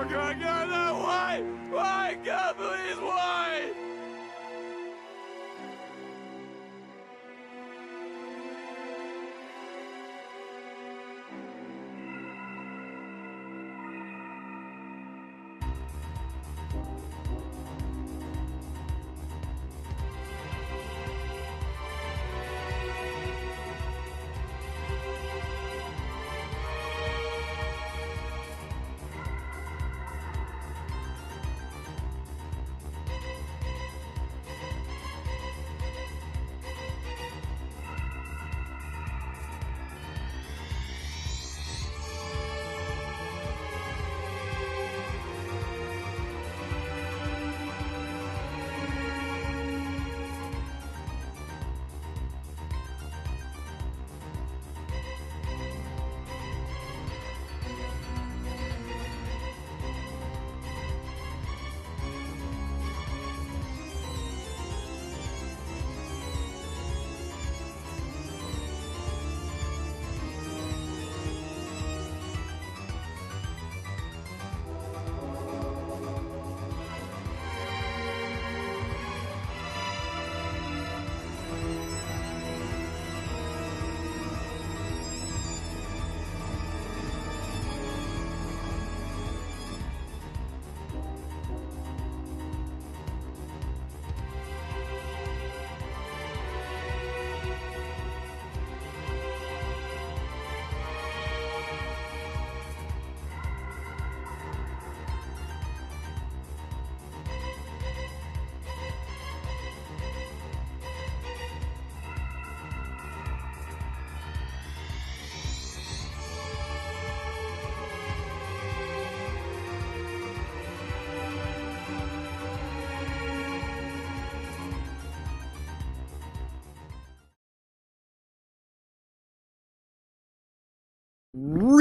No, why? Why? God, please,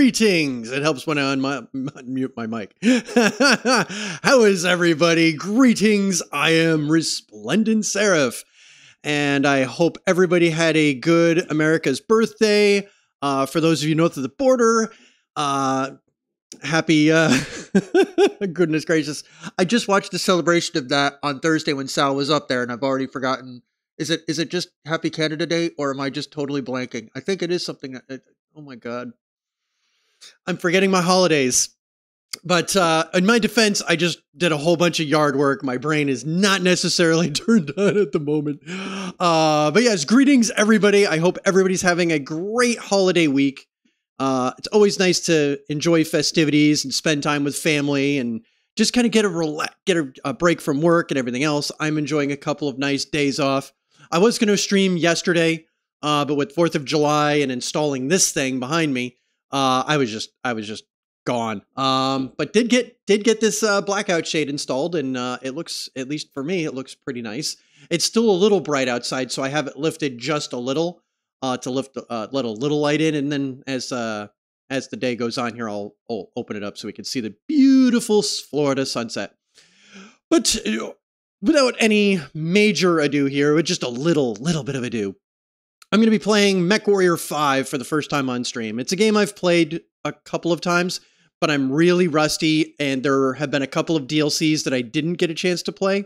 Greetings! It helps when I unmute my mic. How is everybody? Greetings! I am Resplendent Seraph, and I hope everybody had a good America's birthday. Uh, for those of you north of the border, uh, happy uh, goodness gracious! I just watched the celebration of that on Thursday when Sal was up there, and I've already forgotten. Is it is it just Happy Canada Day, or am I just totally blanking? I think it is something. uh, oh my god! I'm forgetting my holidays. But uh, in my defense, I just did a whole bunch of yard work. My brain is not necessarily turned on at the moment. Uh, but yes, greetings, everybody. I hope everybody's having a great holiday week. Uh, it's always nice to enjoy festivities and spend time with family and just kind of get a relax, get a, a break from work and everything else. I'm enjoying a couple of nice days off. I was going to stream yesterday, uh, but with Fourth of July and installing this thing behind me, uh, I was just I was just gone. Um, but did get did get this uh, blackout shade installed, and uh, it looks at least for me it looks pretty nice. It's still a little bright outside, so I have it lifted just a little uh, to lift uh, let a little light in, and then as uh, as the day goes on here, I'll, I'll open it up so we can see the beautiful Florida sunset. But without any major ado here, with just a little little bit of ado, I'm going to be playing MechWarrior 5 for the first time on stream. It's a game I've played a couple of times, but I'm really rusty, and there have been a couple of DLCs that I didn't get a chance to play.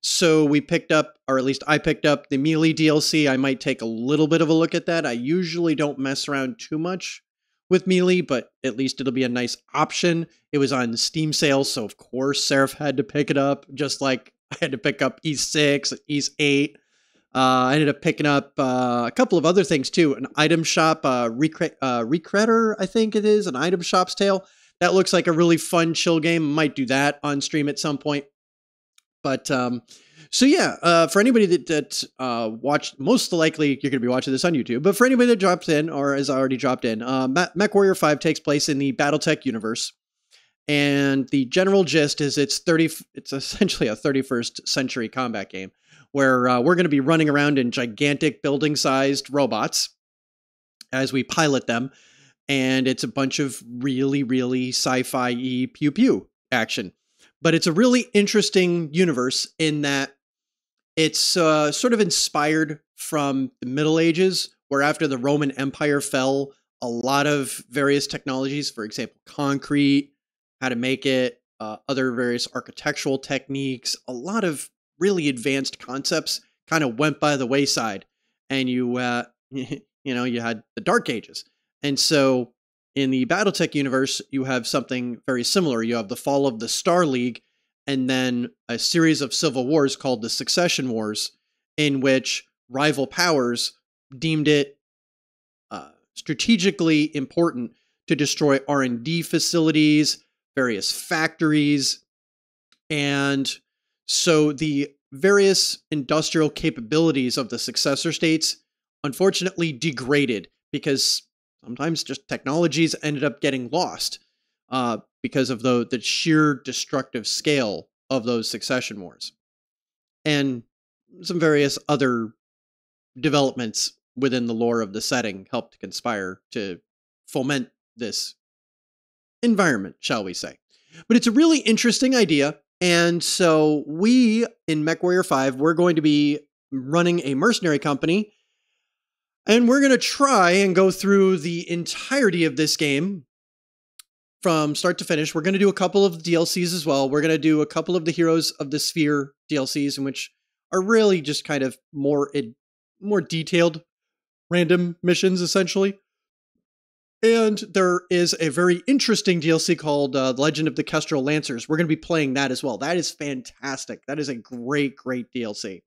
So we picked up, or at least I picked up, the Melee DLC. I might take a little bit of a look at that. I usually don't mess around too much with Melee, but at least it'll be a nice option. It was on Steam sale, so of course Seraph had to pick it up, just like I had to pick up Ys 6, Ys 8. Uh, I ended up picking up uh, a couple of other things too. An item shop, uh, Recre- uh, Recreator, I think it is, an item shop's tale. That looks like a really fun chill game. Might do that on stream at some point. But um, so yeah, uh, for anybody that that uh, watched, most likely you're going to be watching this on YouTube. But for anybody that dropped in or has already dropped in, uh, Mech Warrior Five takes place in the BattleTech universe, and the general gist is it's thirty. It's essentially a 31st century combat game where uh, we're going to be running around in gigantic building sized robots as we pilot them. And it's a bunch of really, really sci fi e pew pew action. But it's a really interesting universe in that it's uh, sort of inspired from the Middle Ages, where after the Roman Empire fell, a lot of various technologies, for example, concrete, how to make it, uh, other various architectural techniques, a lot of really advanced concepts kind of went by the wayside, and you uh, you know you had the Dark Ages, and so in the BattleTech universe, you have something very similar. You have the fall of the Star League, and then a series of civil wars called the Succession Wars, in which rival powers deemed it uh, strategically important to destroy R&D facilities, various factories, and so the various industrial capabilities of the successor states unfortunately degraded because sometimes just technologies ended up getting lost uh, because of the, the sheer destructive scale of those succession wars. And some various other developments within the lore of the setting helped conspire to foment this environment, shall we say. But it's a really interesting idea. And so we in MechWarrior 5, we're going to be running a mercenary company. And we're going to try and go through the entirety of this game from start to finish. We're going to do a couple of DLCs as well. We're going to do a couple of the Heroes of the Sphere DLCs, in which are really just kind of more more detailed random missions, essentially. And there is a very interesting DLC called uh, Legend of the Kestrel Lancers. We're going to be playing that as well. That is fantastic. That is a great, great DLC.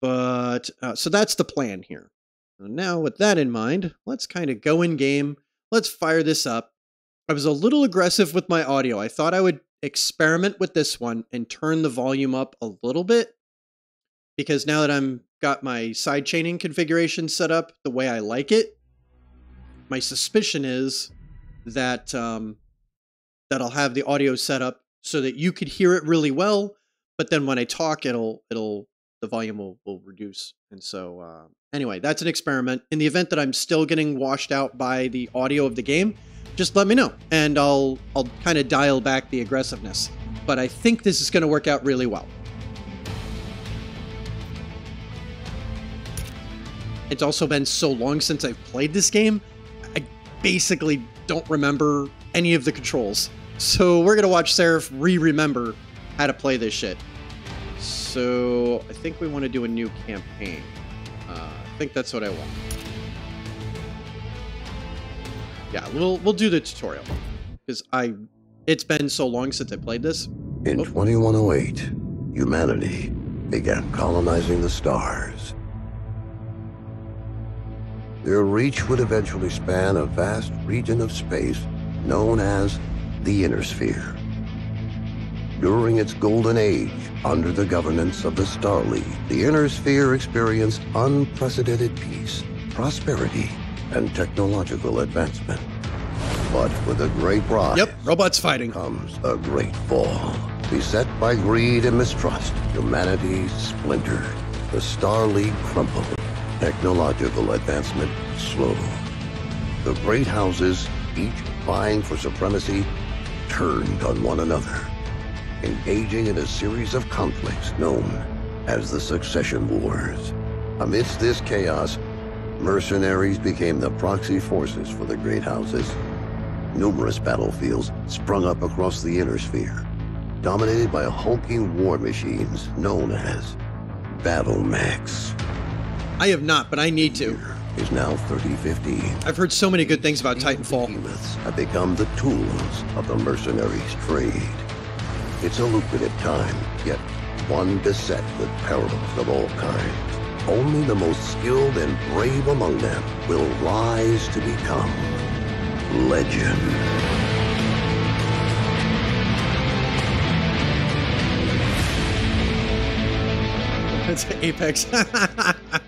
But uh, so that's the plan here. Now, with that in mind, let's kind of go in game. Let's fire this up. I was a little aggressive with my audio. I thought I would experiment with this one and turn the volume up a little bit because now that I'm got my side chaining configuration set up the way I like it, my suspicion is that um, that I'll have the audio set up so that you could hear it really well, but then when I talk, it'll it'll the volume will, will reduce. And so uh, anyway, that's an experiment. In the event that I'm still getting washed out by the audio of the game, just let me know, and I'll I'll kind of dial back the aggressiveness. But I think this is going to work out really well. It's also been so long since I've played this game basically don't remember any of the controls. So we're gonna watch Seraph re-remember how to play this shit. So I think we want to do a new campaign. Uh, I think that's what I want. Yeah, we'll we'll do the tutorial because I it's been so long since I played this. In oh. 2108, humanity began colonizing the stars. Their reach would eventually span a vast region of space known as the Inner Sphere. During its golden age, under the governance of the Star League, the Inner Sphere experienced unprecedented peace, prosperity, and technological advancement. But with a great rise, yep, robots fighting comes a great fall. Beset by greed and mistrust, humanity splintered. The Star League crumbled Technological advancement slow. The great houses, each vying for supremacy, turned on one another, engaging in a series of conflicts known as the Succession Wars. Amidst this chaos, mercenaries became the proxy forces for the great houses. Numerous battlefields sprung up across the inner sphere, dominated by hulking war machines known as battle mechs. I have not, but I need to. Is now 3050. I've heard so many good things about Titanfall. Behemoths have become the tools of the mercenaries' trade. It's a lucrative time, yet one beset with perils of all kinds. Only the most skilled and brave among them will rise to become legend. That's Apex.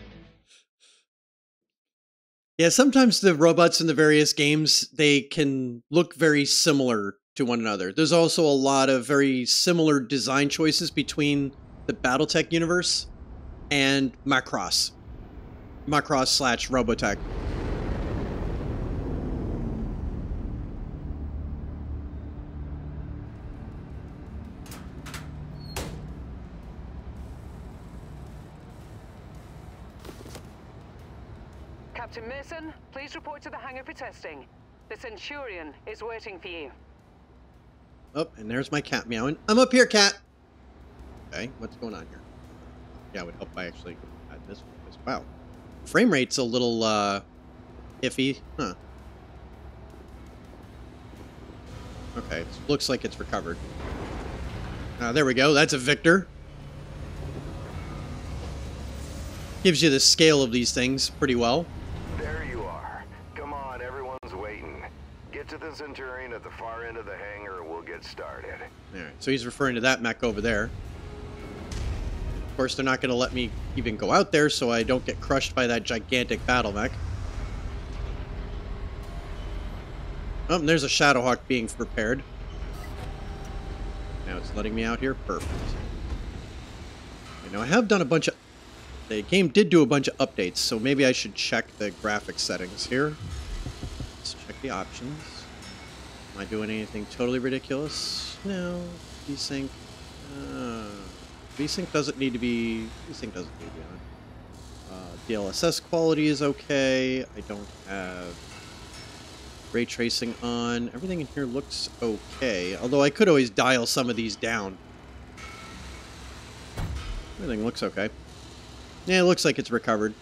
Yeah, sometimes the robots in the various games they can look very similar to one another. There's also a lot of very similar design choices between the BattleTech universe and Macross. Macross slash Robotech. Captain Mason, please report to the hangar for testing. The Centurion is waiting for you. Oh, and there's my cat meowing. I'm up here, cat. Okay, what's going on here? Yeah, it would help if I actually had this. this. Wow, frame rate's a little uh, iffy, huh? Okay, looks like it's recovered. Uh, there we go. That's a Victor. Gives you the scale of these things pretty well. To the Centurion at the far end of the hangar and we'll get started. Alright, so he's referring to that mech over there. Of course, they're not going to let me even go out there so I don't get crushed by that gigantic battle mech. Oh, there's a Shadowhawk being prepared. Now it's letting me out here. Perfect. Okay, now I have done a bunch of... The game did do a bunch of updates, so maybe I should check the graphics settings here. Let's check the options. Am I doing anything totally ridiculous? No. VSync. Uh, VSync doesn't need to be... VSync doesn't need to be on. Uh, DLSS quality is okay. I don't have ray tracing on. Everything in here looks okay. Although I could always dial some of these down. Everything looks okay. Yeah, it looks like it's recovered.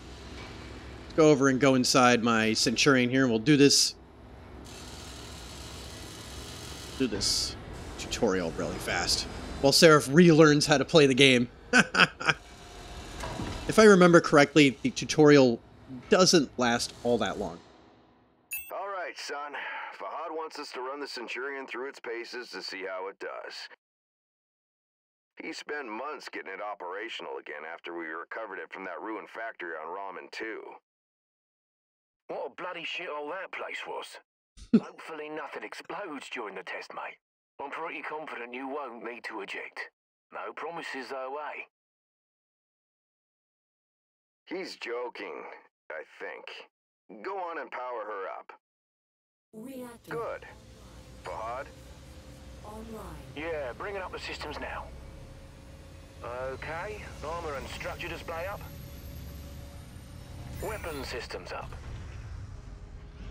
Let's go over and go inside my Centurion here, and we'll do this do this tutorial really fast. While Seraph relearns how to play the game. if I remember correctly, the tutorial doesn't last all that long. All right, son. Fahad wants us to run the Centurion through its paces to see how it does. He spent months getting it operational again after we recovered it from that ruined factory on Ramen 2. What a bloody shit shithole that place was. Hopefully nothing explodes during the test, mate. I'm pretty confident you won't need to eject. No promises though, eh? He's joking, I think. Go on and power her up. Reactor Good. Fahad, online. Yeah, bringing up the systems now. Okay, armor and structure display up. Weapon systems up.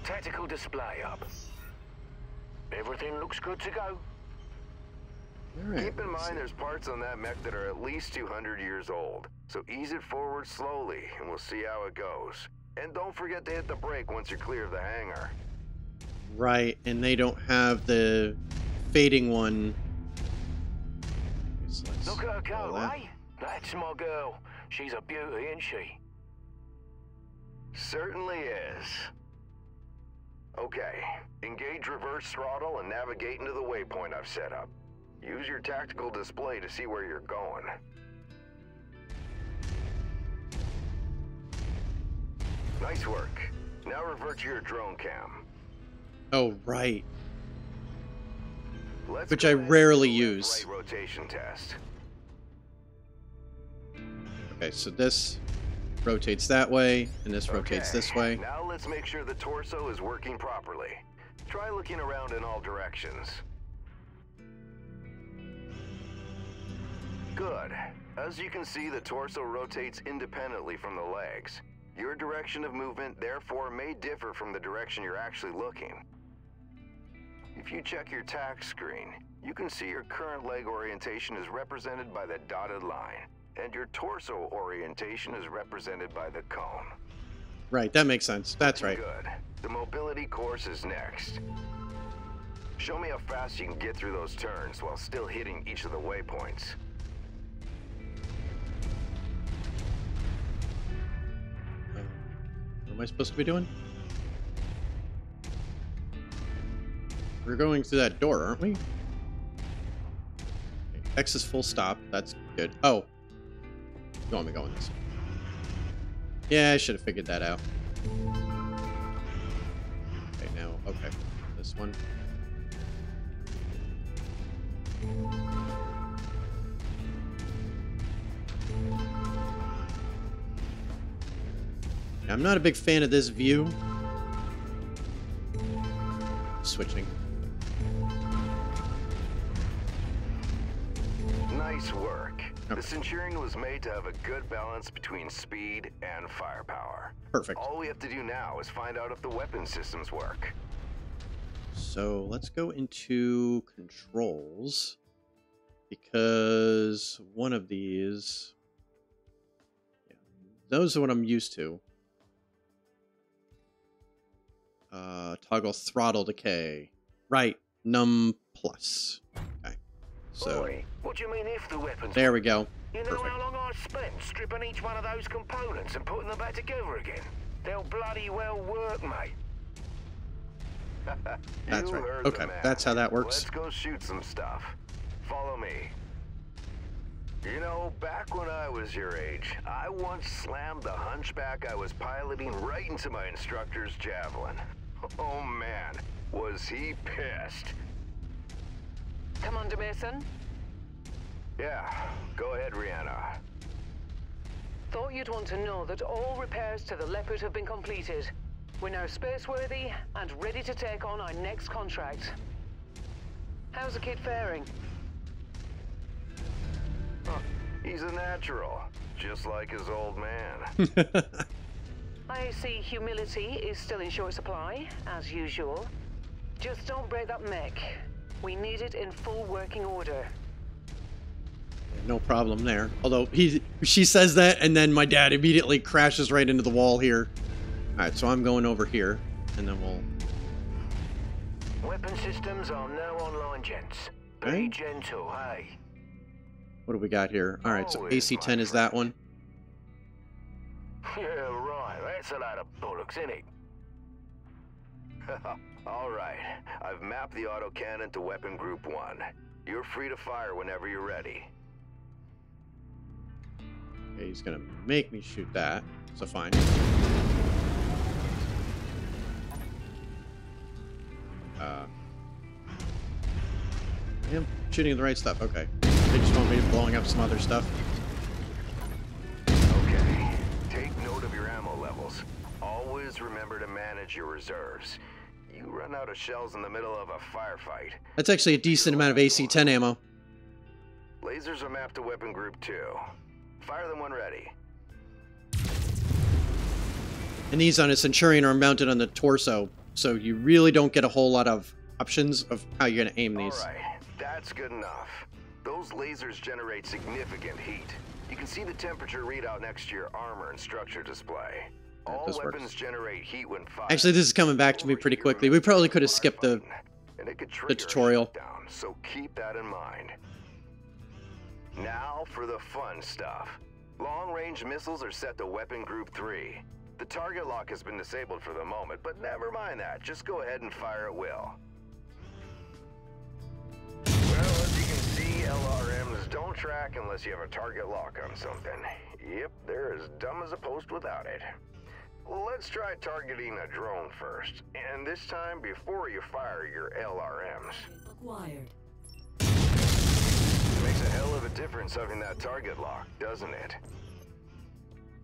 Tactical display up. Everything looks good to go. Alright. keep in mind there's parts on that mech that are at least 200 years old. So ease it forward slowly, and we'll see how it goes. And don't forget to hit the brake once you're clear of the hangar. Right, and they don't have the fading one. So let's Look at her pull go, that. eh? That's my girl. She's a beauty, isn't she? Certainly is. Okay, engage reverse throttle and navigate into the waypoint I've set up. Use your tactical display to see where you're going. Nice work. Now revert to your drone cam. Oh, right. Let's Which I rarely use. rotation test. Okay, so this rotates that way, and this rotates Okay, this way. Now let's make sure the torso is working properly. Try looking around in all directions. Good. As you can see, the torso rotates independently from the legs. Your direction of movement, therefore, may differ from the direction you're actually looking. If you check your tack screen, you can see your current leg orientation is represented by the dotted line, and your torso orientation is represented by the cone. Right, that makes sense. That's right. Good. The mobility course is next. Show me how fast you can get through those turns while still hitting each of the waypoints. Uh, what am I supposed to be doing? We're going through that door, aren't we? Okay, X is full stop. That's good. Oh. You want me going this way? Yeah, I should have figured that out. Okay, now, okay. This one. I'm not a big fan of this view. Switching. Nice work. Okay. The Centurion was made to have a good balance between speed and firepower. Perfect. All we have to do now is find out if the weapon systems work. So let's go into controls because one of these, yeah, those are what I'm used to. Uh, toggle throttle decay. Right, num plus. Okay. So Oi, what do you mean if the weapons? there we go. You know Perfect. how long I've spent stripping each one of those components and putting them back together again? They'll bloody well work, mate. That's right. Okay, that's how that works. Let's go shoot some stuff. Follow me. You know, back when I was your age, I once slammed the hunchback I was piloting right into my instructor's javelin. Oh man, was he pissed. Commander Mason, Yeah, go ahead, Ryana. thought you'd want to know that all repairs to the Leopard have been completed. We're now spaceworthy and ready to take on our next contract. How's the kid faring? Huh, he's a natural, just like his old man. I see humility is still in short supply, as usual. Just don't break that mech. We need it in full working order. no problem there. Although he, she says that, and then my dad immediately crashes right into the wall here. All right, so I'm going over here, and then we'll. Weapon systems are now online, gents. Be gentle, hey? What do we got here? All right, so AC10 is that one. Yeah, right. That's a load of bollocks, innit? All right, I've mapped the autocannon to weapon group one. You're free to fire whenever you're ready. Okay, he's gonna make me shoot that, so fine. Uh, I am shooting the right stuff. Okay, they just want me blowing up some other stuff. Okay, take note of your ammo levels. Always remember to manage your reserves. You run out of shells in the middle of a firefight. That's actually a decent amount of AC10 ammo. Lasers are mapped to weapon group two. Fire them when ready. And these on a Centurion are mounted on the torso, so you really don't get a whole lot of options of how you're gonna aim these. All right, that's good enough. Those lasers generate significant heat. You can see the temperature readout next to your armor and structure display. All works. weapons generate heat when fired. Actually, this is coming back to me pretty quickly. We probably could have skipped the and it could trigger tutorial. shutdown, so keep that in mind. Now for the fun stuff. Long-range missiles are set to weapon group 3. The target lock has been disabled for the moment, but never mind that. Just go ahead and fire at will. Well, as you can see, LRMs don't track unless you have a target lock on something. Yep, they're as dumb as a post without it. Let's try targeting a drone first, and this time before you fire your LRMs. Acquired. Makes a hell of a difference having that target lock, doesn't it?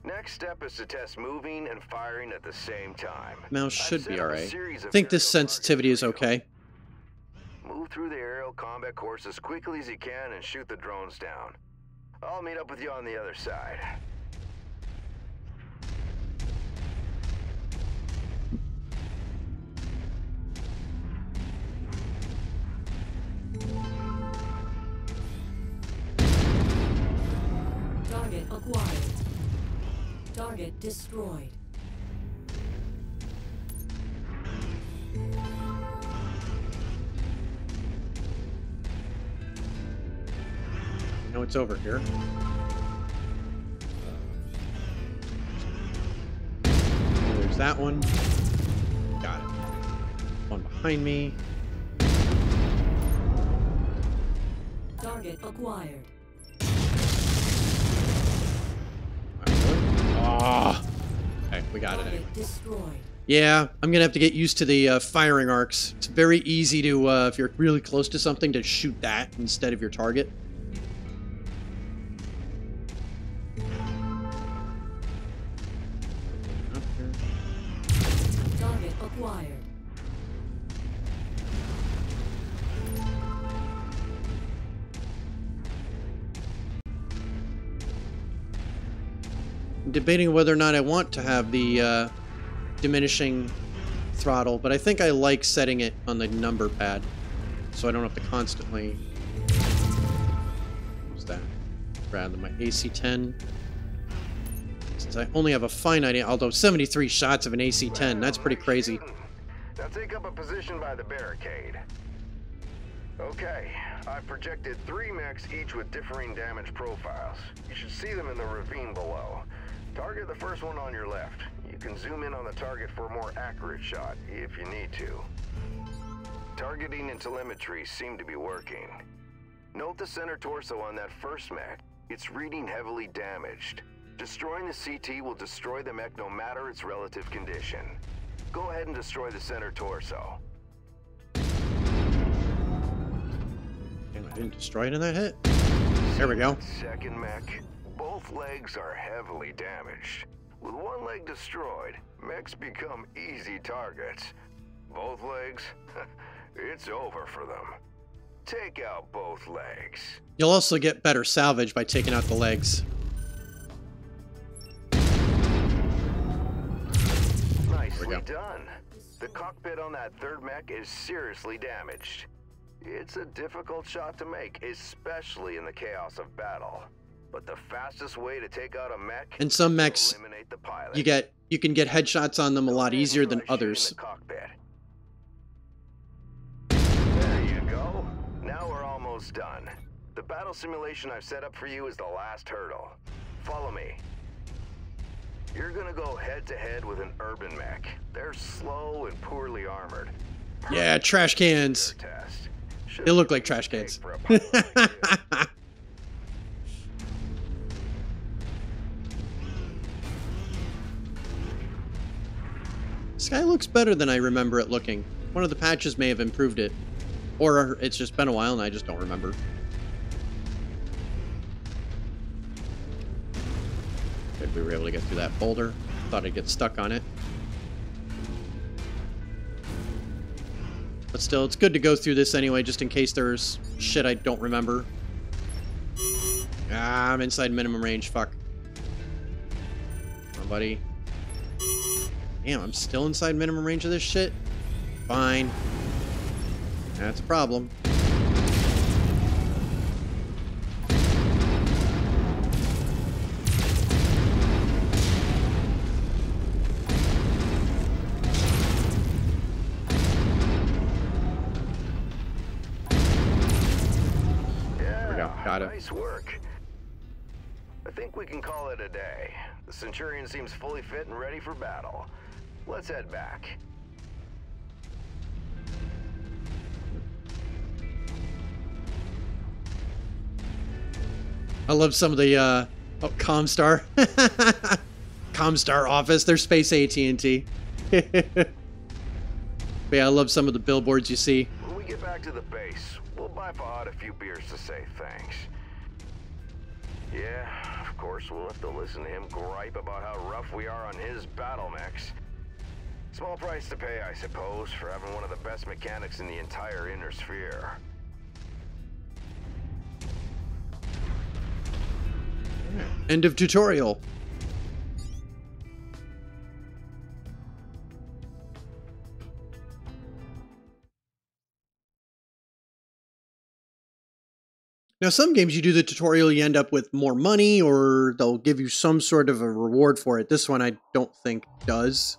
Next step is to test moving and firing at the same time. mouse should be alright. I think this sensitivity is targets for you. okay. Move through the aerial combat course as quickly as you can and shoot the drones down. I'll meet up with you on the other side. Target acquired. Target destroyed. I know it's over here. There's that one. Got it. One behind me. Acquired. Ah. Okay, we got it anyway. destroyed. Yeah, I'm gonna have to get used to the uh, firing arcs. It's very easy to, uh, if you're really close to something, to shoot that instead of your target. Debating whether or not I want to have the uh, diminishing throttle, but I think I like setting it on the number pad, so I don't have to constantly. What's that? Rather my AC-10. Since I only have a finite, although 73 shots of an AC-10, that's pretty crazy. Now take up a position by the barricade. Okay, I've projected three mechs each with differing damage profiles. You should see them in the ravine below. Target the first one on your left. You can zoom in on the target for a more accurate shot, if you need to. Targeting and telemetry seem to be working. Note the center torso on that first mech. It's reading heavily damaged. Destroying the CT will destroy the mech no matter its relative condition. Go ahead and destroy the center torso. Damn, I didn't destroy it in that hit. There we go. Second mech, both legs are heavily damaged. With one leg destroyed, mechs become easy targets. Both legs, it's over for them. Take out both legs. You'll also get better salvage by taking out the legs. Nicely done. The cockpit on that third mech is seriously damaged. It's a difficult shot to make, especially in the chaos of battle. But the fastest way to take out a mech And some mechs, eliminate the pilot. You get you can get headshots on them a lot easier than others. There you go. Now we're almost done. The battle simulation I've set up for you is the last hurdle. Follow me. You're gonna go head to head with an urban mech. They're slow and poorly armored. Yeah, trash cans. They look like trash cans. Guy looks better than I remember it looking. One of the patches may have improved it. Or it's just been a while and I just don't remember. Good, we were able to get through that boulder. Thought I'd get stuck on it. But still, it's good to go through this anyway, just in case there's shit I don't remember. Ah, I'm inside minimum range, fuck. Come on, buddy. Damn, I'm still inside minimum range of this shit? Fine. That's a problem. Yeah, we go. Got it. Nice work. I think we can call it a day. The Centurion seems fully fit and ready for battle. Let's head back. I love some of the uh oh, Comstar. Comstar office, their space AT&T. but yeah, I love some of the billboards you see. When we get back to the base, we'll buy Fahad a few beers to say thanks. Yeah, of course, we'll have to listen to him gripe about how rough we are on his battle mechs. Small price to pay, I suppose, for having one of the best mechanics in the entire inner sphere. End of tutorial. Now, some games you do the tutorial, you end up with more money, or they'll give you some sort of a reward for it. This one I don't think does.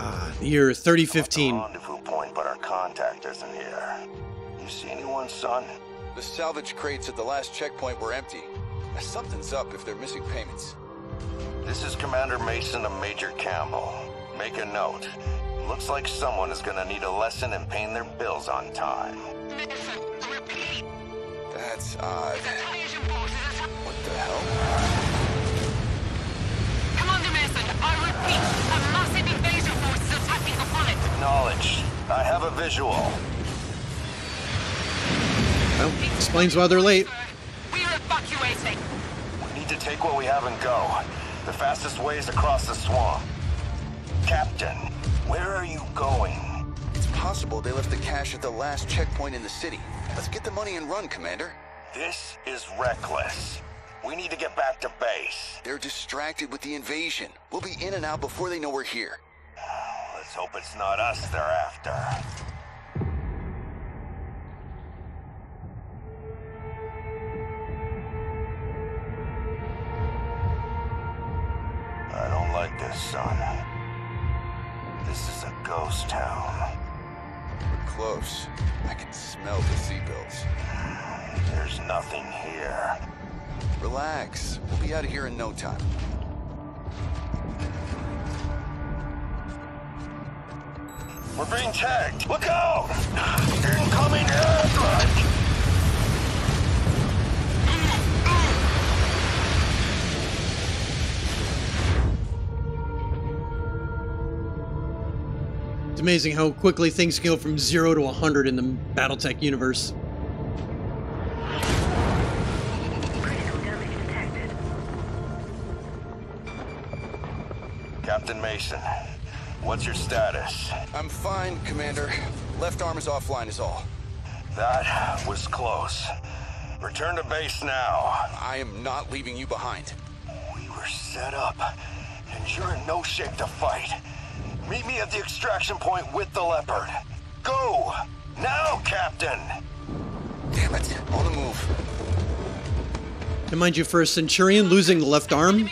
Ah, the year 3015. Rendezvous point, but our contact isn't here. You see anyone, son? The salvage crates at the last checkpoint were empty. Something's up if they're missing payments. This is Commander Mason to Major Campbell. Make a note. Looks like someone is gonna need a lesson in paying their bills on time. That's odd. What the hell? Commander Mason, I repeat, a massive Acknowledged. I have a visual. Well, explains why they're late. We're evacuating. We need to take what we have and go. The fastest way is across the swamp. Captain, where are you going? It's possible they left the cash at the last checkpoint in the city. Let's get the money and run, Commander. This is reckless. We need to get back to base. They're distracted with the invasion. We'll be in and out before they know we're here. Hope it's not us they're after. I don't like this, son. This is a ghost town. We're close. I can smell the seagulls. There's nothing here. Relax. We'll be out of here in no time. We're being tagged. Look out! Incoming airstrike! It's amazing how quickly things can go from zero to 100 in the Battletech universe. Captain Mason, what's your status? I'm fine, Commander. Left arm is offline is all. That was close. Return to base now. I am not leaving you behind. We were set up, and you're in no shape to fight. Meet me at the extraction point with the Leopard. Go! Now, Captain! Damn it. On the move. And mind you, for a Centurion, losing the left arm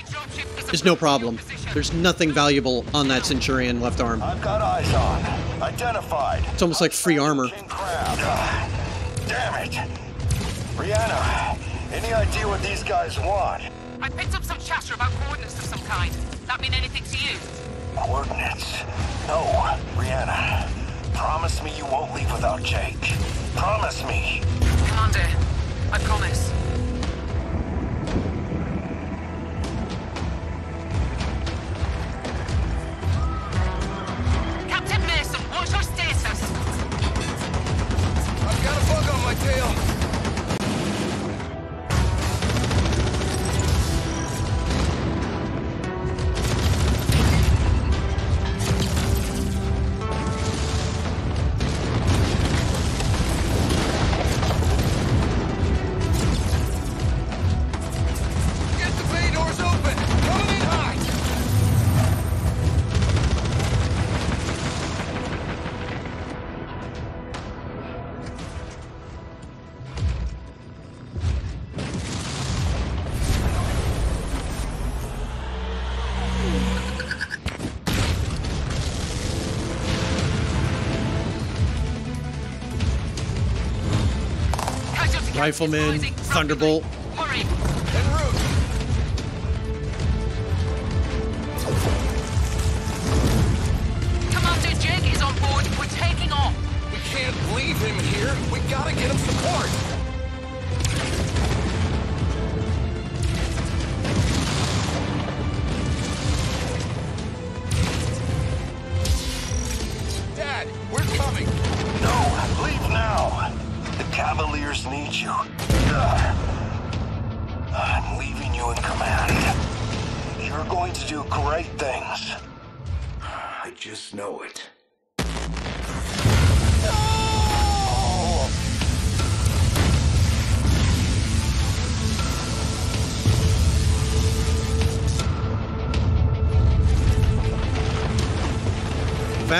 is no problem. There's nothing valuable on that Centurion left arm. I've got eyes on. Identified. It's almost like free armor. Damn it. Ryana, any idea what these guys want? I picked up some chatter about coordinates of some kind. That mean anything to you? Coordinates? No, Ryana. Promise me you won't leave without Jake. Promise me. Commander, I promise. I've got a bug on my tail. Rifleman. Thunderbolt.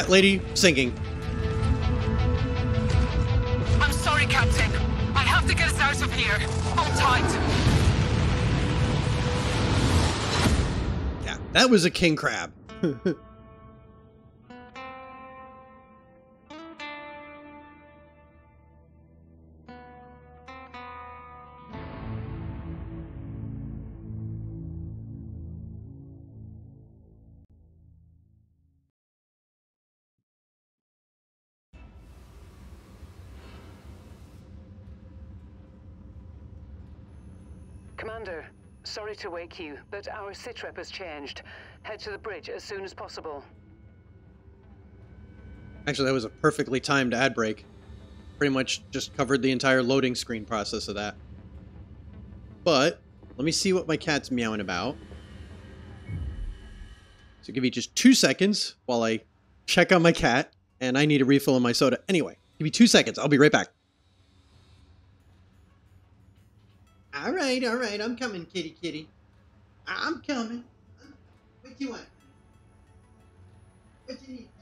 Fat lady singing. I'm sorry, Captain. I have to get us out of here. Hold tight. Yeah, that was a king crab. sorry to wake you, but our sitrep has changed. Head to the bridge as soon as possible. Actually, that was a perfectly timed ad break. Pretty much just covered the entire loading screen process of that. But, let me see what my cat's meowing about. So give me just two seconds while I check on my cat, and I need a refill of my soda. Anyway, give me two seconds. I'll be right back. All right, all right. I'm coming, kitty, kitty. I'm coming. What you want? What you need?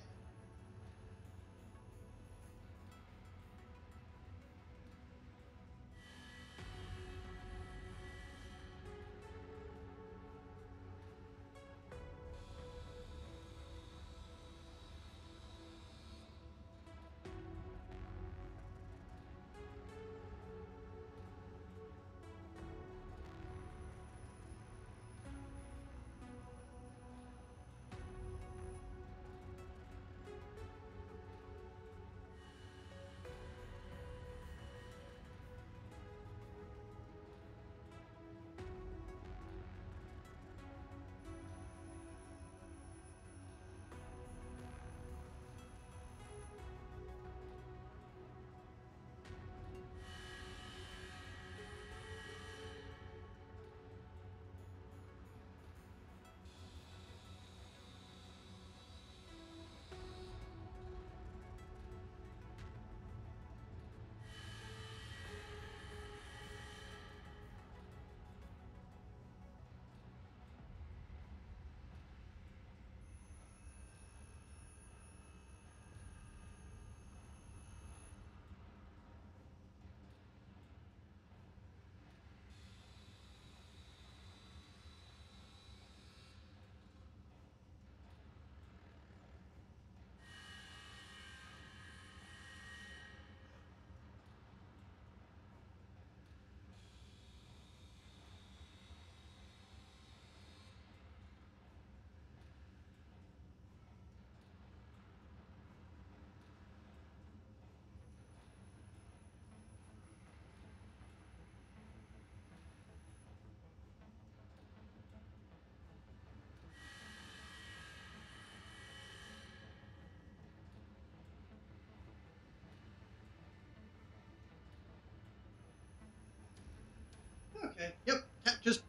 Okay. Yep. Cat just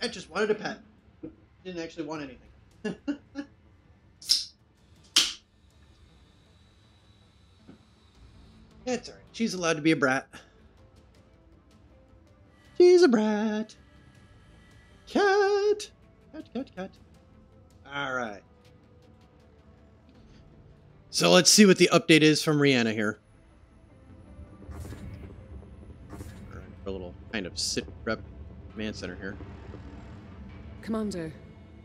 cat just wanted a pet. Didn't actually want anything. It's alright. She's allowed to be a brat. She's a brat. Cat. Cat, cat, cat. Alright. So let's see what the update is from Ryana here. Kind of sit rep command center here. Commander,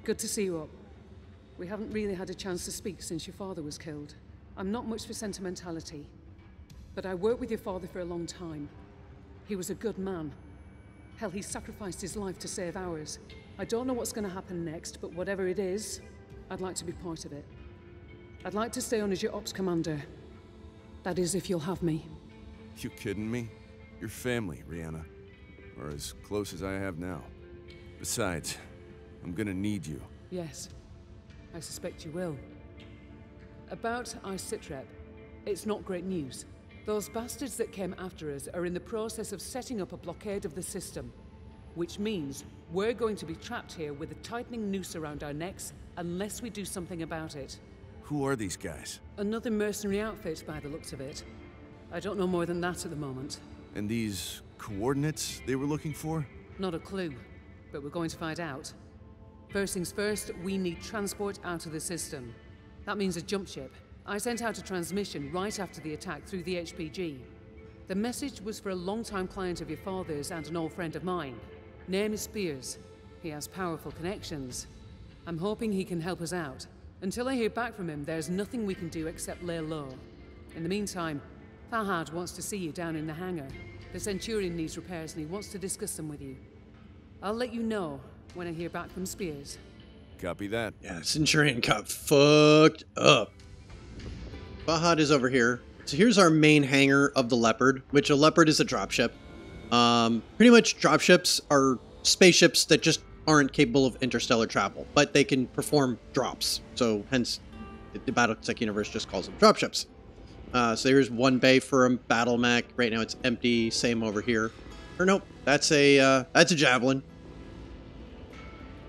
good to see you up. We haven't really had a chance to speak since your father was killed. I'm not much for sentimentality, but I worked with your father for a long time. He was a good man. Hell, he sacrificed his life to save ours. I don't know what's going to happen next, but whatever it is, I'd like to be part of it. I'd like to stay on as your ops commander. That is, if you'll have me. You kidding me? Your family, Ryana. Or as close as I have now. Besides, I'm gonna need you. Yes, I suspect you will. About iSitrep, it's not great news. Those bastards that came after us are in the process of setting up a blockade of the system, which means we're going to be trapped here with a tightening noose around our necks unless we do something about it. Who are these guys? Another mercenary outfit by the looks of it. I don't know more than that at the moment. And these coordinates they were looking for? Not a clue, but we're going to find out. First things first, we need transport out of the system. That means a jump ship. I sent out a transmission right after the attack through the HPG. The message was for a long-time client of your father's and an old friend of mine. Name is Spears. He has powerful connections. I'm hoping he can help us out. Until I hear back from him, there's nothing we can do except lay low. In the meantime, Fahad wants to see you down in the hangar. The Centurion needs repairs and he wants to discuss them with you. I'll let you know when I hear back from Spears. Copy that. Yeah, Centurion got fucked up. Fahad is over here. So here's our main hangar of the Leopard, which a Leopard is a dropship. Um, pretty much dropships are spaceships that just aren't capable of interstellar travel, but they can perform drops. So hence, the, the Battletech universe just calls them dropships. Uh, so there's one bay for a battle mech. Right now it's empty. Same over here. Or nope, that's a uh, that's a javelin.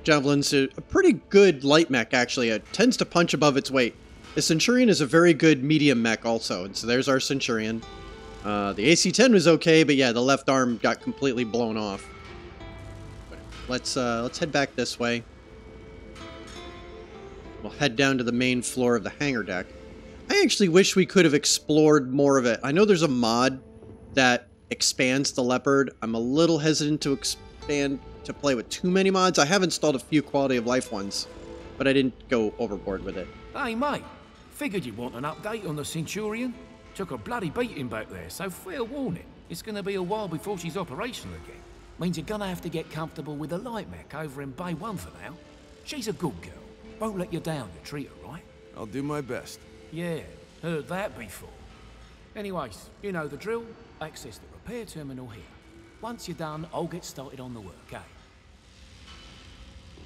Javelin's a, a pretty good light mech actually. It tends to punch above its weight. The Centurion is a very good medium mech also, and so there's our Centurion. Uh, the AC-10 was okay, but yeah, the left arm got completely blown off. Let's uh, let's head back this way. We'll head down to the main floor of the hangar deck. I actually wish we could have explored more of it. I know there's a mod that expands the Leopard. I'm a little hesitant to expand to play with too many mods. I have installed a few quality of life ones, but I didn't go overboard with it. Hey, mate. Figured you'd want an update on the Centurion. Took a bloody beating back there, so fair warning. It's gonna be a while before she's operational again. Means you're gonna have to get comfortable with the light mech over in Bay 1 for now. She's a good girl. Won't let you down to treat her right. I'll do my best. Yeah, heard that before. Anyways, you know the drill. Access the repair terminal here. Once you're done, I'll get started on the work, eh?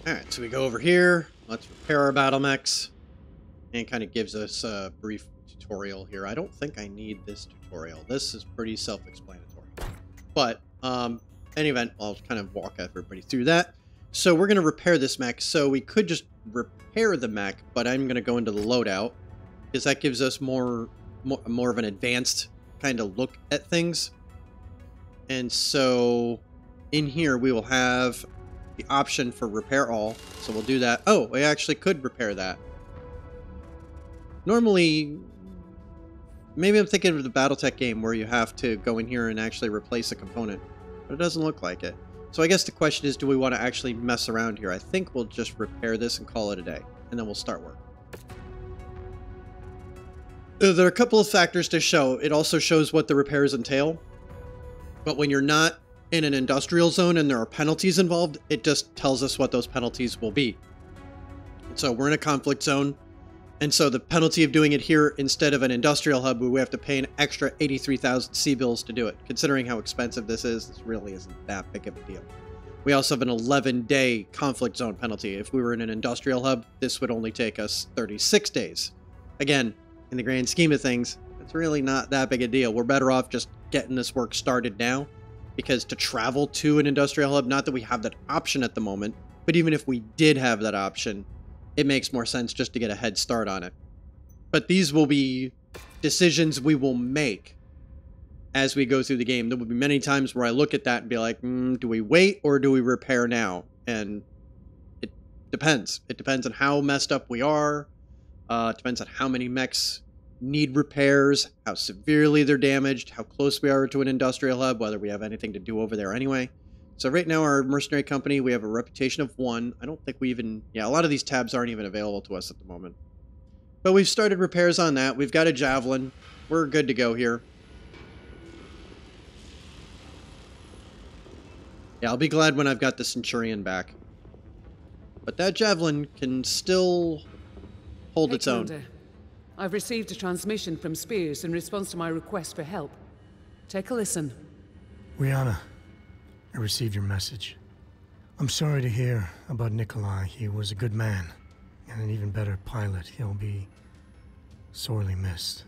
Alright, so we go over here. Let's repair our battle mechs. And kind of gives us a brief tutorial here. I don't think I need this tutorial. This is pretty self-explanatory. But, um, any event, I'll kind of walk everybody through that. So we're going to repair this mech. So we could just repair the mech, but I'm going to go into the loadout. Because that gives us more, more, more of an advanced kind of look at things. And so in here we will have the option for repair all. So we'll do that. Oh, we actually could repair that. Normally, maybe I'm thinking of the Battletech game where you have to go in here and actually replace a component. But it doesn't look like it. So I guess the question is, do we want to actually mess around here? I think we'll just repair this and call it a day. And then we'll start work. There are a couple of factors to show. It also shows what the repairs entail. But when you're not in an industrial zone and there are penalties involved, it just tells us what those penalties will be. So we're in a conflict zone, and so the penalty of doing it here instead of an industrial hub, we have to pay an extra 83,000 C bills to do it. Considering how expensive this is, this really isn't that big of a deal. We also have an 11 day conflict zone penalty. If we were in an industrial hub, this would only take us 36 days. Again, in the grand scheme of things, it's really not that big a deal. We're better off just getting this work started now because to travel to an industrial hub, not that we have that option at the moment, but even if we did have that option, it makes more sense just to get a head start on it. But these will be decisions we will make as we go through the game. There will be many times where I look at that and be like, mm, do we wait or do we repair now? And it depends. It depends on how messed up we are. Uh, depends on how many mechs need repairs, how severely they're damaged, how close we are to an industrial hub, whether we have anything to do over there anyway. So right now, our mercenary company, we have a reputation of one. I don't think we even... Yeah, a lot of these tabs aren't even available to us at the moment. But we've started repairs on that. We've got a javelin. We're good to go here. Yeah, I'll be glad when I've got the Centurion back. But that javelin can still hold Hey, its own. Commander. I've received a transmission from Spears in response to my request for help. Take a listen. Ryana, I received your message. I'm sorry to hear about Nikolai. He was a good man, and an even better pilot. He'll be sorely missed.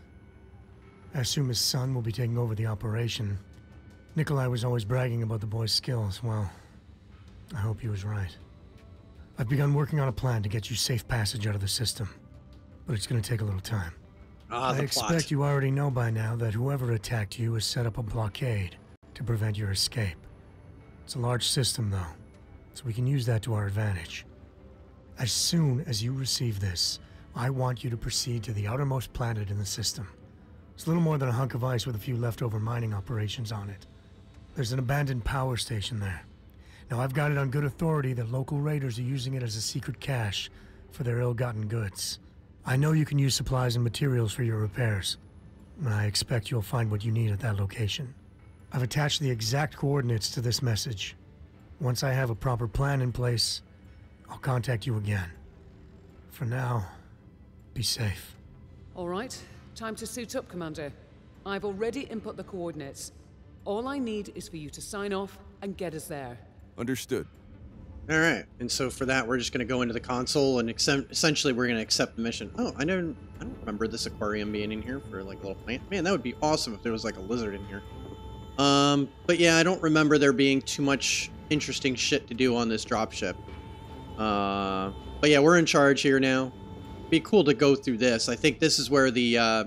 I assume his son will be taking over the operation. Nikolai was always bragging about the boy's skills. Well, I hope he was right. I've begun working on a plan to get you safe passage out of the system, but it's going to take a little time. Ah, I expect plot. you already know by now that whoever attacked you has set up a blockade to prevent your escape. It's a large system, though, so we can use that to our advantage. As soon as you receive this, I want you to proceed to the outermost planet in the system. It's a little more than a hunk of ice with a few leftover mining operations on it. There's an abandoned power station there. Now, I've got it on good authority that local raiders are using it as a secret cache for their ill-gotten goods. I know you can use supplies and materials for your repairs, and I expect you'll find what you need at that location. I've attached the exact coordinates to this message. Once I have a proper plan in place, I'll contact you again. For now, be safe. All right, time to suit up, Commander. I've already input the coordinates. All I need is for you to sign off and get us there. Understood. All right, and so for that, we're just going to go into the console and essentially we're going to accept the mission. Oh, I don't, I don't remember this aquarium being in here for like a little plant. Man, that would be awesome if there was like a lizard in here. Um, but yeah, I don't remember there being too much interesting shit to do on this dropship. Uh, but yeah, we're in charge here now. Be cool to go through this. I think this is where the uh,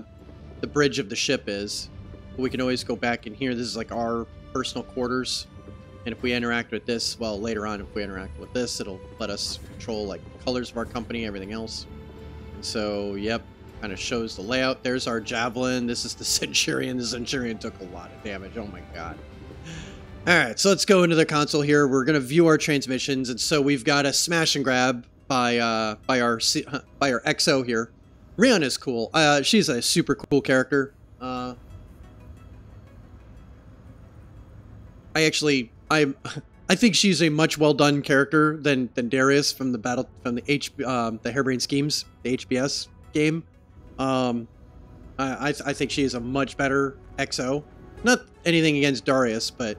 the bridge of the ship is. we can always go back in here. This is like our personal quarters. And if we interact with this, well, later on, if we interact with this, it'll let us control like colors of our company, everything else. And so, yep, kind of shows the layout. There's our javelin. This is the Centurion. The Centurion took a lot of damage. Oh my god. All right, so let's go into the console here. We're gonna view our transmissions, and so we've got a smash and grab by uh, by our C- by our XO here. Ryana is cool. Uh, she's a super cool character. Uh, I actually I I think she's a much well done character than than Darius from the battle from the H um, the Harebrained Schemes the HBS game. Um, I I, th- I think she is a much better XO. Not anything against Darius, but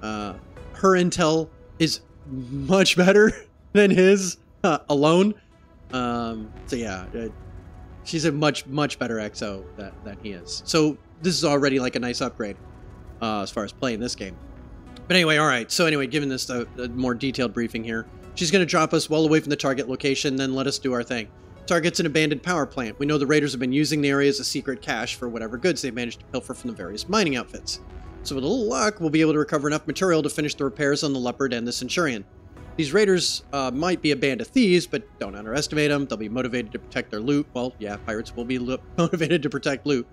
uh, her intel is much better than his uh, alone. Um, so yeah, uh, she's a much much better XO that than he is. So this is already like a nice upgrade uh, as far as playing this game. But anyway, all right. So anyway, given this a, a more detailed briefing here, she's going to drop us well away from the target location, then let us do our thing. Target's an abandoned power plant. We know the raiders have been using the area as a secret cache for whatever goods they've managed to pilfer from the various mining outfits. So with a little luck, we'll be able to recover enough material to finish the repairs on the Leopard and the Centurion. These raiders uh, might be a band of thieves, but don't underestimate them. They'll be motivated to protect their loot. Well, yeah, pirates will be motivated to protect loot.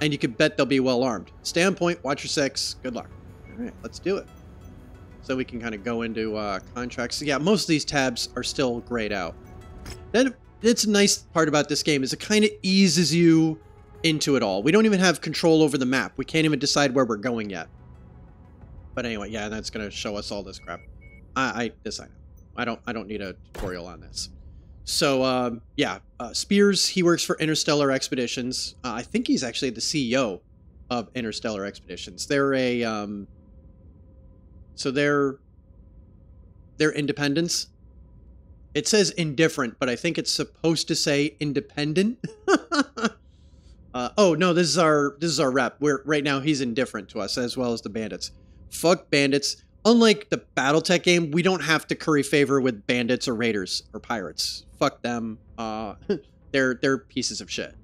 And you can bet they'll be well armed. Stay on point, watch your six. Good luck. All right, let's do it. So we can kind of go into uh, contracts. So yeah, most of these tabs are still grayed out. Then that's a nice part about this game is it kind of eases you into it all. We don't even have control over the map. We can't even decide where we're going yet. But anyway, yeah, that's gonna show us all this crap. I, I this I know. I don't I don't need a tutorial on this. So um, yeah, uh, Spears he works for Interstellar Expeditions. Uh, I think he's actually the CEO of Interstellar Expeditions. They're a um, so they're they're. It says indifferent, but I think it's supposed to say independent. uh, oh no, this is our this is our rep. We're right now he's indifferent to us as well as the bandits. Fuck bandits. Unlike the BattleTech game, we don't have to curry favor with bandits or raiders or pirates. Fuck them. Uh, they're they're pieces of shit.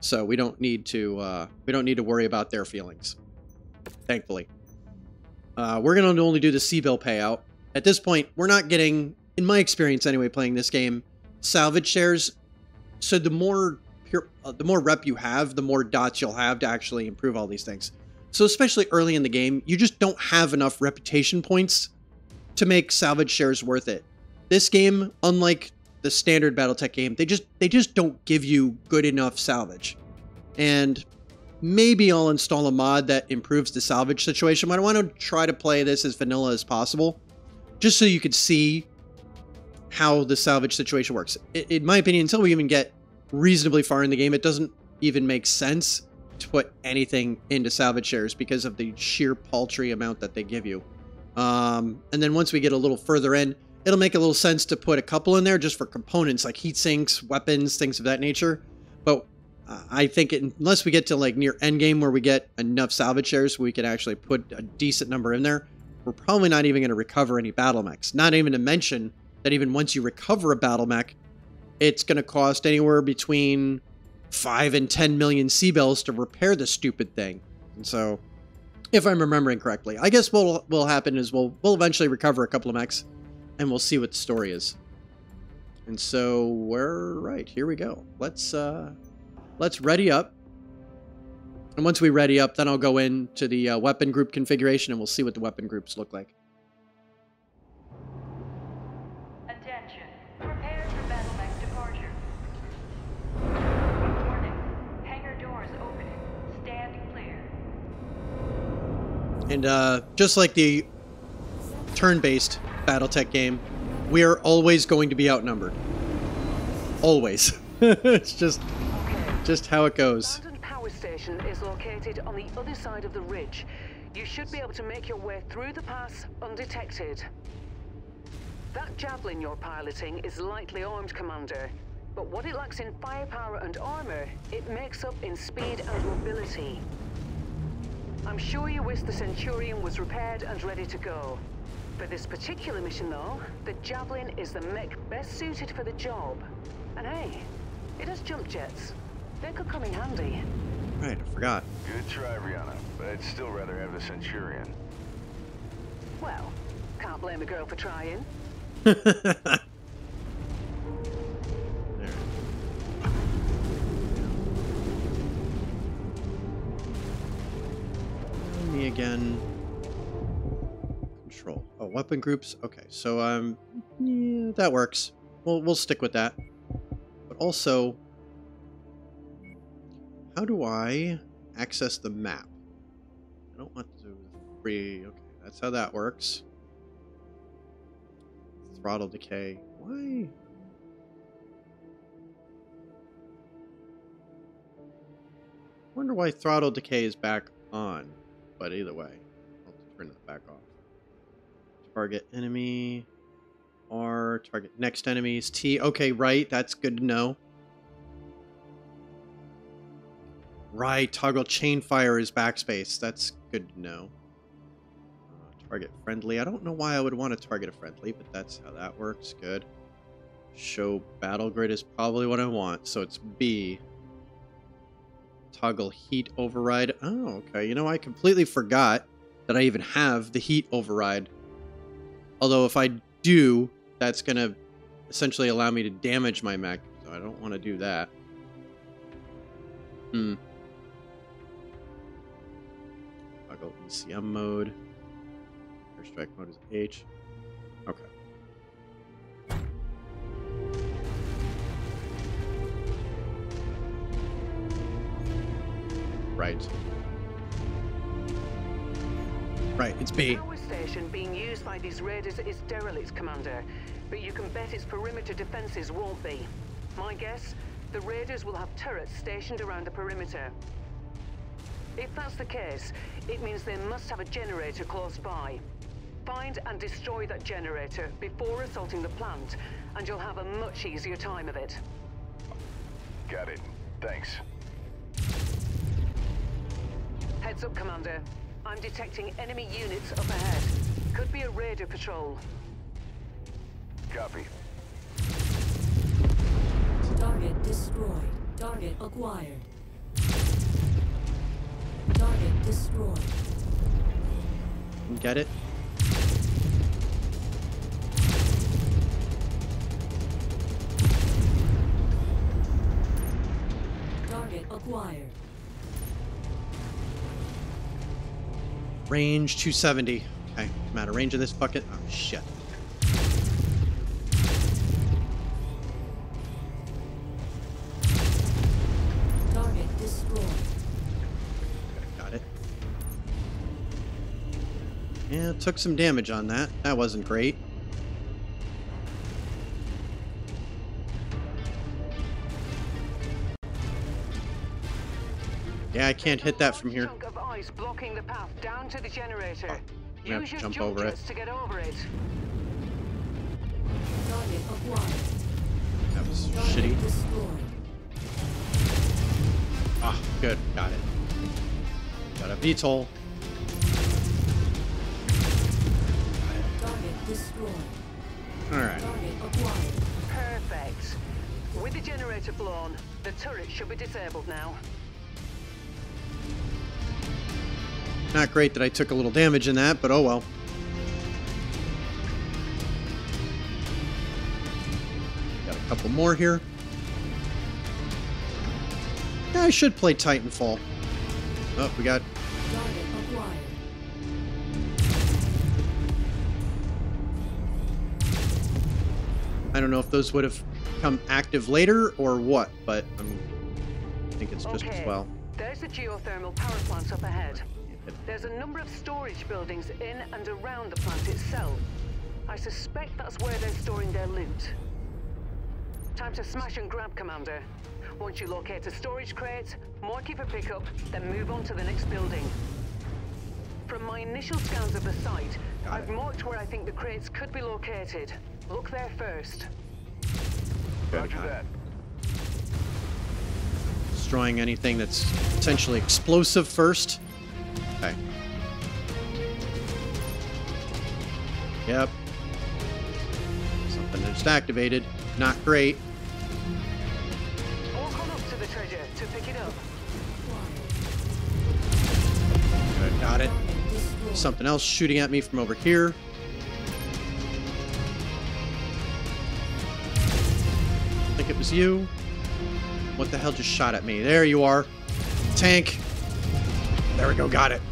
So we don't need to uh, we don't need to worry about their feelings. Thankfully, uh, we're gonna only do the C-bill payout. At this point, we're not getting, in my experience anyway, playing this game, salvage shares. So the more pure, uh, the more rep you have, the more dots you'll have to actually improve all these things. So especially early in the game, you just don't have enough reputation points to make salvage shares worth it. This game, unlike the standard BattleTech game, they just they just don't give you good enough salvage. And maybe I'll install a mod that improves the salvage situation, but I want to try to play this as vanilla as possible, just so you could see how the salvage situation works. In my opinion, until we even get reasonably far in the game, it doesn't even make sense to put anything into salvage shares because of the sheer paltry amount that they give you. Um, and then once we get a little further in, it'll make a little sense to put a couple in there just for components like heat sinks, weapons, things of that nature. But I think it, unless we get to like near end game where we get enough salvage shares, we can actually put a decent number in there. We're probably not even going to recover any battle mechs. Not even to mention that even once you recover a battle mech, it's going to cost anywhere between five and ten million C bills to repair the stupid thing. And so, if I'm remembering correctly, I guess what will happen is we'll we'll eventually recover a couple of mechs, and we'll see what the story is. And so we're right here. We go. Let's uh, let's ready up. And once we ready up, then I'll go into the uh, weapon group configuration, and we'll see what the weapon groups look like. Attention. Prepare for battle departure. Warning. Hangar doors opening. Stand clear. And uh, just like the turn-based BattleTech game, we are always going to be outnumbered. Always. it's just, just how it goes. Abandoned power station is located on the other side of the ridge. You should be able to make your way through the pass undetected. That javelin you're piloting is lightly armed, Commander. But what it lacks in firepower and armor, it makes up in speed and mobility. I'm sure you wish the Centurion was repaired and ready to go. For this particular mission, though, the Javelin is the mech best suited for the job. And hey, it has jump jets. They could come in handy. Right, I forgot. Good try, Ryana. but I'd still rather have the Centurion. Well, can't blame a girl for trying. Me again. Control. Oh, weapon groups. Okay, so um, yeah, that works. We'll we'll stick with that. But also, how do I access the map? I don't want to free. Okay, that's how that works. Throttle decay. Why? Wonder why throttle decay is back on. But either way, I'll turn that back off. Target enemy. R. Target next enemies. T. Okay, right. That's good to know. Right. Toggle chain fire is backspace. That's good to know. Uh, target friendly. I don't know why I would want to target a friendly, but that's how that works. Good. Show battle grid is probably what I want. So it's B. Toggle heat override. Oh, okay. You know, I completely forgot that I even have the heat override. Although if I do, that's going to essentially allow me to damage my mech. So I don't want to do that. Hmm. Toggle ECM mode. Airstrike mode is H. Okay. Right. Right, it's B. The power station being used by these raiders is derelict, Commander. But you can bet its perimeter defenses won't be. My guess? The raiders will have turrets stationed around the perimeter. If that's the case, it means they must have a generator close by. Find and destroy that generator before assaulting the plant, and you'll have a much easier time of it. Got it. Thanks. Heads up, Commander. I'm detecting enemy units up ahead. Could be a raider patrol. Copy. Target destroyed. Target acquired. Target destroyed. Get it? Target acquired. Range 270. Okay, I'm out of range of this bucket. Oh, shit. Yeah, took some damage on that. That wasn't great. Yeah, I can't hit that from here. Chunk of ice blocking the path down to the generator. I'm gonna have Use to your jump jump over it. to get over it. That was shitty. destroyed. Ah, good. Got it. Got a VTOL. Destroyed. Alright. Perfect. With the generator blown, the turret should be disabled now. Not great that I took a little damage in that, but oh well. Got a couple more here. Yeah, I should play Titanfall. Oh, we got I don't know if those would have come active later or what, but um, I think it's just okay. as well. There's the geothermal power plant up ahead. There's a number of storage buildings in and around the plant itself. I suspect that's where they're storing their loot. Time to smash and grab, Commander. Once you locate a storage crate, mark it for pickup, then move on to the next building. From my initial scans of the site, I've marked where I think the crates could be located. Look there first. Roger that. Destroying anything that's potentially explosive first. Okay. Yep. Something just activated. Not great. Walk on up to the treasure to pick it up. Got it. Something else shooting at me from over here. It was you. What the hell just shot at me? There you are. Tank. There we go, got it.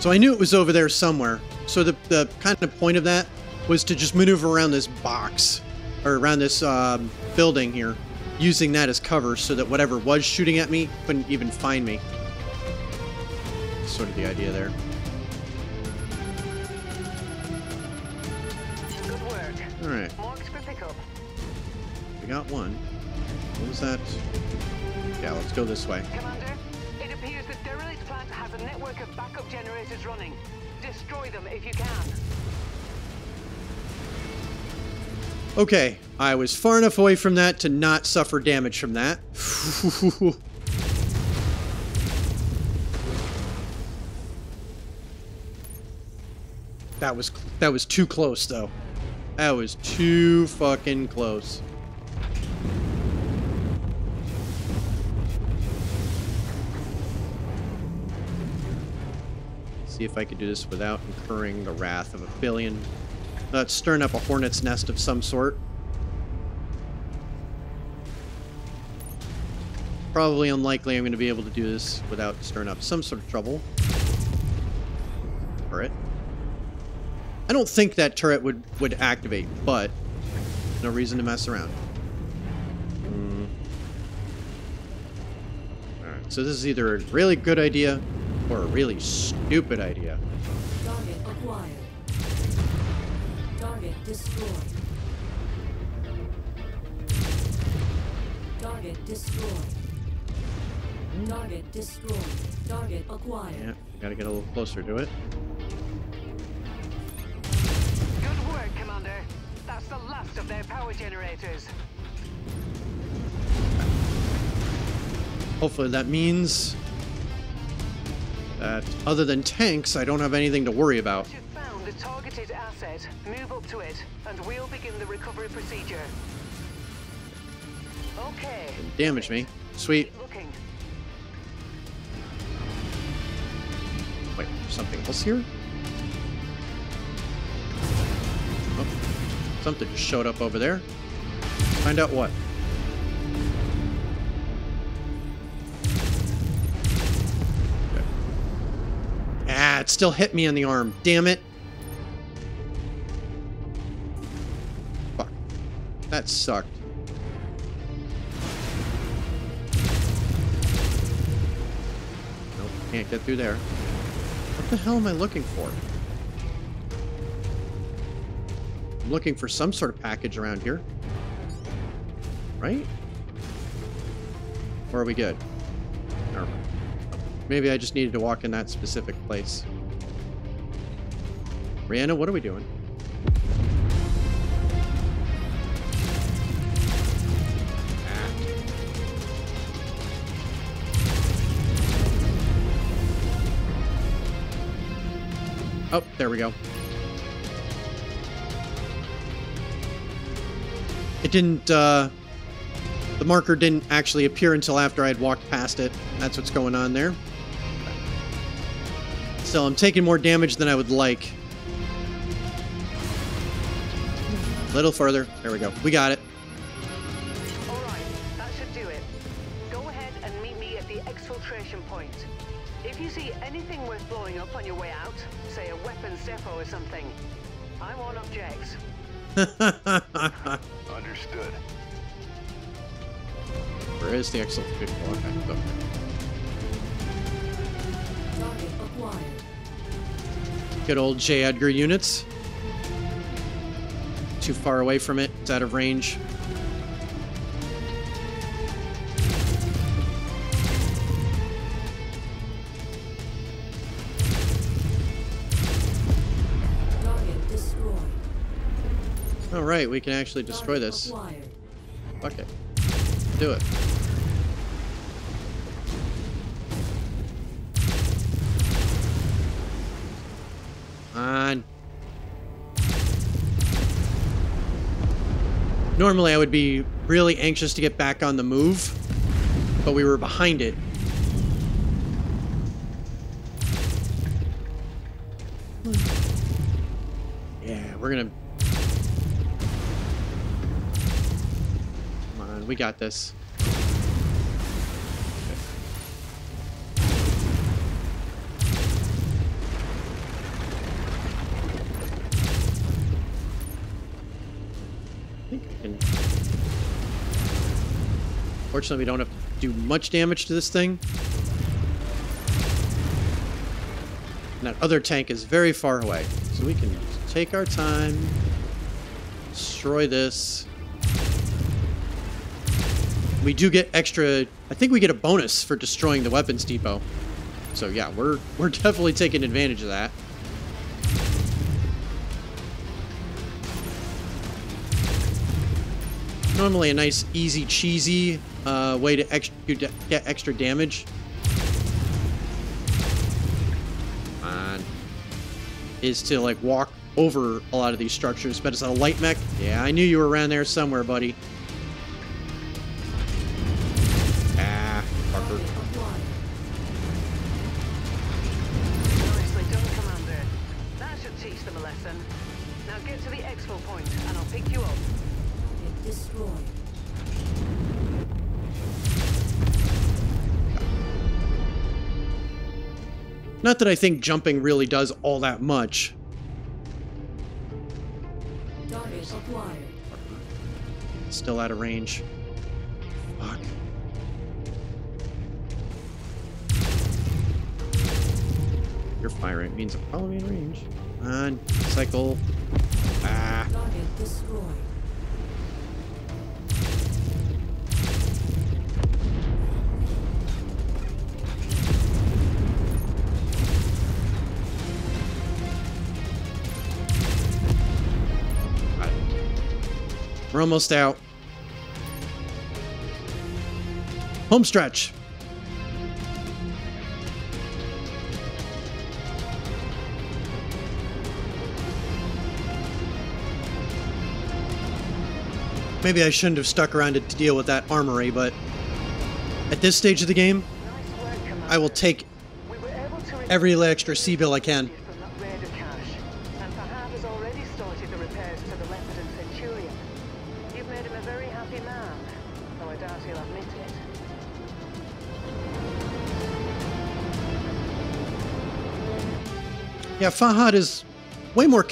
So I knew it was over there somewhere. So the, the kind of point of that was to just maneuver around this box, or around this um, building here, using that as cover so that whatever was shooting at me couldn't even find me. Sort of the idea there. Alright, Marks for pickup. we got one. What was that? Yeah, let's go this way. Commander, it appears the derelict plant has a network of backup generators running. Destroy them if you can. Okay, I was far enough away from that to not suffer damage from that. that was that was too close though. That was too fucking close. See if I could do this without incurring the wrath of a billion uh, stirring up a hornet's nest of some sort. Probably unlikely I'm going to be able to do this without stirring up some sort of trouble. Turret. I don't think that turret would, would activate, but no reason to mess around. Hmm. Alright, so this is either a really good idea or a really stupid idea. Target acquired. Target destroyed. Target destroyed. Target destroyed. Target acquired. Yeah, gotta get a little closer to it. Of their power generators. Hopefully that means that other than tanks, I don't have anything to worry about. You've found targeted asset. Move up to it, and we'll begin the recovery procedure. Okay. Didn't damage me. Sweet. Wait, something else here? Oh, something just showed up over there. Find out what. Okay. Ah, it still hit me on the arm. Damn it. Fuck. That sucked. Nope, can't get through there. What the hell am I looking for? I'm looking for some sort of package around here. Right? Or are we good? Never mind. Maybe I just needed to walk in that specific place. Ryana, what are we doing? Ah. Oh, there we go. It didn't, uh... The marker didn't actually appear until after I had walked past it. That's what's going on there. Still, I'm taking more damage than I would like. A little further. There we go. We got it. All right, that should do it. Go ahead and meet me at the exfiltration point. If you see anything worth blowing up on your way out, say a weapons depot or something, I won't object. Understood. Where is the Excel 50? Okay, okay. Target acquired. Good old J. Edgar units. Too far away from it. It's out of range. All right, we can actually destroy this. Fuck it. Do it. On. Normally I would be really anxious to get back on the move, but we were behind it. Yeah, we're gonna we got this. Fortunately, we don't have to do much damage to this thing. And that other tank is very far away. So we can take our time, destroy this. We do get extra... I think we get a bonus for destroying the weapons depot. So yeah, we're, we're definitely taking advantage of that. Normally a nice, easy, cheesy uh, way to ex get extra damage. On. Is to like walk over a lot of these structures, but it's a light mech. Yeah, I knew you were around there somewhere, buddy. Not that I think jumping really does all that much. Still out of range. Fuck. Your fire rate means I'm probably in range. On, cycle. Ah. We're almost out. Home stretch. Maybe I shouldn't have stuck around to deal with that armory, but at this stage of the game, I will take every extra C bill I can. Yeah, Fahad is way more.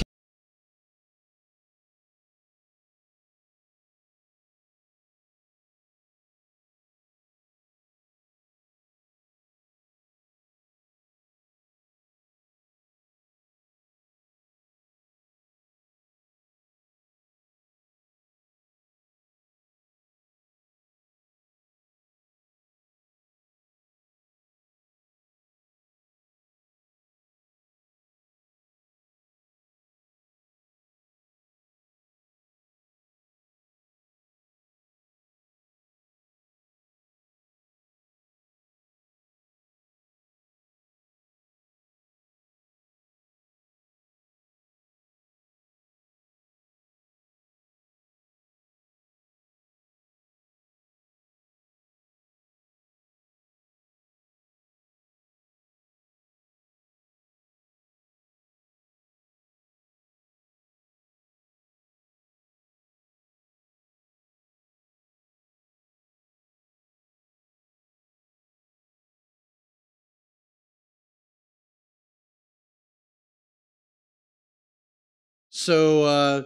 So uh,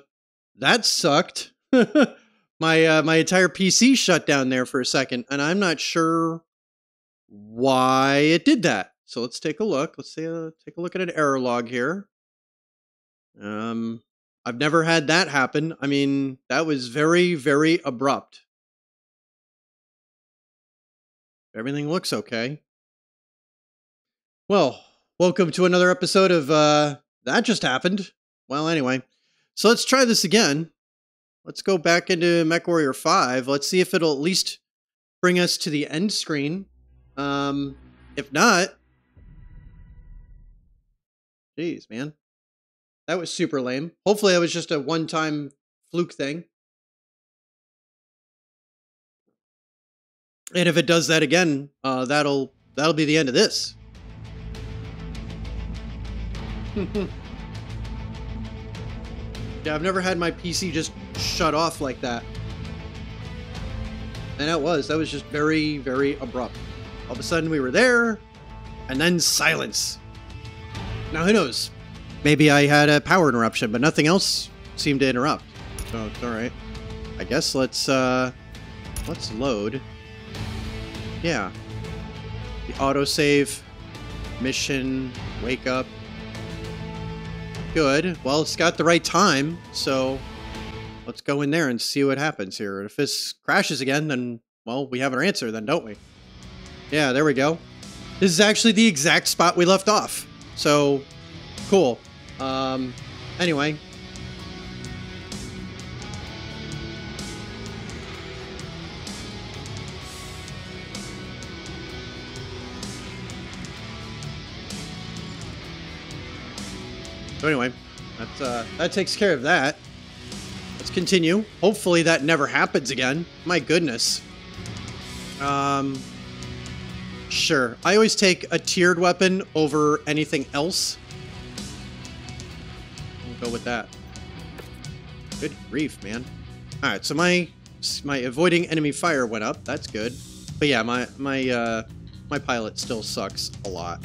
that sucked. my uh, my entire PC shut down there for a second, and I'm not sure why it did that. So let's take a look. Let's say, uh, take a look at an error log here. Um, I've never had that happen. I mean, that was very very abrupt. Everything looks okay. Well, welcome to another episode of uh, that just happened. Well, anyway, so let's try this again. Let's go back into MechWarrior 5. Let's see if it'll at least bring us to the end screen. Um, if not, jeez, man, that was super lame. Hopefully, that was just a one-time fluke thing. And if it does that again, uh, that'll that'll be the end of this. Yeah, I've never had my PC just shut off like that. And that was, that was just very, very abrupt. All of a sudden we were there, and then silence. Now who knows? Maybe I had a power interruption, but nothing else seemed to interrupt. So it's alright. I guess let's uh let's load. Yeah. The autosave mission, wake up. Good. Well, it's got the right time, so let's go in there and see what happens here. If this crashes again, then, well, we have our answer then, don't we? Yeah, there we go. This is actually the exact spot we left off. So, cool. Um, anyway. So anyway, that, uh, that takes care of that. Let's continue. Hopefully that never happens again. My goodness. Um, sure. I always take a tiered weapon over anything else. We'll go with that. Good grief, man. All right, so my my avoiding enemy fire went up. That's good. But yeah, my my uh, my pilot still sucks a lot.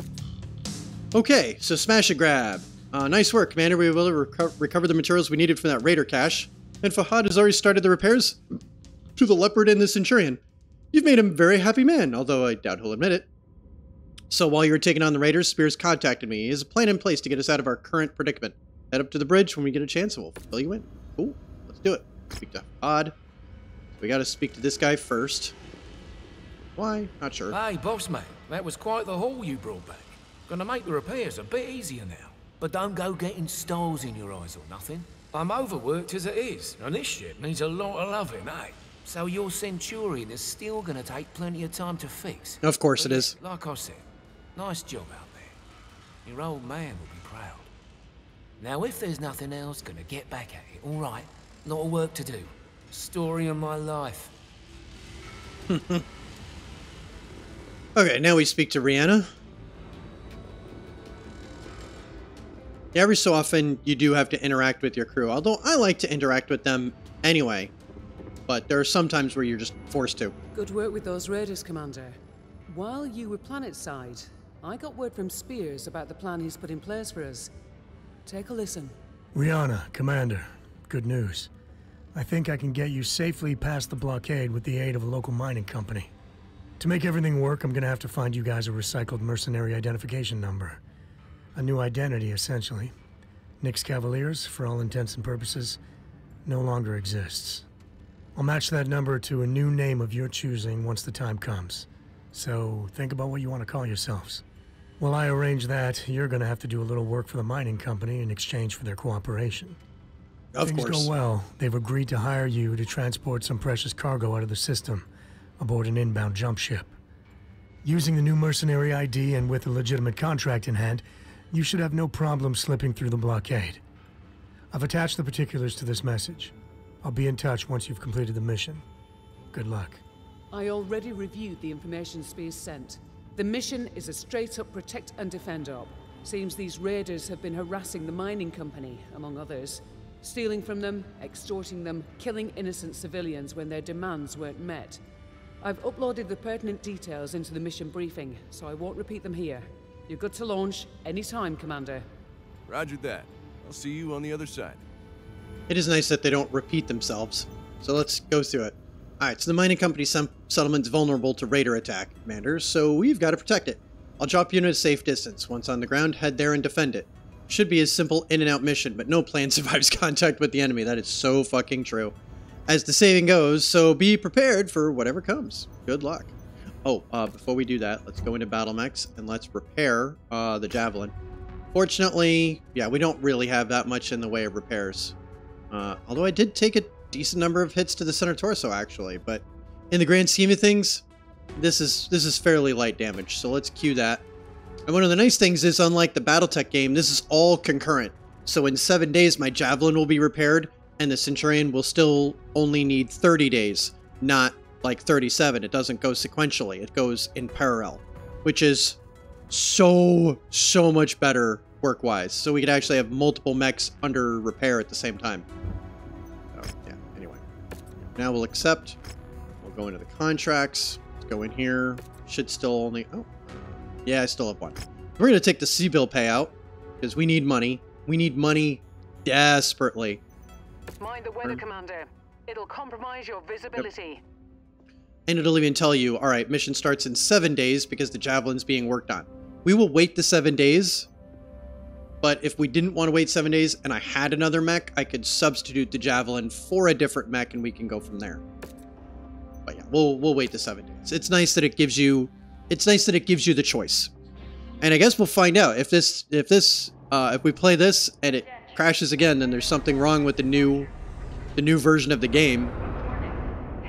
Okay, so smash and grab. Uh, nice work, Commander. We will reco recover the materials we needed from that raider cache, and Fahad has already started the repairs to the Leopard and the Centurion. You've made him a very happy man, although I doubt he'll admit it. So while you were taking on the raiders, Spears contacted me. He has a plan in place to get us out of our current predicament. Head up to the bridge when we get a chance, and we'll fill you in. Cool. Let's do it. Speak to Fahad. We got to speak to this guy first. Why? Not sure. Hey, boss man, that was quite the haul you brought back. Gonna make the repairs a bit easier now. But don't go getting stars in your eyes or nothing. I'm overworked as it is, and this ship needs a lot of loving, eh? So your Centurion is still gonna take plenty of time to fix. Of course But it is. Like I said, nice job out there. Your old man will be proud. Now, if there's nothing else, gonna get back at it, all right? Lot of work to do. Story of my life. Okay, now we speak to Ryana. Every so often, you do have to interact with your crew, although I like to interact with them anyway. But there are some times where you're just forced to. Good work with those raiders, Commander. While you were planetside, I got word from Spears about the plan he's put in place for us. Take a listen. Ryana, Commander, good news. I think I can get you safely past the blockade with the aid of a local mining company. To make everything work, I'm gonna have to find you guys a recycled mercenary identification number. A new identity, essentially. Nick's Cavaliers, for all intents and purposes, no longer exists. I'll match that number to a new name of your choosing once the time comes. So think about what you want to call yourselves. While I arrange that, you're gonna have to do a little work for the mining company in exchange for their cooperation. Of Things course. go well. They've agreed to hire you to transport some precious cargo out of the system aboard an inbound jump ship. Using the new mercenary ID and with a legitimate contract in hand, you should have no problem slipping through the blockade. I've attached the particulars to this message. I'll be in touch once you've completed the mission. Good luck. I already reviewed the information Spears sent. The mission is a straight up protect and defend op. Seems these raiders have been harassing the mining company, among others. Stealing from them, extorting them, killing innocent civilians when their demands weren't met. I've uploaded the pertinent details into the mission briefing, so I won't repeat them here. You're good to launch anytime, Commander. Roger that. I'll see you on the other side. It is nice that they don't repeat themselves. So let's go through it. Alright, so the mining company settlement's vulnerable to raider attack, Commander, so we've got to protect it. I'll drop you in a safe distance. Once on the ground, head there and defend it. Should be a simple in and out mission, but no plan survives contact with the enemy. That is so fucking true. As the saying goes, so be prepared for whatever comes. Good luck. Oh, uh, before we do that, let's go into Battle Mechs and let's repair uh, the Javelin. Fortunately, yeah, we don't really have that much in the way of repairs. Uh, although I did take a decent number of hits to the center torso, actually, but in the grand scheme of things, this is this is fairly light damage. So let's cue that. And one of the nice things is, unlike the BattleTech game, this is all concurrent. So in seven days, my Javelin will be repaired, and the Centurion will still only need 30 days, not like 37. It doesn't go sequentially, it goes in parallel, which is so, so much better work-wise, so we could actually have multiple mechs under repair at the same time. So, yeah, anyway. Now we'll accept. We'll go into the contracts. Let's go in here. Should still only... Oh. Yeah, I still have one. We're going to take the C-bill payout, because we need money. We need money desperately. Mind the weather, Commander. It'll compromise your visibility. And it'll even tell you, all right, mission starts in seven days because the Javelin's being worked on. We will wait the seven days, but if we didn't want to wait seven days and I had another mech, I could substitute the Javelin for a different mech and we can go from there. But yeah, we'll we'll wait the seven days. It's nice that it gives you, it's nice that it gives you the choice. And I guess we'll find out if this if this uh, if we play this and it crashes again, then there's something wrong with the new the new version of the game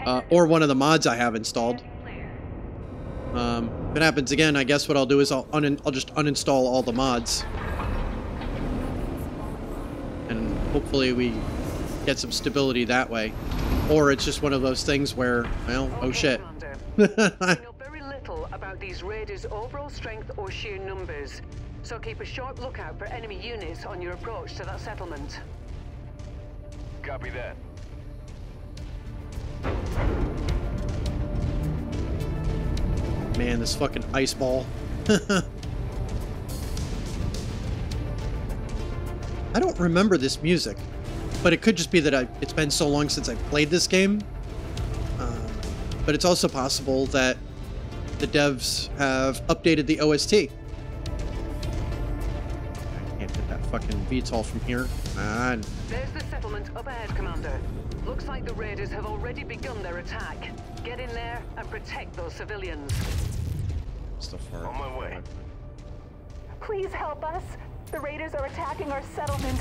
uh, or one of the mods I have installed. Um, if it happens again, I guess what I'll do is I'll, un I'll just uninstall all the mods. And hopefully we get some stability that way. Or it's just one of those things where, well, oh shit. We know very little about these raiders' overall strength or sheer numbers, so keep a sharp lookout for enemy units on your approach to that settlement. Copy that. Man, this fucking ice ball. I don't remember this music, but it could just be that I, it's been so long since I played this game. Um, but it's also possible that the devs have updated the OST. I can't get that fucking VTOL from here. Man. There's the settlement up ahead, Commander. Looks like the raiders have already begun their attack. Get in there and protect those civilians. Still far. On my way. Please help us. The raiders are attacking our settlement.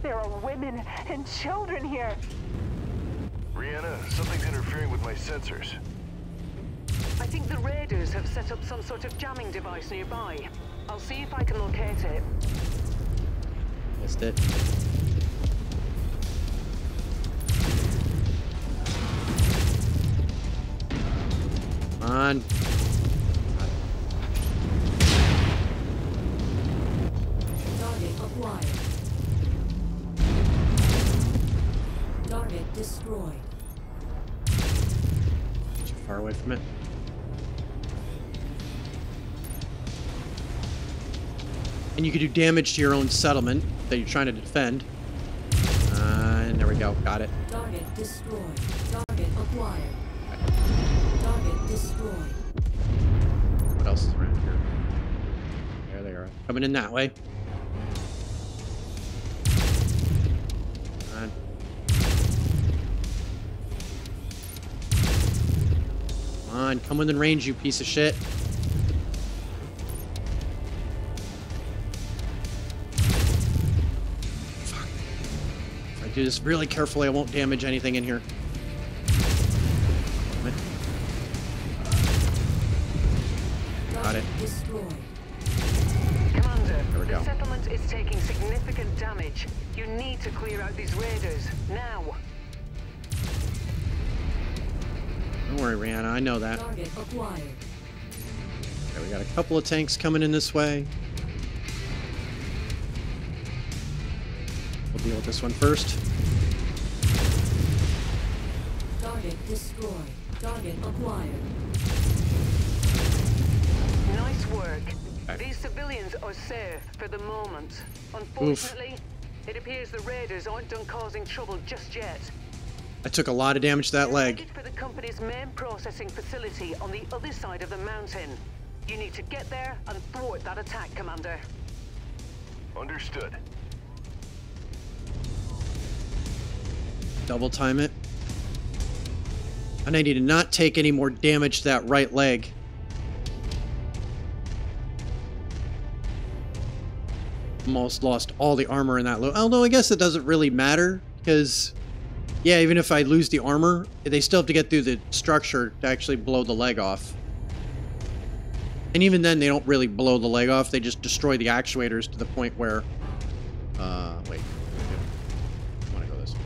There are women and children here. Ryana, something's interfering with my sensors. I think the raiders have set up some sort of jamming device nearby. I'll see if I can locate it. Missed it. Come on. Target acquired. Target destroyed. Too far away from it. And you can do damage to your own settlement that you're trying to defend. Uh, and there we go. Got it. Target destroyed. Target acquired. Target destroyed. What else is around here? There they are. Coming in that way. Come on. Come on, come within range, you piece of shit. Fuck. If I do this really carefully, I won't damage anything in here. Is taking significant damage. You need to clear out these raiders, now. Don't worry, Ryana, I know that. Target acquired. Okay, we got a couple of tanks coming in this way. We'll deal with this one first. Target destroyed. Target acquired. Nice work. Okay. These civilians are safe for the moment. Unfortunately, it appears the raiders aren't done causing trouble just yet. I took a lot of damage to that They're leg. headed for the company's main processing facility on the other side of the mountain. You need to get there and thwart that attack, Commander. Understood. Double time it. And I need to not take any more damage to that right leg. Almost lost all the armor in that low. Although I guess it doesn't really matter because, yeah, even if I lose the armor, they still have to get through the structure to actually blow the leg off. And even then, they don't really blow the leg off. They just destroy the actuators to the point where, uh, wait, I want to go this way.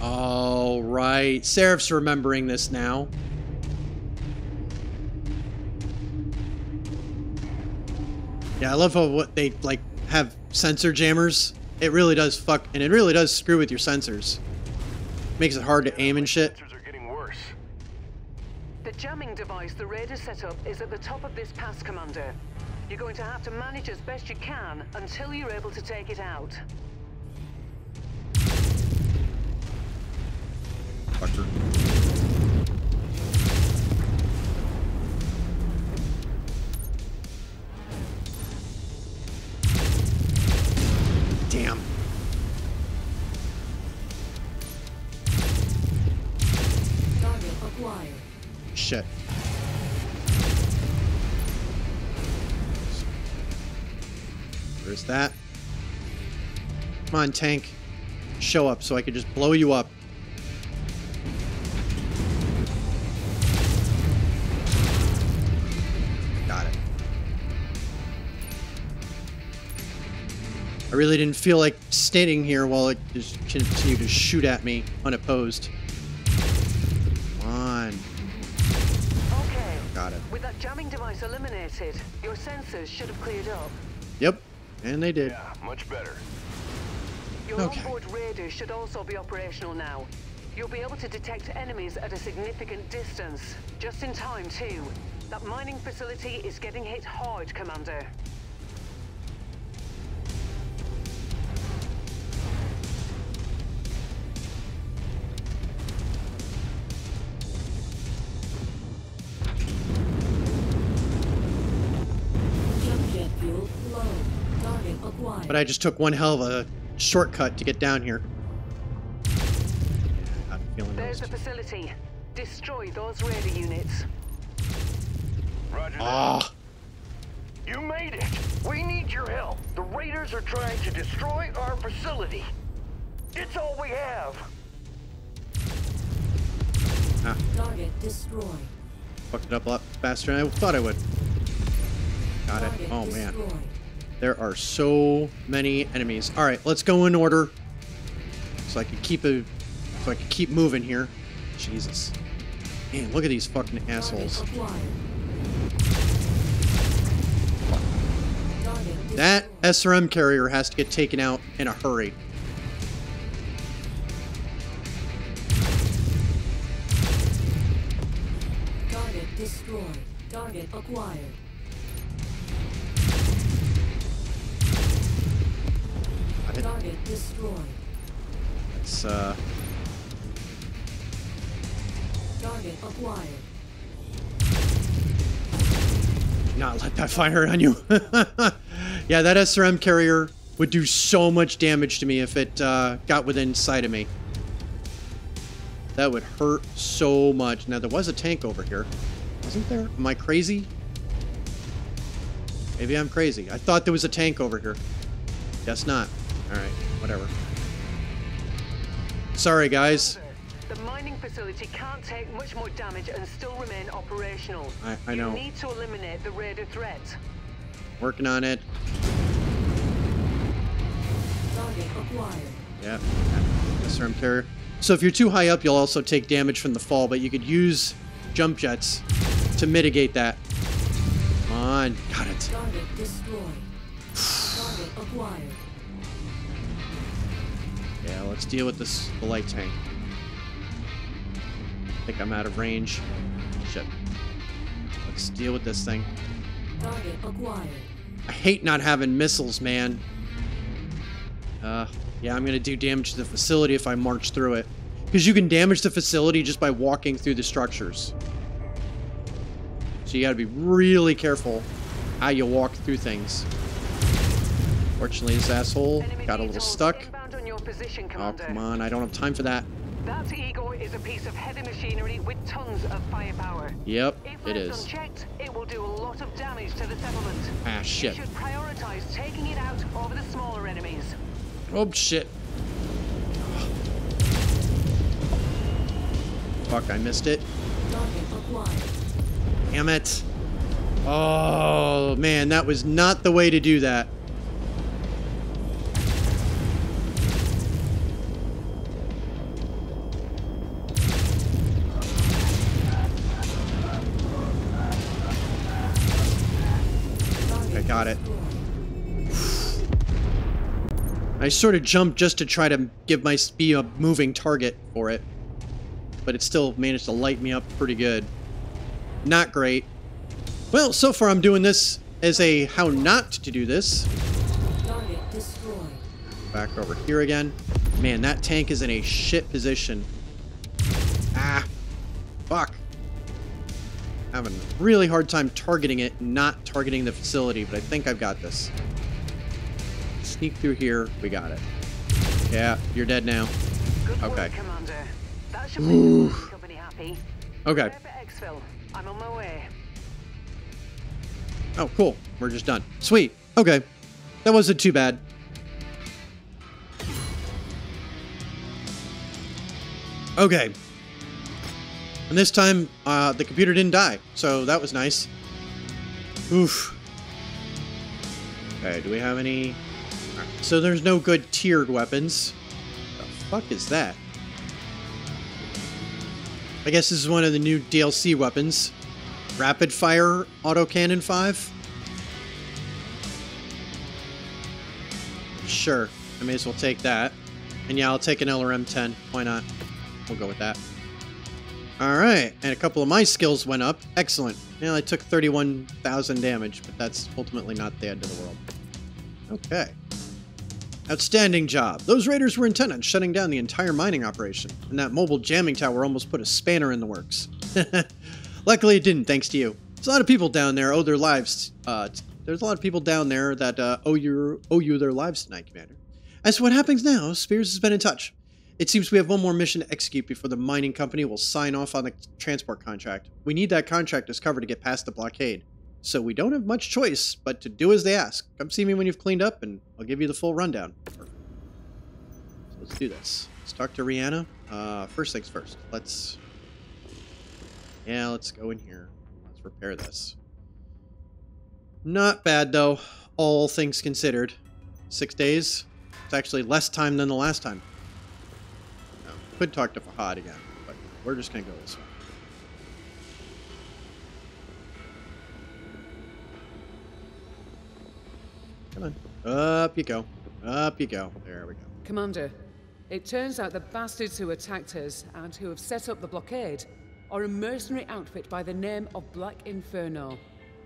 All right. Seraph's remembering this now. Yeah, I love how what they like have sensor jammers. It really does fuck, and it really does screw with your sensors. Makes it hard to aim and shit. The jamming device the Raider set up is at the top of this pass, Commander. You're going to have to manage as best you can until you're able to take it out. Fucker. Shit. There's that. Come on, tank. Show up so I can just blow you up. Got it. I really didn't feel like standing here while it just continued to shoot at me unopposed. Got it. With that jamming device eliminated, your sensors should have cleared up. Yep. And they did. Yeah, much better. Your Okay. onboard radar should also be operational now. You'll be able to detect enemies at a significant distance. Just in time, too. That mining facility is getting hit hard, Commander. But I just took one hell of a shortcut to get down here. There's those. the facility. Destroy those radar units. Roger that. Ah, You made it! We need your help. The Raiders are trying to destroy our facility. It's all we have. Target destroyed. Fucked it up a lot faster than I thought I would. Got it. Oh man, there are so many enemies. All right, let's go in order, so I can keep a, so I can keep moving here. Jesus, man, look at these fucking assholes. Target acquired. Target That SRM carrier has to get taken out in a hurry. Destroyed. Target acquired. Target destroyed. It's uh, Target acquired. not let that fire on you. yeah, that SRM carrier would do so much damage to me if it uh, got within sight of me. That would hurt so much. Now, there was a tank over here. Wasn't there? Am I crazy? Maybe I'm crazy. I thought there was a tank over here. Guess not. Alright, whatever. Sorry, guys. The mining facility can't take much more damage and still remain operational. I- I know. You need to eliminate the raider threat. Working on it. Target acquired. Yeah. SRM carrier. So if you're too high up, you'll also take damage from the fall, but you could use jump jets to mitigate that. Come on. Got it. Target destroyed. Target acquired. Yeah, let's deal with this the light tank. I think I'm out of range. Shit. Let's deal with this thing. Target acquired. I hate not having missiles, man. Uh, yeah, I'm gonna do damage to the facility if I march through it. Because you can damage the facility just by walking through the structures. So you gotta be really careful how you walk through things. Fortunately, this asshole got a little stuck. On your position, Oh, come on, I don't have time for that. That Igor is a piece of heavy machinery with tons of firepower. Yep, If it left is. unchecked, it will do a lot of damage to the settlement. Ah, shit. You should prioritize taking it out over the smaller enemies. Oh, shit. Fuck, I missed it. Damn it. Oh, man, that was not the way to do that. I got it. I sort of jumped just to try to give my speed a moving target for it. But it still managed to light me up pretty good. Not great. Well, so far I'm doing this as a how not to do this. Back over here again. Man, that tank is in a shit position. Ah. Fuck. Having a really hard time targeting it, not targeting the facility, but I think I've got this. Sneak through here. We got it. Yeah, you're dead now. Good Okay. work, Commander. That should make the company happy. Okay. I'm on my way. Oh, cool. We're just done. Sweet. Okay. That wasn't too bad. Okay. And this time, uh, the computer didn't die, so that was nice. Oof. Okay, do we have any... So there's no good tiered weapons. The fuck is that? I guess this is one of the new DLC weapons. Rapid Fire Autocannon 5? Sure, I may as well take that. And yeah, I'll take an LRM 10. Why not? We'll go with that. Alright, and a couple of my skills went up. Excellent. Yeah, I took 31,000 damage, but that's ultimately not the end of the world. Okay. Outstanding job. Those raiders were intent on shutting down the entire mining operation, and that mobile jamming tower almost put a spanner in the works. Luckily, it didn't, thanks to you. There's a lot of people down there owe their lives. Uh, there's a lot of people down there that uh, owe you owe you their lives tonight, Commander. As to what happens now, Spears has been in touch. It seems we have one more mission to execute before the mining company will sign off on the transport contract. We need that contract as cover to get past the blockade. So we don't have much choice but to do as they ask. Come see me when you've cleaned up, and I'll give you the full rundown. So let's do this. Let's talk to Ryana. Uh, first things first. Let's... Yeah, let's go in here. Let's repair this. Not bad, though, all things considered. Six days. It's actually less time than the last time. No, could talk to Fahad again, but we're just going to go this way. Come on. Up you go. Up you go. There we go. Commander, it turns out the bastards who attacked us and who have set up the blockade are a mercenary outfit by the name of Black Inferno.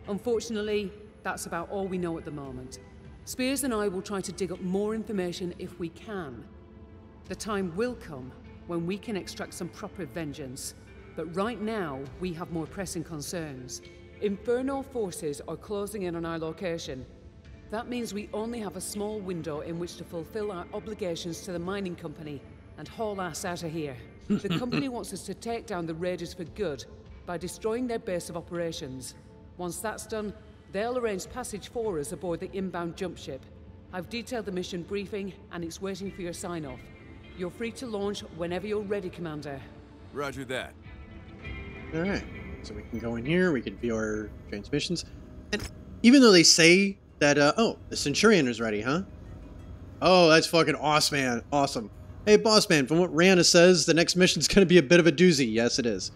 Unfortunately, that's about all we know at the moment. Spears and I will try to dig up more information if we can. The time will come when we can extract some proper vengeance, but right now we have more pressing concerns. Inferno forces are closing in on our location. That means we only have a small window in which to fulfill our obligations to the mining company and haul ass out of here. The company wants us to take down the raiders for good by destroying their base of operations. Once that's done, they'll arrange passage for us aboard the inbound jump ship. I've detailed the mission briefing and it's waiting for your sign off. You're free to launch whenever you're ready, Commander. Roger that. All right. So we can go in here. We can view our transmissions. And even though they say that, uh, oh, the Centurion is ready, huh? Oh, that's fucking awesome, man. Awesome. Hey, boss man, from what Ryana says, the next mission's to be a bit of a doozy. Yes, it is.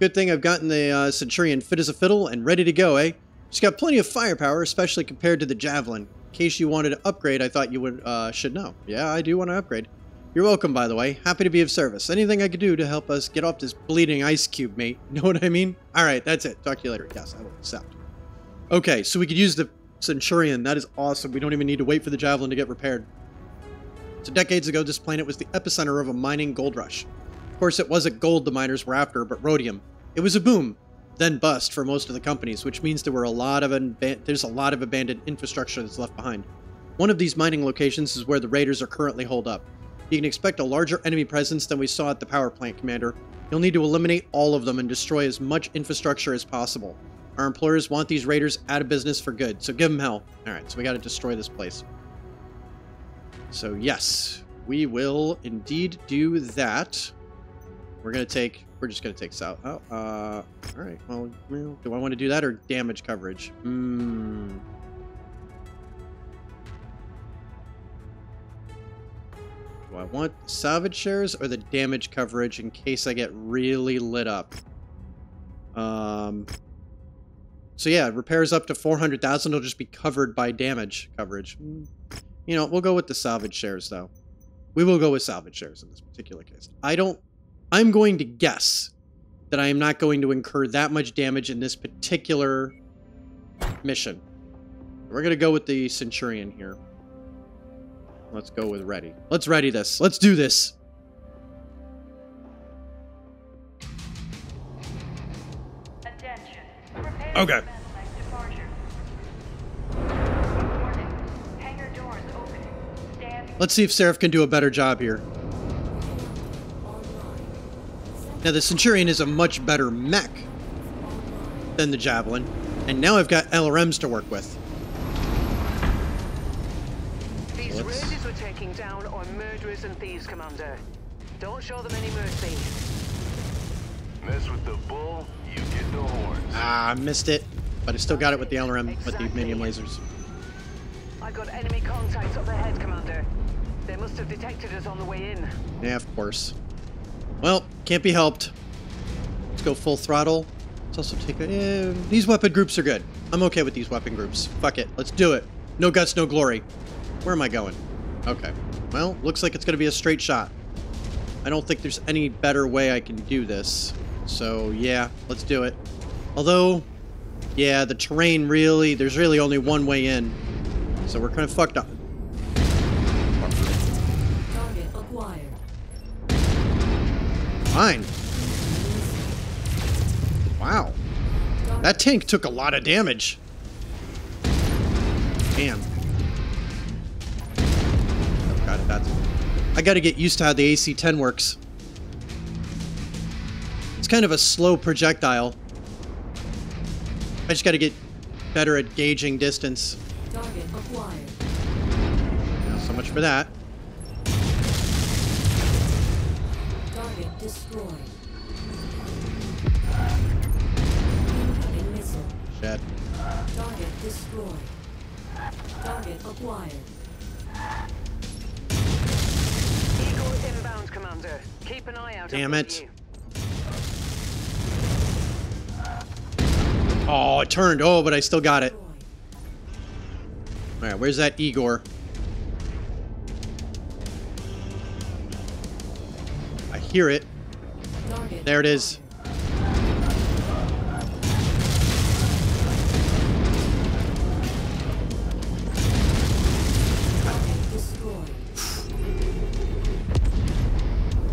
Good thing I've gotten the uh, Centurion fit as a fiddle and ready to go, eh? She's got plenty of firepower, especially compared to the Javelin. In case you wanted to upgrade, I thought you would uh, should know. Yeah, I do want to upgrade. You're welcome, by the way. Happy to be of service. Anything I could do to help us get off this bleeding ice cube, mate. Know what I mean? All right, that's it. Talk to you later. Yes, I will accept. Okay, so we could use the Centurion. That is awesome. We don't even need to wait for the Javelin to get repaired. So decades ago, this planet was the epicenter of a mining gold rush. Of course, it wasn't gold the miners were after, but rhodium. It was a boom, then bust for most of the companies, which means there were a lot of there's a lot of abandoned infrastructure that's left behind. One of these mining locations is where the raiders are currently holed up. You can expect a larger enemy presence than we saw at the power plant, Commander. You'll need to eliminate all of them and destroy as much infrastructure as possible. Our employers want these raiders out of business for good, so give them hell. Alright, so we gotta destroy this place. So yes, we will indeed do that. We're gonna take, we're just gonna take south. Oh, uh, alright, well, well, do I want to do that or damage coverage? Hmm. Do I want salvage shares or the damage coverage in case I get really lit up? Um, so yeah, repairs up to 400,000 will just be covered by damage coverage. Mm. You know, we'll go with the salvage shares, though. We will go with salvage shares in this particular case. I don't... I'm going to guess that I am not going to incur that much damage in this particular mission. We're going to go with the Centurion here. Let's go with ready. Let's ready this. Let's do this. Okay. Let's see if Seraph can do a better job here. Now, the Centurion is a much better mech than the Javelin, and now I've got LRMs to work with. These raiders we're taking down are murderers and thieves, Commander. Don't show them any mercy. Mess with the bull, you get the horns. Ah, I missed it, but I still got it with the LRM, with the medium lasers. I got enemy contacts up ahead, Commander. They must have detected us on the way in. Yeah, of course. Well, can't be helped. Let's go full throttle. Let's also take a... Eh, these weapon groups are good. I'm okay with these weapon groups. Fuck it. Let's do it. No guts, no glory. Where am I going? Okay. Well, looks like it's going to be a straight shot. I don't think there's any better way I can do this. So, yeah, let's do it. Although, yeah, the terrain really... There's really only one way in. So we're kind of fucked up. Target acquired. Fine. Wow. That tank took a lot of damage. Damn. Oh god, that's... I gotta get used to how the AC-10 works. It's kind of a slow projectile. I just gotta get better at gauging distance. Target so much for that. Target destroyed. Incoming missile. Shit. Target destroyed. Target acquired. Eagle inbound, Commander. Keep an eye out. Damn it. you. Oh, it turned. Oh, but I still got it. Alright, where's that Igor? I hear it. There it is.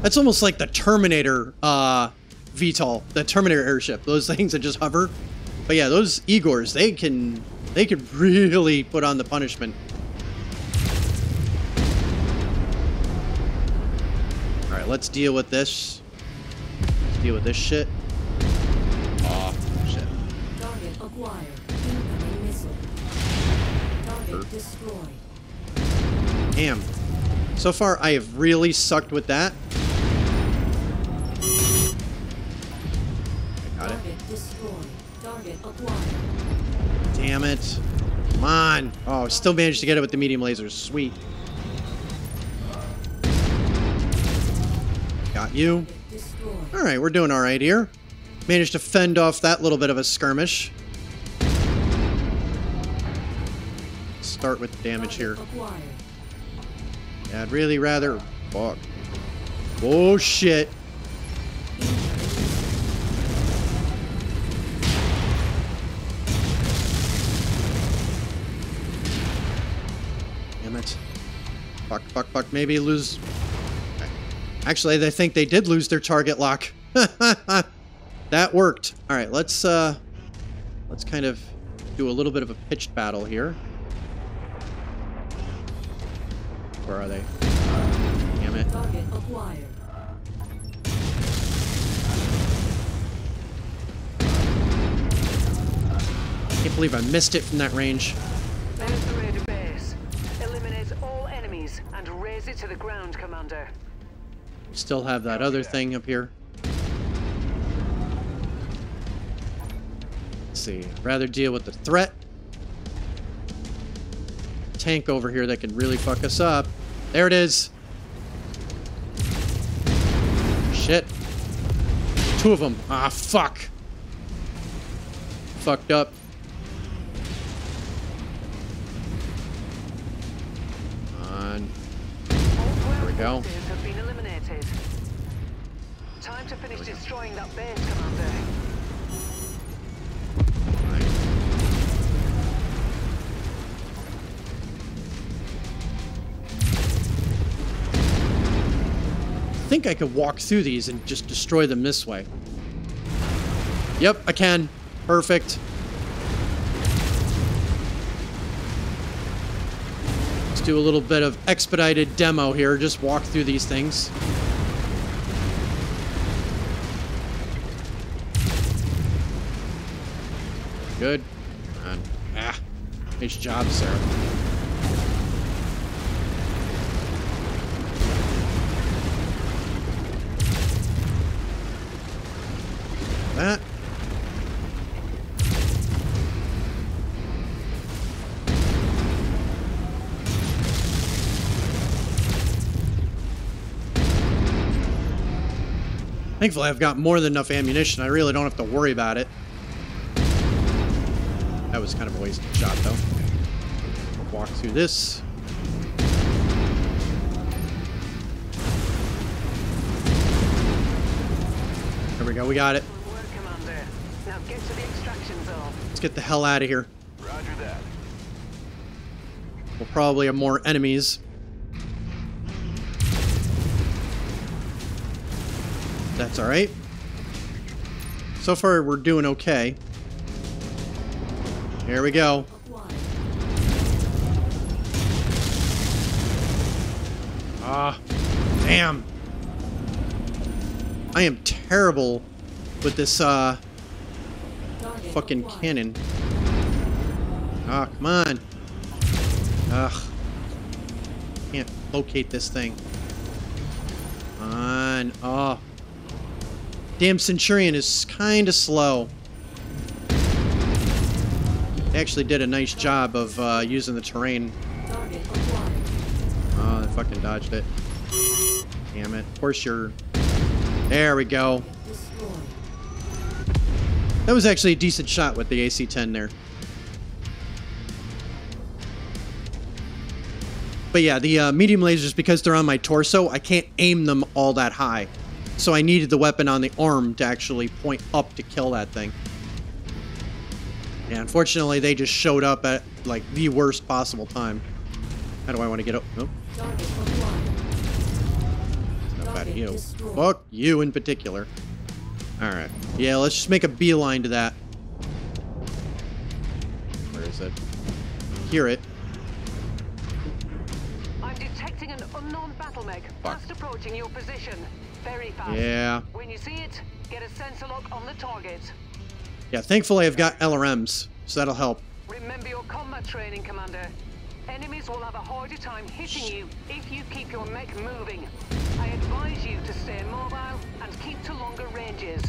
That's almost like the Terminator uh, VTOL, the Terminator airship. Those things that just hover. But yeah, those Igors, they can they can really put on the punishment. All right, let's deal with this. Let's deal with this shit. Oh shit. Target acquired. Incoming missile. Target destroyed. Damn. So far, I have really sucked with that. Damn it. Come on. Oh, still managed to get it with the medium lasers. Sweet. Got you. All right, we're doing all right here. Managed to fend off that little bit of a skirmish. Start with the damage here. Yeah, I'd really rather... Fuck. Oh, shit. Fuck, fuck, fuck. Maybe lose... Actually, they think they did lose their target lock. that worked. All right, let's, uh... Let's kind of do a little bit of a pitched battle here. Where are they? Damn it. Target acquired. Can't believe I missed it from that range. Still have that other thing up here. Let's see. Rather deal with the threat. Tank over here that can really fuck us up. There it is. Shit. Two of them. Ah, fuck. Fucked up. go. Hostiles have been eliminated. Destroying that base, Commander. I think I could walk through these and just destroy them this way. Yep, I can. Perfect. Let's do a little bit of expedited demo here. Just walk through these things. Nice job, sir. That. Thankfully, I've got more than enough ammunition. I really don't have to worry about it. That was kind of a wasted shot, though. Walk through this. There we go. We got it. Good work, Commander. Now get to the extraction zone. Let's get the hell out of here. We'll probably have more enemies. That's alright. So far, we're doing okay. Here we go. Ah, damn. I am terrible with this, uh, fucking cannon. Ah, come on. Ugh. Can't locate this thing. Come on. Oh. Damn Centurion is kind of slow. They actually did a nice job of uh, using the terrain. Oh, they fucking dodged it. Damn it. Of course you're... There we go. That was actually a decent shot with the AC-10 there. But yeah, the uh, medium lasers, because they're on my torso, I can't aim them all that high. So I needed the weapon on the arm to actually point up to kill that thing. Yeah, unfortunately, they just showed up at, like, the worst possible time. How do I want to get up? Oh. Enough out of you. Fuck you in particular. Alright. Yeah, let's just make a beeline to that. Where is it? Hear it. I'm detecting an unknown battle mech fast approaching your position. Very fast. Yeah. When you see it, get a sensor lock on the target. Yeah, thankfully I've got LRMs, so that'll help. Remember your combat training, Commander. Enemies will have a harder time hitting you if you keep your mech moving. I advise you to stay mobile and keep to longer ranges.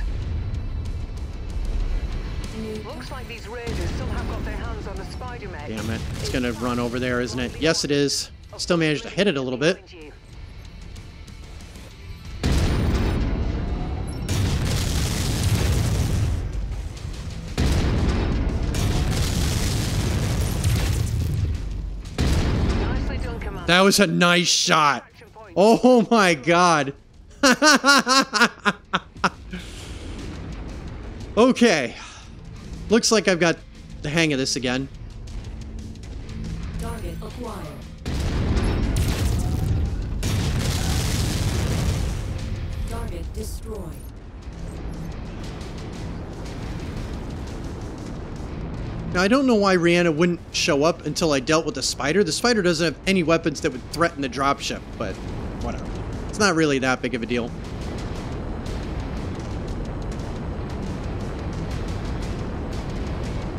Looks like these raiders somehow got their hands on the spider mech. Damn it. It's gonna run over there, isn't it? Yes, it is. Still managed to hit it a little bit. That was a nice shot. Oh my god. okay. Looks like I've got the hang of this again. Now, I don't know why Ryana wouldn't show up until I dealt with the spider. The spider doesn't have any weapons that would threaten the dropship, but whatever. It's not really that big of a deal.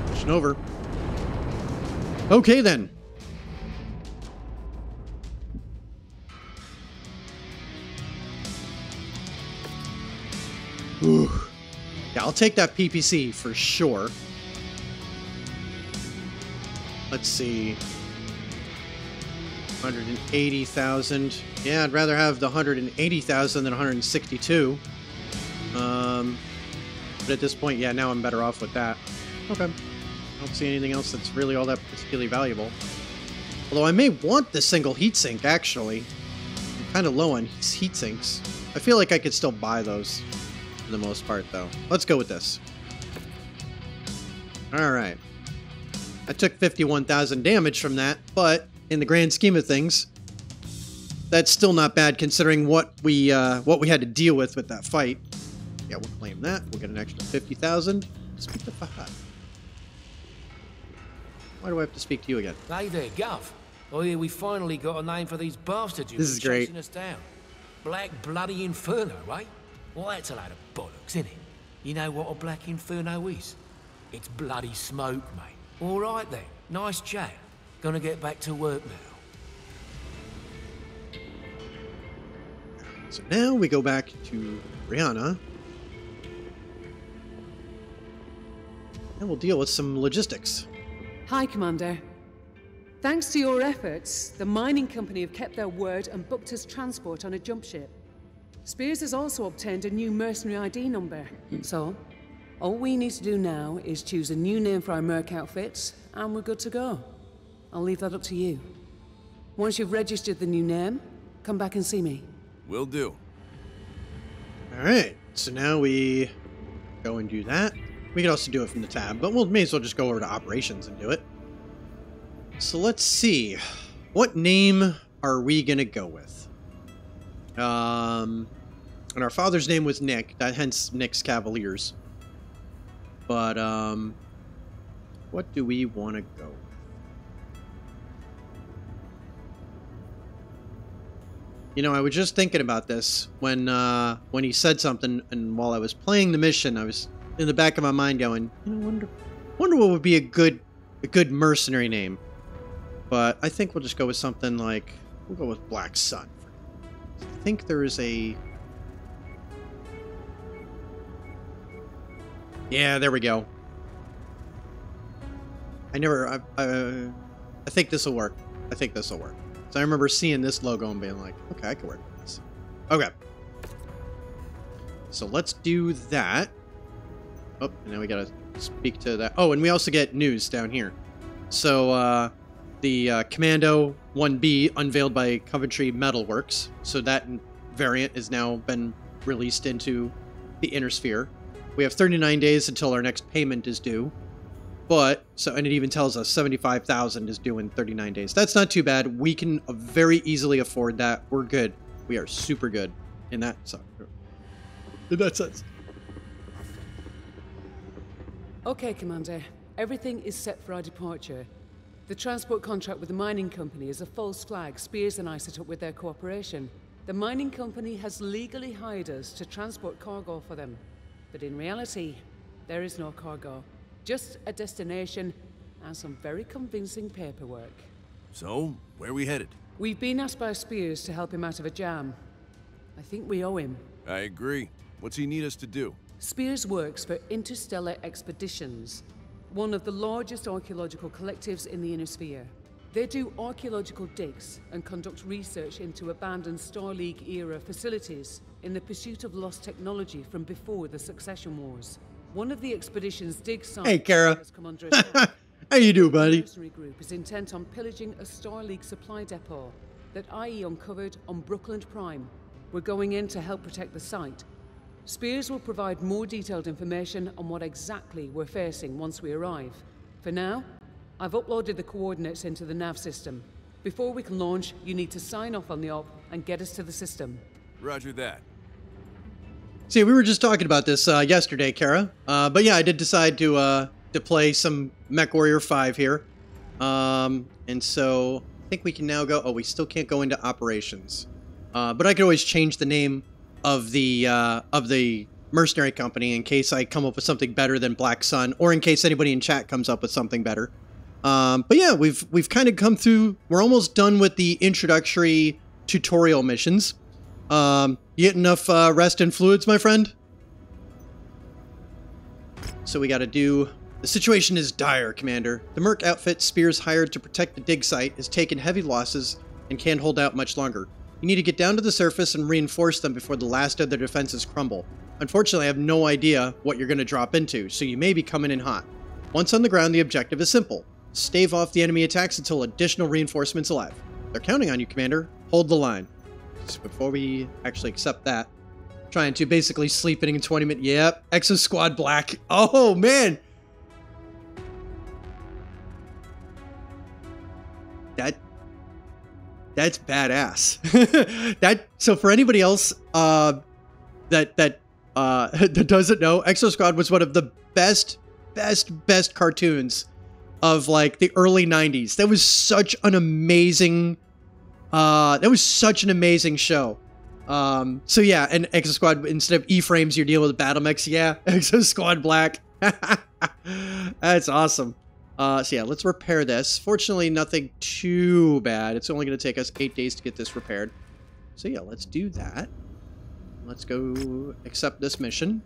Pushing over. Okay, then. Ooh. Yeah, I'll take that PPC for sure. Let's see. 180,000. Yeah, I'd rather have the 180,000 than 162. Um, but at this point, yeah, now I'm better off with that. Okay. I don't see anything else that's really all that particularly valuable. Although I may want the single heatsink, actually. I'm kind of low on heat sinks. I feel like I could still buy those for the most part, though. Let's go with this. Alright. I took 51,000 damage from that, but in the grand scheme of things, that's still not bad considering what we uh, what we had to deal with with that fight. Yeah, we'll claim that. We'll get an extra 50,000. Speak to Fahad. Why do I have to speak to you again? Hey there, Gov. Oh yeah, we finally got a name for these bastards This been is great. chasing us down. Black Bloody Inferno, eh? Well, that's a load of bollocks, isn't it? You know what a Black Inferno is? It's bloody smoke, mate. All right then. Nice chat. Gonna get back to work now. So now we go back to Ryana. And we'll deal with some logistics. Hi, Commander. Thanks to your efforts, the mining company have kept their word and booked us transport on a jump ship. Spears has also obtained a new mercenary ID number. So, all we need to do now is choose a new name for our Merc outfits, and we're good to go. I'll leave that up to you. Once you've registered the new name, come back and see me. Will do. Alright, so now we go and do that. We could also do it from the tab, but we'll may as well just go over to operations and do it. So let's see. What name are we gonna go with? Um and our father's name was Nick, that hence Nick's Cavaliers. But um what do we wanna go? You know, I was just thinking about this when uh, when he said something, and while I was playing the mission, I was in the back of my mind going, you know, wonder, wonder what would be a good, a good mercenary name. But I think we'll just go with something like we'll go with Black Sun. I think there is a. Yeah, there we go. I never. I, I, I think this will work. I think this will work. So I remember seeing this logo and being like, okay, I can work with this. Okay. So let's do that. Oh, and now we gotta speak to that. Oh, and we also get news down here. So, uh, the uh, Commando 1B unveiled by Coventry Metalworks. So that variant has now been released into the Inner Sphere. We have 39 days until our next payment is due. But so and it even tells us 75,000 is due in 39 days. That's not too bad. We can very easily afford that. We're good. We are super good in that so, in that sense. Okay, Commander. Everything is set for our departure. The transport contract with the mining company is a false flag Spears and I set up with their cooperation. The mining company has legally hired us to transport cargo for them. But in reality, there is no cargo. Just a destination and some very convincing paperwork. So, where are we headed? We've been asked by Spears to help him out of a jam. I think we owe him. I agree. What's he need us to do? Spears works for Interstellar Expeditions, one of the largest archaeological collectives in the Inner Sphere. They do archaeological digs and conduct research into abandoned Star League era facilities in the pursuit of lost technology from before the Succession Wars. One of the expedition's dig sites Hey, Kara. has come under attack. How you do, buddy? The mercenary group is intent on pillaging a Star League supply depot that IE uncovered on Brookland Prime. We're going in to help protect the site. Spears will provide more detailed information on what exactly we're facing once we arrive. For now, I've uploaded the coordinates into the nav system. Before we can launch, you need to sign off on the op and get us to the system. Roger that. See, we were just talking about this uh, yesterday, Kara. Uh, but yeah, I did decide to uh, to play some Mech Warrior 5 here. Um, and so I think we can now go. Oh, we still can't go into operations. Uh, but I could always change the name of the uh, of the mercenary company in case I come up with something better than Black Sun, or in case anybody in chat comes up with something better. Um, but yeah, we've we've kind of come through. We're almost done with the introductory tutorial missions. Um, you get enough uh, rest and fluids, my friend? So we gotta do... The situation is dire, Commander. The Merc outfit Spears hired to protect the dig site has taken heavy losses and can't hold out much longer. You need to get down to the surface and reinforce them before the last of their defenses crumble. Unfortunately, I have no idea what you're going to drop into, so you may be coming in hot. Once on the ground, the objective is simple. Stave off the enemy attacks until additional reinforcements arrive. They're counting on you, Commander. Hold the line. Before we actually accept that, trying to basically sleep in 20 minutes. Yep, Exo Squad Black. Oh man, that that's badass. that so for anybody else uh, that that uh, that doesn't know, Exo Squad was one of the best, best, best cartoons of like the early 90s. That was such an amazing uh that was such an amazing show. Um so yeah, and Exo Squad instead of E-frames you're dealing with battle mechs. Yeah, Exo Squad Black. That's awesome. Uh so yeah, let's repair this. Fortunately, nothing too bad. It's only going to take us 8 days to get this repaired. So yeah, let's do that. Let's go accept this mission.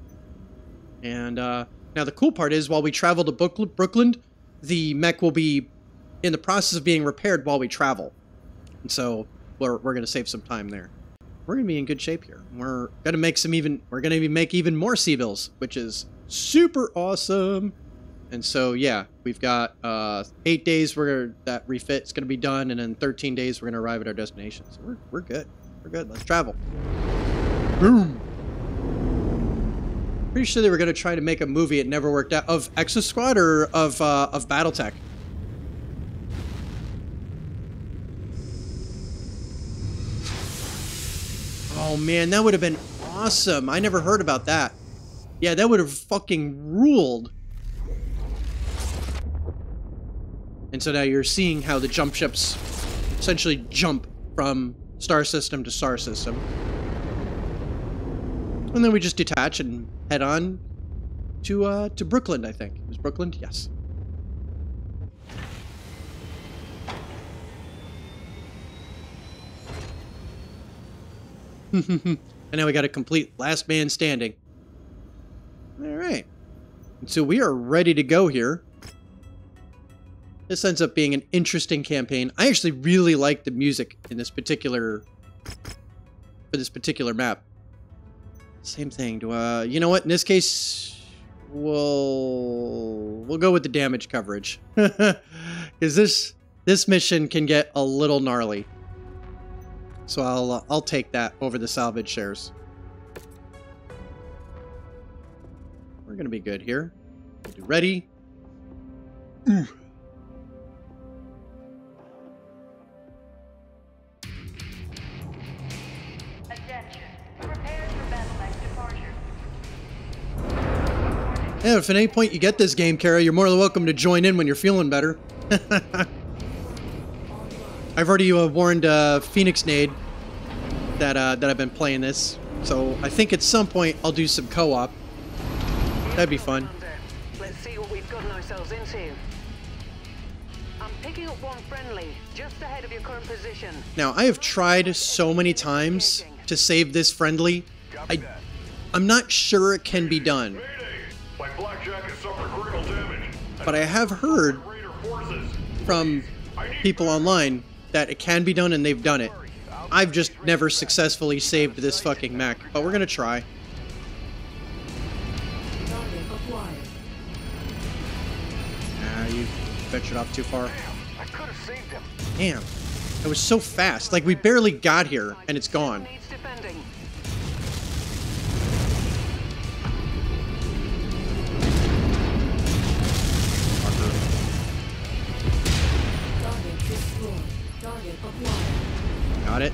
And uh now the cool part is while we travel to Brook- Brooklyn, the mech will be in the process of being repaired while we travel. And so we're, we're going to save some time there. We're going to be in good shape here. We're going to make some even, we're going to make even more C-bills, which is super awesome. And so, yeah, we've got uh, eight days where that refit's going to be done, and then 13 days we're going to arrive at our destination. So we're, we're good. We're good. Let's travel. Boom. Pretty sure they were going to try to make a movie. It never worked out. Of Exo Squad or of, uh, of Battletech? Oh man, that would have been awesome. I never heard about that. Yeah, that would have fucking ruled. And so now you're seeing how the jump ships essentially jump from star system to star system. And then we just detach and head on to uh to Brooklyn, I think. It was Brooklyn? Yes. and now we got a complete last man standing. All right. So we are ready to go here. This ends up being an interesting campaign. I actually really like the music in this particular for this particular map. Same thing. Do uh you know what? In this case we'll we'll go with the damage coverage. Cuz this this mission can get a little gnarly. So I'll uh, I'll take that over the salvage shares. We're going to be good here. We'll ready. Yeah, if at any point you get this game, Kara, you're more than welcome to join in when you're feeling better. I've already uh, warned uh, Phoenix Nade that uh, that I've been playing this, so I think at some point I'll do some co-op. That'd be fun. Let's see what we've gotten ourselves into. I'm picking up one friendly, just ahead of your current position. Now I have tried so many times to save this friendly. I, I'm not sure it can be done, My blackjack has suffered critical damage. but I have heard from people online that it can be done and they've done it. I've just never successfully saved this fucking mech, but we're gonna try. Ah, you ventured off too far. Damn. It was so fast. Like, we barely got here, and it's gone. Got it.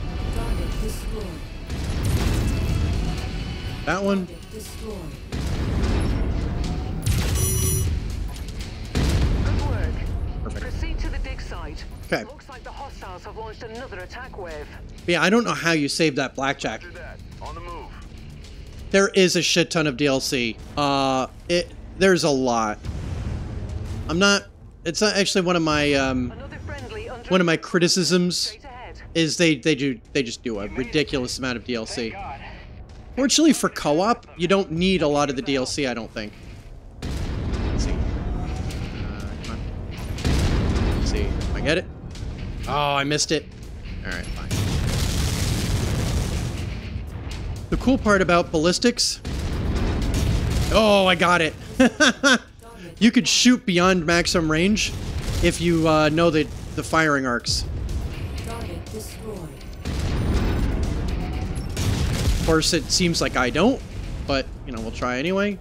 That one. Good work. Perfect. Proceed to the dig site. Okay. Looks like the hostiles have launched another attack wave. Yeah, I don't know how you saved that blackjack. That. On the move. There is a shit ton of DLC. Uh, it there's a lot. I'm not. It's not actually one of my um Another friendly under one of my criticisms. Is they they do they just do a ridiculous amount of DLC. Fortunately for co-op, you don't need a lot of the DLC. I don't think. Let's see. Uh, come on. Let's see. I get it. Oh, I missed it. All right, fine. The cool part about ballistics. Oh, I got it. you could shoot beyond maximum range if you uh, know the the firing arcs. Of course, it seems like I don't, but, you know, we'll try anyway.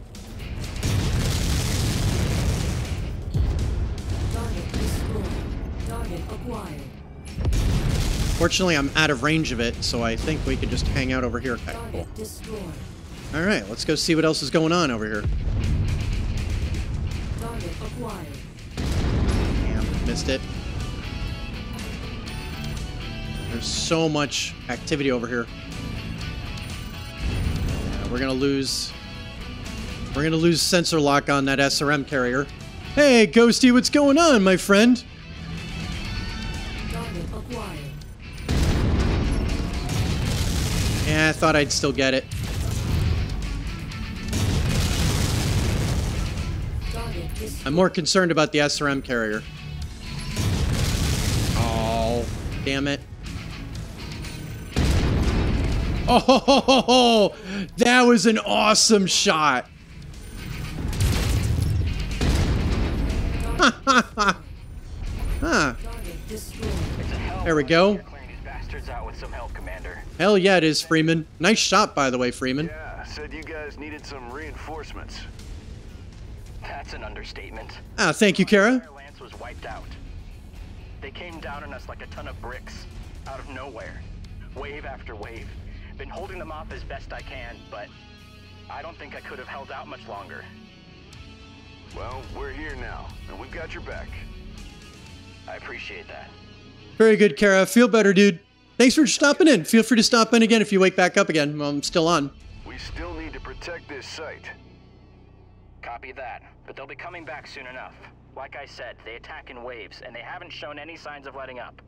Target destroyed. Target acquired. Fortunately, I'm out of range of it, so I think we could just hang out over here. Okay, cool. All right, let's go see what else is going on over here. Damn, missed it. There's so much activity over here. We're gonna lose. We're gonna lose sensor lock on that SRM carrier. Hey, Ghosty, what's going on, my friend? Yeah, I thought I'd still get it. I'm more concerned about the SRM carrier. Oh, damn it. Oh, that was an awesome shot. huh. There we go. Clearing these bastards out with some help, Commander. Hell yeah, it is, Freeman. Nice shot, by the way, Freeman. Yeah, said you guys needed some reinforcements. That's an understatement. Ah, thank you, Kara. Lance was wiped out. They came down on us like a ton of bricks, out of nowhere. Wave after wave. Been holding them off as best I can, but I don't think I could have held out much longer. Well, we're here now, and we've got your back. I appreciate that. Very good, Kara. Feel better, dude. Thanks for stopping in. Feel free to stop in again if you wake back up again. I'm still on. We still need to protect this site. Copy that, but they'll be coming back soon enough. Like I said, they attack in waves, and they haven't shown any signs of letting up.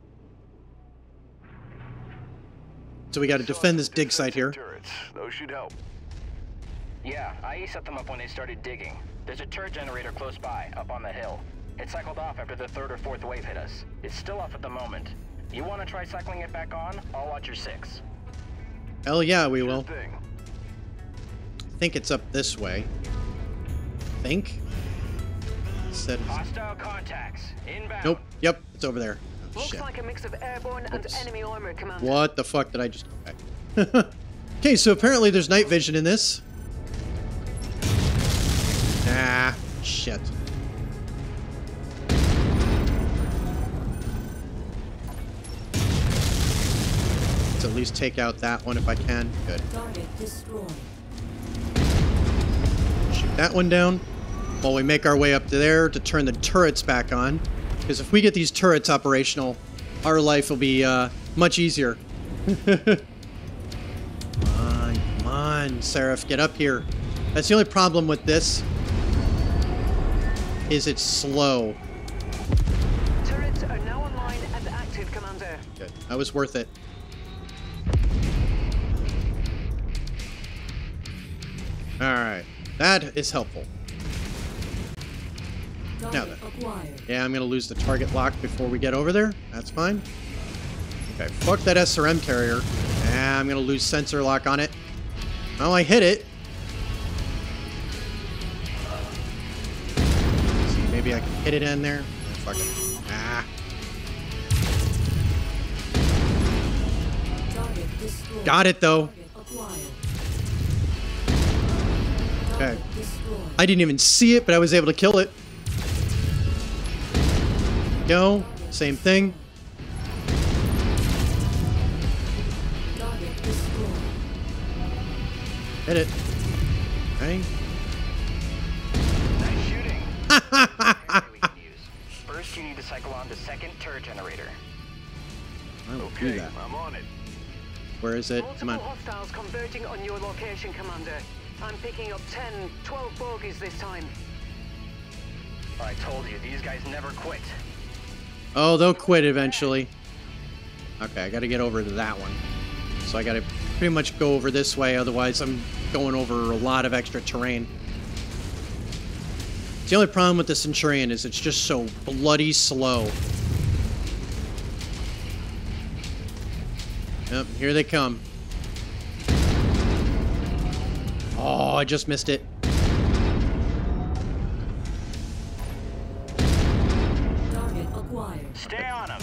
So we got to defend this dig site here. Turrets, those should help. Yeah, IE set them up when they started digging. There's a turret generator close by, up on the hill. It cycled off after the third or fourth wave hit us. It's still off at the moment. You want to try cycling it back on? I'll watch your six. Hell yeah, we will. Thing. I think it's up this way. think. Said it's- Hostile contacts. Inbound. Nope. Yep, it's over there. Looks shit. like a mix of airborne and enemy armor, Commander. What the fuck did I just... Okay. okay, so apparently there's night vision in this. Ah, shit. Let's at least take out that one if I can. Good. Shoot that one down. While we make our way up to there to turn the turrets back on. Because if we get these turrets operational, our life will be uh, much easier. come on, come on, Seraph, get up here. That's the only problem with this. Is it's slow. Turrets are now online and active, Commander. Good. That was worth it. Alright. That is helpful. Now then. Yeah, I'm gonna lose the target lock before we get over there. That's fine. Okay, fuck that SRM carrier. Yeah, I'm gonna lose sensor lock on it. Oh, I hit it. see, maybe I can hit it in there. Fuck it. Ah. Got it though. Okay. I didn't even see it, but I was able to kill it. Go. Same thing. Hit it. Okay. Nice shooting. Area we can. First, you need to cycle on the second turret generator. I will do Okay, that. I'm on it. Where is it? Come Multiple on. hostiles converging on your location, Commander. I'm picking up 10, 12 bogies this time. I told you, these guys never quit. Oh, they'll quit eventually. Okay, I gotta get over to that one. So I gotta pretty much go over this way, otherwise I'm going over a lot of extra terrain. The only problem with the Centurion is it's just so bloody slow. Yep, here they come. Oh, I just missed it. Stay on him.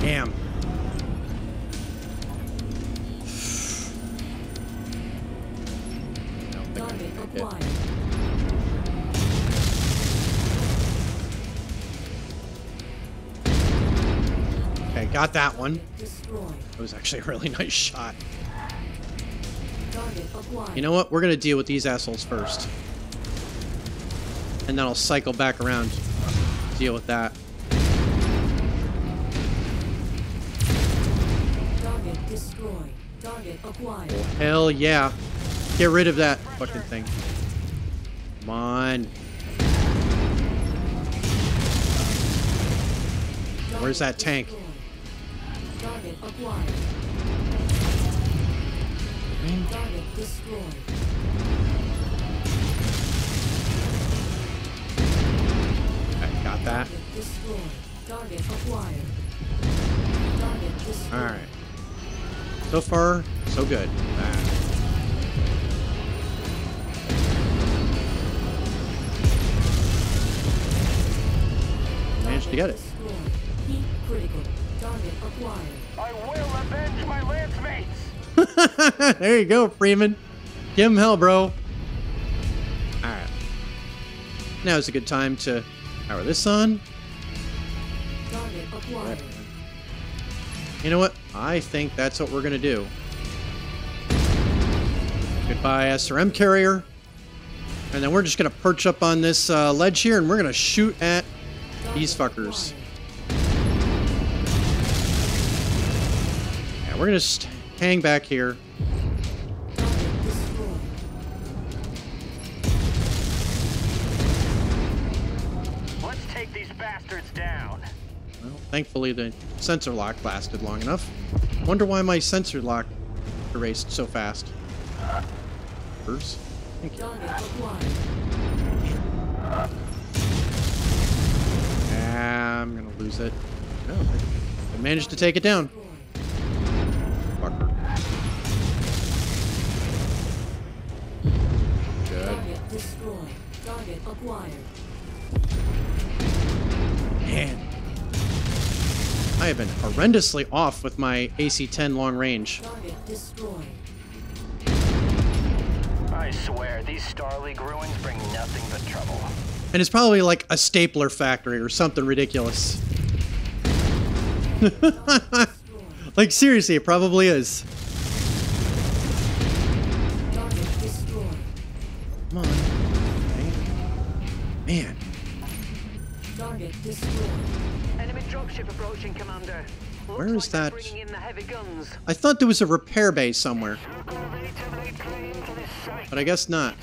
Damn. Okay, got that one. It was actually a really nice shot. You know what? We're gonna deal with these assholes first. And then I'll cycle back around. Deal with that. Target destroyed. Target acquired. Hell yeah. Get rid of that fucking thing. Come on. Where's that tank? Target acquired. Target destroyed. Got that. Target. Target acquired. Alright. So far, so good. Managed to get it. Destroyed. Heat critical. Target acquired. I will avenge my lance there you go, Freeman. Give him hell, bro. Alright. Now is a good time to power this on. You know what? I think that's what we're gonna do. Goodbye, SRM carrier. And then we're just gonna perch up on this uh, ledge here and we're gonna shoot at these fuckers. Yeah, we're gonna just hang back here. Thankfully the sensor lock lasted long enough. Wonder why my sensor lock erased so fast. First. Thank you. Ah, I'm gonna lose it. No, I, I managed to take it down. Fucker. Good. Target destroyed. Target acquired. Man. I have been horrendously off with my AC-10 long range. I swear, these Star League ruins bring nothing but trouble. And it's probably like a stapler factory or something ridiculous. like seriously, it probably is. Approaching, Commander. Looks Where is like that? In the heavy guns. I thought there was a repair bay somewhere. But I guess not.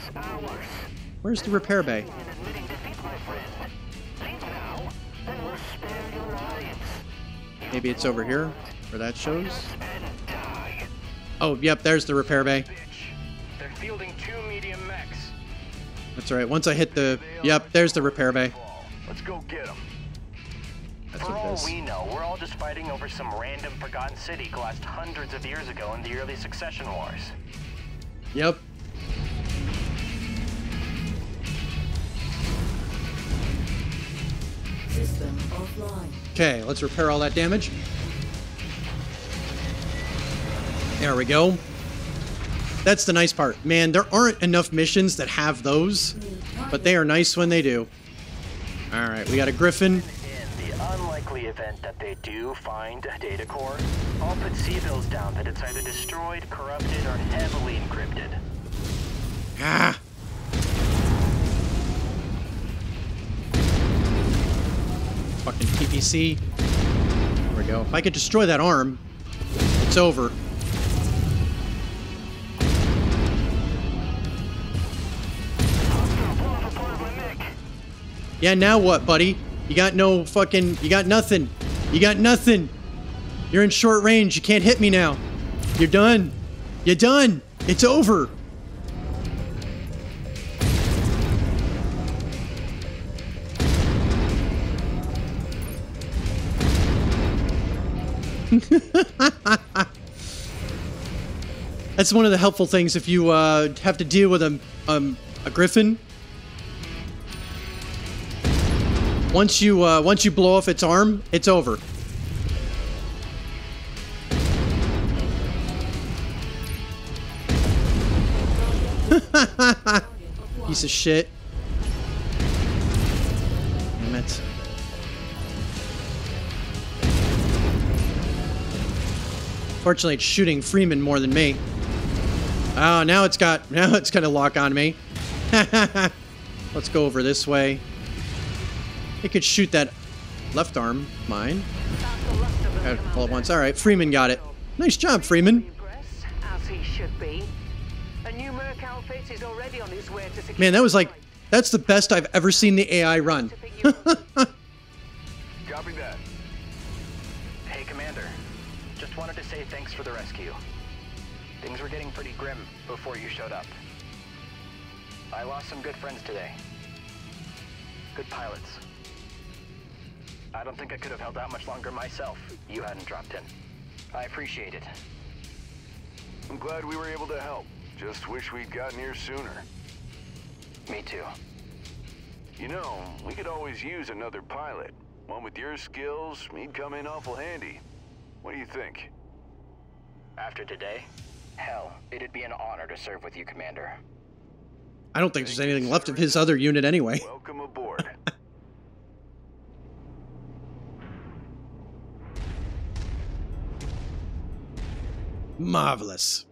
Where's the repair bay? Maybe it's over here, where that shows. Oh, yep, there's the repair bay. They're fielding two medium mechs. That's right. Once I hit the... Yep, there's the repair bay. Let's go get them. That's For what all is. we know, we're all just fighting over some random forgotten city glassed hundreds of years ago in the early succession wars. Yep. System offline. Okay, let's repair all that damage. There we go. That's the nice part. Man, there aren't enough missions that have those, but they are nice when they do. Alright, we got a Griffin. In the unlikely event that they do find a data core, I'll put C-bills down that it's either destroyed, corrupted, or heavily encrypted. Ah! Fucking PPC. There we go. If I could destroy that arm, it's over. Yeah, now what, buddy? You got no fucking. You got nothing. You got nothing. You're in short range. You can't hit me now. You're done. You're done. It's over. That's one of the helpful things if you uh, have to deal with a um, a griffin. Once you uh, once you blow off its arm, it's over. Piece of shit. Damn it. Fortunately, it's shooting Freeman more than me. Oh, now it's got now it's gonna lock on me. Let's go over this way. It could shoot that left arm, mine. All at once. All right, Freeman got it. Nice job, Freeman. Man, that was like that's the best I've ever seen the AI run. Copy that. Hey, Commander. Just wanted to say thanks for the rescue. Things were getting pretty grim before you showed up. I lost some good friends today. Good pilots. I don't think I could have held out much longer myself. You hadn't dropped in. I appreciate it. I'm glad we were able to help. Just wish we'd gotten here sooner. Me too. You know, we could always use another pilot. One with your skills, he'd come in awful handy. What do you think? After today, hell, it'd be an honor to serve with you, Commander. I don't think there's anything left of his other unit anyway. Welcome aboard. Marvelous.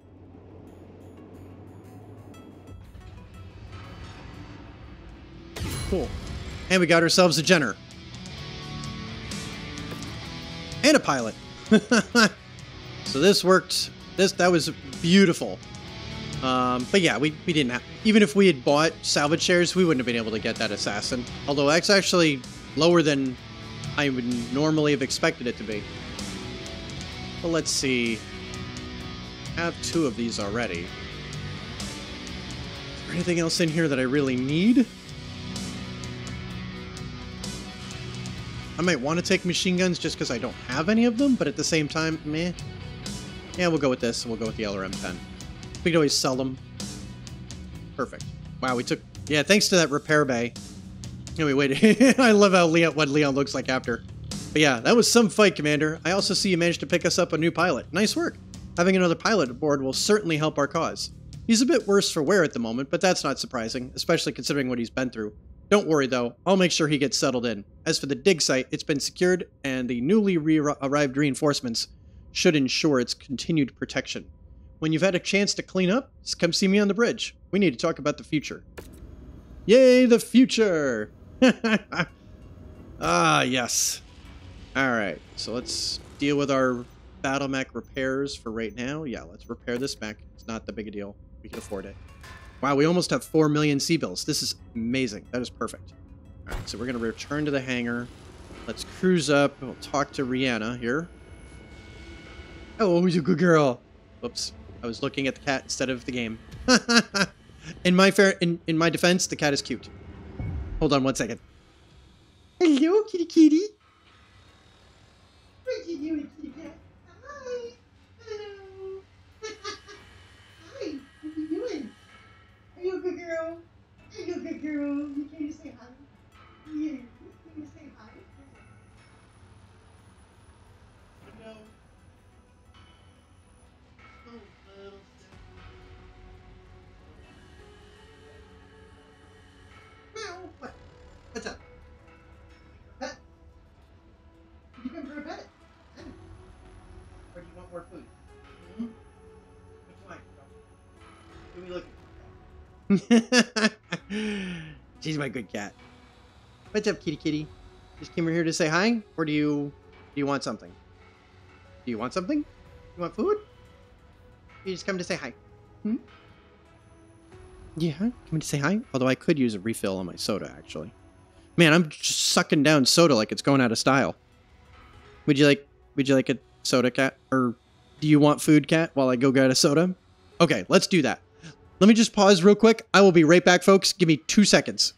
Cool. And we got ourselves a Jenner. And a pilot. so this worked. This that was beautiful. Um, but yeah, we, we didn't have, even if we had bought salvage shares, we wouldn't have been able to get that assassin. Although that's actually lower than I would normally have expected it to be. But let's see. I have two of these already. Is there anything else in here that I really need? I might want to take machine guns just because I don't have any of them, but at the same time, meh. Yeah, we'll go with this. We'll go with the LRM-10. We can always sell them. Perfect. Wow, we took... Yeah, thanks to that repair bay. Anyway, wait. I love how Leon, what Leon looks like after. But yeah, that was some fight, Commander. I also see you managed to pick us up a new pilot. Nice work. Having another pilot aboard will certainly help our cause. He's a bit worse for wear at the moment, but that's not surprising, especially considering what he's been through. Don't worry though, I'll make sure he gets settled in. As for the dig site, it's been secured, and the newly arrived reinforcements should ensure its continued protection. When you've had a chance to clean up, come see me on the bridge. We need to talk about the future. Yay, the future! ah, yes. Alright, so let's deal with our battle mech repairs for right now. Yeah, let's repair this mech. It's not that big a deal. We can afford it. Wow, we almost have 4 million C-bills. This is amazing. That is perfect. Alright, so we're going to return to the hangar. Let's cruise up. We'll talk to Ryana here. Oh, you good girl. Whoops. I was looking at the cat instead of the game. in my fair in, in my defense, the cat is cute. Hold on one second. Hello, kitty kitty. What are you doing, kitty cat? Hi. Hello. Hi. What are you doing? Are you a good girl? Are a good girl? You came to say hi? Yeah. She's my good cat. What's up, kitty kitty? Just came here to say hi? Or do you do you want something? Do you want something? You want food? You just come to say hi. Hmm? Yeah, coming to say hi. Although I could use a refill on my soda, actually. Man, I'm just sucking down soda like it's going out of style. Would you like? Would you like a soda, cat? Or do you want food, cat? While I go get a soda. Okay, let's do that. Let me just pause real quick. I will be right back, folks. Give me two seconds.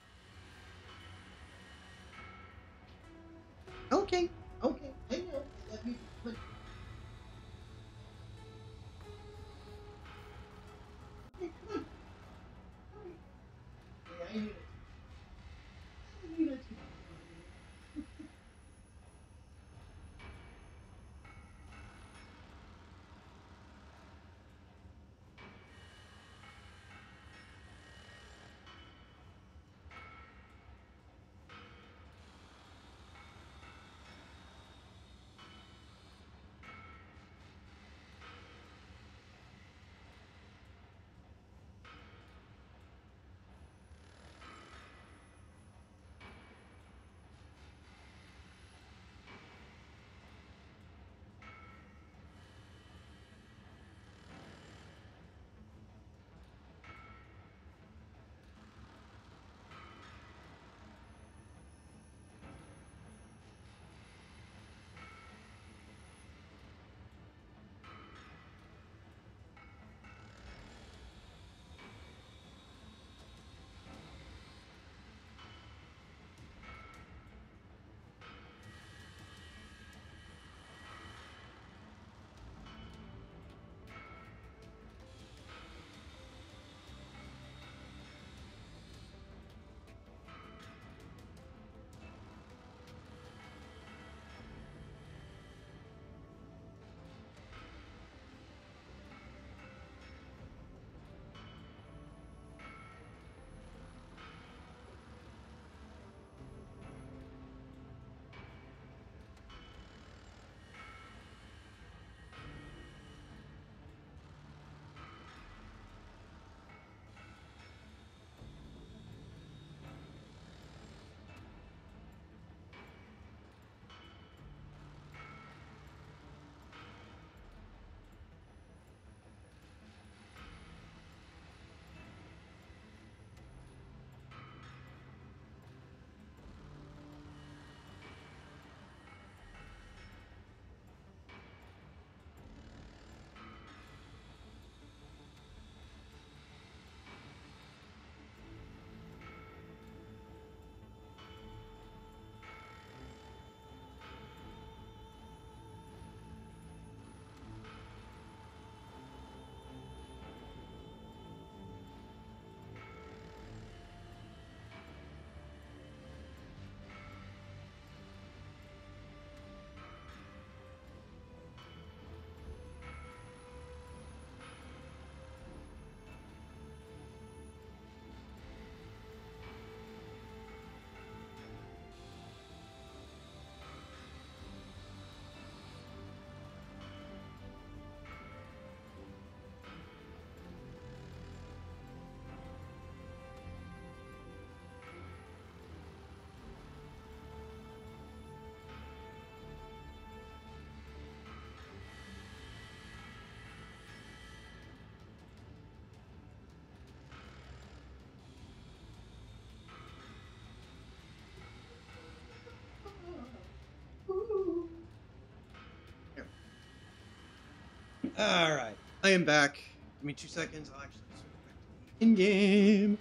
All right, I am back. Give me two seconds. I'll actually switch back to in game.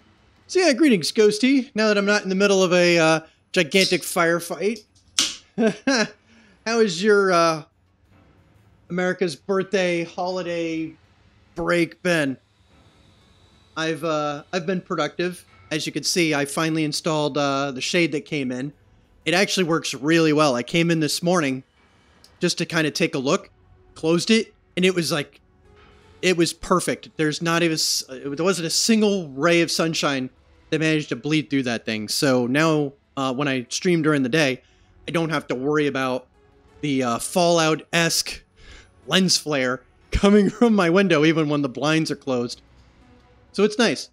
So yeah, greetings, Ghosty. Now that I'm not in the middle of a uh, gigantic firefight, how is your uh, America's birthday holiday break been? I've uh, I've been productive. As you can see, I finally installed uh, the shade that came in. It actually works really well. I came in this morning just to kind of take a look, closed it, and it was like, it was perfect. There's not even, uh, there wasn't a single ray of sunshine that managed to bleed through that thing. So now, uh, when I stream during the day, I don't have to worry about the uh, Fallout esque lens flare coming from my window, even when the blinds are closed. So it's nice.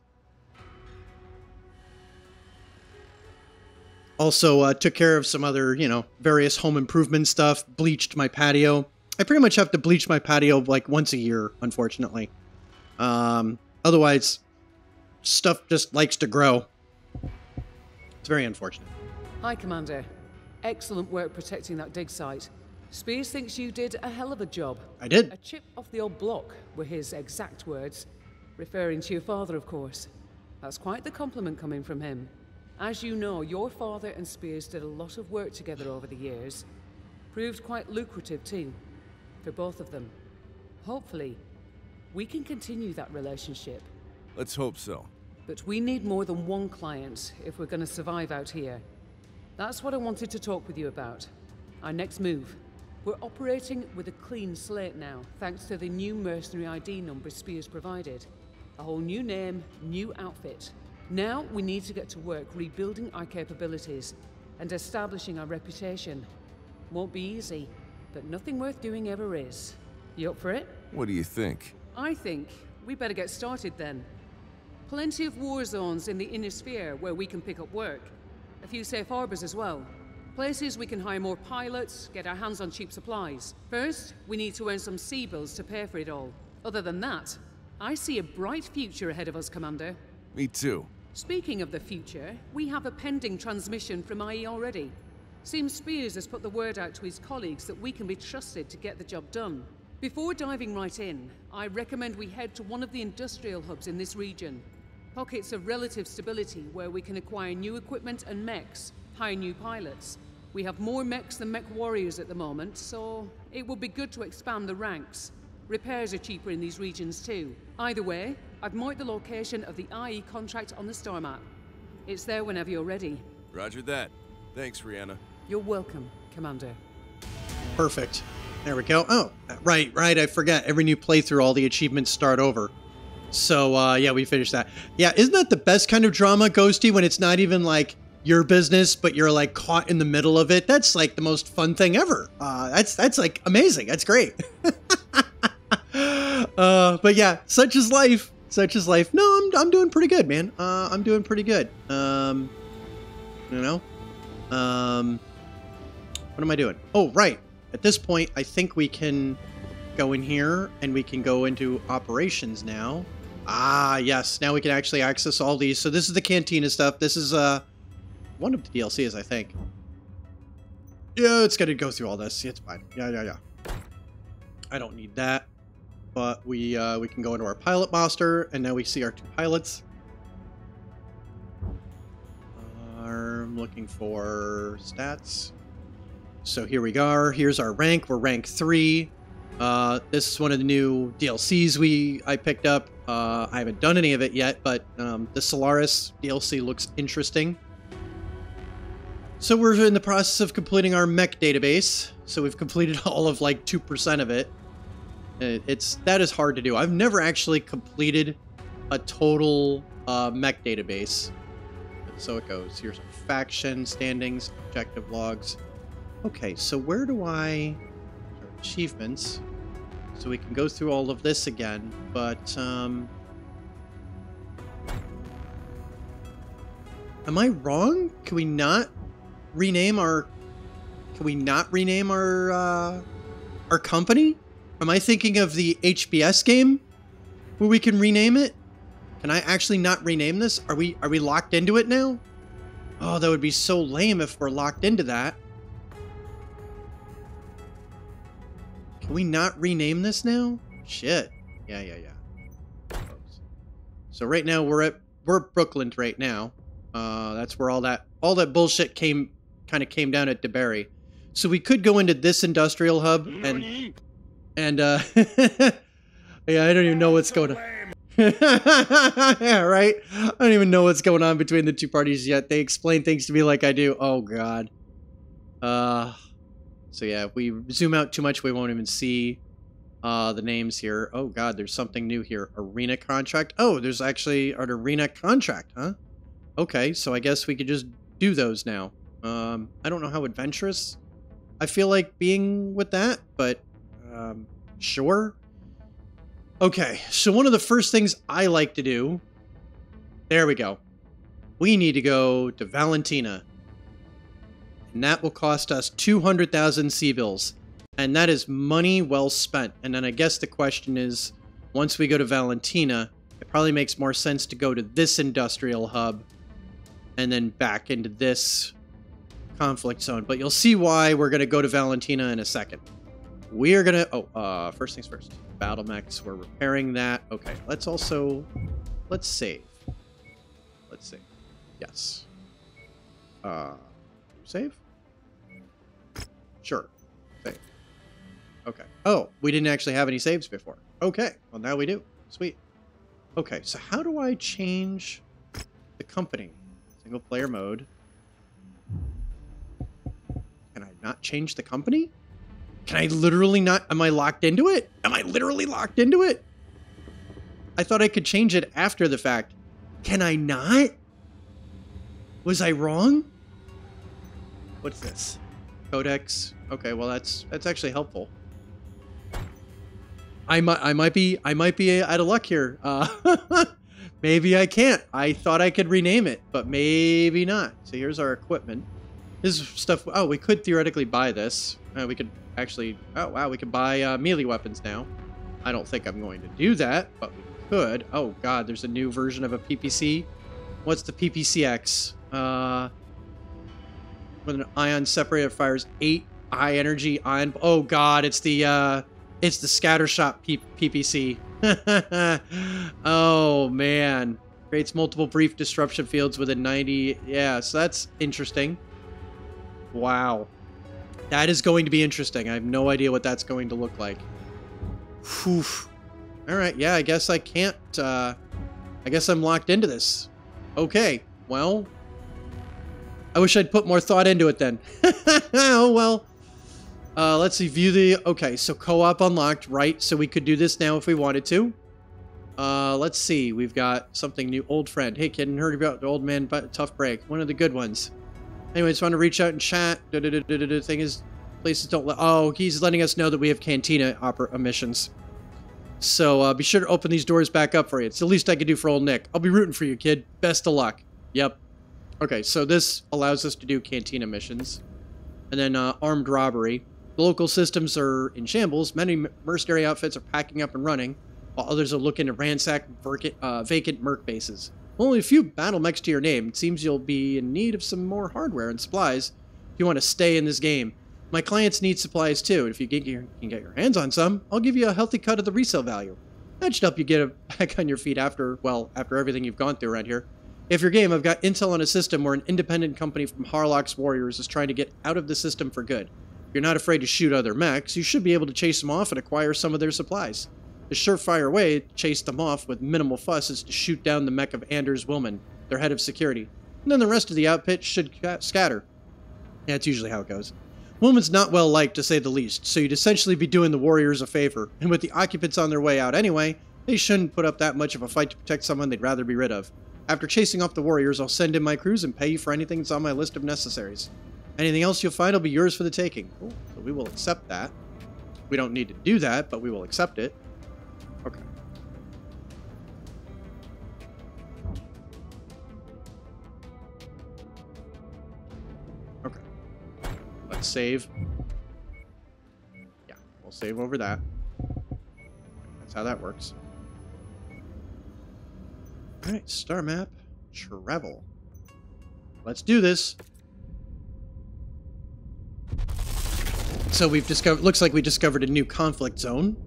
Also, uh, took care of some other, you know, various home improvement stuff, bleached my patio. I pretty much have to bleach my patio like once a year, unfortunately. Um, otherwise, stuff just likes to grow. It's very unfortunate. Hi, Commander. Excellent work protecting that dig site. Spears thinks you did a hell of a job. I did. A chip off the old block were his exact words, referring to your father, of course. That's quite the compliment coming from him. As you know, your father and Spears did a lot of work together over the years. Proved quite lucrative, too, for both of them. Hopefully, we can continue that relationship. Let's hope so. But we need more than one client if we're going to survive out here. That's what I wanted to talk with you about. Our next move. We're operating with a clean slate now, thanks to the new mercenary ID number Spears provided. A whole new name, new outfit. Now we need to get to work rebuilding our capabilities and establishing our reputation. Won't be easy, but nothing worth doing ever is. You up for it? What do you think? I think we better get started then. Plenty of war zones in the inner sphere where we can pick up work. A few safe harbors as well. Places we can hire more pilots, get our hands on cheap supplies. First, we need to earn some C-bills to pay for it all. Other than that, I see a bright future ahead of us, Commander. Me too. Speaking of the future, we have a pending transmission from IE already. Seems Spears has put the word out to his colleagues that we can be trusted to get the job done. Before diving right in, I recommend we head to one of the industrial hubs in this region. Pockets of relative stability where we can acquire new equipment and mechs, hire new pilots. We have more mechs than mech warriors at the moment, so it would be good to expand the ranks. Repairs are cheaper in these regions too. Either way, I've marked the location of the IE contract on the star map. It's there whenever you're ready. Roger that. Thanks, Ryana. You're welcome, Commander. Perfect. There we go. Oh, right, right. I forgot. Every new playthrough, all the achievements start over. So, uh, yeah, we finished that. Yeah, isn't that the best kind of drama, Ghosty, when it's not even like your business, but you're like caught in the middle of it? That's like the most fun thing ever. Uh, that's that's like amazing. That's great. uh, but yeah, such is life. Such is life. No, I'm I'm doing pretty good, man. Uh, I'm doing pretty good. Um, you know, um, what am I doing? Oh, right. At this point, I think we can go in here and we can go into operations now. Ah, yes. Now we can actually access all these. So this is the cantina stuff. This is uh one of the DLCs, I think. Yeah, it's gonna go through all this. It's fine. Yeah, yeah, yeah. I don't need that. But we uh, we can go into our pilot master, and now we see our two pilots. I'm looking for stats. So here we are. Here's our rank. We're rank three. Uh, this is one of the new DLCs we I picked up. Uh, I haven't done any of it yet, but um, the Solaris DLC looks interesting. So we're in the process of completing our mech database. So we've completed all of like two percent of it. It- It's that is hard to do. I've never actually completed a total uh, mech database. So it goes. Here's faction standings, objective logs. Okay, so where do I achievements? So we can go through all of this again, but um Am I wrong? Can we not rename our Can we not rename our uh our company? Am I thinking of the HBS game where we can rename it? Can I actually not rename this? Are we are we locked into it now? Oh, that would be so lame if we're locked into that. Can we not rename this now? shit. Yeah, yeah, yeah. So right now we're at we're at Brooklyn right now. Uh, that's where all that all that bullshit came kind of came down at DeBerry. So we could go into this industrial hub and and uh, yeah, I don't even know what's going on. yeah, right. I don't even know what's going on between the two parties yet. They explain things to me like I do. Oh God. Uh, so yeah, if we zoom out too much, we won't even see uh, the names here. Oh God, there's something new here. Arena contract. Oh, there's actually an arena contract, huh? Okay, so I guess we could just do those now. Um, I don't know how adventurous I feel like being with that, but um, sure. Okay, so one of the first things I like to do, there we go. We need to go to Valentina. And that will cost us 200,000 C-bills. And that is money well spent. And then I guess the question is, once we go to Valentina, it probably makes more sense to go to this industrial hub and then back into this conflict zone. But you'll see why we're going to go to Valentina in a second. We are going to... Oh, uh, first things first. Battle mechs. We're repairing that. Okay, let's also... Let's save. Let's save. Yes. Uh, save? Sure. Save. Okay. Oh, we didn't actually have any saves before. Okay. Well, now we do. Sweet. Okay, so how do I change the company? Single player mode. Can I not change the company? Can I literally not? Am I locked into it? Am I literally locked into it? I thought I could change it after the fact. Can I not? Was I wrong? What's this? Codex. Okay, well that's that's actually helpful. I might I might be I might be out of luck here. Uh, maybe I can't. I thought I could rename it, but maybe not. So here's our equipment. This is stuff. Oh, we could theoretically buy this. Uh, we could actually. Oh wow, we could buy uh, melee weapons now. I don't think I'm going to do that, but we could. Oh god, there's a new version of a PPC. What's the PPCX? Uh, with an ion separator fires eight high energy ion. Oh god, it's the uh, it's the scattershot P PPC. oh man, creates multiple brief disruption fields within 90. Yeah, so that's interesting. Wow, that is going to be interesting. I have no idea what that's going to look like. Whew. All right, yeah, I guess I can't. Uh, I guess I'm locked into this. Okay, well, I wish I'd put more thought into it then. oh, well. Uh, let's see, view the... Okay, so co-op unlocked, right? So we could do this now if we wanted to. Uh, let's see, we've got something new. Old friend. Hey, kid, heard about the old man but tough break. One of the good ones. Anyway, just want to reach out and chat. Da -da -da thing is, places don't let... Oh, he's letting us know that we have Cantina opera missions. So uh, be sure to open these doors back up for you. It's the least I could do for old Nick. I'll be rooting for you, kid. Best of luck. Yep. Okay, so this allows us to do Cantina missions. And then uh, armed robbery. The local systems are in shambles. Many mercenary outfits are packing up and running, while others are looking to ransack vacant, uh, vacant merc bases. Only a few battle mechs to your name. It seems you'll be in need of some more hardware and supplies if you want to stay in this game. My clients need supplies too, and if you can get your hands on some, I'll give you a healthy cut of the resale value. That should help you get back on your feet after, well, after everything you've gone through around here. If your game, I've got intel on a system where an independent company from Harlock's Warriors is trying to get out of the system for good. If you're not afraid to shoot other mechs, you should be able to chase them off and acquire some of their supplies. The surefire way to chase them off with minimal fuss is to shoot down the mech of Anders Willman, their head of security. And then the rest of the outfit should scatter. Yeah, that's usually how it goes. Willman's not well liked, to say the least, so you'd essentially be doing the Warriors a favor. And with the occupants on their way out anyway, they shouldn't put up that much of a fight to protect someone they'd rather be rid of. After chasing off the warriors, I'll send in my crews and pay you for anything that's on my list of necessaries. Anything else you'll find will be yours for the taking. Cool. So we will accept that. We don't need to do that, but we will accept it. Okay. Okay. Let's save. Yeah, we'll save over that. That's how that works. Alright, star map, travel. Let's do this. So we've discovered, looks like we discovered a new conflict zone.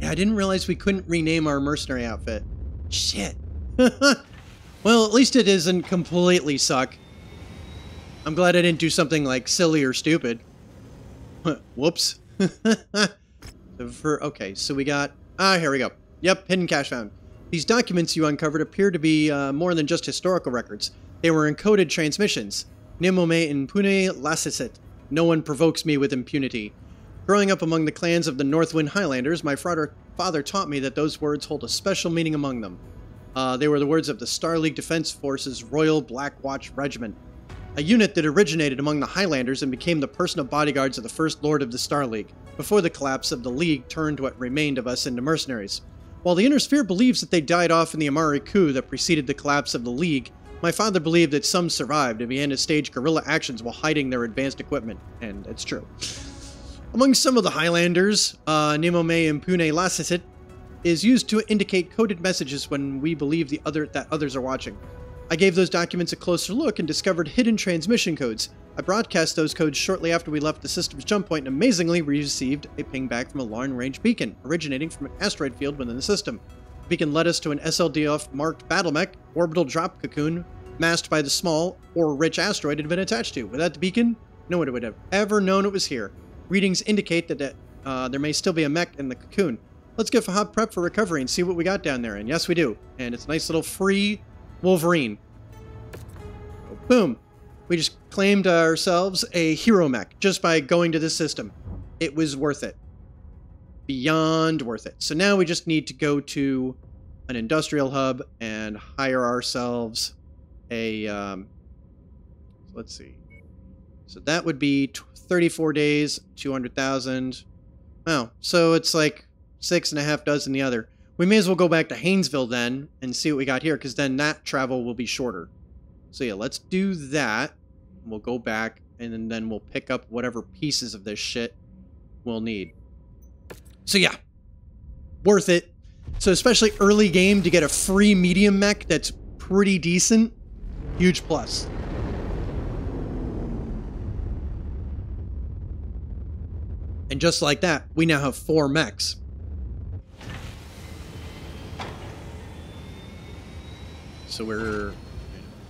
Yeah, I didn't realize we couldn't rename our mercenary outfit. Shit. well, at least it isn't completely suck. I'm glad I didn't do something like silly or stupid. Whoops. for okay, so we got ah here we go. Yep, hidden cache found. These documents you uncovered appear to be uh, more than just historical records. They were encoded transmissions. Nemo me impune lacessit. No one provokes me with impunity. Growing up among the clans of the Northwind Highlanders, my father taught me that those words hold a special meaning among them. Uh, they were the words of the Star League Defense Force's Royal Black Watch Regiment, a unit that originated among the Highlanders and became the personal bodyguards of the First Lord of the Star League, before the collapse of the League turned what remained of us into mercenaries. While the Inner Sphere believes that they died off in the Amaris coup that preceded the collapse of the League, my father believed that some survived and began to stage guerrilla actions while hiding their advanced equipment, and it's true. Among some of the Highlanders, uh, Nemo Me Impune Lacessit is used to indicate coded messages when we believe the other that others are watching. I gave those documents a closer look and discovered hidden transmission codes. I broadcast those codes shortly after we left the system's jump point and amazingly we received a ping back from a long-range beacon originating from an asteroid field within the system. The beacon led us to an SLDF marked battle mech orbital drop cocoon masked by the small ore rich asteroid it had been attached to. Without the beacon, no one would have ever known it was here. Readings indicate that uh, there may still be a mech in the cocoon. Let's get a hot prep for recovery and see what we got down there. And yes, we do. And it's a nice little free Wolverine. Boom. We just claimed ourselves a hero mech just by going to this system. It was worth it. Beyond worth it. So now we just need to go to an industrial hub and hire ourselves a... Um, let's see. So that would be 34 days, 200,000. Oh, so it's like six and a half dozen the other. We may as well go back to Haynesville then and see what we got here, because then that travel will be shorter. So yeah, let's do that. We'll go back, and then we'll pick up whatever pieces of this shit we'll need. So yeah, worth it. So especially early game to get a free medium mech that's pretty decent, huge plus. And just like that, we now have four mechs. So we're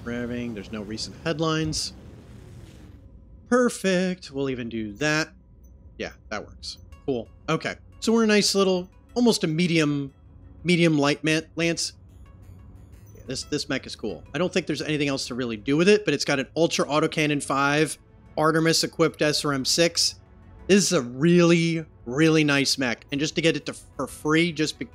revving. There's no recent headlines. Perfect. We'll even do that. Yeah, that works. Cool. Okay. So we're a nice little, almost a medium, medium light man lance. This this mech is cool. I don't think there's anything else to really do with it, but it's got an ultra autocannon five, Artemis equipped SRM six. This is a really really nice mech, and just to get it to, for free, just be,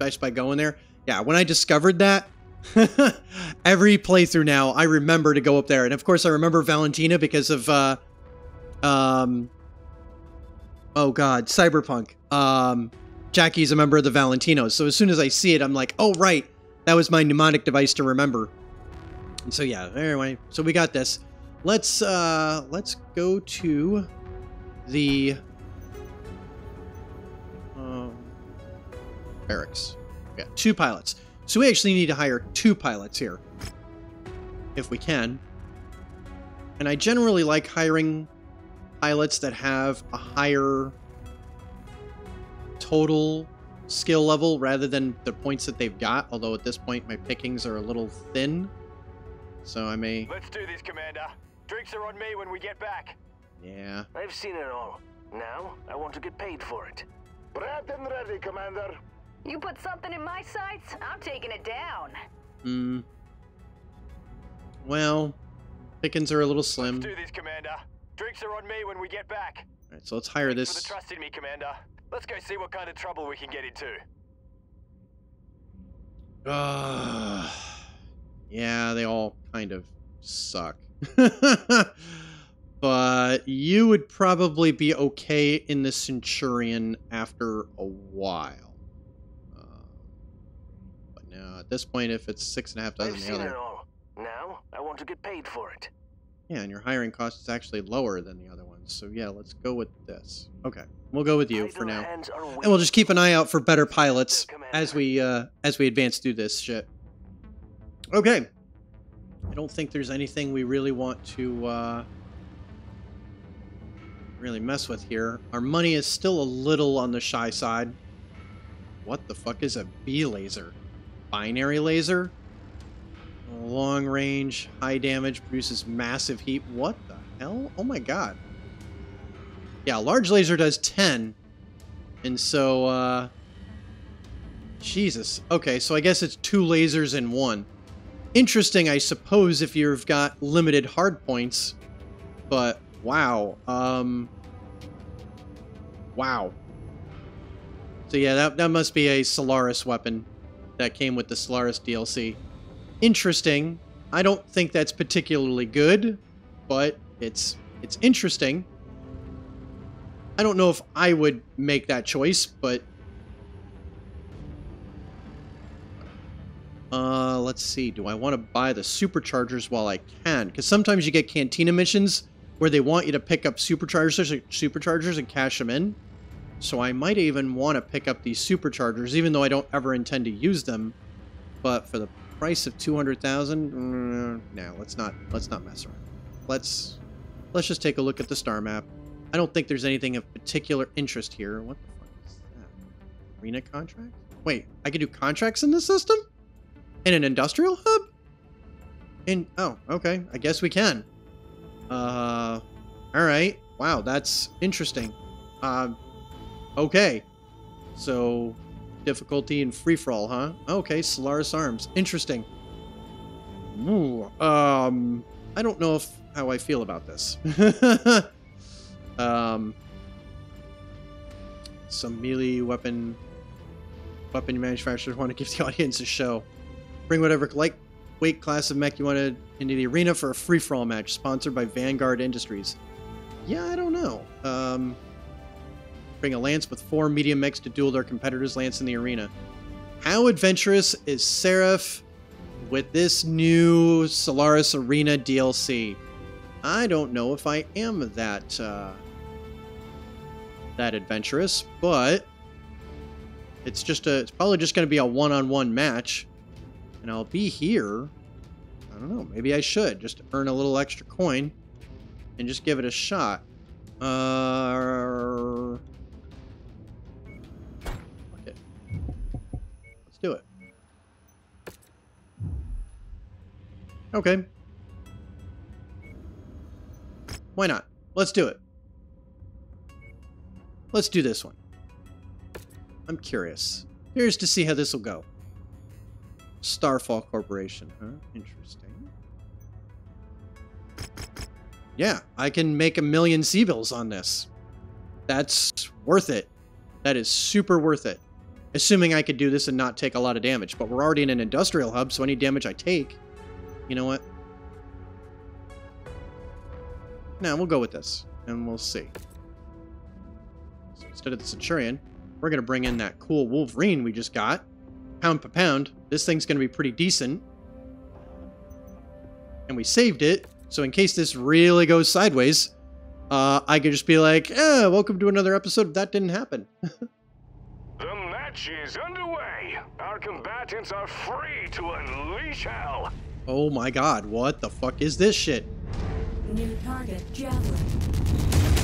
just by going there. Yeah, when I discovered that, Every playthrough now, I remember to go up there, and of course, I remember Valentina because of, uh, um, oh god, Cyberpunk. Um, Jackie's a member of the Valentinos, so as soon as I see it, I'm like, oh right, that was my mnemonic device to remember. And so yeah, anyway, so we got this. Let's uh, let's go to the um, barracks. Yeah, two pilots. So we actually need to hire two pilots here. If we can. And I generally like hiring pilots that have a higher total skill level rather than the points that they've got, although at this point my pickings are a little thin. So I may... Let's do this, Commander. Drinks are on me when we get back. Yeah. I've seen it all. Now, I want to get paid for it. Bread and ready, Commander. You put something in my sights, I'm taking it down. Hmm. Well, pickings are a little slim. Let's do this, Commander. Drinks are on me when we get back. Alright, so let's hire Thanks this. for the trust in me, Commander. Let's go see what kind of trouble we can get into. Uh, yeah, they all kind of suck. but you would probably be okay in the Centurion after a while. at this point, if it's six and a half dozen I've the seen other. it all. Now, I want to get paid for it. Yeah, and your hiring cost is actually lower than the other ones. So yeah, let's go with this. Okay, we'll go with you for now, and we'll just keep an eye out for better pilots as we uh, as we advance through this shit. Okay, I don't think there's anything we really want to uh, really mess with here. Our money is still a little on the shy side. What the fuck is a B laser? Binary laser? Long range, high damage, produces massive heat. What the hell? Oh my god. Yeah, large laser does 10. And so, uh... Jesus. Okay, so I guess it's two lasers in one. Interesting, I suppose, if you've got limited hard points. But, wow. Um... Wow. So yeah, that, that must be a Solaris weapon that came with the Solaris DLC. Interesting. I don't think that's particularly good, but it's it's interesting. I don't know if I would make that choice, but uh, let's see. Do I want to buy the superchargers while I can? Because sometimes you get cantina missions where they want you to pick up superchargers, superchargers and cash them in. So I might even want to pick up these superchargers, even though I don't ever intend to use them. But for the price of two hundred thousand, mm, no, let's not let's not mess around. Let's let's just take a look at the star map. I don't think there's anything of particular interest here. What the fuck is that? Arena contract? Wait, I can do contracts in this system? In an industrial hub? In oh, okay. I guess we can. Uh, all right. Wow, that's interesting. Um, okay. So, difficulty and free for all, huh? Okay, Solaris Arms. Interesting. Ooh, um, I don't know if how I feel about this. um, some melee weapon weapon manufacturers want to give the audience a show. Bring whatever lightweight class of mech you wanted into the arena for a free-for-all match, sponsored by Vanguard Industries. Yeah, I don't know. Um, bring a lance with four medium mechs to duel their competitors' lance in the arena. How adventurous is Seraph with this new Solaris Arena DLC? I don't know if I am that uh, that adventurous, but it's just a it's probably just going to be a one-on-one match, and I'll be here. I don't know. Maybe I should just earn a little extra coin and just give it a shot. Uh, Okay. Why not? Let's do it. Let's do this one. I'm curious. Curious to see how this will go. Starfall Corporation, huh? Interesting. Yeah, I can make a million C-bills on this. That's worth it. That is super worth it. Assuming I could do this and not take a lot of damage. But we're already in an industrial hub, so any damage I take... You know what? Now, we'll go with this. And we'll see. So instead of the Centurion, we're going to bring in that cool Wolverine we just got. Pound per pound. This thing's going to be pretty decent. And we saved it. So in case this really goes sideways, uh, I could just be like, eh, welcome to another episode of That Didn't Happen. the match is underway. Our combatants are free to unleash hell. Oh my god, what the fuck is this shit? New target, Javelin.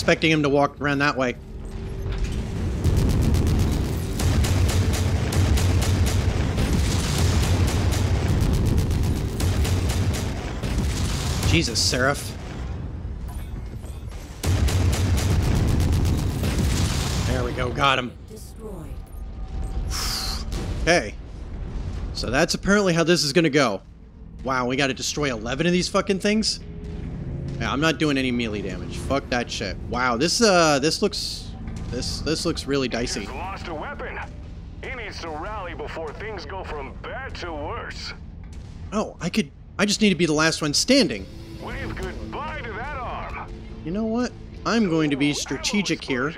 Expecting him to walk around that way. Jesus, Seraph. There we go, got him. Okay. So that's apparently how this is gonna go. Wow, we gotta destroy 11 of these fucking things? Yeah, I'm not doing any melee damage. Fuck that shit. Wow, this, uh, this looks... This, this looks really dicey. He's lost a weapon. He needs to rally before things go from bad to worse. Oh, I could... I just need to be the last one standing. Wave goodbye to that arm. You know what? I'm going to be strategic here.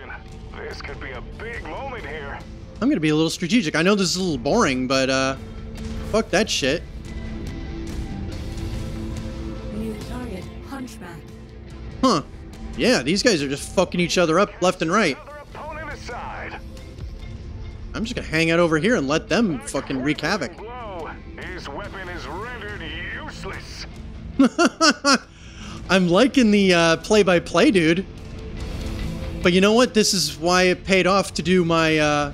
This could be a big moment here. I'm gonna be a little strategic. I know this is a little boring, but, uh... Fuck that shit. Huh. Yeah, these guys are just fucking each other up left and right. I'm just gonna hang out over here and let them fucking wreak havoc. Blow. His weapon is rendered useless. I'm liking the uh, play-by-play, dude. But you know what? This is why it paid off to do my uh,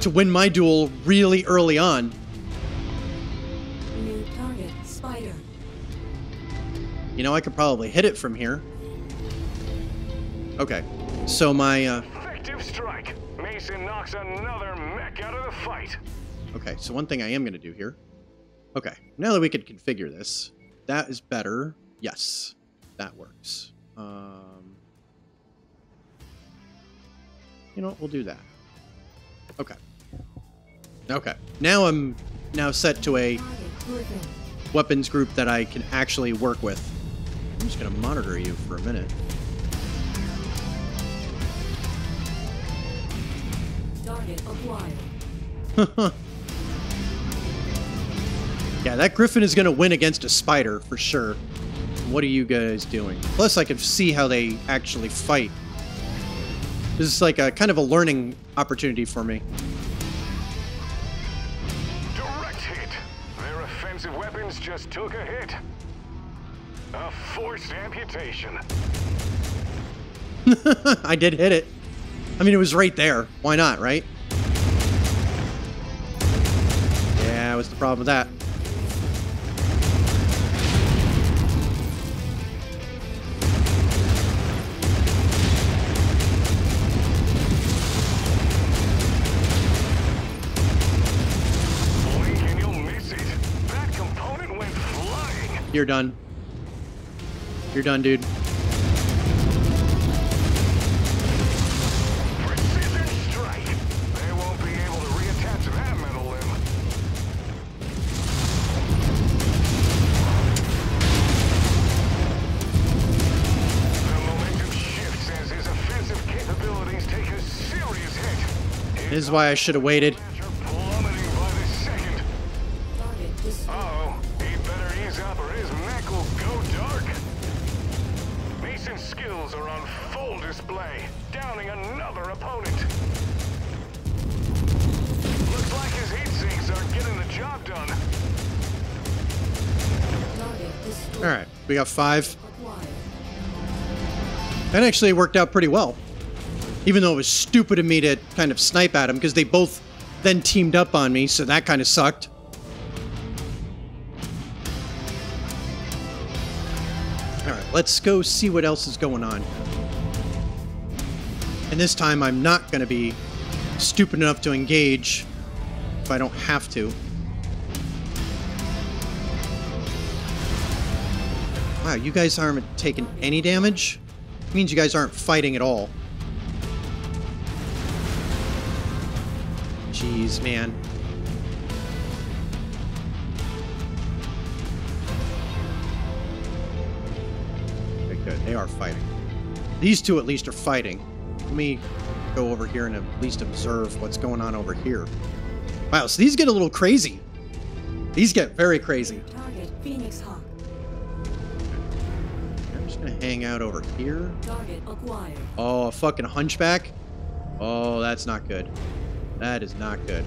to win my duel really early on. New target, Spider. You know, I could probably hit it from here. Okay, so my uh, Effective strike. Mason knocks another mech out of the fight. Okay, so one thing I am going to do here. Okay, now that we can configure this, that is better. Yes, that works. Um, you know what? We'll do that. Okay. Okay. Now I'm now set to a weapons group that I can actually work with. I'm just going to monitor you for a minute. Yeah, that Griffin is going to win against a spider for sure. What are you guys doing? Plus, I can see how they actually fight. This is like a kind of a learning opportunity for me. Direct hit. Their offensive weapons just took a hit. A forced amputation. I did hit it. I mean, it was right there. Why not, right? What's the problem with that? Blink and you'll miss it. That component went flying. You're done. You're done, dude. The job done. Target destroyed. All right, we got five. That actually worked out pretty well. Even though it was stupid of me to kind of snipe at them because they both then teamed up on me, so that kind of sucked. All right, let's go see what else is going on. And this time I'm not going to be stupid enough to engage if I don't have to. Wow, you guys aren't taking any damage? It means you guys aren't fighting at all. Jeez, man. Okay, good. They are fighting. These two at least are fighting. Let me go over here and at least observe what's going on over here. Wow, so these get a little crazy. These get very crazy. Target Phoenix Hawk. I'm just gonna hang out over here. Target acquired. Oh, a fucking hunchback? Oh, that's not good. That is not good.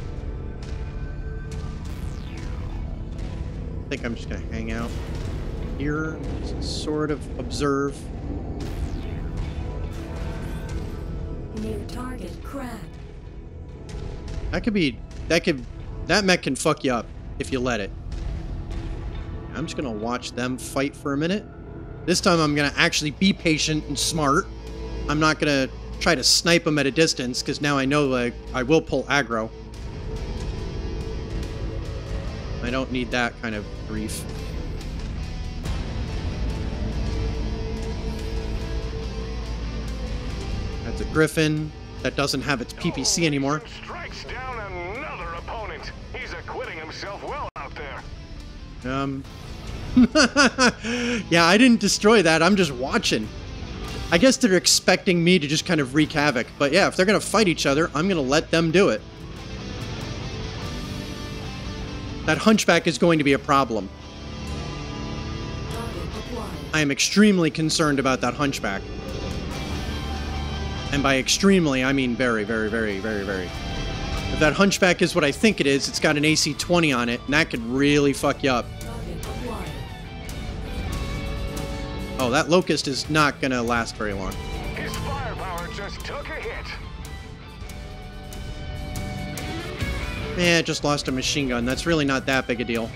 I think I'm just gonna hang out here, sort of observe. New target Crab. That could be, that could, that mech can fuck you up if you let it. I'm just gonna watch them fight for a minute. This time I'm gonna actually be patient and smart. I'm not gonna try to snipe them at a distance because now I know like I will pull aggro. I don't need that kind of grief. That's a griffin that doesn't have its PPC anymore. Strikes down another opponent. He's acquitting himself well out there. Um. yeah, I didn't destroy that. I'm just watching. I guess they're expecting me to just kind of wreak havoc. But yeah, if they're going to fight each other, I'm going to let them do it. That hunchback is going to be a problem. I am extremely concerned about that hunchback. And by extremely, I mean very, very, very, very, very. If that hunchback is what I think it is, it's got an AC 20 on it, and that could really fuck you up. Oh, that locust is not gonna last very long. His firepower just took a hit. Eh, just lost a machine gun. That's really not that big a deal.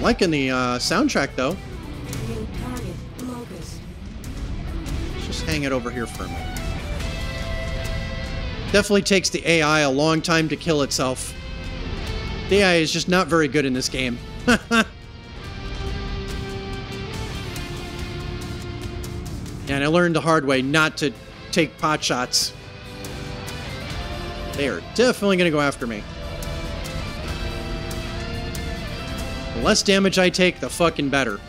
Liking the uh, soundtrack, though. Let's just hang it over here for a minute. Definitely takes the AI a long time to kill itself. The AI is just not very good in this game. and I learned the hard way not to take pot shots. They are definitely going to go after me. The less damage I take, the fucking better.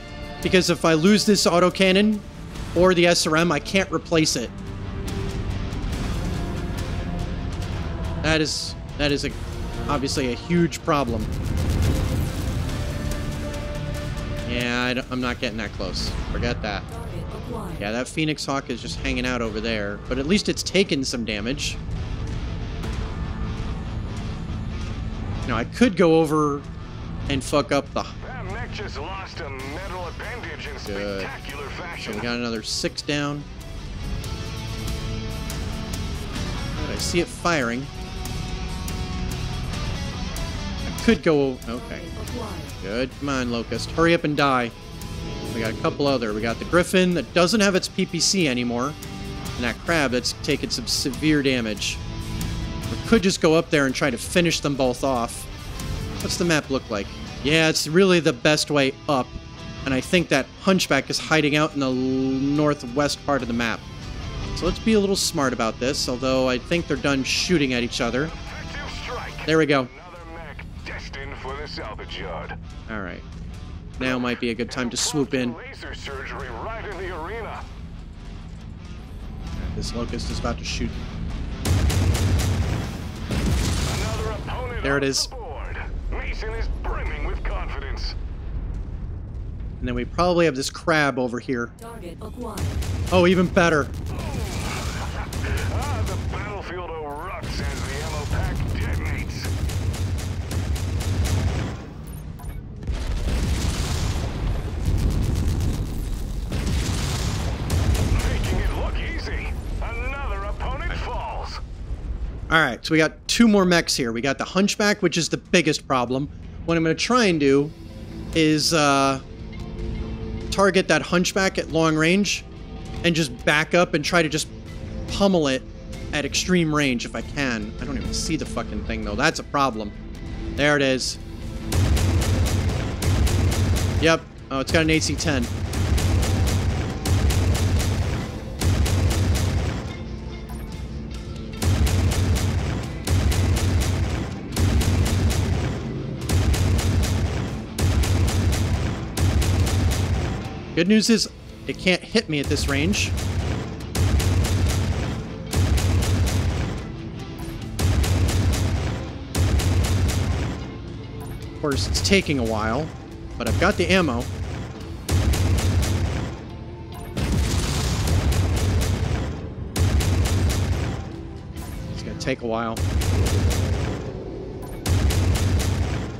Because if I lose this autocannon or the SRM, I can't replace it. That is that is a obviously a huge problem. Yeah, I I'm not getting that close. Forget that. Yeah, that Phoenix Hawk is just hanging out over there, but at least it's taken some damage. Now, I could go over and fuck up the... That mech just lost a metal appendage in Good. spectacular So we got another six down. I see it firing. I could go... Okay. Good. Come on, Locust. Hurry up and die. We got a couple other. We got the Griffin that doesn't have its PPC anymore. And that Crab that's taken some severe damage. We could just go up there and try to finish them both off. What's the map look like? Yeah, it's really the best way up. And I think that Hunchback is hiding out in the northwest part of the map. So let's be a little smart about this, although I think they're done shooting at each other. There we go. Destined for the salvage yard. Alright. Now might be a good time to swoop in. Laser surgery right in the arena. This Locust is about to shoot. Another opponent There it is. is. the board. Mason is brimming with confidence. And then we probably have this crab over here. Target acquired. Oh, even better. Ah, Alright, so we got two more mechs here. We got the Hunchback, which is the biggest problem. What I'm going to try and do is uh, target that Hunchback at long range and just back up and try to just pummel it at extreme range if I can. I don't even see the fucking thing, though. That's a problem. There it is. Yep. Oh, it's got an AC-10. Good news is it can't hit me at this range. Of course, it's taking a while, but I've got the ammo. It's gonna take a while.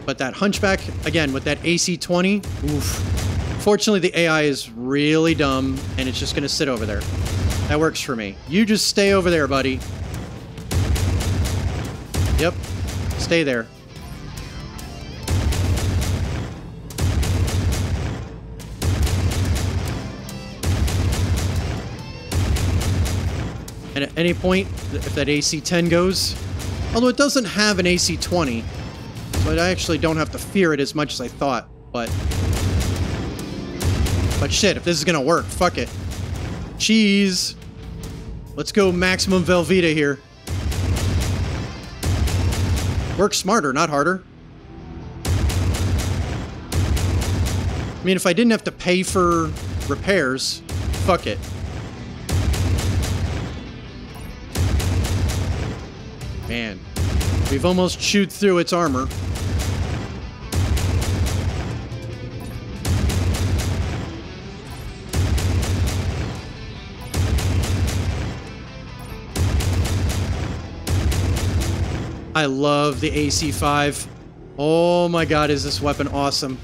But that hunchback, again, with that AC-20, oof. Fortunately, the AI is really dumb, and it's just gonna sit over there. That works for me. You just stay over there, buddy. Yep. Stay there. And at any point, if that AC-10 goes, although it doesn't have an AC-20, so I actually don't have to fear it as much as I thought, but... But shit, if this is gonna work, fuck it. Cheese! Let's go maximum Velveeta here. Work smarter, not harder. I mean, if I didn't have to pay for repairs, fuck it. Man, we've almost chewed through its armor. I love the AC-5. Oh my god, is this weapon awesome.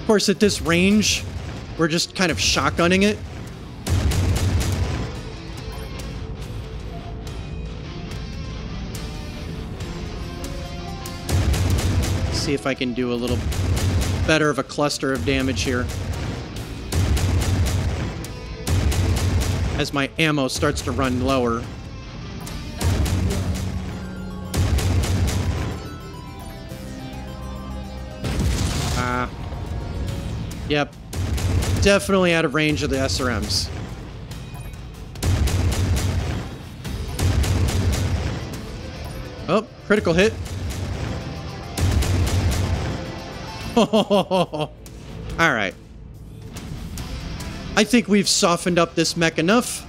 Of course, at this range, we're just kind of shotgunning it. See if I can do a little better of a cluster of damage here. As my ammo starts to run lower. Yep. Definitely out of range of the SRMs. Oh, critical hit. All right. I think we've softened up this mech enough.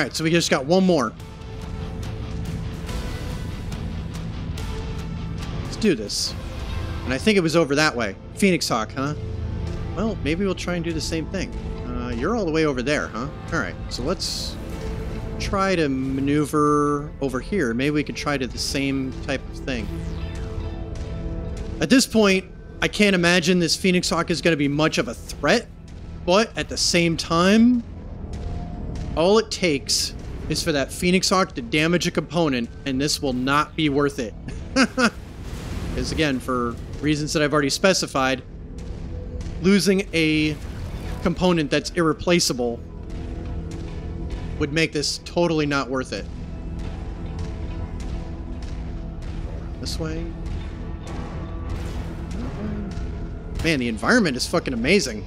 All right, so we just got one more. Let's do this. And I think it was over that way. Phoenix Hawk, huh? Well, maybe we'll try and do the same thing. Uh, you're all the way over there, huh? All right, so let's try to maneuver over here. Maybe we could try to the same type of thing. At this point, I can't imagine this Phoenix Hawk is going to be much of a threat, but at the same time, all it takes is for that Phoenix Hawk to damage a component, and this will not be worth it. Because again, for reasons that I've already specified, losing a component that's irreplaceable would make this totally not worth it. This way. Man, the environment is fucking amazing.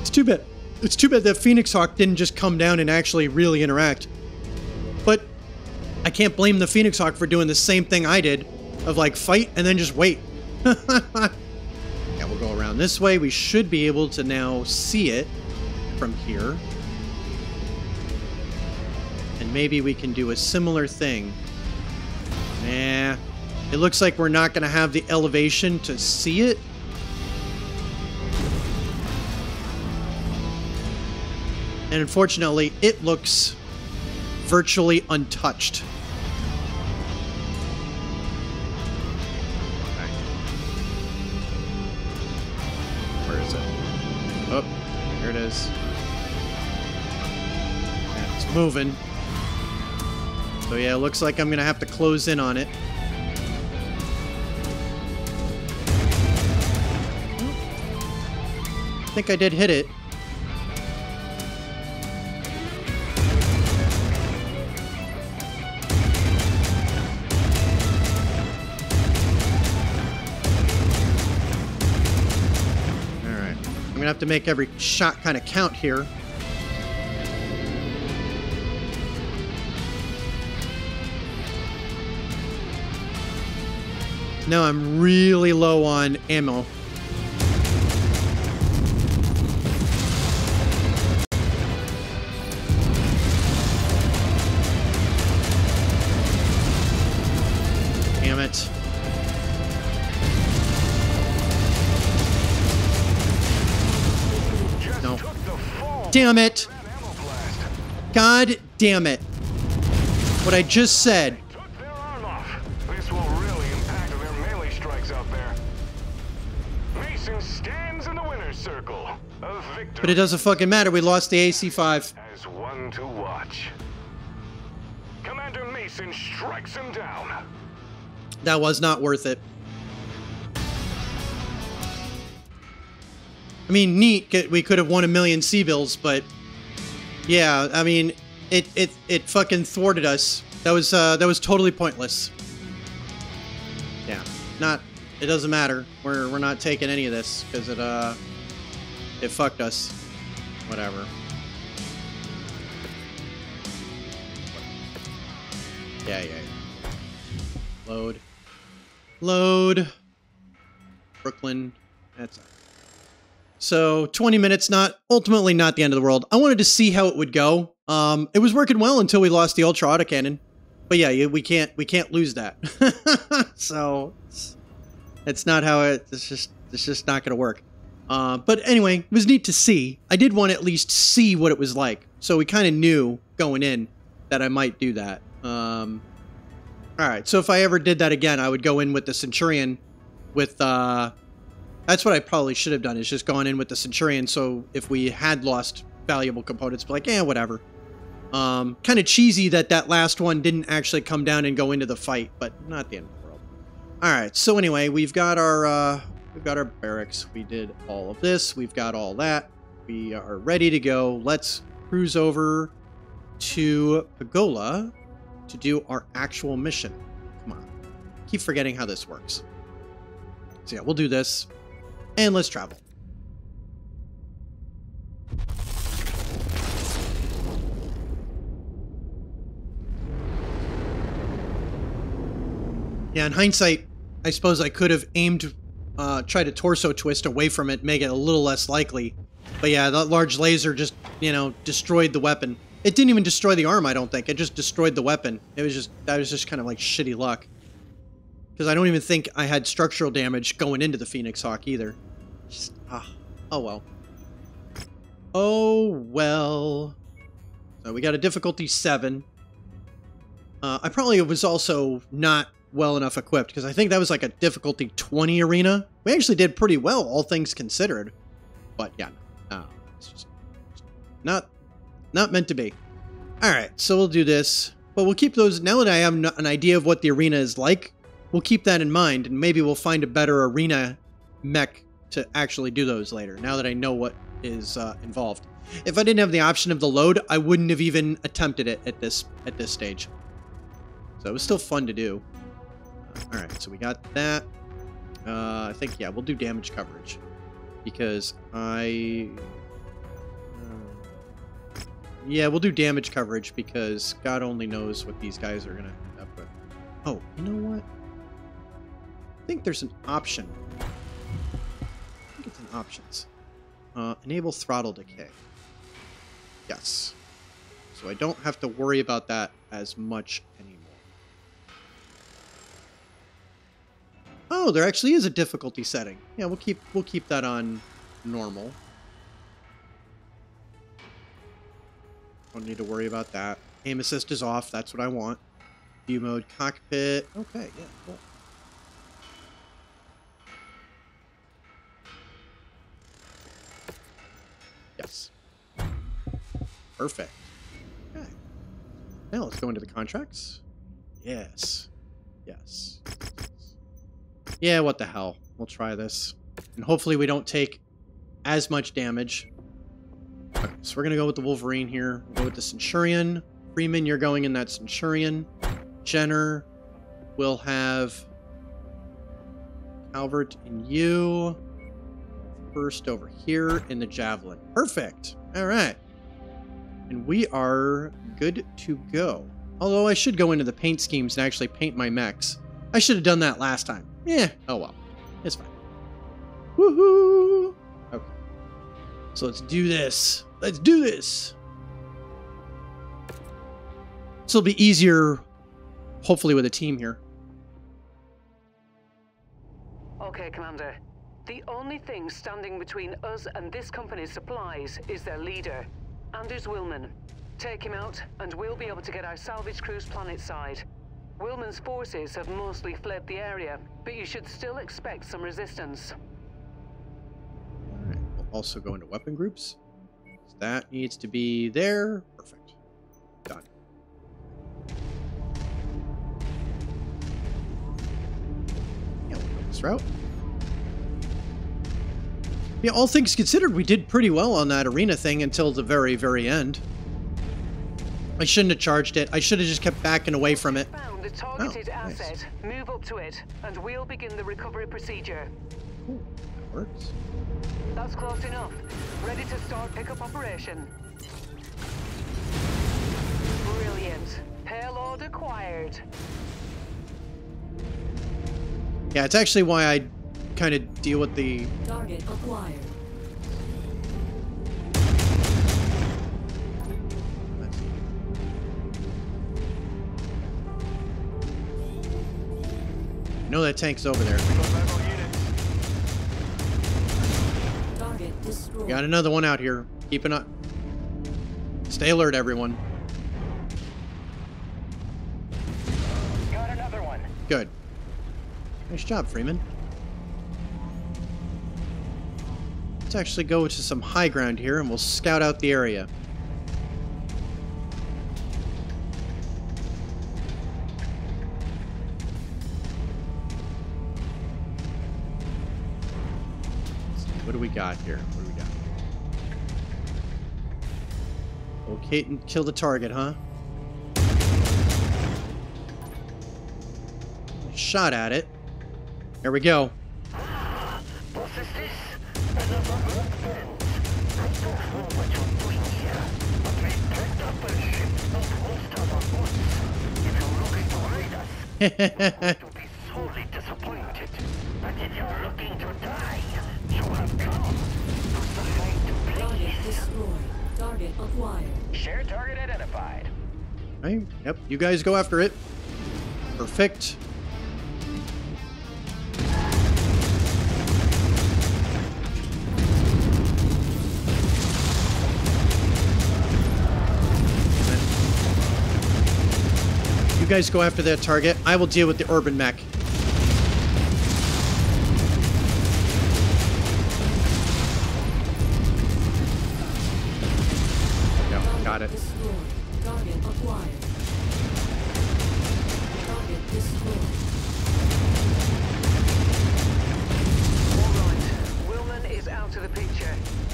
It's too bad. It's too bad that Phoenix Hawk didn't just come down and actually really interact. But I can't blame the Phoenix Hawk for doing the same thing I did of like fight and then just wait. yeah, we'll go around this way. We should be able to now see it from here. And maybe we can do a similar thing. Nah. It looks like we're not going to have the elevation to see it. And unfortunately, it looks virtually untouched. Where is it? Oh, here it is. Yeah, it's moving. So yeah, it looks like I'm gonna have to close in on it. I think I did hit it. Gonna have to make every shot kind of count here. Now I'm really low on ammo. Damn it. God damn it. What I just said. This will really impact their melee strikes out there. Mason stands in the winner's circle. A victor But it doesn't fucking matter. We lost the AC5. as one to watch. Commander Mason strikes him down. That was not worth it. I mean, neat. We could have won a million C-bills, but yeah, I mean, it it it fucking thwarted us. That was uh, that was totally pointless. Yeah, not. It doesn't matter. We're we're not taking any of this because it uh, it fucked us. Whatever. Yeah, yeah, yeah. Load. Load. Brooklyn. That's so 20 minutes, not ultimately not the end of the world. I wanted to see how it would go. Um, it was working well until we lost the ultra auto cannon, But yeah, we can't we can't lose that. so it's, it's not how it. It's just it's just not going to work. Uh, but anyway, it was neat to see. I did want to at least see what it was like, so we kind of knew going in that I might do that. Um, all right, so if I ever did that again, I would go in with the Centurion. With uh, that's what I probably should have done is just gone in with the Centurion. So if we had lost valuable components, be like, yeah, whatever. Um, kind of cheesy that that last one didn't actually come down and go into the fight, but not the end of the world. All right, so anyway, we've got our uh, we've got our barracks. We did all of this. We've got all that. We are ready to go. Let's cruise over to Pagola to do our actual mission. Come on, keep forgetting how this works. So yeah, we'll do this, and let's travel. Yeah, in hindsight, I suppose I could have aimed, uh, tried to torso twist away from it, make it a little less likely. But yeah, that large laser just, you know, destroyed the weapon. It didn't even destroy the arm, I don't think. It just destroyed the weapon. It was just, that was just kind of like shitty luck. Because I don't even think I had structural damage going into the Phoenix Hawk either. Just, ah, oh well. Oh well. So we got a difficulty 7. Uh, I probably was also not well enough equipped because I think that was like a difficulty 20 arena. We actually did pretty well, all things considered. But yeah, no, it's just not not meant to be. All right, so we'll do this, but we'll keep those. Now that I have an idea of what the arena is like, we'll keep that in mind, and maybe we'll find a better arena mech to actually do those later. Now that I know what is uh, involved. If I didn't have the option of the load, I wouldn't have even attempted it at this at this stage. So it was still fun to do. All right, so we got that. Uh, I think, yeah, we'll do damage coverage. Because I... Uh, yeah, we'll do damage coverage because God only knows what these guys are going to end up with. Oh, you know what? Think there's an option. I think it's in options. Uh, enable throttle decay. Yes. So I don't have to worry about that as much anymore. Oh, there actually is a difficulty setting. Yeah, we'll keep we'll keep that on normal. Don't need to worry about that. Aim assist is off. That's what I want. View mode, cockpit. Okay, yeah, cool. Yes. Perfect. Okay. Now let's go into the contracts. Yes. Yes. Yeah, what the hell. We'll try this. And hopefully we don't take as much damage. Okay, so we're going to go with the Wolverine here. We'll go with the Centurion. Freeman, you're going in that Centurion. Jenner will have Calvert and you. First over here in the Javelin. Perfect. All right. And we are good to go. Although I should go into the paint schemes and actually paint my mechs. I should have done that last time. Yeah, oh well. It's fine. Woohoo! Okay. So let's do this. Let's do this! This will be easier, hopefully, with a team here. Okay, Commander. The only thing standing between us and this company's supplies is their leader, Anders Willman. Take him out, and we'll be able to get our salvage crews planet side. Willman's forces have mostly fled the area, but you should still expect some resistance. We'll also go into weapon groups. So that needs to be there. Perfect. Done. Yeah, we'll go this route. Yeah, all things considered, we did pretty well on that arena thing until the very, very end. I shouldn't have charged it. I should have just kept backing away from it. Found a targeted oh, nice. asset. Move up to it, and we'll begin the recovery procedure. Ooh, that works. That's close enough. Ready to start pickup operation. Brilliant. Payload acquired. Yeah, it's actually why I kind of deal with the Target acquired. I know that tank's over there. Got another one out here. Keep an eye. Stay alert, everyone. Got another one. Good. Nice job, Freeman. Let's actually go to some high ground here and we'll scout out the area. What do we got here? What do we got? Locate and kill the target, huh? Shot at it. There we go. You'll be sorely disappointed. But if you're looking to die, you have come Target destroyed. Target acquired. Share target identified. Right? Yep. You guys go after it. Perfect. Guys go after that target. I will deal with the urban mech. Yep, got it.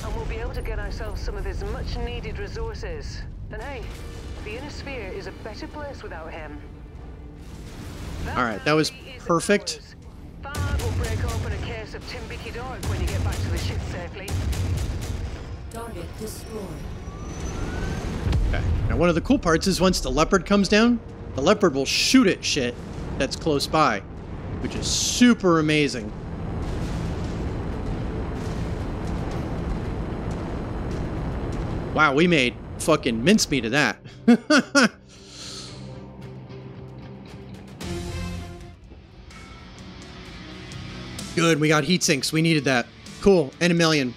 And we'll be able to get ourselves some of his much needed resources. And hey, the inner sphere is a better place without him. Alright, that was perfect. Fahad will break open a case of Timbiqui Dark when you get back to the ship safely. Target destroyed. Okay. Now, one of the cool parts is once the leopard comes down, the leopard will shoot at shit that's close by, which is super amazing. Wow, we made fucking mincemeat of that. Good, we got heat sinks. We needed that. Cool, and a million.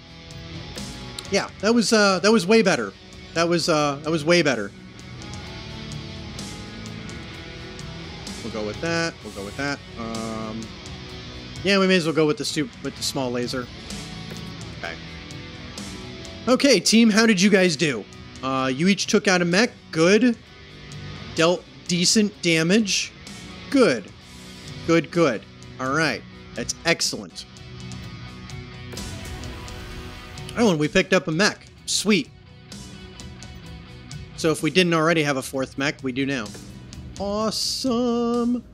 Yeah, that was uh that was way better. That was uh that was way better. We'll go with that. We'll go with that. Um Yeah, we may as well go with the soup with the small laser. Okay. Okay, team, how did you guys do? Uh you each took out a mech. Good. Dealt decent damage. Good. Good, good. Alright. That's excellent. Oh, and we picked up a mech. Sweet. So if we didn't already have a fourth mech, we do now. Awesome.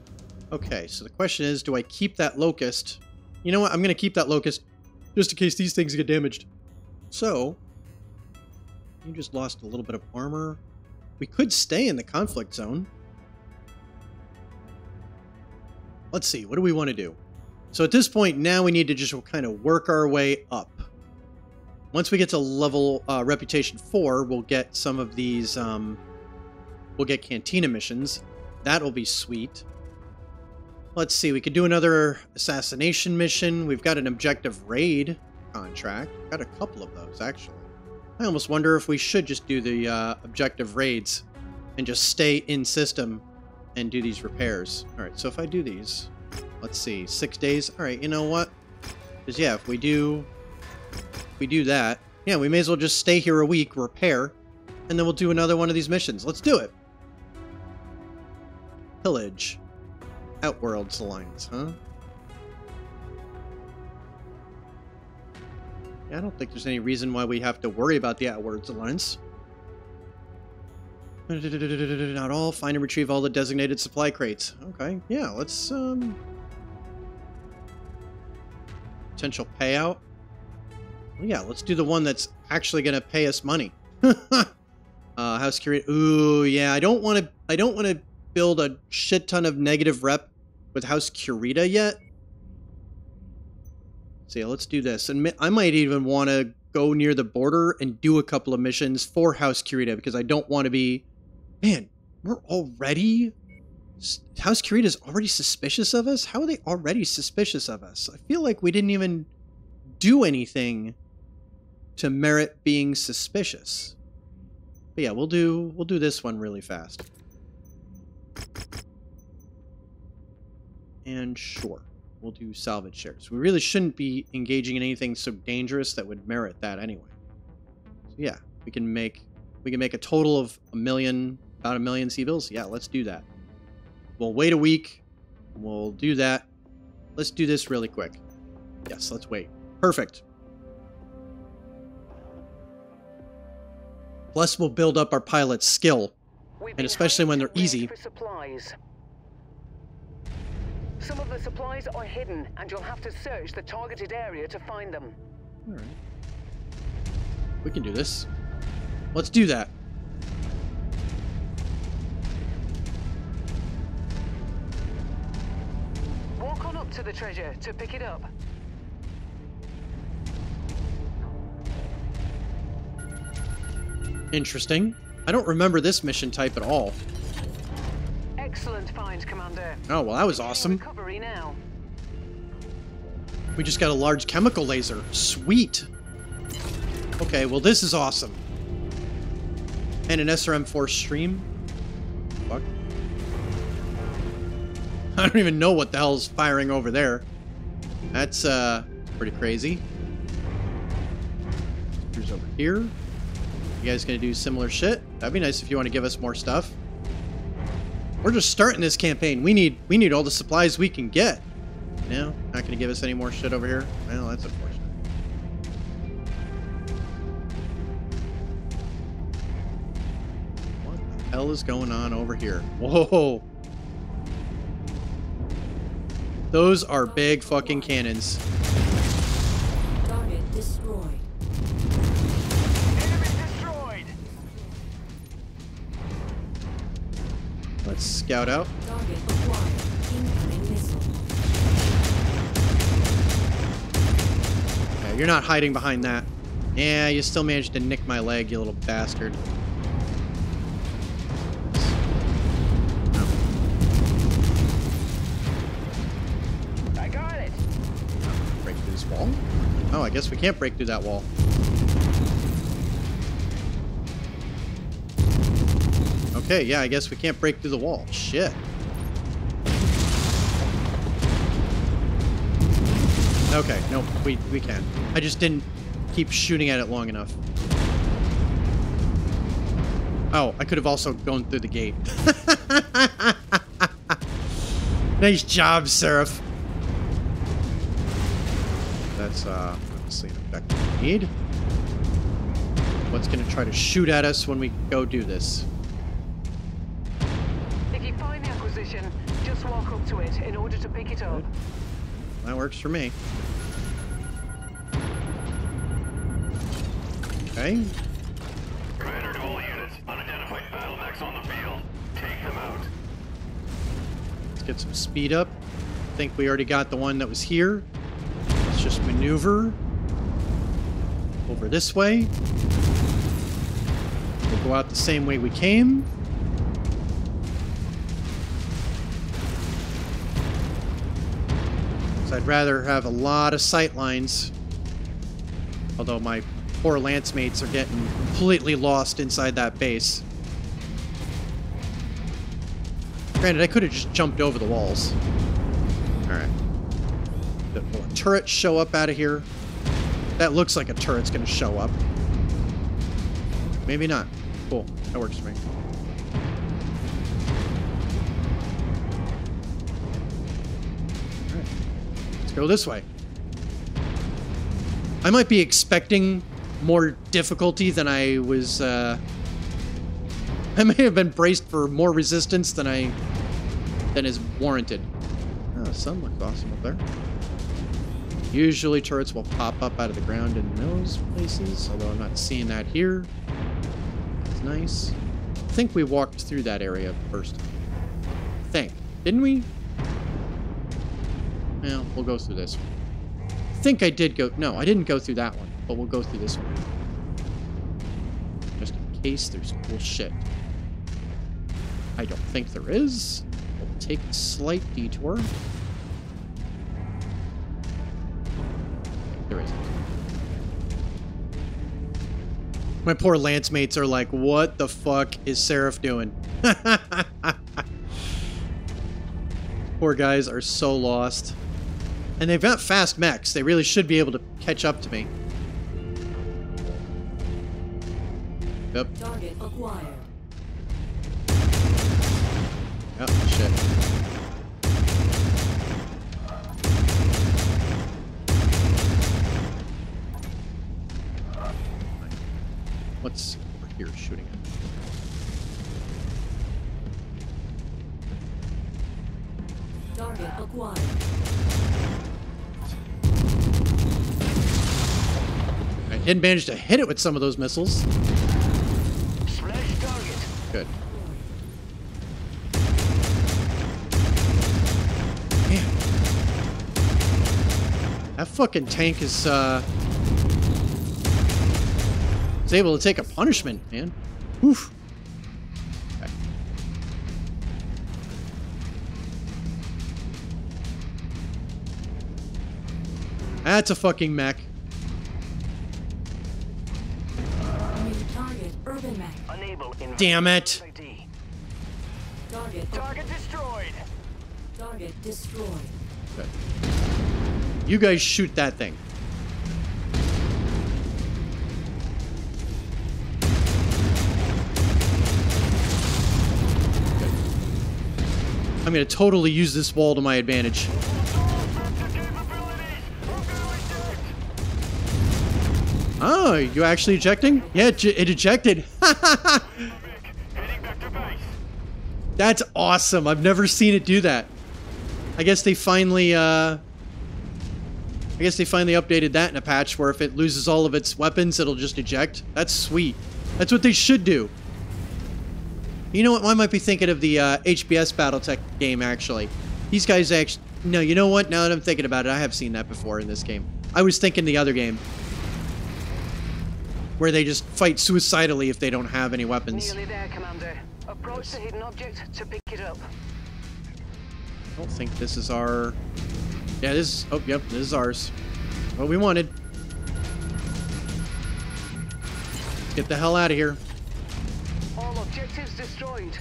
Okay, so the question is, do I keep that locust? You know what? I'm going to keep that locust just in case these things get damaged. So, you just lost a little bit of armor. We could stay in the conflict zone. Let's see, what do we want to do? So at this point, now we need to just kind of work our way up. Once we get to level uh, reputation four, we'll get some of these. Um, we'll get cantina missions. That'll be sweet. Let's see. We could do another assassination mission. We've got an objective raid contract. Got a couple of those actually. I almost wonder if we should just do the uh, objective raids and just stay in system and do these repairs. All right. So if I do these, let's see, six days. All right. You know what? Because yeah, if we do if we do that, yeah, we may as well just stay here a week, repair, and then we'll do another one of these missions. Let's do it. Pillage. Outworlds Alliance, huh? I don't think there's any reason why we have to worry about the Outworlds Alliance. Not all. Find and retrieve all the designated supply crates. Okay, yeah, let's, um... Potential payout. Well, yeah, let's do the one that's actually going to pay us money. uh, house security. Ooh, yeah. I don't want to. I don't want to build a shit ton of negative rep with House Kurita yet. So yeah, let's do this. And I might even want to go near the border and do a couple of missions for House Kurita because I don't want to be... Man, we're already... House Kurita is already suspicious of us? How are they already suspicious of us? I feel like we didn't even do anything to merit being suspicious. But yeah, we'll do we'll do this one really fast. And sure, we'll do salvage shares. We really shouldn't be engaging in anything so dangerous that would merit that anyway. So yeah, we can make we can make a total of a million, about a million C-bills. Yeah, let's do that. We'll wait a week. We'll do that. Let's do this really quick. Yes, let's wait. Perfect. Plus, we'll build up our pilot's skill, and especially when they're easy. Some of the supplies are hidden, and you'll have to search the targeted area to find them. All right. We can do this. Let's do that. Walk on up to the treasure to pick it up. Interesting. I don't remember this mission type at all. Excellent find, Commander. Oh, well, that was awesome. Recovery now. We just got a large chemical laser. Sweet. Okay, well, this is awesome. And an SRM-4 stream. Fuck. I don't even know what the hell's firing over there. That's, uh, pretty crazy. Here's over here. You guys gonna do similar shit? That'd be nice if you want to give us more stuff. We're just starting this campaign. We need we need all the supplies we can get. No, not gonna give us any more shit over here. Well, that's unfortunate. What the hell is going on over here? Whoa! Those are big fucking cannons. Let's scout out. Target acquired. Incoming missile. Okay, you're not hiding behind that. Yeah, you still managed to nick my leg, you little bastard. I got it. Break through this wall? Oh, I guess we can't break through that wall. Okay, yeah, I guess we can't break through the wall. Shit. Okay, no, we, we can. I just didn't keep shooting at it long enough. Oh, I could have also gone through the gate. nice job, Seraph. That's, uh, obviously an we need. What's gonna try to shoot at us when we go do this? To it in order to pick it up. That works for me. Okay. Commander to all units. Unidentified battle mechs on the field. Take them out. Let's get some speed up. I think we already got the one that was here. Let's just maneuver over this way. We'll go out the same way we came. I'd rather have a lot of sight lines. Although my poor lance mates are getting completely lost inside that base. Granted, I could have just jumped over the walls. Alright. Will a turret show up out of here? That looks like a turret's gonna show up. Maybe not. Cool. That works for me. Go this way. I might be expecting more difficulty than I was, uh... I may have been braced for more resistance than I... than is warranted. Oh, sun looks awesome up there. Usually turrets will pop up out of the ground in those places, although I'm not seeing that here. That's nice. I think we walked through that area first. think. Didn't we? Well, we'll go through this one. I think I did go... No, I didn't go through that one, but we'll go through this one. Just in case there's cool shit. I don't think there is. We'll take a slight detour. There isn't. My poor lance mates are like, what the fuck is Seraph doing? poor guys are so lost. And they've got fast mechs. They really should be able to catch up to me. Yep. Target acquired. Oh, shit. What's over here shooting at? Target acquired. Did manage to hit it with some of those missiles. Good. That fucking tank is, uh... is able to take a punishment, man. Oof. That's a fucking mech. Damn it. ID. Target Target destroyed. target destroyed. Good. You guys shoot that thing. Good. I'm gonna totally use this wall to my advantage. Oh, you actually ejecting? Yeah, it, ejected. That's awesome. I've never seen it do that. I guess they finally, uh... I guess they finally updated that in a patch where if it loses all of its weapons, it'll just eject. That's sweet. That's what they should do. You know what? I might be thinking of the uh, HBS Battletech game, actually. These guys actually... No, you know what? Now that I'm thinking about it, I have seen that before in this game. I was thinking the other game. Where they just fight suicidally if they don't have any weapons. Nearly there, Commander. Approach the hidden object to pick it up. I don't think this is our... Yeah, this is... Oh, yep, this is ours. What we wanted. Let's get the hell out of here. All objectives destroyed.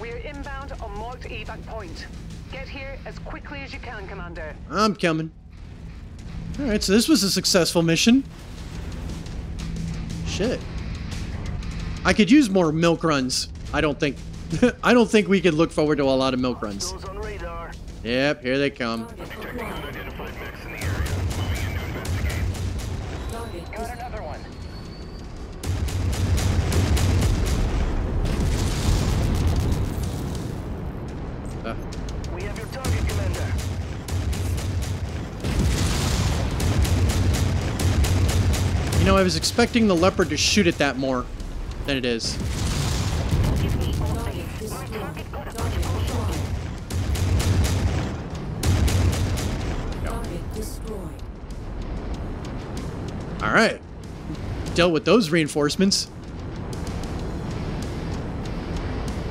We are inbound on marked evac point. Get here as quickly as you can, Commander. I'm coming. Alright, so this was a successful mission. Shit. I could use more milk runs. I don't think... I don't think we could look forward to a lot of milk runs. Those on radar. Yep, here they come. I was expecting the leopard to shoot at that more than it is. Destroyed. Alright. Dealt with those reinforcements.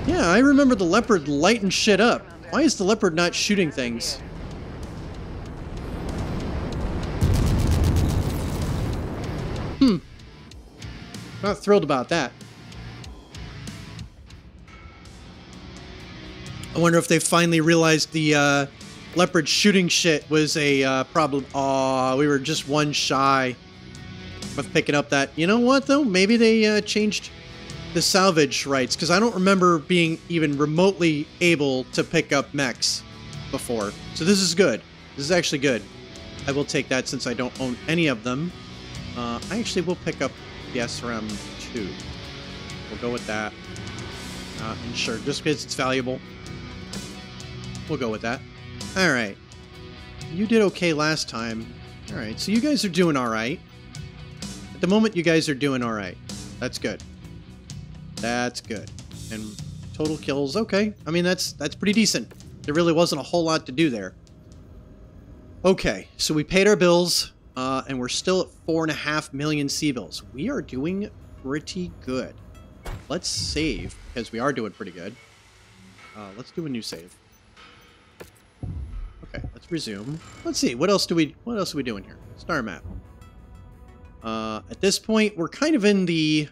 Yeah, I remember the leopard lighting shit up. Why is the leopard not shooting things? Not thrilled about that. I wonder if they finally realized the uh, leopard shooting shit was a uh, problem. Aw, we were just one shy of picking up that. You know what, though? Maybe they uh, changed the salvage rights, because I don't remember being even remotely able to pick up mechs before. So this is good. This is actually good. I will take that since I don't own any of them. Uh, I actually will pick up the SRM 2. We'll go with that. Uh, and sure, just because it's valuable. We'll go with that. Alright. You did okay last time. Alright, so you guys are doing alright. At the moment, you guys are doing alright. That's good. That's good. And total kills, okay. I mean, that's that's pretty decent. There really wasn't a whole lot to do there. Okay, so we paid our bills, uh, and we're still at four and a half million C-bills. We are doing pretty good. Let's save, because we are doing pretty good. Uh, let's do a new save. Okay, let's resume. Let's see, what else do we what else are we doing here? Star map. Uh, at this point, we're kind of in the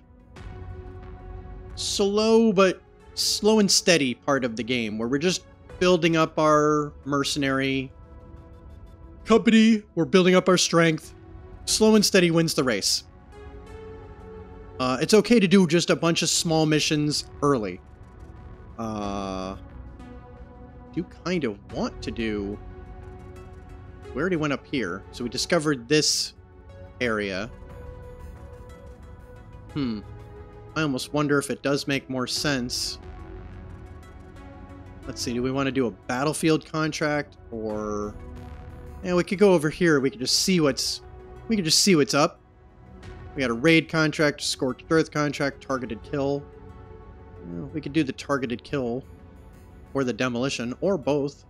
slow but slow and steady part of the game where we're just building up our mercenary company. We're building up our strength. Slow and steady wins the race. Uh, it's okay to do just a bunch of small missions early. Uh, do kind of want to do. We already went up here, so we discovered this area. Hmm. I almost wonder if it does make more sense. Let's see, do we want to do a battlefield contract or yeah, we could go over here. We could just see what's we could just see what's up. We got a raid contract, scorched earth contract, targeted kill. We could do the targeted kill or the demolition or both.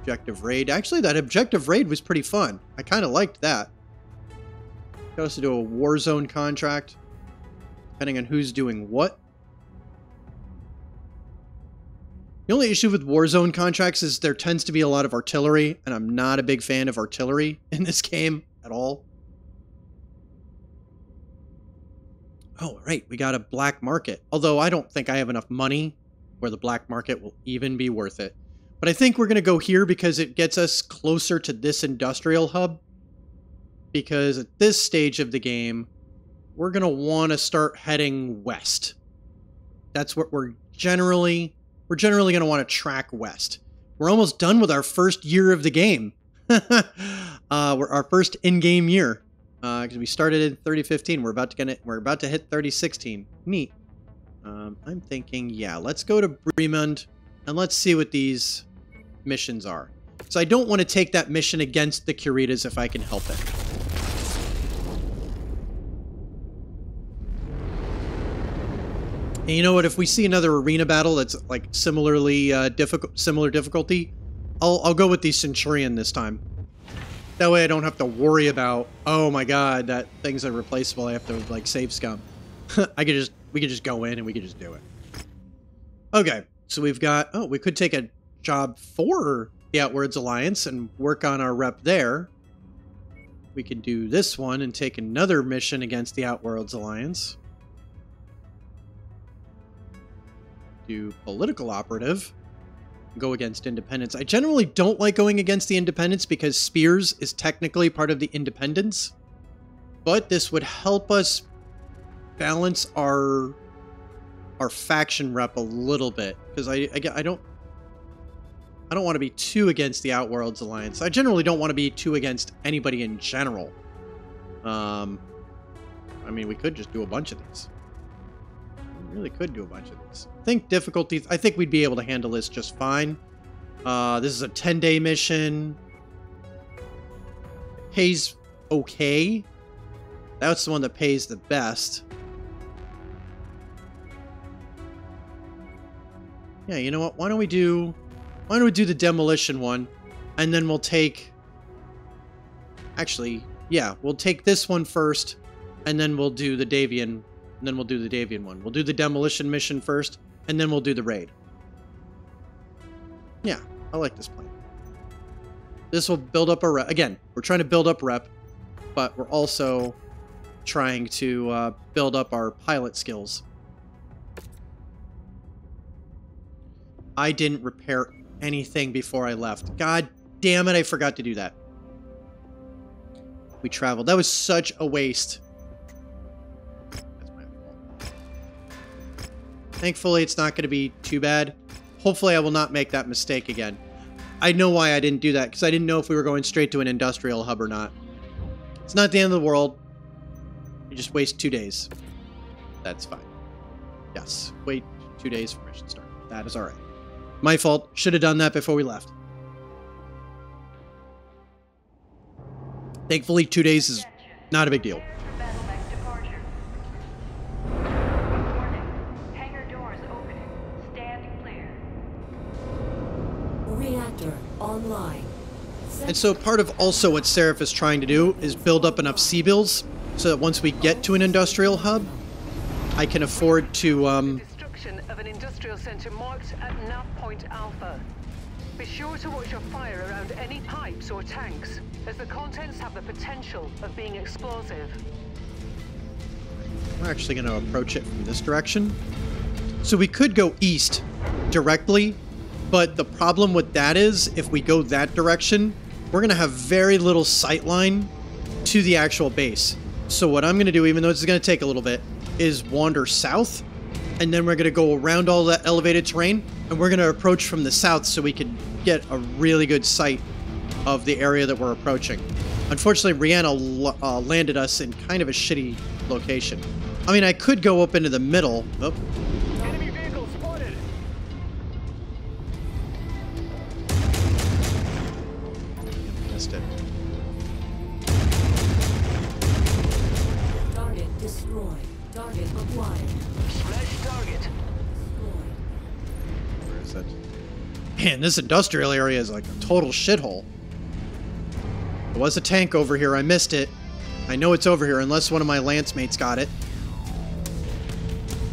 Objective raid. Actually, that objective raid was pretty fun. I kind of liked that. Could also do a war zone contract, depending on who's doing what. The only issue with Warzone contracts is there tends to be a lot of artillery, and I'm not a big fan of artillery in this game at all. Oh, right, we got a black market. Although I don't think I have enough money where the black market will even be worth it. But I think we're going to go here because it gets us closer to this industrial hub. Because at this stage of the game, we're going to want to start heading west. That's what we're generally we're generally going to want to track west. We're almost done with our first year of the game. uh, we're our first in-game year because uh, we started in 3015. We're about to get it. We're about to hit 3016. Neat. Um, I'm thinking, yeah, let's go to Bremond and let's see what these missions are. So I don't want to take that mission against the Kuritas if I can help it. And you know what? If we see another arena battle that's like similarly uh, difficult, similar difficulty, I'll I'll go with the Centurion this time. That way, I don't have to worry about oh my god, that thing's irreplaceable. I have to like save scum. I could just we could just go in and we could just do it. Okay, so we've got oh we could take a job for the Outworlds Alliance and work on our rep there. We could do this one and take another mission against the Outworlds Alliance. Do political operative, go against independence. I generally don't like going against the independents because Spears is technically part of the independents, but this would help us balance our our faction rep a little bit because I, I I don't I don't want to be too against the Outworlds Alliance. I generally don't want to be too against anybody in general. Um, I mean, we could just do a bunch of these really could do a bunch of these. I think difficulties, I think we'd be able to handle this just fine. Uh, this is a 10-day mission. pays okay. That's the one that pays the best. Yeah, you know what? Why don't we do... Why don't we do the demolition one? And then we'll take... Actually, yeah, we'll take this one first. And then we'll do the Davion and then we'll do the Davion one. We'll do the demolition mission first, and then we'll do the raid. Yeah, I like this plan. This will build up a rep. Again, we're trying to build up rep, but we're also trying to uh, build up our pilot skills. I didn't repair anything before I left. God damn it, I forgot to do that. We traveled. That was such a waste. Thankfully, it's not going to be too bad. Hopefully, I will not make that mistake again. I know why I didn't do that, because I didn't know if we were going straight to an industrial hub or not. It's not the end of the world. You just waste two days. That's fine. Yes, wait two days for mission start. That is alright. My fault. Should have done that before we left. Thankfully, two days is not a big deal. Online. And so part of also what Seraph is trying to do is build up enough C-bills so that once we get to an industrial hub, I can afford to, um, Destruction of an industrial center marked at nav point Alpha. Be sure to watch your fire around any pipes or tanks, as the contents have the potential of being explosive. we're actually going to approach it from this direction. So we could go east directly, but the problem with that is if we go that direction, we're going to have very little sight line to the actual base. So what I'm going to do, even though this is going to take a little bit, is wander south, and then we're going to go around all that elevated terrain, and we're going to approach from the south so we can get a really good sight of the area that we're approaching. Unfortunately, Ryana uh, landed us in kind of a shitty location. I mean, I could go up into the middle. Oh, Man, this industrial area is like a total shithole. There was a tank over here. I missed it. I know it's over here, unless one of my lance mates got it.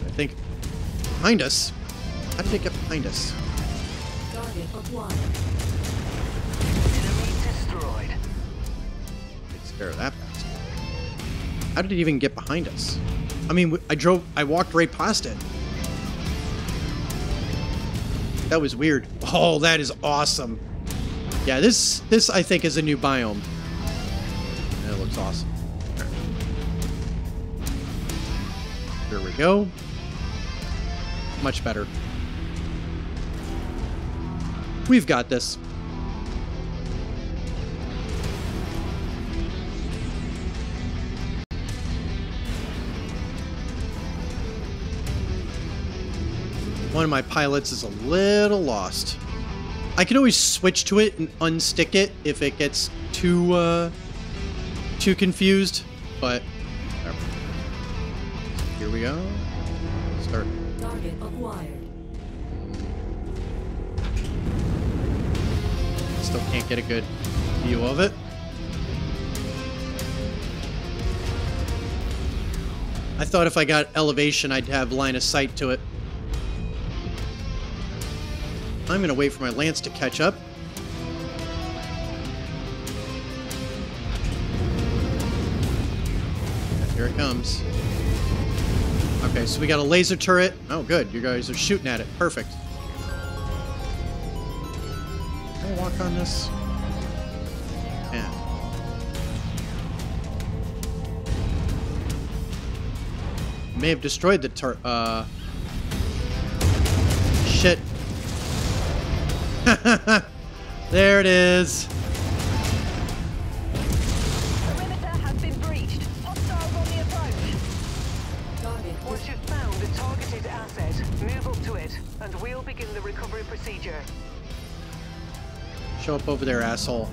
I think behind us. How did it get behind us? Target acquired. Enemy destroyed. Take spare of that bastard. How did it even get behind us? I mean, I drove. I walked right past it. That was weird. Oh, that is awesome. Yeah, this this I think is a new biome. It looks awesome. Here we go. Much better. We've got this. One of my pilots is a little lost. I can always switch to it and unstick it if it gets too uh, too confused, but here we go. Start. Target acquired. Still can't get a good view of it. I thought if I got elevation, I'd have line of sight to it. I'm gonna wait for my lance to catch up. Here it comes. Okay, so we got a laser turret. Oh, good. You guys are shooting at it. Perfect. Can I walk on this? Yeah. May have destroyed the tur- uh... Shit. there it is. Perimeter has been breached. Hostiles on the approach. Target Once you've found the targeted asset, move up to it, and we'll begin the recovery procedure. Show up over there, asshole.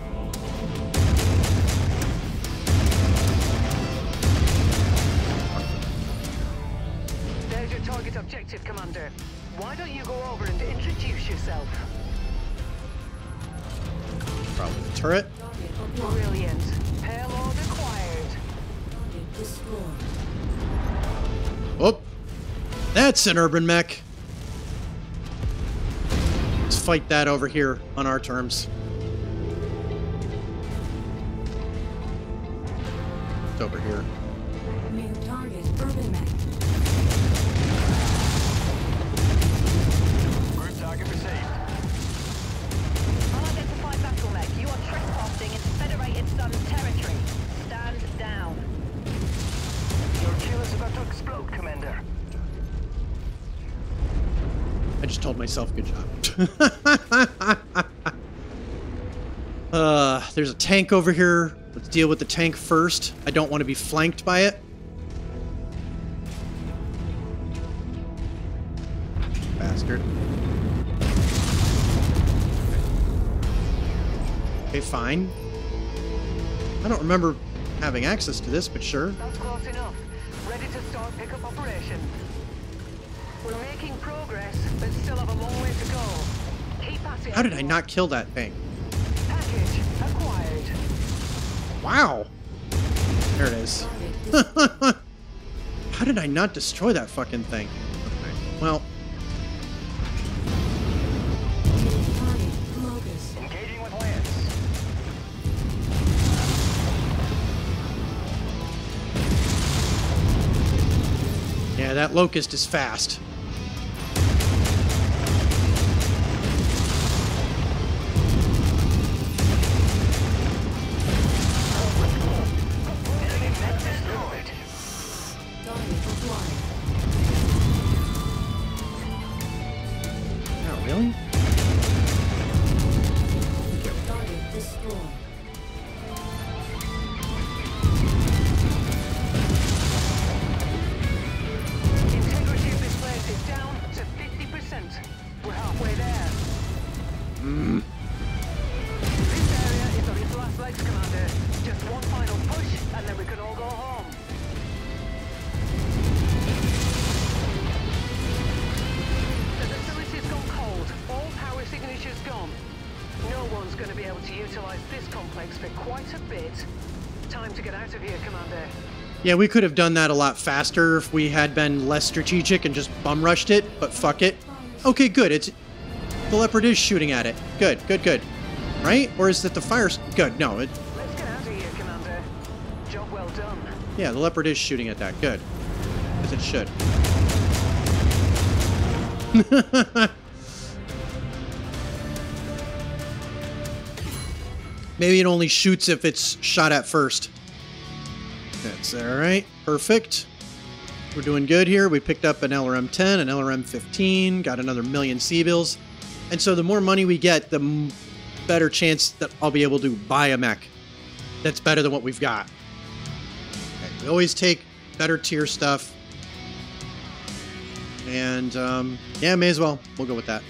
There's your target objective, Commander. Why don't you go over and introduce yourself? Probably the turret. Brilliant. Payload acquired. Oh, that's an urban mech. Let's fight that over here on our terms. It's over here. Good job. uh, there's a tank over here. Let's deal with the tank first. I don't want to be flanked by it. Bastard. Okay, fine. I don't remember having access to this, but sure. Progress, but still have a long way to go. Keep at How did I not kill that thing? Package acquired. Wow. There it is. How did I not destroy that fucking thing? Okay. Well, Engaging with Lance. yeah, that locust is fast. Yeah, we could have done that a lot faster if we had been less strategic and just bum rushed it, but fuck it. Okay, good. It's the leopard is shooting at it. Good, good, good. Right? Or is it the fire? Good. No, it. Let's get out of here, Commander. Job well done. Yeah, the leopard is shooting at that. Good, as it should. Maybe it only shoots if it's shot at first. That's all right. Perfect. We're doing good here. We picked up an LRM 10, an LRM 15, got another million C-bills. And so the more money we get, the better chance that I'll be able to buy a mech that's better than what we've got. Okay, we always take better tier stuff. And um, yeah, may as well. We'll go with that.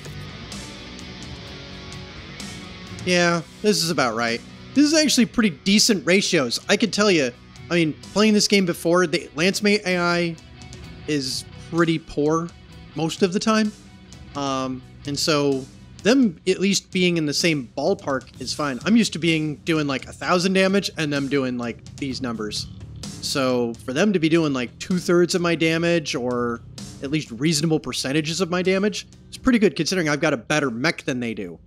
Yeah, this is about right. This is actually pretty decent ratios. I could tell you. I mean, playing this game before, the Lancemate AI is pretty poor most of the time. Um, and so them at least being in the same ballpark is fine. I'm used to being doing like a thousand damage and them doing like these numbers. So for them to be doing like two thirds of my damage or at least reasonable percentages of my damage, it's pretty good considering I've got a better mech than they do.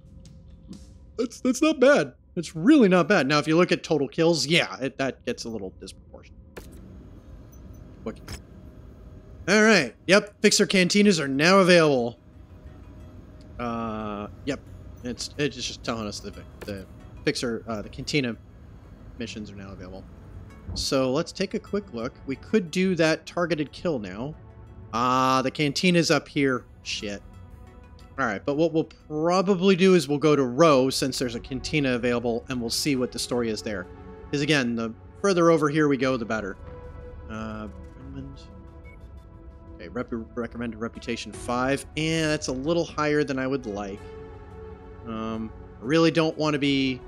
That's that's not bad. It's really not bad. Now, if you look at total kills, yeah, it, that gets a little disproportionate. All right. Yep. Fixer cantinas are now available. Uh, yep. It's it's just telling us the the fixer uh, the cantina missions are now available. So let's take a quick look. We could do that targeted kill now. Ah, the cantina's up here. Shit. All right, but what we'll probably do is we'll go to Row since there's a cantina available, and we'll see what the story is there. Because again, the further over here we go, the better. Uh, okay, rep- recommended reputation five, and that's a little higher than I would like. Um, I really don't want to be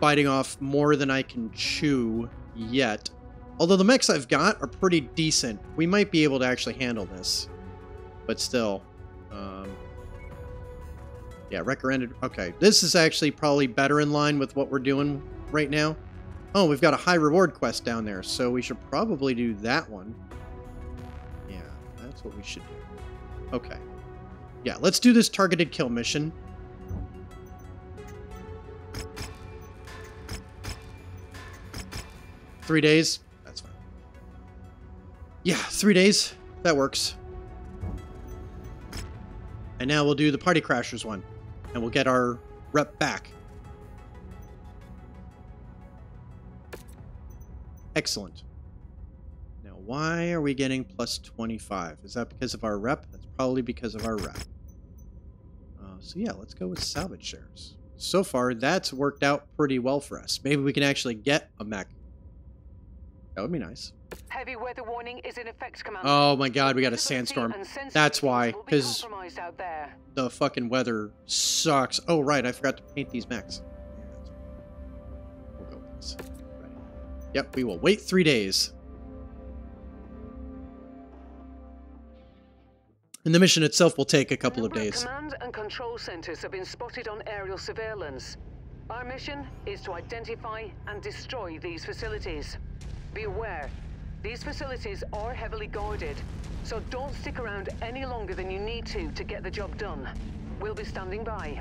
biting off more than I can chew yet. Although the mechs I've got are pretty decent, we might be able to actually handle this. But still, um, yeah, recommended. Okay, this is actually probably better in line with what we're doing right now. Oh, we've got a high reward quest down there, so we should probably do that one. Yeah, that's what we should do. Okay. Yeah, let's do this targeted kill mission. Three days? That's fine. Yeah, three days. That works. And now we'll do the Party Crashers one. And we'll get our rep back. Excellent. Now, why are we getting plus 25? Is that because of our rep? That's probably because of our rep. Uh, so yeah, let's go with salvage shares. So far, that's worked out pretty well for us. Maybe we can actually get a mech. That would be nice. Heavy weather warning is in effect, Commander. Oh my god, we got a sandstorm. That's why, because compromised out there. the fucking weather sucks. Oh, right, I forgot to paint these mechs. Yeah, that's right. We'll go with this. Yep, we will wait three days. And the mission itself will take a couple of days. Command and control centers have been spotted on aerial surveillance. Our mission is to identify and destroy these facilities. Be aware, these facilities are heavily guarded, so don't stick around any longer than you need to to get the job done. We'll be standing by.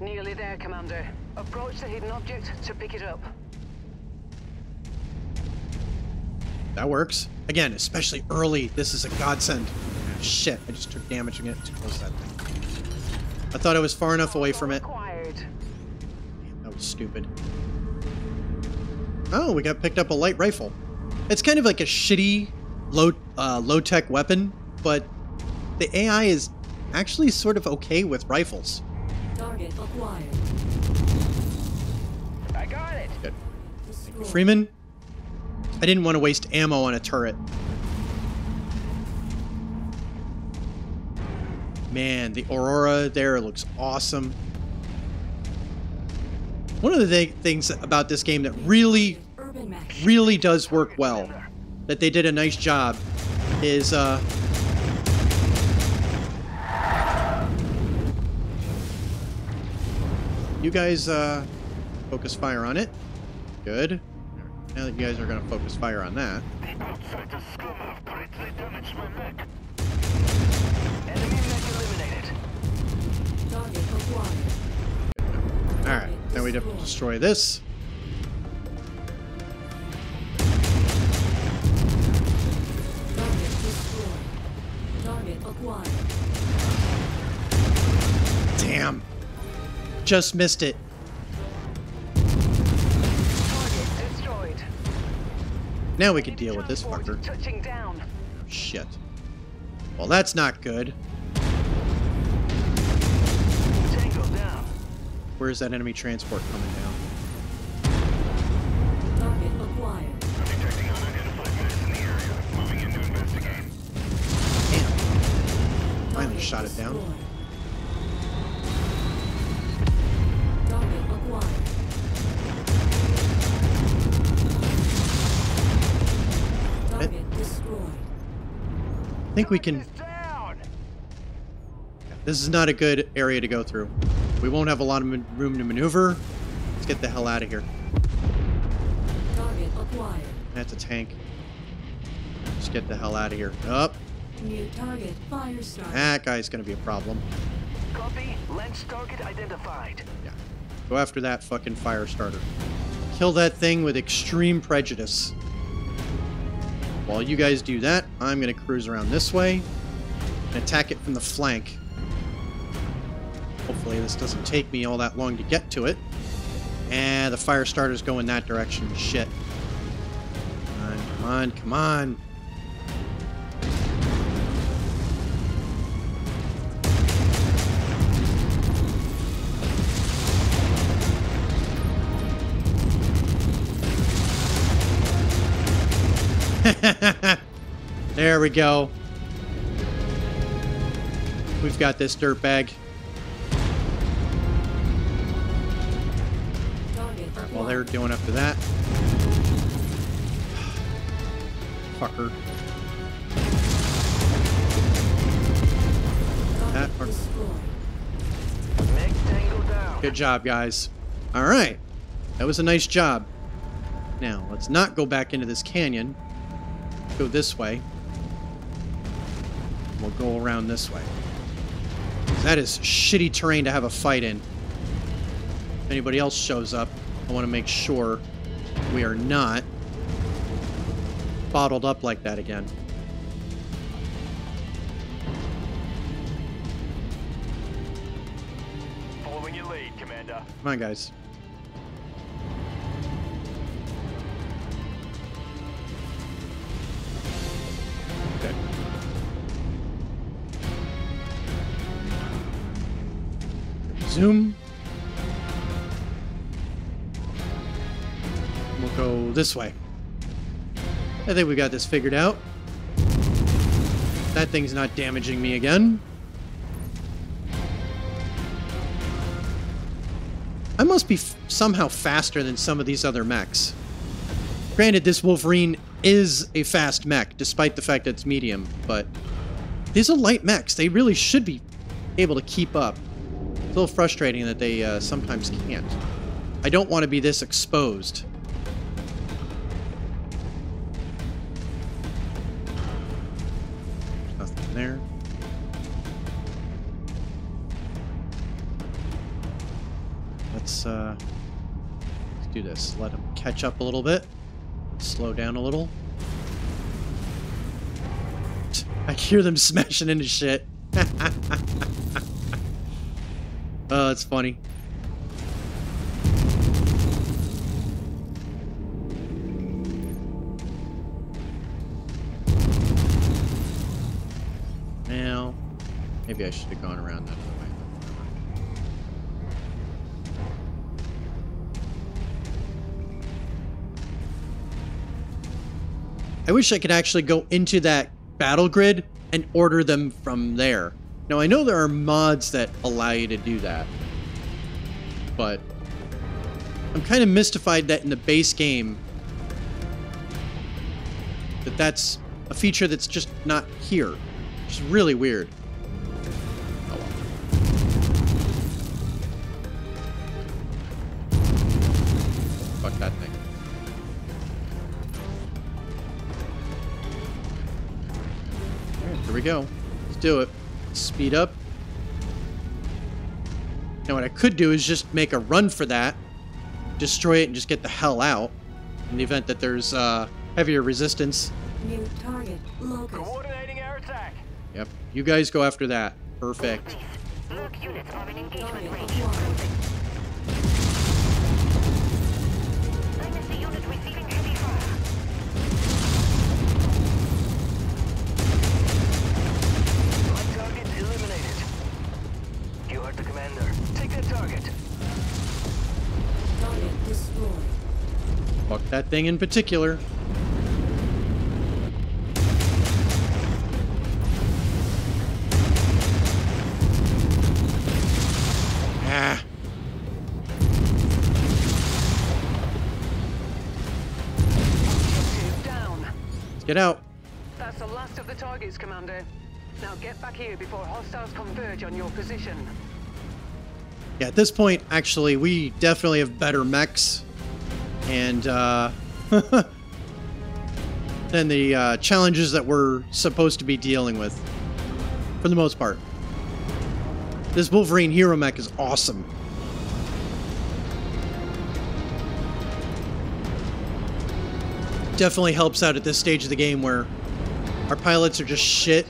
Nearly there, Commander. Approach the hidden object to pick it up. That works. Again, especially early, this is a godsend. Ah, shit, I just took damage from it too close to that thing. I thought I was far enough away from it. That was stupid. Oh, we got picked up a light rifle. It's kind of like a shitty, low, uh, low-tech weapon, but the AI is actually sort of okay with rifles. Target acquired. I got it. Good. Freeman, I didn't want to waste ammo on a turret. Man, the Aurora there looks awesome. One of the th things about this game that really, really does work well, that they did a nice job, is uh, you guys uh, focus fire on it. Good. Now that you guys are going to focus fire on that. Alright, now we have to destroy this. Target acquired. Damn. Just missed it. Destroyed. Now we can deal with this fucker. Touching down. Shit. Well, that's not good. Where's that enemy transport coming down? Finally shot it down. Target acquired. Target destroyed. I think we can... This is not a good area to go through. We won't have a lot of room to maneuver. Let's get the hell out of here. That's a tank. Let's get the hell out of here. Up. New target fire. That guy's gonna be a problem. Copy. Lens target identified. Yeah. Go after that fucking fire starter. Kill that thing with extreme prejudice. While you guys do that, I'm gonna cruise around this way and attack it from the flank. Hopefully this doesn't take me all that long to get to it. And the fire starter's going that direction. Shit. Come on, come on, come on. there we go. We've got this dirtbag. While they're doing after that. Fucker. That Good job, guys. All right. That was a nice job. Now, let's not go back into this canyon. Go this way. We'll go around this way. That is shitty terrain to have a fight in. If anybody else shows up, I want to make sure we are not bottled up like that again. Following your lead, Commander. Come on, guys. Zoom. We'll go this way. I think we got this figured out. That thing's not damaging me again. I must be somehow faster than some of these other mechs. Granted, this Wolverine is a fast mech, despite the fact that it's medium, but these are light mechs. They really should be able to keep up. It's a little frustrating that they uh, sometimes can't. I don't want to be this exposed. Nothing there. Let's uh, let's do this. Let them catch up a little bit. Slow down a little. I hear them smashing into shit. oh, that's funny. Now, maybe I should have gone around that I wish I could actually go into that battle grid and order them from there. Now, I know there are mods that allow you to do that, but I'm kind of mystified that in the base game that that's a feature that's just not here. Is really weird. We go. Let's do it. Speed up. Now what I could do is just make a run for that, destroy it, and just get the hell out. In the event that there's uh, heavier resistance. New target locus. Coordinating our attack. Yep. You guys go after that. Perfect. Look units are in engagement range. Take target. Target destroyed. Fuck that thing in particular. Ah. Down. Let's get out. That's the last of the targets, Commander. Now get back here before hostiles converge on your position. Yeah, at this point, actually, we definitely have better mechs. And, uh... than the uh, challenges that we're supposed to be dealing with. For the most part. This Wolverine Hero mech is awesome. Definitely helps out at this stage of the game where our pilots are just shit.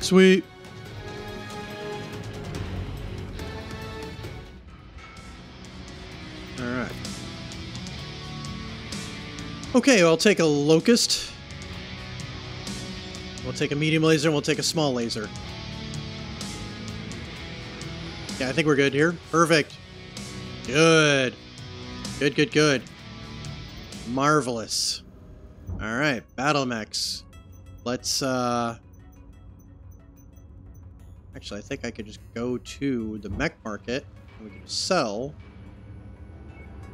Sweet. Alright. Okay, I'll take a locust. We'll take a medium laser and we'll take a small laser. Yeah, I think we're good here. Perfect. Good. Good, good, good. Marvelous. Alright, battle mechs. Let's, uh... Actually, I think I could just go to the mech market and we can sell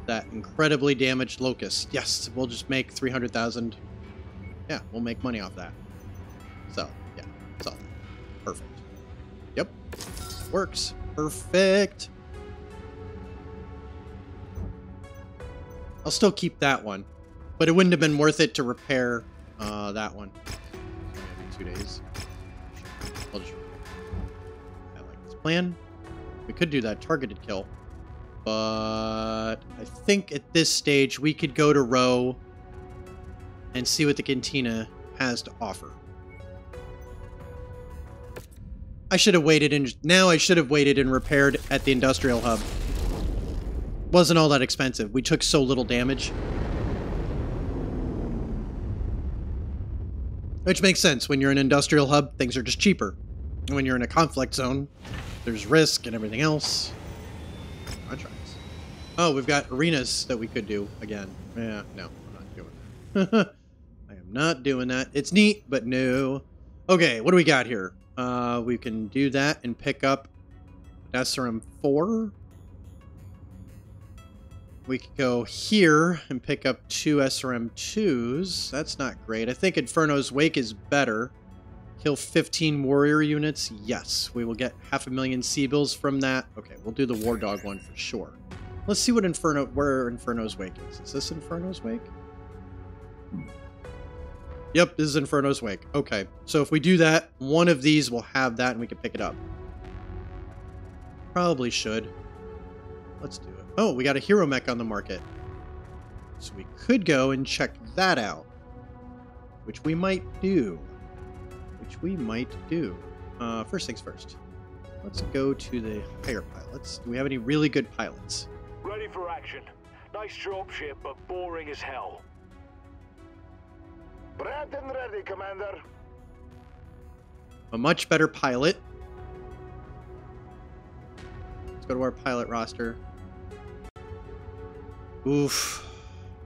that incredibly damaged locust. Yes, we'll just make 300,000. Yeah, we'll make money off that. So, yeah, that. Perfect. Yep. Works. Perfect. I'll still keep that one. But it wouldn't have been worth it to repair uh, that one. Two days. Plan. We could do that targeted kill. But I think at this stage we could go to row and see what the cantina has to offer. I should have waited and now I should have waited and repaired at the industrial hub. Wasn't all that expensive. We took so little damage. Which makes sense. When you're in an industrial hub, things are just cheaper. When you're in a conflict zone, there's risk and everything else. Oh, we've got arenas that we could do again. Yeah, no, I'm not doing that. I am not doing that. It's neat, but no. Okay, what do we got here? Uh, we can do that and pick up SRM 4. We could go here and pick up two SRM2s. That's not great. I think Inferno's Wake is better. Kill 15 warrior units. Yes, we will get half a million C-bills from that. Okay, we'll do the War Dog one for sure. Let's see what Inferno, where Inferno's Wake is. Is this Inferno's Wake? Hmm. Yep, this is Inferno's Wake. Okay, so if we do that, one of these will have that and we can pick it up. Probably should. Let's do it. Oh, we got a hero mech on the market. So we could go and check that out. Which we might do. Which we might do. Uh, first things first. Let's go to the higher pilots. Do we have any really good pilots? Ready for action. Nice dropship, but boring as hell. Brad and ready, Commander. A much better pilot. Let's go to our pilot roster. Oof.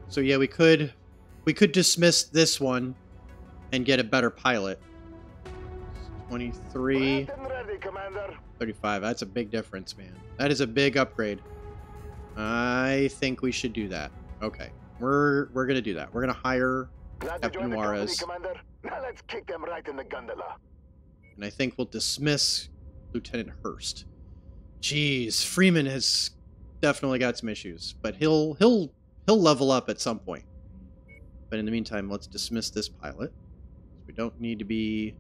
So yeah, we could we could dismiss this one and get a better pilot. 23 ready, Commander. 35. That's a big difference, man. That is a big upgrade. I think we should do that. Okay. We're we're going to do that. We're going to hire Glad Captain company, Juarez. Commander. Now let's kick them right in the gondola. and I think we'll dismiss Lieutenant Hurst. Jeez, Freeman has definitely got some issues, but he'll he'll he'll level up at some point. But in the meantime, let's dismiss this pilot. We don't need to be.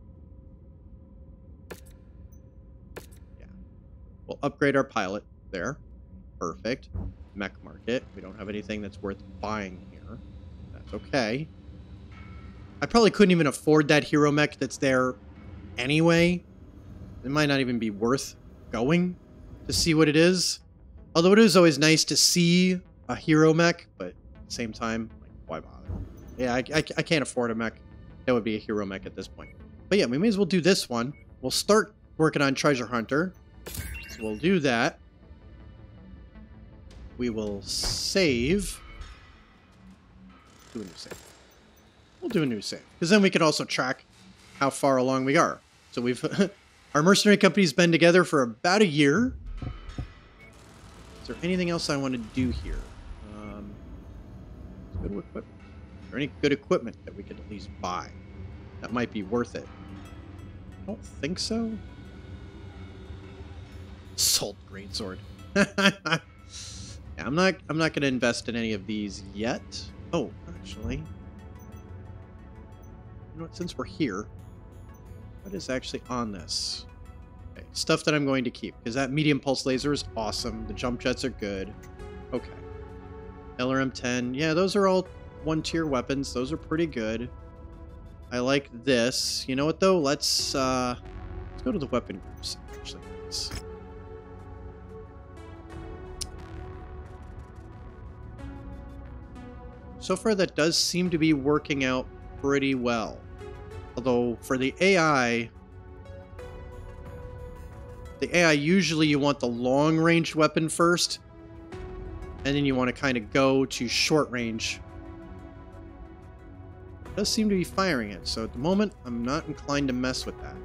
We'll upgrade our pilot there. Perfect. Mech market. We don't have anything that's worth buying here. That's okay. I probably couldn't even afford that hero mech that's there anyway. It might not even be worth going to see what it is. Although it is always nice to see a hero mech, but at the same time, like, why bother? Yeah, I, I, I can't afford a mech. That would be a hero mech at this point. But yeah, we may as well do this one. We'll start working on Treasure Hunter. We'll do that. We will save. Do a new save. We'll do a new save. Because then we can also track how far along we are. So we've our mercenary company's been together for about a year. Is there anything else I want to do here? Um, good equipment. Is there any good equipment that we could at least buy? That might be worth it. I don't think so. Salt greatsword. yeah, I'm not. I'm not going to invest in any of these yet. Oh, actually, you know what? Since we're here, what is actually on this? Okay, stuff that I'm going to keep because that medium pulse laser is awesome. The jump jets are good. Okay. LRM-10. Yeah, those are all one tier weapons. Those are pretty good. I like this. You know what though? Let's uh let's go to the weapon groups. Actually, let's- So far, that does seem to be working out pretty well. Although, for the AI, the AI usually you want the long range weapon first, and then you want to kind of go to short range. It does seem to be firing it, so at the moment, I'm not inclined to mess with that.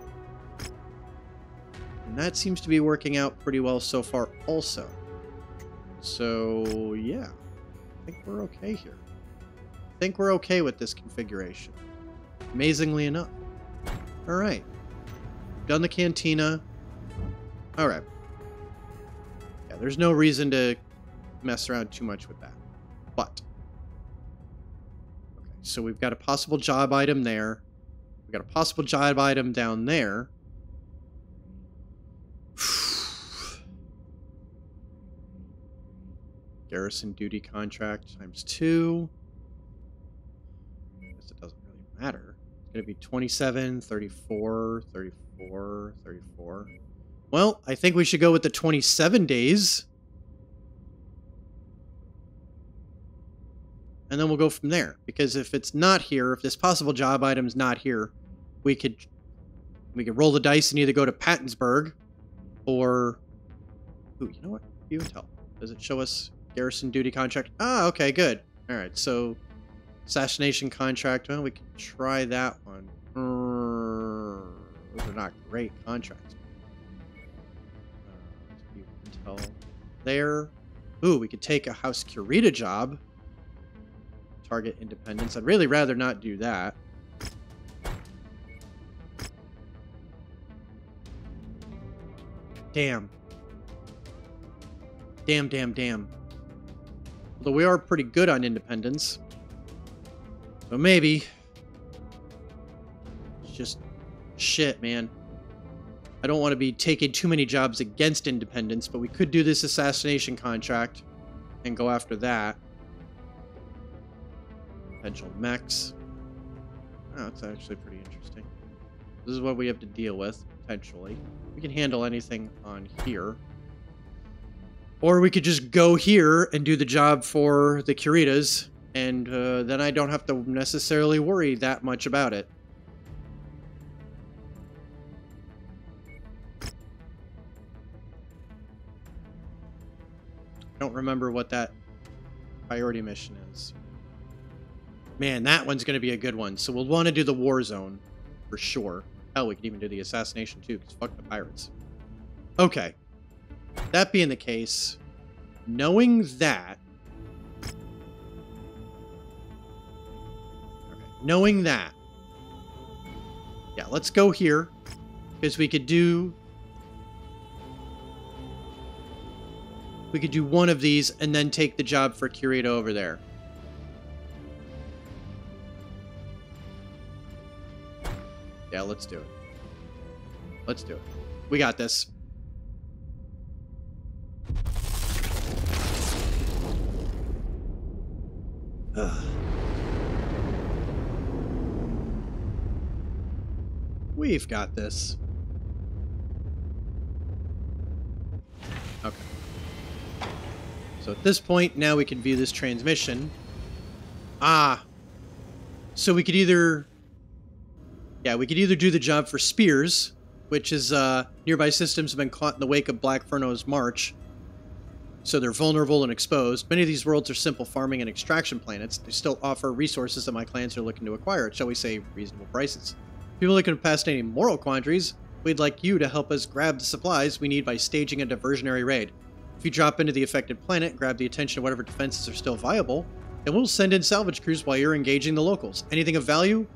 And that seems to be working out pretty well so far, also. So, yeah. I think we're okay here. I think we're okay with this configuration. Amazingly enough. Alright. Done the cantina. Alright. Yeah, there's no reason to mess around too much with that. But. Okay, so we've got a possible job item there. We've got a possible job item down there. Garrison duty contract times two. I guess it doesn't really matter. It's going to be 27, 34, 34, 34. Well, I think we should go with the 27 days. And then we'll go from there. Because if it's not here, if this possible job item's not here, we could we could roll the dice and either go to Pattonsburg or Ooh, you know what? You tell. Does it show us garrison duty contract? Ah, okay, good. All right, so assassination contract. Well, we can try that one. Those are not great contracts. Uh, tell there. Ooh, we could take a House Kurita job. Target independence. I'd really rather not do that. Damn. Damn, damn, damn. Although we are pretty good on independence. So maybe. It's just shit, man. I don't want to be taking too many jobs against independence, but we could do this assassination contract and go after that. Potential mechs. Oh, it's actually pretty interesting. This is what we have to deal with, potentially. We can handle anything on here. Or we could just go here and do the job for the Kuritas, and uh, then I don't have to necessarily worry that much about it. I don't remember what that priority mission is. Man, that one's going to be a good one. So we'll want to do the war zone for sure. Hell, we could even do the assassination too, because fuck the pirates. Okay. That being the case, knowing that... knowing that... Yeah, let's go here, because we could do... We could do one of these and then take the job for Kurita over there. Yeah, let's do it. Let's do it. We got this. Ugh. We've got this. Okay. So at this point, now we can view this transmission. Ah. So we could either... Yeah, we could either do the job for Spears, which is uh, nearby systems have been caught in the wake of Black Inferno's march. So they're vulnerable and exposed. Many of these worlds are simple farming and extraction planets. They still offer resources that my clans are looking to acquire at, shall we say, reasonable prices. People looking to pass any moral quandaries, we'd like you to help us grab the supplies we need by staging a diversionary raid. If you drop into the affected planet, grab the attention of whatever defenses are still viable, then we'll send in salvage crews while you're engaging the locals. Anything of value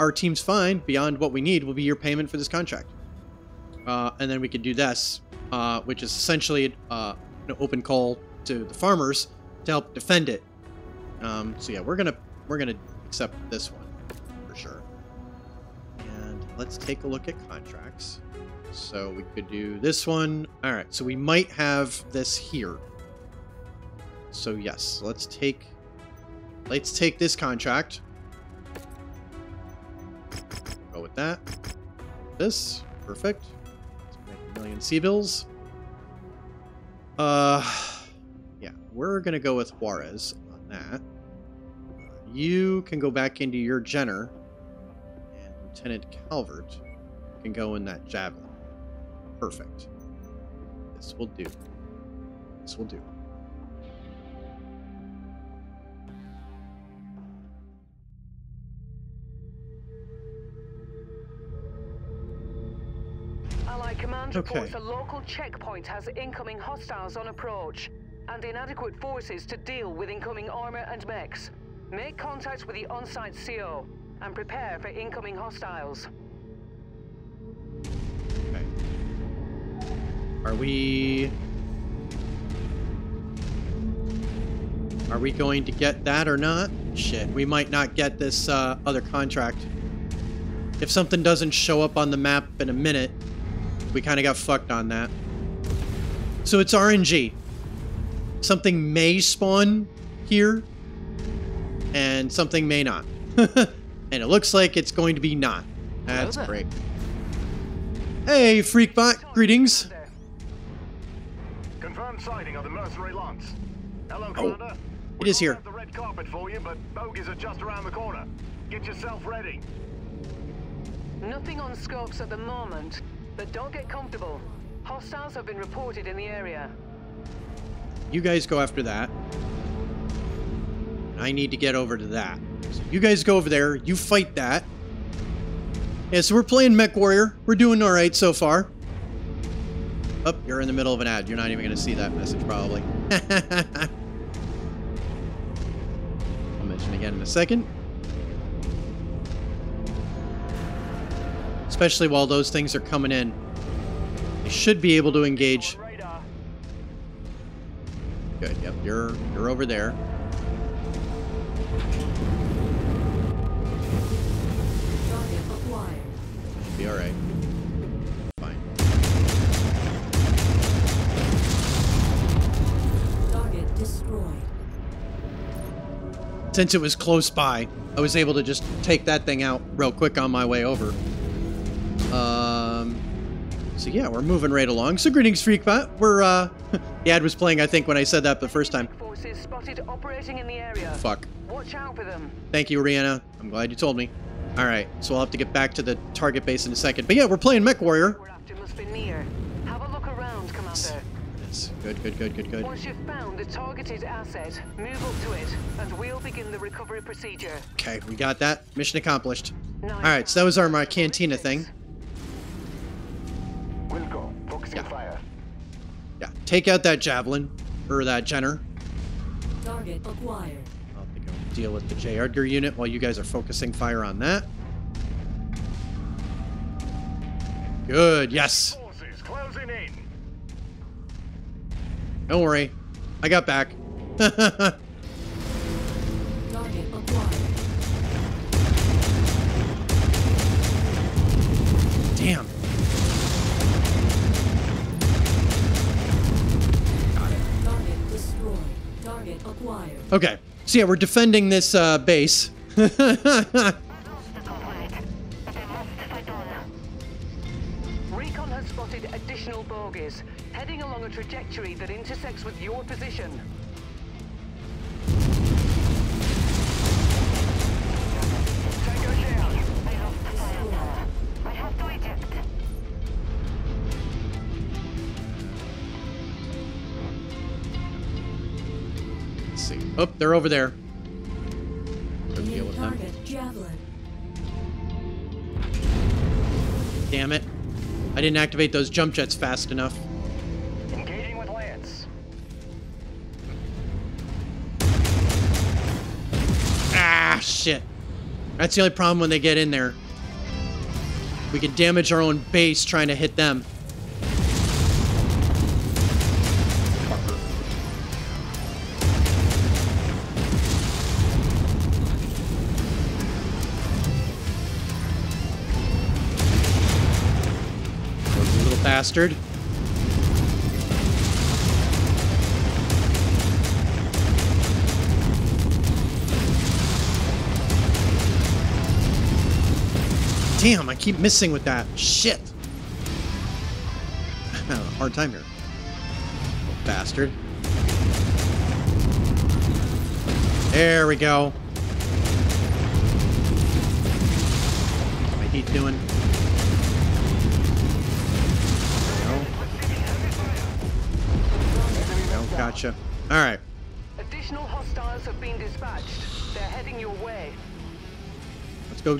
our team's find beyond what we need will be your payment for this contract. Uh, and then we could do this, uh, which is essentially uh, an open call to the farmers to help defend it. Um, so yeah, we're gonna we're gonna accept this one. And let's take a look at contracts. So we could do this one. All right, so we might have this here. So yes, let's take let's take this contract. Go with that. This perfect. Let's make a million C-bills. Uh, yeah, we're gonna go with Juarez on that. You can go back into your Jenner, Lieutenant Calvert can go in that Javelin. Perfect. This will do. This will do. Allied command Okay. reports a local checkpoint has incoming hostiles on approach and inadequate forces to deal with incoming armor and mechs. Make contact with the on-site CO and prepare for incoming hostiles. Are we... Are we going to get that or not? Shit, we might not get this uh, other contract. If something doesn't show up on the map in a minute, we kind of got fucked on that. So it's RNG. Something may spawn here, and something may not. and it looks like it's going to be not. That's great. Hey, Freakbot, greetings. Confirmed sighting of the mercenary lance. Hello, Oh, Commander. it is here. The red carpet for you, but bogies are just around the corner. Get yourself ready. Nothing on scopes at the moment, but don't get comfortable. Hostiles have been reported in the area. You guys go after that. I need to get over to that. So you guys go over there. You fight that. Yeah, so we're playing Mech Warrior. We're doing alright so far. Oh, you're in the middle of an ad. You're not even going to see that message, probably. I'll mention again in a second. Especially while those things are coming in. They should be able to engage. Good, yep, you're you're over there. Target acquired. Should be alright. Fine. Target destroyed. Since it was close by, I was able to just take that thing out real quick on my way over. Um, so yeah, we're moving right along. So greetings, Freakbot. We're, uh, the ad was playing, I think, when I said that the first time. Forces spotted operating in the area. Fuck. Watch out for them. Thank you, Ryana. I'm glad you told me. All right, so I'll have to get back to the target base in a second. But yeah, we're playing Mech Warrior. After must be near. Have a look around, Commander. Yes, good, good, good, good, good. Once you've found the targeted asset, move up to it, and we'll begin the recovery procedure. Okay, we got that. Mission accomplished. All right, so that was our, uh, my cantina thing. We'll go. Focusing fire. Yeah, take out that javelin or that Jenner. Target acquired. Deal with the J. Edgar unit while you guys are focusing fire on that. Good, yes. Closing in. Don't worry. I got back. Damn. Target destroyed. Target acquired. Okay. So yeah, we're defending this uh, base. Recon has spotted additional bogies, heading along a trajectory that intersects with your position. Let's see. Oh, they're over there. Go deal New with them. javelin. Damn it. I didn't activate those jump jets fast enough. Engaging with Lance. Ah, shit. That's the only problem when they get in there. We can damage our own base trying to hit them. Bastard. Damn, I keep missing with that. Shit. Hard time here. Bastard. There we go. Heat doing? There we go. There we go. Gotcha. All right. Additional hostiles have been dispatched. They're heading your way. Let's go.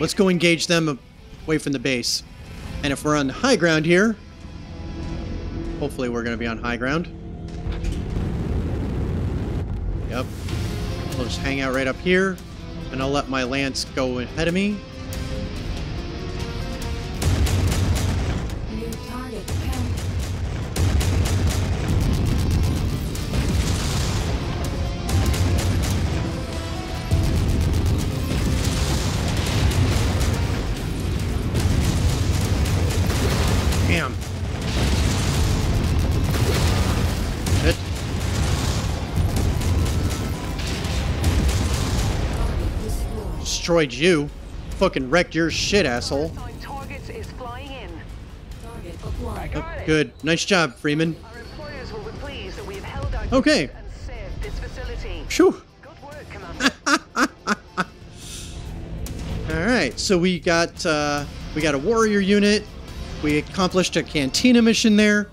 Let's go engage them away from the base. And if we're on the high ground here, hopefully we're going to be on high ground. Yep. We'll just hang out right up here, and I'll let my lance go ahead of me. Destroyed you. Fucking wrecked your shit, asshole. Target. Good. Nice job, Freeman. Okay. Phew. Good work, Commander. All right, so we got uh, we got a warrior unit. We accomplished a cantina mission there.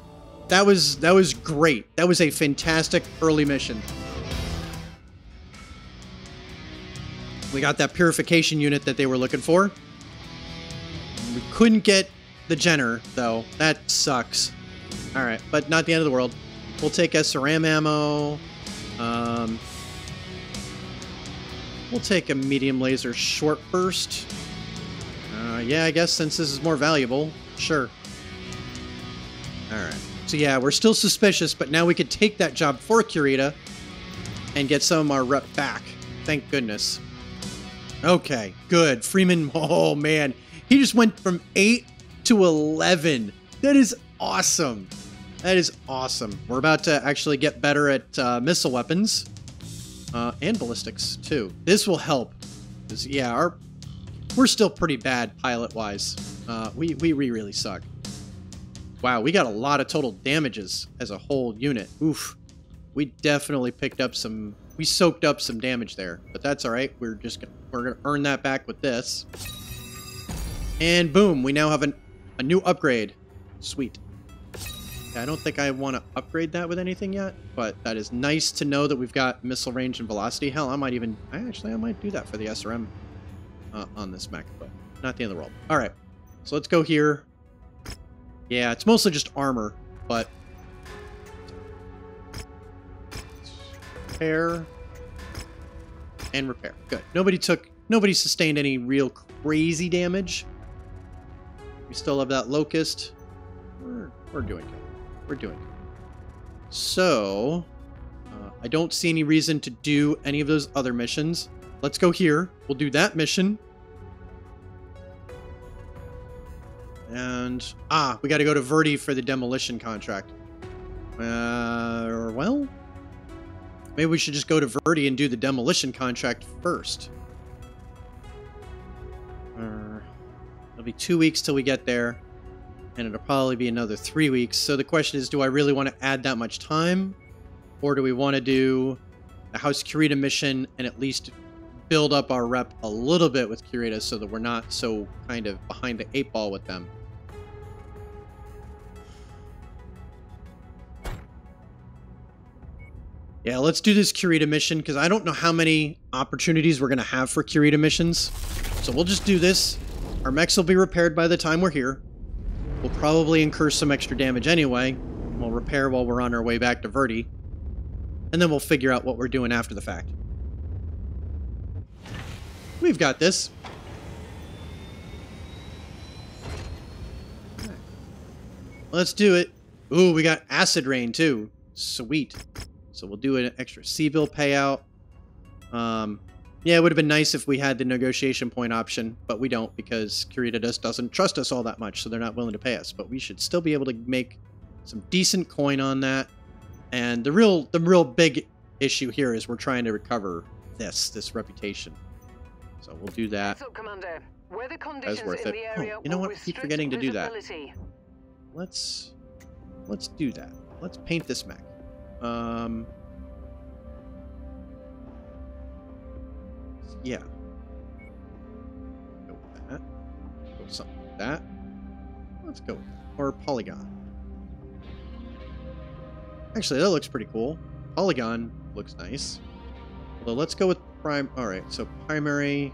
That was that was great. That was a fantastic early mission. We got that purification unit that they were looking for. We couldn't get the Jenner though. That sucks. All right, but not the end of the world. We'll take SRM ammo. Um, we'll take a medium laser short burst. Uh, yeah, I guess since this is more valuable, sure. Alright. So yeah, we're still suspicious, but now we could take that job for Kurita and get some of our rep back. Thank goodness. Okay, good. Freeman, oh man. He just went from 8 to 11. That is awesome. That is awesome. We're about to actually get better at uh, missile weapons uh, and ballistics too. This will help. yeah, our we're still pretty bad pilot-wise. Uh, we, we we really suck. Wow, we got a lot of total damages as a whole unit. Oof. We definitely picked up some... We soaked up some damage there. But that's alright. We're just gonna... We're gonna earn that back with this. And boom, we now have an, a new upgrade. Sweet. I don't think I want to upgrade that with anything yet, but that is nice to know that we've got missile range and velocity. Hell, I might even... I actually, I might do that for the SRM uh, on this mech, but not the end of the world. All right, so let's go here. Yeah, it's mostly just armor, but repair and repair. Good. Nobody took, nobody sustained any real crazy damage. We still have that locust. We're we're doing good. We're doing good. So, uh, I don't see any reason to do any of those other missions. Let's go here. We'll do that mission. And, ah, we got to go to Verdi for the demolition contract. Uh, well, maybe we should just go to Verdi and do the demolition contract first. It'll be two weeks till we get there, and it'll probably be another three weeks. So the question is, do I really want to add that much time? Or do we want to do the House Kurita mission and at least build up our rep a little bit with Kurita so that we're not so kind of behind the eight ball with them? Yeah, let's do this Kurita mission because I don't know how many opportunities we're going to have for Kurita missions. So we'll just do this. Our mechs will be repaired by the time we're here. We'll probably incur some extra damage anyway. We'll repair while we're on our way back to Verdi. And then we'll figure out what we're doing after the fact. We've got this. Let's do it. Ooh, we got acid rain too. Sweet. So we'll do an extra C-bill payout. Um, yeah, it would have been nice if we had the negotiation point option, but we don't because Kurita just doesn't trust us all that much, so they're not willing to pay us. But we should still be able to make some decent coin on that. And the real, the real big issue here is we're trying to recover this, this reputation. So we'll do that. So, Commander, weather That conditions was worth in it. the Oh, you know what? I keep forgetting to do that. Let's let's do that. Let's paint this mech. Um Yeah. Go with that. Go with something like that. Let's go with that. Or polygon. Actually, that looks pretty cool. Polygon looks nice. Although let's go with prime alright, so primary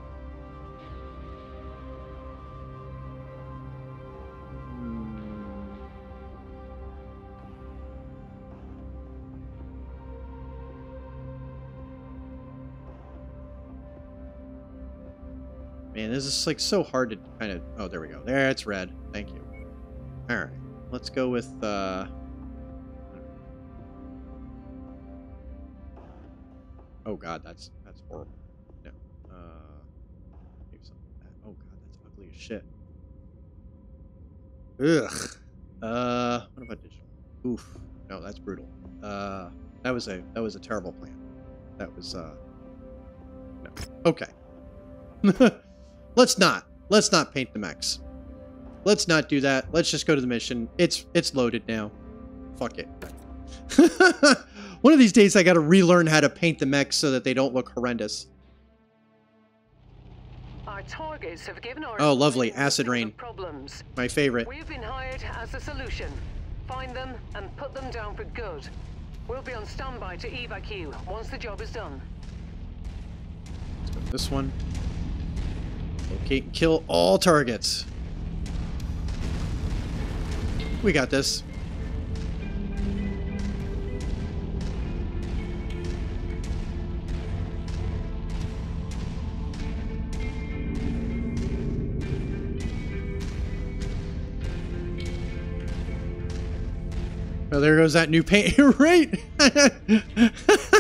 This like so hard to kind of. Oh, there we go. There, it's red. Thank you. All right, let's go with. uh Oh God, that's that's horrible. No. Uh, maybe something like that. Oh God, that's ugly as shit. Ugh. Uh, what about digital? Oof. No, that's brutal. Uh, that was a that was a terrible plan. That was uh. No. Okay. Let's not. Let's not paint the mechs. Let's not do that. Let's just go to the mission. It's it's loaded now. Fuck it. One of these days I got to relearn how to paint the mechs so that they don't look horrendous. Our targets have given our Oh, lovely. Acid rain. problems. My favorite. We've been hired as a solution. Find them and put them down for good. We'll be on standby to evac you once the job is done. This one. Okay, kill all targets. We got this. Oh, there goes that new paint. right!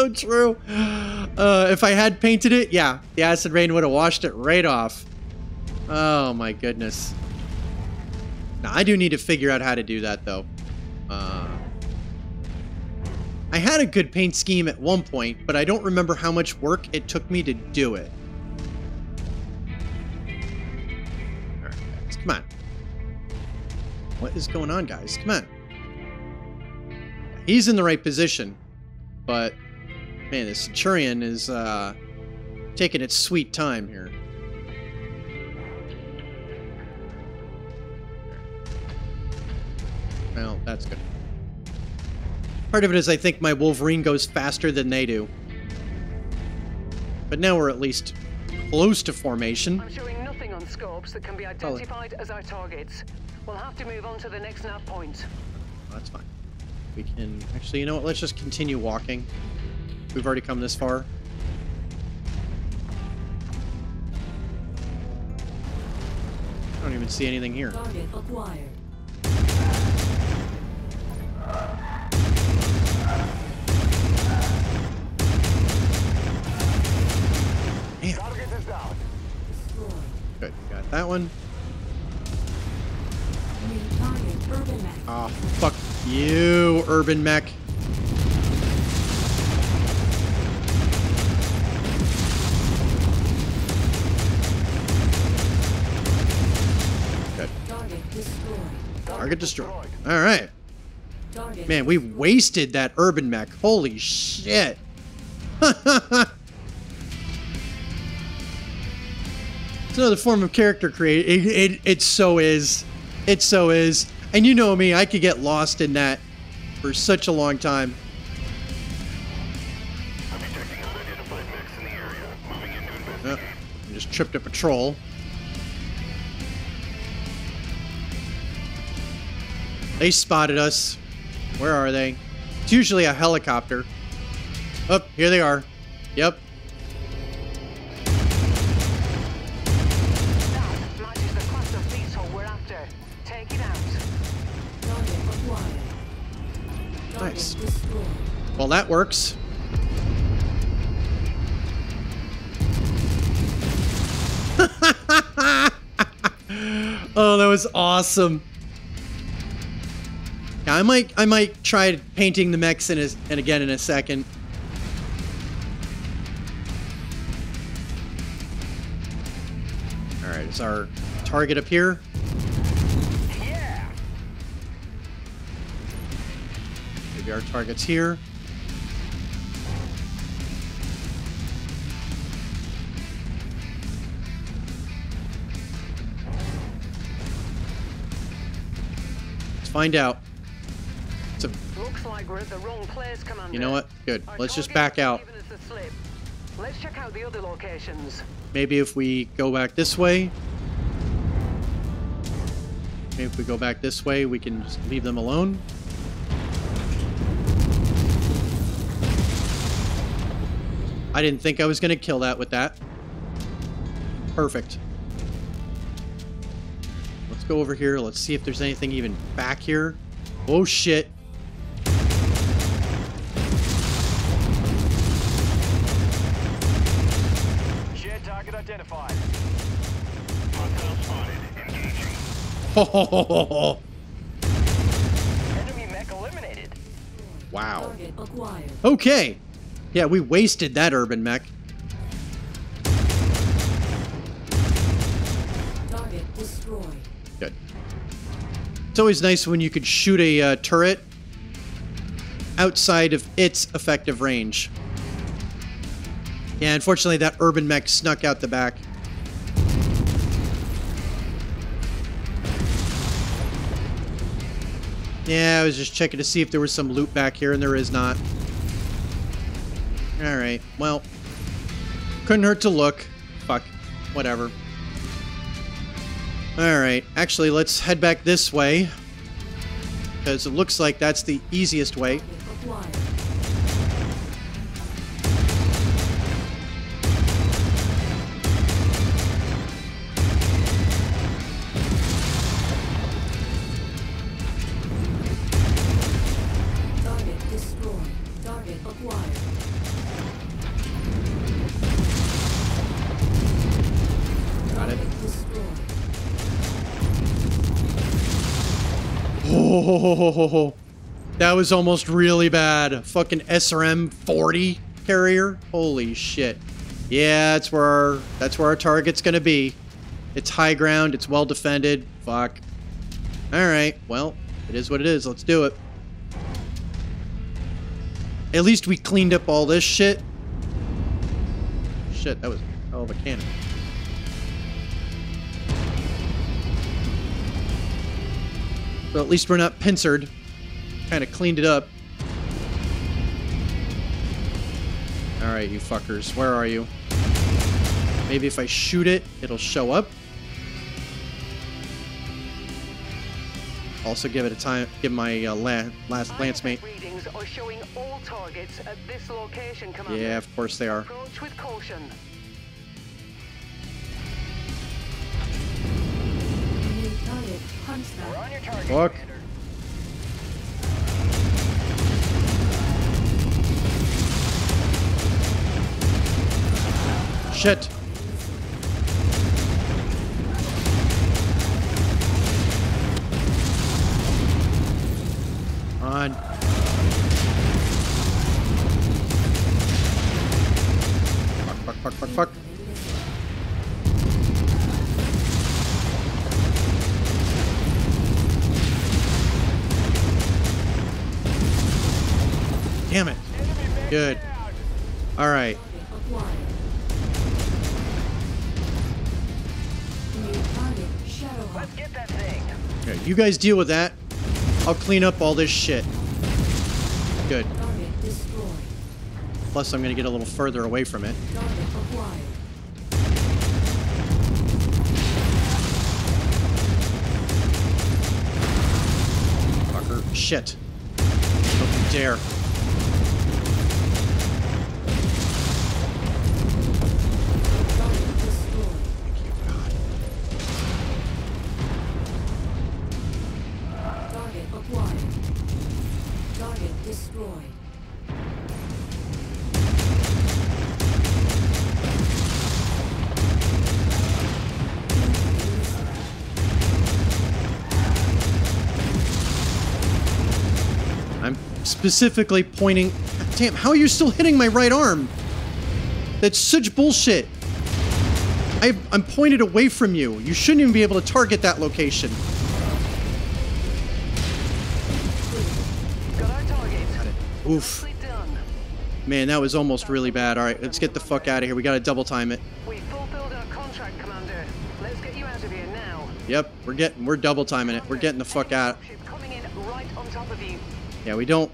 So true. Uh, if I had painted it, yeah, the acid rain would have washed it right off. Oh my goodness. Now, I do need to figure out how to do that, though. Uh, I had a good paint scheme at one point, but I don't remember how much work it took me to do it. Come on. What is going on, guys? Come on. He's in the right position, but man, the Centurion is uh, taking its sweet time here. Well, that's good. Part of it is I think my Wolverine goes faster than they do. But now we're at least close to formation. I'm showing nothing on scopes that can be identified as our targets. We'll have to move on to the next nav point. That's fine. We can... Actually, you know what? Let's just continue walking. We've already come this far. I don't even see anything here. Target acquired. Good. Got that one. New target urban mech. Oh, fuck you, Urban Mech. Target destroyed. All right. Man, we wasted that Urban Mech. Holy shit. It's another form of character create. It, it, it so is. It so is. And you know me, I could get lost in that for such a long time. Oh, uh, I just tripped up a patrol. They spotted us. Where are they? It's usually a helicopter. Oh, here they are. Yep. Nice. Well, that works. oh, that was awesome. I might, I might try painting the mechs in a, and again in a second. All right, is our target up here? Yeah! Maybe our target's here. Let's find out. You know what? Good. Our Let's just back out. has given us the slip. Let's check out the other locations. Maybe if we go back this way. Maybe if we go back this way, we can just leave them alone. I didn't think I was going to kill that with that. Perfect. Let's go over here. Let's see if there's anything even back here. Oh, shit. Wow. Target acquired. Okay. Yeah, we wasted that urban mech. Target destroyed. Good. It's always nice when you could shoot a uh, turret outside of its effective range. Yeah, unfortunately, that urban mech snuck out the back. Yeah, I was just checking to see if there was some loot back here, and there is not. Alright, well. Couldn't hurt to look. Fuck. Whatever. Alright, actually, let's head back this way. Because it looks like that's the easiest way. Target acquired. Oh, that was almost really bad. Fucking SRM 40 carrier. Holy shit. Yeah, that's where our, that's where our target's gonna be. It's high ground. It's well defended. Fuck. All right. Well, it is what it is. Let's do it. At least we cleaned up all this shit. Shit, that was a hell of a cannon. So at least we're not pincered. Kind of cleaned it up. Alright, you fuckers. Where are you? Maybe if I shoot it, it'll show up. Also give it a time, give my uh, la last lance mate. Readings are showing all targets at this location. Yeah, of course they are. Fuck. Shit. On. Fuck, fuck, fuck, fuck, fuck. Damn it. Good. All right. Acquired. New target, Shadowhawk. Let's get that thing. Okay, you guys deal with that. I'll clean up all this shit. Good. Plus, I'm gonna get a little further away from it. Fucker. Shit. Don't you dare. Specifically pointing. Damn, how are you still hitting my right arm? That's such bullshit. I, I'm pointed away from you. You shouldn't even be able to target that location. Target. Oof. Man, that was almost really bad. All right, let's get the fuck out of here. We gotta double time it. We fulfilled our contract, Commander. Let's get you out of here now. Yep, we're getting, we're double timing it. We're getting the fuck out. Ship coming in right on top of you. Yeah, we don't,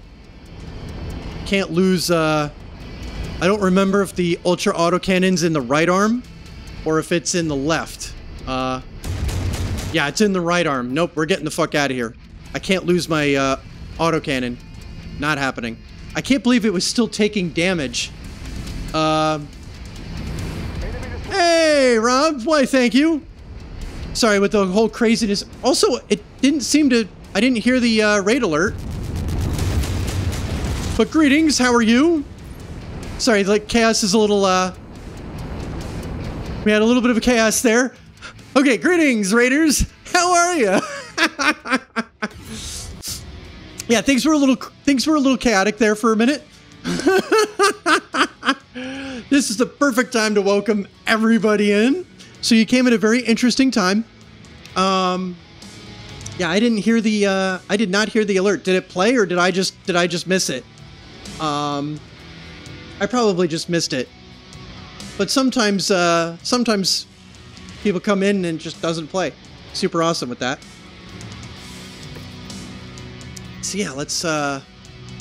can't lose, uh, I don't remember if the ultra autocannon's in the right arm or if it's in the left. Uh, yeah, it's in the right arm. Nope, we're getting the fuck out of here. I can't lose my, uh, autocannon. Not happening. I can't believe it was still taking damage. Um, hey, Rob. Why, thank you. Sorry, with the whole craziness. Also, it didn't seem to, I didn't hear the, uh, raid alert. But greetings, how are you? Sorry, like chaos is a little uh We had a little bit of a chaos there. Okay, greetings, Raiders. How are you? yeah, things were a little things were a little chaotic there for a minute. this is the perfect time to welcome everybody in. So you came at a very interesting time. Um yeah, I didn't hear the uh I did not hear the alert. Did it play or did I just did I just miss it? Um I probably just missed it. But sometimes uh sometimes people come in and just doesn't play. Super awesome with that. So yeah, let's uh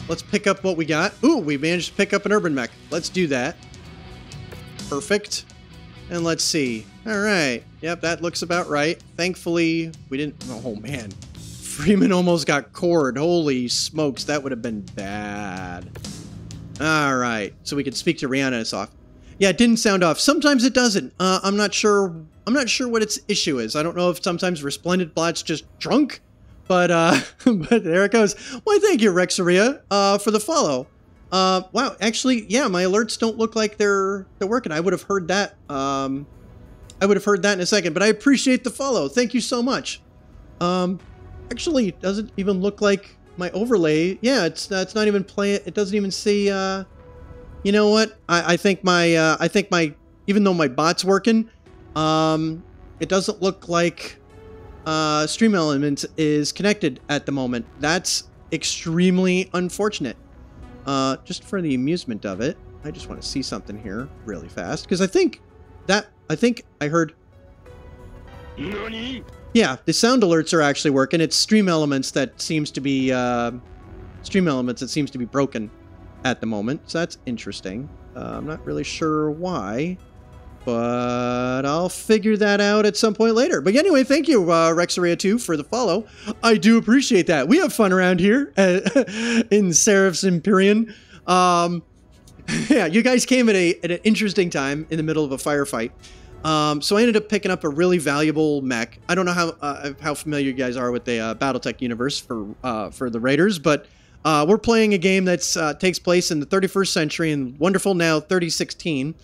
let's pick up what we got. Ooh, we managed to pick up an urban mech. Let's do that. Perfect. And let's see. All right. Yep, that looks about right. Thankfully, we didn't. Oh man, Freeman almost got cored. Holy smokes, that would have been bad. All right, so we can speak to Ryana it's off. Yeah, it didn't sound off. Sometimes it doesn't. Uh, I'm not sure. I'm not sure what its issue is. I don't know if sometimes Resplendent Blat's just drunk, but uh, but there it goes. Why, thank you, Rexaria, uh, for the follow. Uh, wow, actually, yeah, my alerts don't look like they're they're working. I would have heard that. Um, I would have heard that in a second, but I appreciate the follow. Thank you so much. Um, actually it doesn't even look like my overlay. Yeah, it's uh, it's not even playing. It doesn't even see. Uh, you know what? I, I think my uh, I think my even though my bot's working, um, it doesn't look like uh, Stream Elements is connected at the moment. That's extremely unfortunate. Uh, just for the amusement of it, I just want to see something here really fast because I think that I think I heard. Yeah, the sound alerts are actually working. It's Stream Elements that seems to be uh, Stream Elements that seems to be broken at the moment. So that's interesting. Uh, I'm not really sure why, but I'll figure that out at some point later. But anyway, thank you, uh, Rexarea2, for the follow. I do appreciate that. We have fun around here in Seraph's Empyrean. Um, yeah, you guys came at, a, at an interesting time in the middle of a firefight. Um, so I ended up picking up a really valuable mech. I don't know how uh, how familiar you guys are with the uh, BattleTech universe for uh, for the Raiders, but uh, we're playing a game that uh, takes place in the 31st century in wonderful now 3016,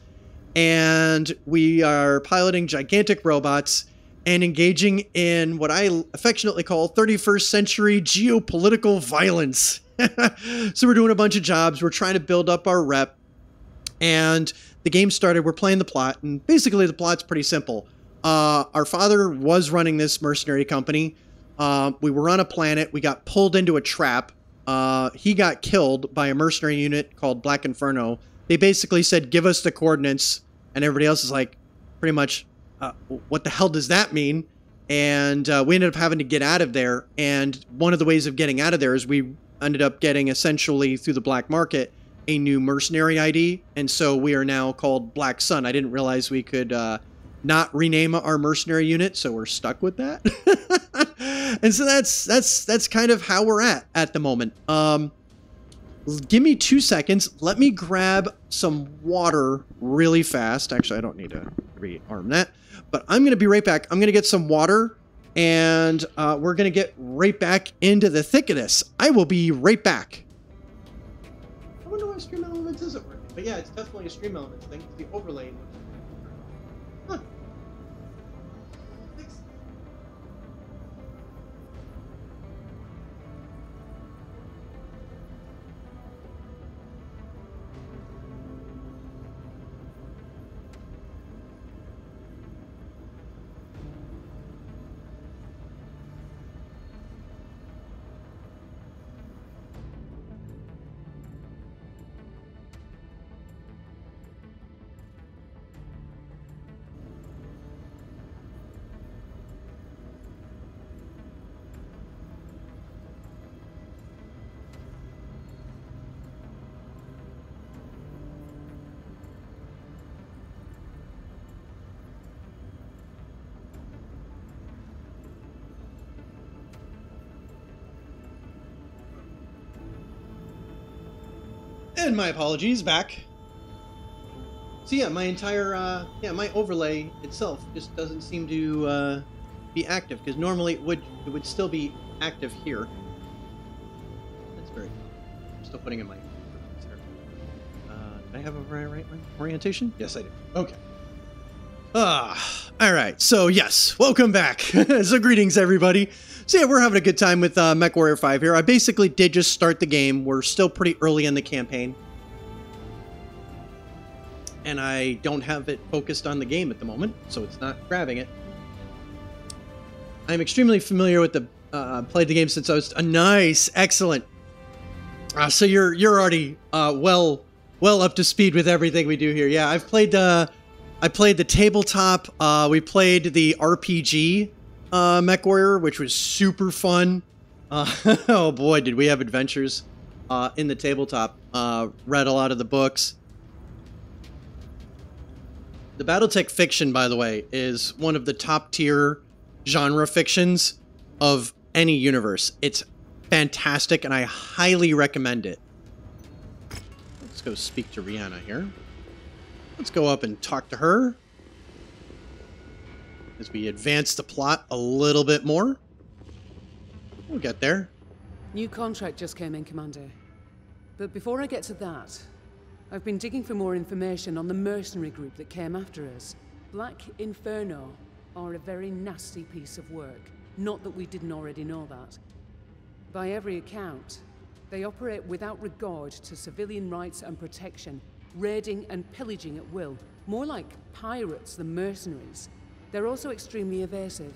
and we are piloting gigantic robots and engaging in what I affectionately call 31st century geopolitical violence. so we're doing a bunch of jobs. We're trying to build up our rep, and the game started. We're playing the plot, and basically the plot's pretty simple. Uh, our father was running this mercenary company. Uh, we were on a planet. We got pulled into a trap. Uh, he got killed by a mercenary unit called Black Inferno. They basically said, "Give us the coordinates," and everybody else is like, pretty much, uh, "What the hell does that mean?" And uh, we ended up having to get out of there. And one of the ways of getting out of there is we ended up getting essentially through the black market a new mercenary ID, and so we are now called Black Sun. I didn't realize we could uh, not rename our mercenary unit, so we're stuck with that. and so that's that's that's kind of how we're at at the moment. Um, give me two seconds. Let me grab some water really fast. Actually, I don't need to rearm that, but I'm gonna be right back. I'm gonna get some water. And uh, we're going to get right back into the thick of this. I will be right back. Stream Elements isn't working. But yeah, it's definitely a Stream Elements thing. The overlay. And my apologies, back. So yeah, my entire, uh, yeah, my overlay itself just doesn't seem to uh, be active, because normally it would, it would still be active here. That's very, I'm still putting in my, uh, did I have a right, right orientation? Yes, I do. Okay. Ah, all right. So yes, welcome back. so greetings, everybody. So yeah, we're having a good time with uh, MechWarrior 5 here. I basically did just start the game. We're still pretty early in the campaign. And I don't have it focused on the game at the moment, so it's not grabbing it. I'm extremely familiar with the, uh, played the game since I was, uh, nice, excellent. Uh, so you're, you're already, uh, well, well up to speed with everything we do here. Yeah, I've played, uh, I played the tabletop, uh, we played the RPG, uh, MechWarrior, which was super fun. Uh, oh boy, did we have adventures uh, in the tabletop. Uh, read a lot of the books. The Battletech fiction, by the way, is one of the top tier genre fictions of any universe. It's fantastic, and I highly recommend it. Let's go speak to Ryana here. Let's go up and talk to her as we advance the plot a little bit more. We'll get there. New contract just came in, Commander. But before I get to that, I've been digging for more information on the mercenary group that came after us. Black Inferno are a very nasty piece of work. Not that we didn't already know that. By every account, they operate without regard to civilian rights and protection, raiding and pillaging at will, more like pirates than mercenaries. They're also extremely evasive.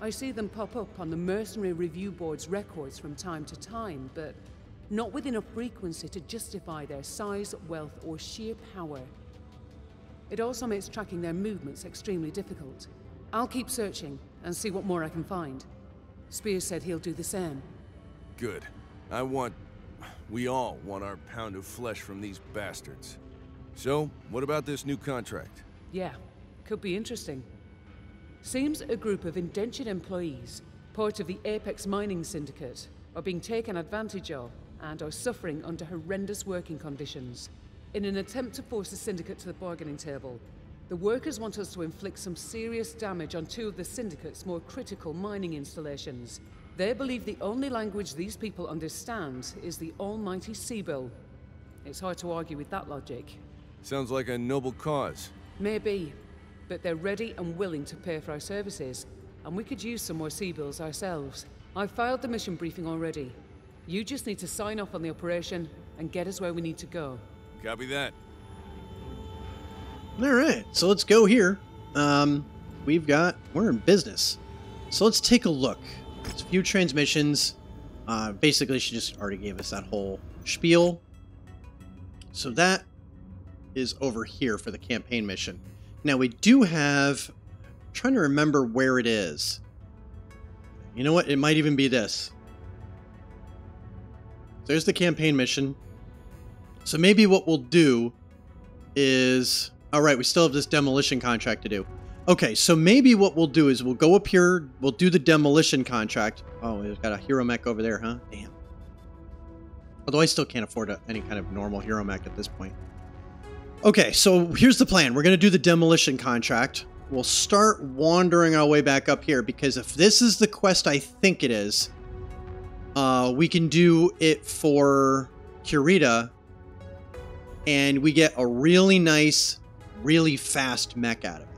I see them pop up on the Mercenary Review Board's records from time to time, but not with enough frequency to justify their size, wealth, or sheer power. It also makes tracking their movements extremely difficult. I'll keep searching and see what more I can find. Spears said he'll do the same. Good. I want... We all want our pound of flesh from these bastards. So, what about this new contract? Yeah, could be interesting. Seems a group of indentured employees, part of the Apex Mining Syndicate, are being taken advantage of and are suffering under horrendous working conditions. In an attempt to force the Syndicate to the bargaining table, the workers want us to inflict some serious damage on two of the Syndicate's more critical mining installations. They believe the only language these people understand is the almighty C-bill. It's hard to argue with that logic. Sounds like a noble cause. Maybe, but they're ready and willing to pay for our services, and we could use some more C-bills ourselves. I've filed the mission briefing already. You just need to sign off on the operation and get us where we need to go. Copy that. All right, so let's go here. Um, we've got we're in business, so let's take a look. It's a few transmissions. Uh, basically, she just already gave us that whole spiel. So that is over here for the campaign mission. Now we do have. I'm trying to remember where it is. You know what? It might even be this. There's the campaign mission. So maybe what we'll do is all right, we still have this demolition contract to do. Okay, so maybe what we'll do is we'll go up here, we'll do the demolition contract. Oh, we've got a hero mech over there, huh? Damn. Although I still can't afford a, any kind of normal hero mech at this point. Okay, so here's the plan. We're going to do the demolition contract. We'll start wandering our way back up here because if this is the quest I think it is, uh, we can do it for Kurita and we get a really nice really fast mech out of it.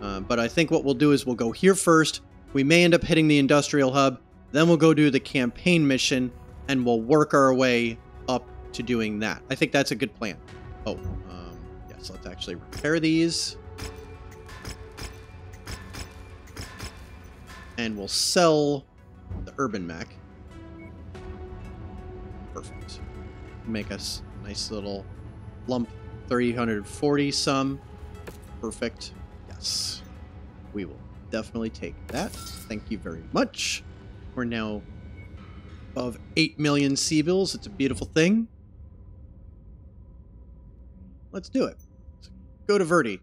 Uh, but I think what we'll do is we'll go here first. We may end up hitting the industrial hub. Then we'll go do the campaign mission, and we'll work our way up to doing that. I think that's a good plan. Oh, um, yes, let's actually repair these. And we'll sell the urban mech. Perfect. Make us a nice little lump 340 some. Perfect. Yes. We will definitely take that. Thank you very much. We're now above 8 million C-bills. It's a beautiful thing. Let's do it. Let's go to Verdi.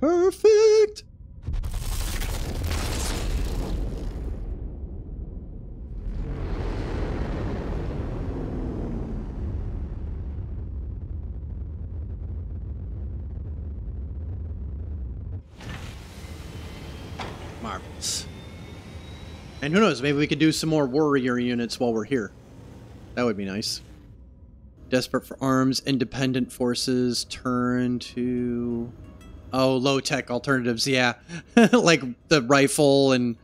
Perfect! Marvelous. And who knows, maybe we could do some more warrior units while we're here. That would be nice. Desperate for arms, independent forces, turn to... Oh, low-tech alternatives, yeah. like the rifle and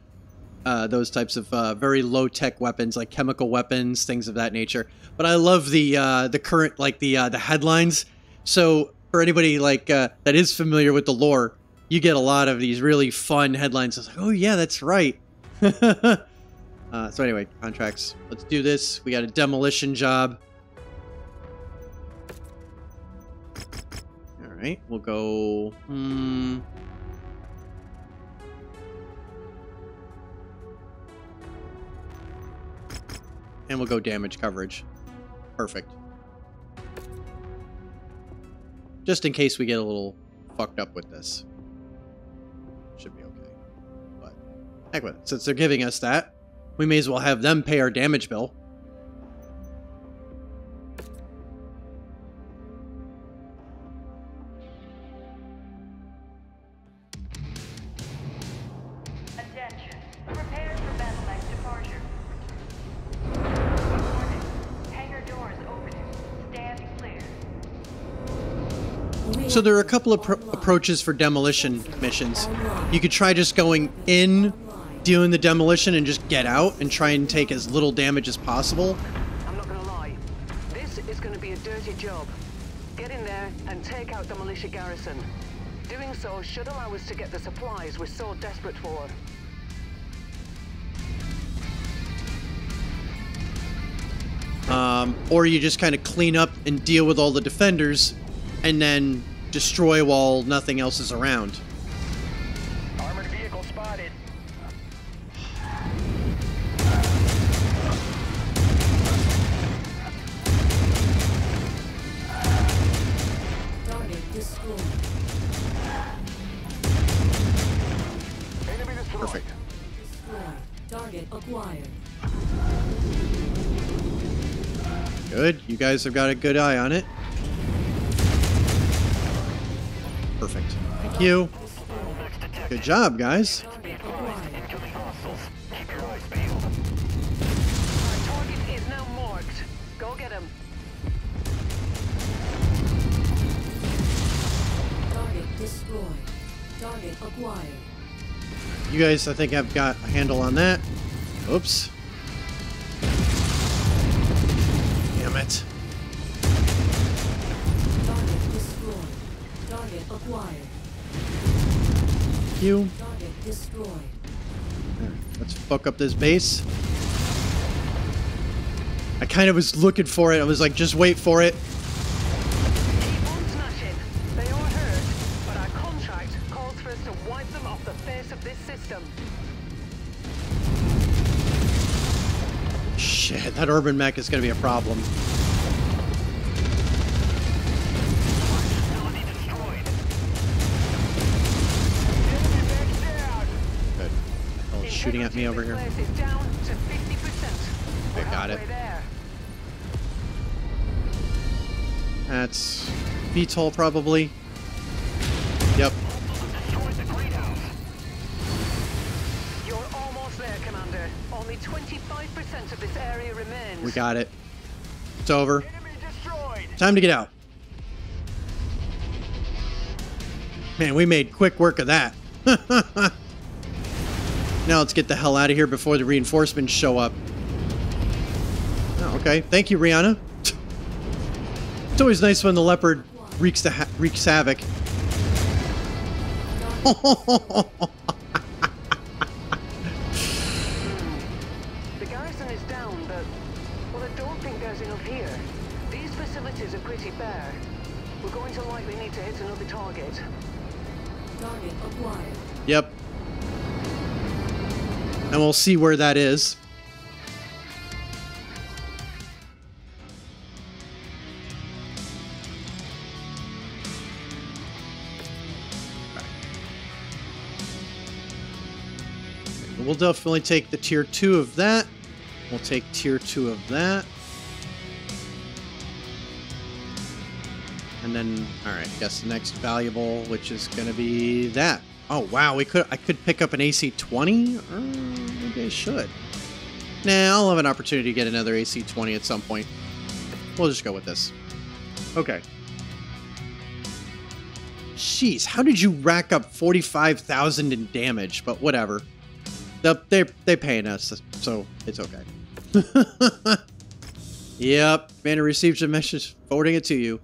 uh, those types of uh, very low-tech weapons, like chemical weapons, things of that nature. But I love the uh, the current, like the uh, the headlines. So for anybody like uh, that is familiar with the lore, you get a lot of these really fun headlines. It's like, oh yeah, that's right. uh, so anyway, contracts. Let's do this. We got a demolition job. All right, we'll go. Hmm. And we'll go damage coverage. Perfect. Just in case we get a little fucked up with this. Heck with it. Since they're giving us that, we may as well have them pay our damage bill. Attention. Prepare for battle act departure. Warning. Hangar doors opening. Stand clear. So So there are a couple of pro- approaches for demolition missions. You could try just going in, doing the demolition, and just get out and try and take as little damage as possible. I'm not gonna lie. This is gonna be a dirty job. Get in there and take out the militia garrison. Doing so should allow us to get the supplies we're so desperate for. Um, or you just kind of clean up and deal with all the defenders, and then destroy while nothing else is around. You guys have got a good eye on it. Perfect. Thank you. Good job, guys. Target is now marked. Go get him. Target destroyed. Target acquired. You guys, I think, I've got a handle on that. Oops. It. Target destroyed. Target acquired. You. Target destroyed. Let's fuck up this base. I kind of was looking for it. I was like, just wait for it. Shit, that urban mech is going to be a problem. Good. Oh, shooting at me over here. Place is down to 50%. Okay, got it. That's VTOL probably. Yep. We got it. It's over. Time to get out. Man, we made quick work of that. now let's get the hell out of here before the reinforcements show up. Oh, okay. Thank you, Ryana. It's always nice when the leopard wreaks, the ha- wreaks havoc. Yep. And we'll see where that is. We'll definitely take the tier 2 of that. We'll take tier 2 of that. And then, alright, I guess the next valuable, which is going to be that. Oh, wow, we could I could pick up an AC-20? Uh, maybe I should. Nah, I'll have an opportunity to get another AC-20 at some point. We'll just go with this. Okay. Jeez, how did you rack up 45,000 in damage? But whatever. The- They're, they're paying us, so it's okay. yep, Banner received a message forwarding it to you.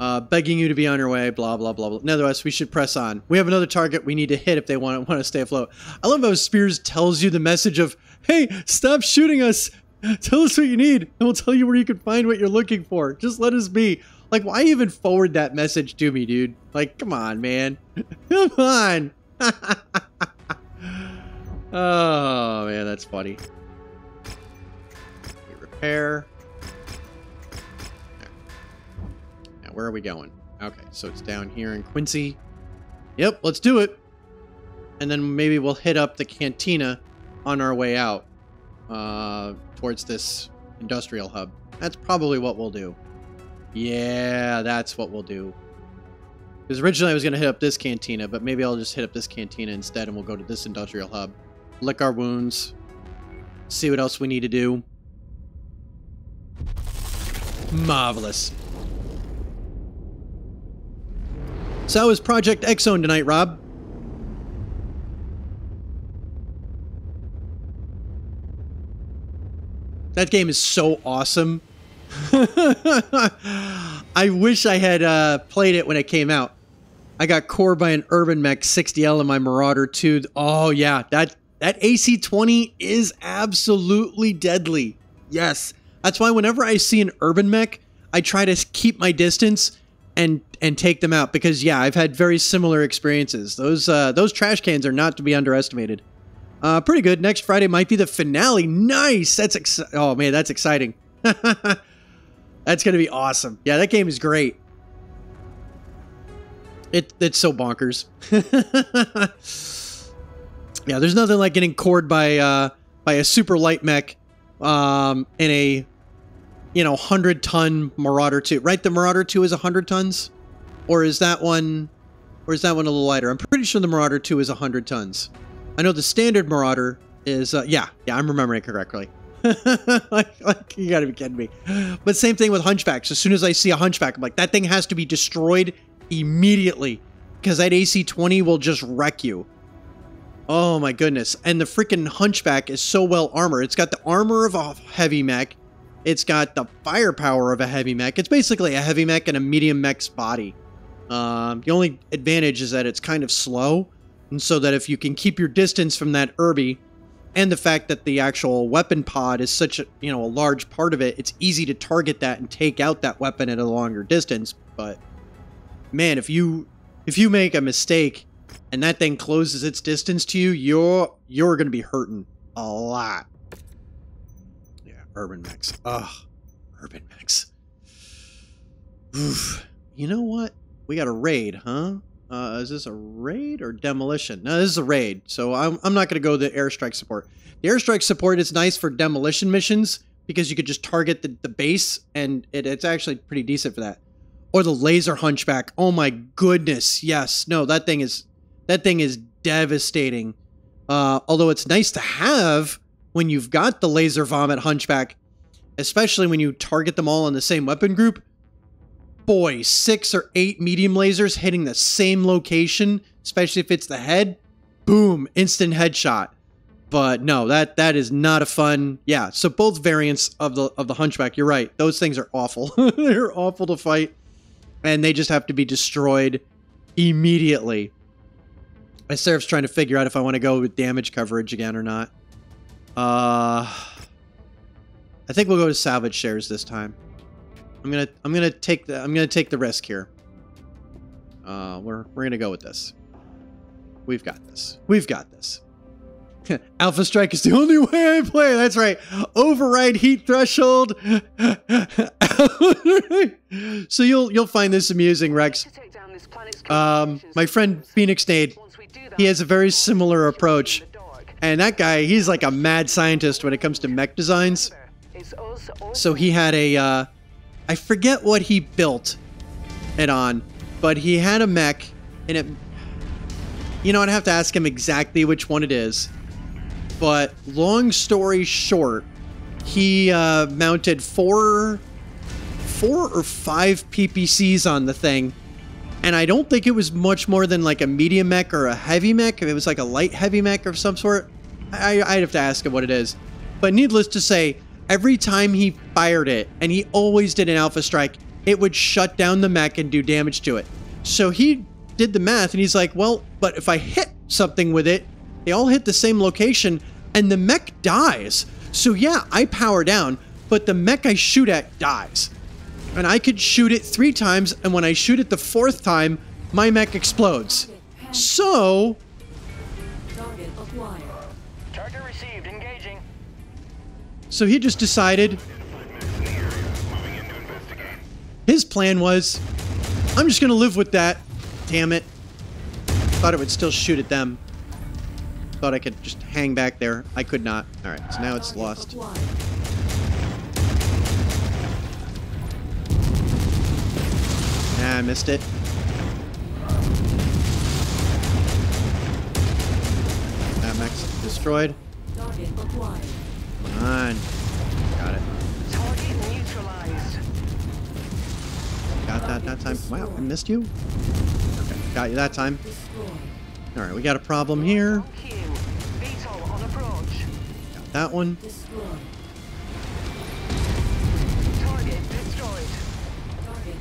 Uh, begging you to be on your way, blah, blah, blah, blah. Nevertheless, we should press on. We have another target we need to hit if they want, want to stay afloat. I love how Spears tells you the message of, hey, stop shooting us. Tell us what you need, and we'll tell you where you can find what you're looking for. Just let us be. Like, why even forward that message to me, dude? Like, come on, man. come on. oh, man, that's funny. Repair. Where are we going? Okay, so it's down here in Quincy. Yep, let's do it. And then maybe we'll hit up the cantina on our way out uh, towards this industrial hub. That's probably what we'll do. Yeah, that's what we'll do. Because originally I was going to hit up this cantina, but maybe I'll just hit up this cantina instead and we'll go to this industrial hub. Lick our wounds. See what else we need to do. Marvelous. So how was Project Zone tonight, Rob? That game is so awesome. I wish I had uh, played it when it came out. I got core by an Urban Mech 60L in my Marauder 2. Oh yeah, that that AC20 is absolutely deadly. Yes. That's why whenever I see an Urban Mech, I try to keep my distance and and take them out because yeah, I've had very similar experiences. Those uh, those trash cans are not to be underestimated. Uh, pretty good. Next Friday might be the finale. Nice. That's ex- oh man, that's exciting. that's gonna be awesome. Yeah, that game is great. It it's so bonkers. yeah, there's nothing like getting cored by uh, by a super light mech um, in a you know hundred ton Marauder two. Right, the Marauder two is hundred tons, or is that one, or is that one a little lighter? I'm pretty sure the Marauder two is hundred tons. I know the standard Marauder is uh, yeah yeah I'm remembering correctly. like, like, you gotta be kidding me. But same thing with hunchbacks. As soon as I see a hunchback, I'm like, that thing has to be destroyed immediately because that AC-20 will just wreck you. Oh my goodness. And the freaking hunchback is so well armored. It's got the armor of a heavy mech. It's got the firepower of a heavy mech. It's basically a heavy mech and a medium mech's body. Um, the only advantage is that it's kind of slow. And so that if you can keep your distance from that Irby, and the fact that the actual weapon pod is such a you know a large part of it, it's easy to target that and take out that weapon at a longer distance. But man, if you if you make a mistake and that thing closes its distance to you, you're you're gonna be hurting a lot. Urban mechs. Ugh, urban mechs. Oof. You know what? We got a raid, huh? Uh, is this a raid or demolition? No, this is a raid. So I'm, I'm not going to go the airstrike support. The airstrike support is nice for demolition missions because you could just target the, the base and it, it's actually pretty decent for that. Or the laser hunchback. Oh my goodness. Yes. No, that thing is that thing is devastating. Uh, although it's nice to have when you've got the laser vomit hunchback, especially when you target them all in the same weapon group boy, six or eight medium lasers hitting the same location, especially if it's the head, boom, instant headshot. But no, that that is not a fun. Yeah, so both variants of the of the Hunchback, you're right. Those things are awful. They're awful to fight, and they just have to be destroyed immediately. My Seraph's trying to figure out if I want to go with damage coverage again or not. Uh, I think we'll go to salvage shares this time. I'm gonna I'm gonna take the I'm gonna take the risk here. Uh, we're we're gonna go with this. We've got this. We've got this. Alpha Strike is the only way I play. That's right. Override heat threshold. so you'll you'll find this amusing, Rex. Um, my friend Phoenix Nade, he has a very similar approach, and that guy, he's like a mad scientist when it comes to mech designs. So he had a uh, I forget what he built it on, but he had a mech, and it. You know, I'd have to ask him exactly which one it is. But long story short, he uh, mounted four, four or five PPCs on the thing, and I don't think it was much more than like a medium mech or a heavy mech. If it was like a light heavy mech of some sort, I, I'd have to ask him what it is. But needless to say, every time he fired it, and he always did an alpha strike, it would shut down the mech and do damage to it. So he did the math and he's like, well, but if I hit something with it, they all hit the same location and the mech dies. So yeah, I power down, but the mech I shoot at dies. And I could shoot it three times, and when I shoot it the fourth time, my mech explodes. So. Target received. Engaging. So he just decided. His plan was, I'm just gonna live with that. Damn it. Thought it would still shoot at them. Thought I could just hang back there. I could not. Alright, so now it's lost. Ah, I missed it. That mech's destroyed. Come on. Got it. Got that that time. Wow, I missed you? Okay. Got you that time. All right, we got a problem here. Got that one.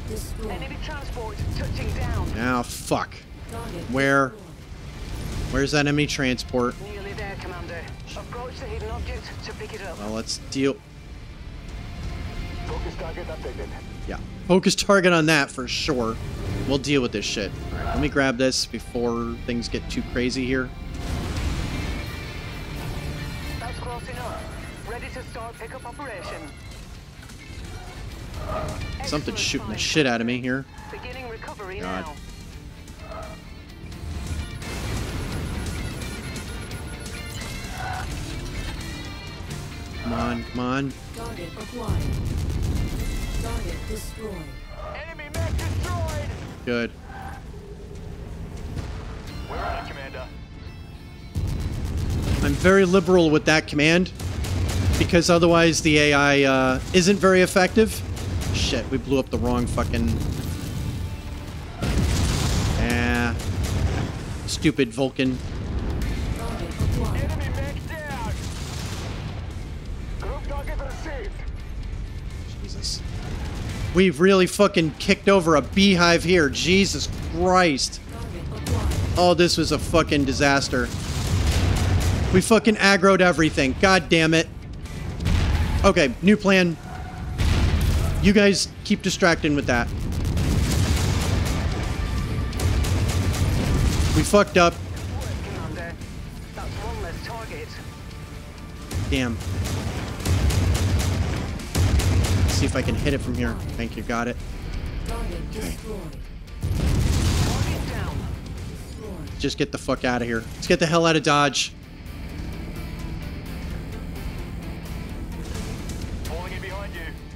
Destroyed. Enemy transport touching down. Now, fuck. Where? Where's that enemy transport? Nearly there, Commander. Approach the hidden object to pick it up. Well, let's deal. Focus target updated. Yeah, focus target on that for sure. We'll deal with this shit. All right, let me grab this before things get too crazy here. That's close enough. Ready to start pickup operation. Something's shooting the shit out of me here. God. Come on, come on. Target acquired. Target destroyed. Enemy mech destroyed! Good. We're on it, Commander. I'm very liberal with that command because otherwise the AI uh, isn't very effective. Shit, we blew up the wrong fucking. Ah. Stupid Vulcan. Enemy down! Group target. Jesus. We've really fucking kicked over a beehive here. Jesus Christ. Oh, this was a fucking disaster. We fucking aggroed everything. God damn it. Okay, new plan. You guys keep distracting with that. We fucked up. Damn. Let's see if I can hit it from here. Thank you, got it. Just get the fuck out of here. Let's get the hell out of Dodge.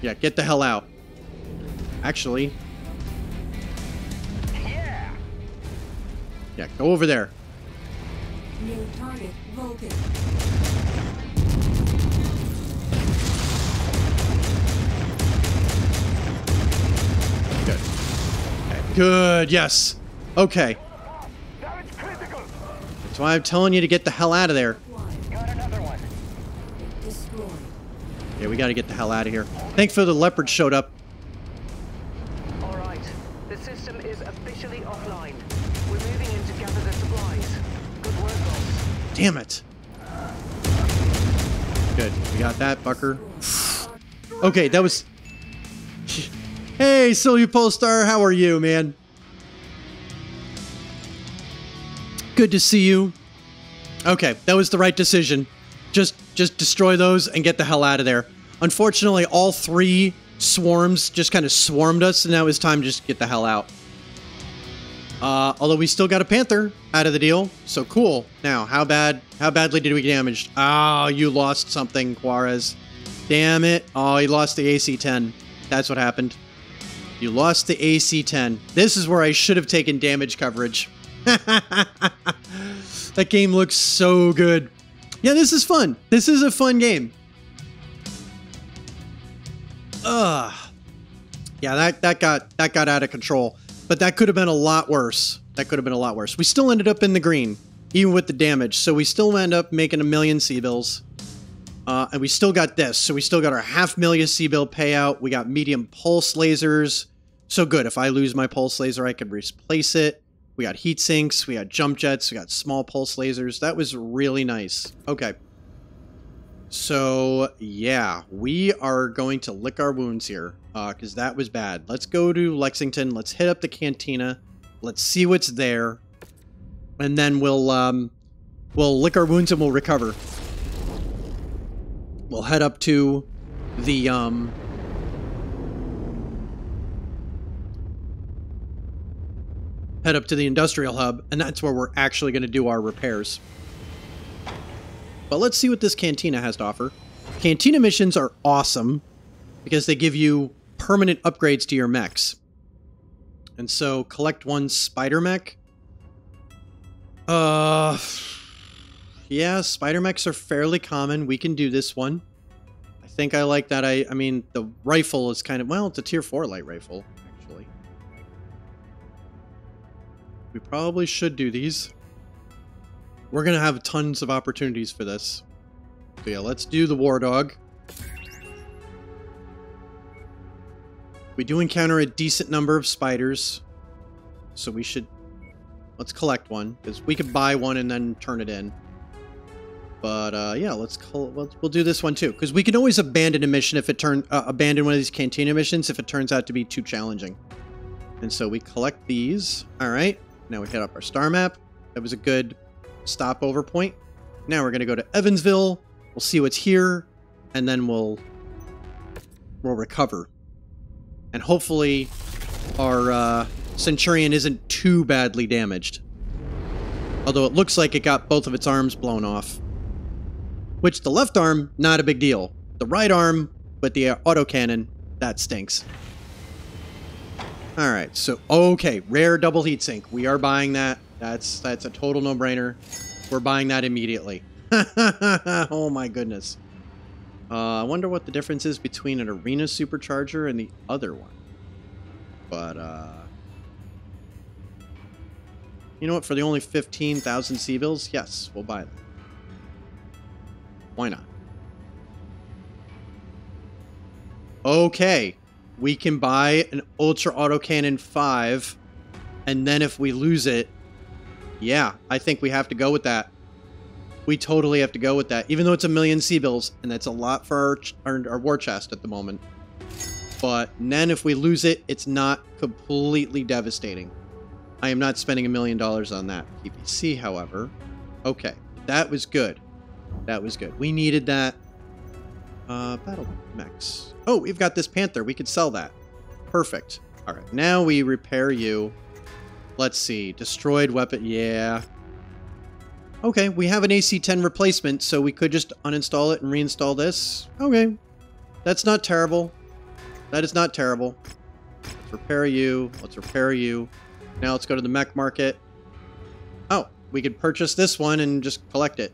Yeah, get the hell out. Actually, Yeah! yeah, go over there. New target Vulcan. Good. Okay, Good, yes. Okay. That's why I'm telling you to get the hell out of there. Yeah, we gotta get the hell out of here. Thankfully the leopard showed up. All right. The system is officially offline. We're moving in to gather the supplies. Good work, boss. Damn it. Good. We got that, Bucker. okay, that was... Hey, Silly Polestar, how are you, man? Good to see you. Okay, that was the right decision. Just just destroy those and get the hell out of there. Unfortunately, all three swarms just kind of swarmed us, and now it's time to just get the hell out. Uh, although we still got a panther out of the deal, so cool. Now, how bad? How badly did we get damaged? Oh, you lost something, Juarez. Damn it! Oh, he lost the AC-10. That's what happened. You lost the AC-10. This is where I should have taken damage coverage. that game looks so good. Yeah, this is fun. This is a fun game. Ugh. Yeah, that, that got that got out of control. But that could have been a lot worse. That could have been a lot worse. We still ended up in the green, even with the damage. So we still end up making a million C-bills. Uh, and we still got this. So we still got our half million C-bill payout. We got medium pulse lasers. So good. If I lose my pulse laser, I could replace it. We got heat sinks. We got jump jets. We got small pulse lasers. That was really nice. Okay. So, yeah, we are going to lick our wounds here because that was bad. Let's go to Lexington. Let's hit up the cantina. Let's see what's there. And then we'll, um, we'll lick our wounds and we'll recover. We'll head up to the, um, head up to the industrial hub, and that's where we're actually going to do our repairs. But let's see what this cantina has to offer. Cantina missions are awesome because they give you permanent upgrades to your mechs. And so collect one spider mech. Uh yeah, spider mechs are fairly common. We can do this one. I think I like that. I I mean, the rifle is kind of well, it's a tier 4 light rifle We probably should do these. We're going to have tons of opportunities for this. So yeah, let's do the War Dog. We do encounter a decent number of spiders. So we should... Let's collect one. Because we could buy one and then turn it in. But uh, yeah, let's, col- let's we'll do this one too. Because we can always abandon a mission if it turn uh, abandon one of these cantina missions if it turns out to be too challenging. And so we collect these. All right. Now we hit up our star map. That was a good stopover point. Now we're gonna go to Evansville. We'll see what's here, and then we'll we'll recover. And hopefully, our uh, Centurion isn't too badly damaged. Although it looks like it got both of its arms blown off. Which the left arm, not a big deal. The right arm, with the autocannon, that stinks. Alright, so, okay, rare double heatsink. We are buying that. That's that's a total no-brainer. We're buying that immediately. oh my goodness. Uh, I wonder what the difference is between an arena supercharger and the other one. But, uh... You know what, for the only 15,000 C-bills, yes, we'll buy them. Why not? Okay, we can buy an Ultra Autocannon 5, and then if we lose it, yeah, I think we have to go with that. We totally have to go with that, even though it's a million C-bills, and that's a lot for our, our, our war chest at the moment. But then if we lose it, it's not completely devastating. I am not spending a million dollars on that. PPC, however. Okay, that was good. That was good. We needed that. Uh, battle mechs. Oh, we've got this Panther. We could sell that. Perfect. All right, now we repair you. Let's see. Destroyed weapon. Yeah. Okay, we have an AC-10 replacement, so we could just uninstall it and reinstall this. Okay. That's not terrible. That is not terrible. Let's repair you. Let's repair you. Now let's go to the mech market. Oh, we could purchase this one and just collect it.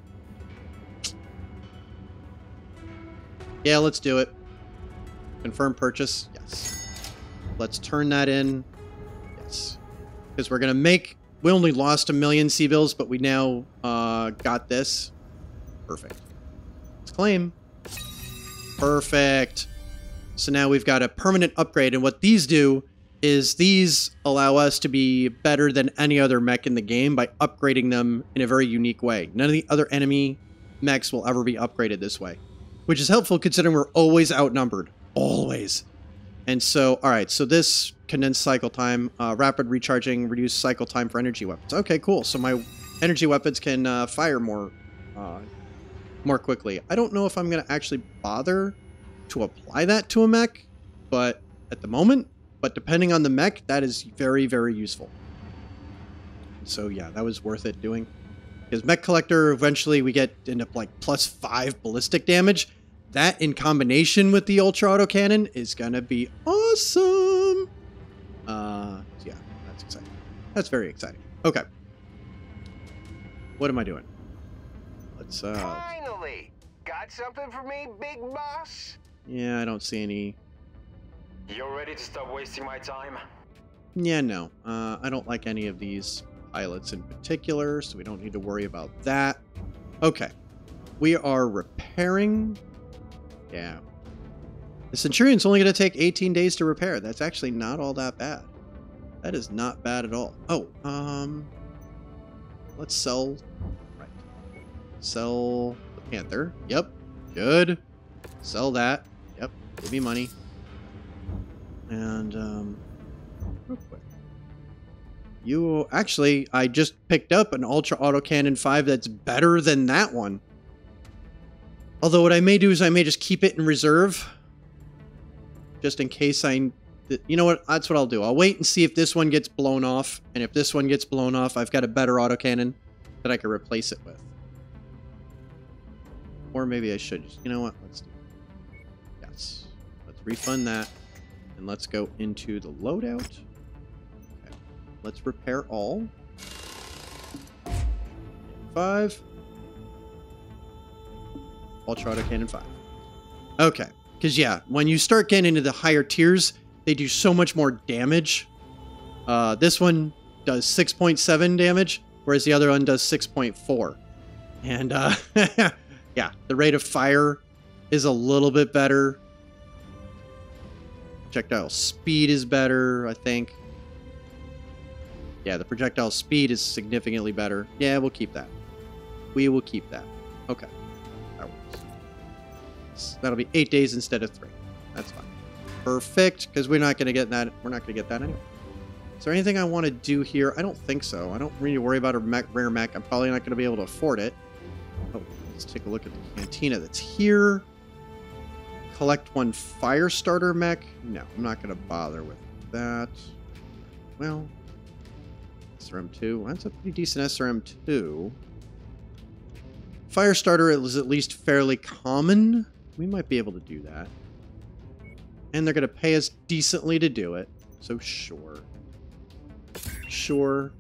Yeah, let's do it. Confirm purchase. Yes. Let's turn that in. Yes. Because we're going to make... We only lost a million C-bills, but we now uh, got this. Perfect. Let's claim. Perfect. So now we've got a permanent upgrade, and what these do is these allow us to be better than any other mech in the game by upgrading them in a very unique way. None of the other enemy mechs will ever be upgraded this way, which is helpful considering we're always outnumbered. Always. And so, all right, so this condensed cycle time, uh, rapid recharging, reduced cycle time for energy weapons. Okay, cool. So my energy weapons can uh, fire more, uh, more quickly. I don't know if I'm going to actually bother to apply that to a mech, but at the moment, but depending on the mech, that is very, very useful. So yeah, that was worth it doing. Because Mech Collector, eventually we get into like plus five ballistic damage. That in combination with the Ultra Auto Cannon is gonna be awesome. Uh, yeah, that's exciting. That's very exciting. Okay. What am I doing? Let's, uh... Finally! Got something for me, big boss? Yeah, I don't see any... You're ready to stop wasting my time? Yeah, no. Uh, I don't like any of these pilots in particular, so we don't need to worry about that. Okay. We are repairing... Yeah. The Centurion's only going to take 18 days to repair. That's actually not all that bad. That is not bad at all. Oh, um... Let's sell... Right. Sell the Panther. Yep. Good. Sell that. Yep. Give me money. And, um... Real quick. You... Actually, I just picked up an Ultra Autocannon 5 that's better than that one. Although what I may do is I may just keep it in reserve. Just in case I... You know what? That's what I'll do. I'll wait and see if this one gets blown off. And if this one gets blown off, I've got a better autocannon that I can replace it with. Or maybe I should. You know what? Let's do it. Yes. Let's refund that. And let's go into the loadout. Okay. Let's repair all. Five. Auto Cannon 5. Okay. Because, yeah, when you start getting into the higher tiers, they do so much more damage. Uh, this one does 6.7 damage, whereas the other one does 6.4. And uh, yeah, the rate of fire is a little bit better. Projectile speed is better, I think. Yeah, the projectile speed is significantly better. Yeah, we'll keep that. We will keep that. Okay. Works. That'll be eight days instead of three. That's fine. Perfect, because we're not gonna get that. We're not gonna get that anyway. Is there anything I want to do here? I don't think so. I don't really worry about a mech, rare mech. I'm probably not going to be able to afford it. Oh, let's take a look at the cantina that's here. Collect one fire starter mech. No, I'm not going to bother with that. Well, SRM2. That's a pretty decent SRM2. Firestarter is at least fairly common. We might be able to do that. And they're going to pay us decently to do it. So sure. Sure.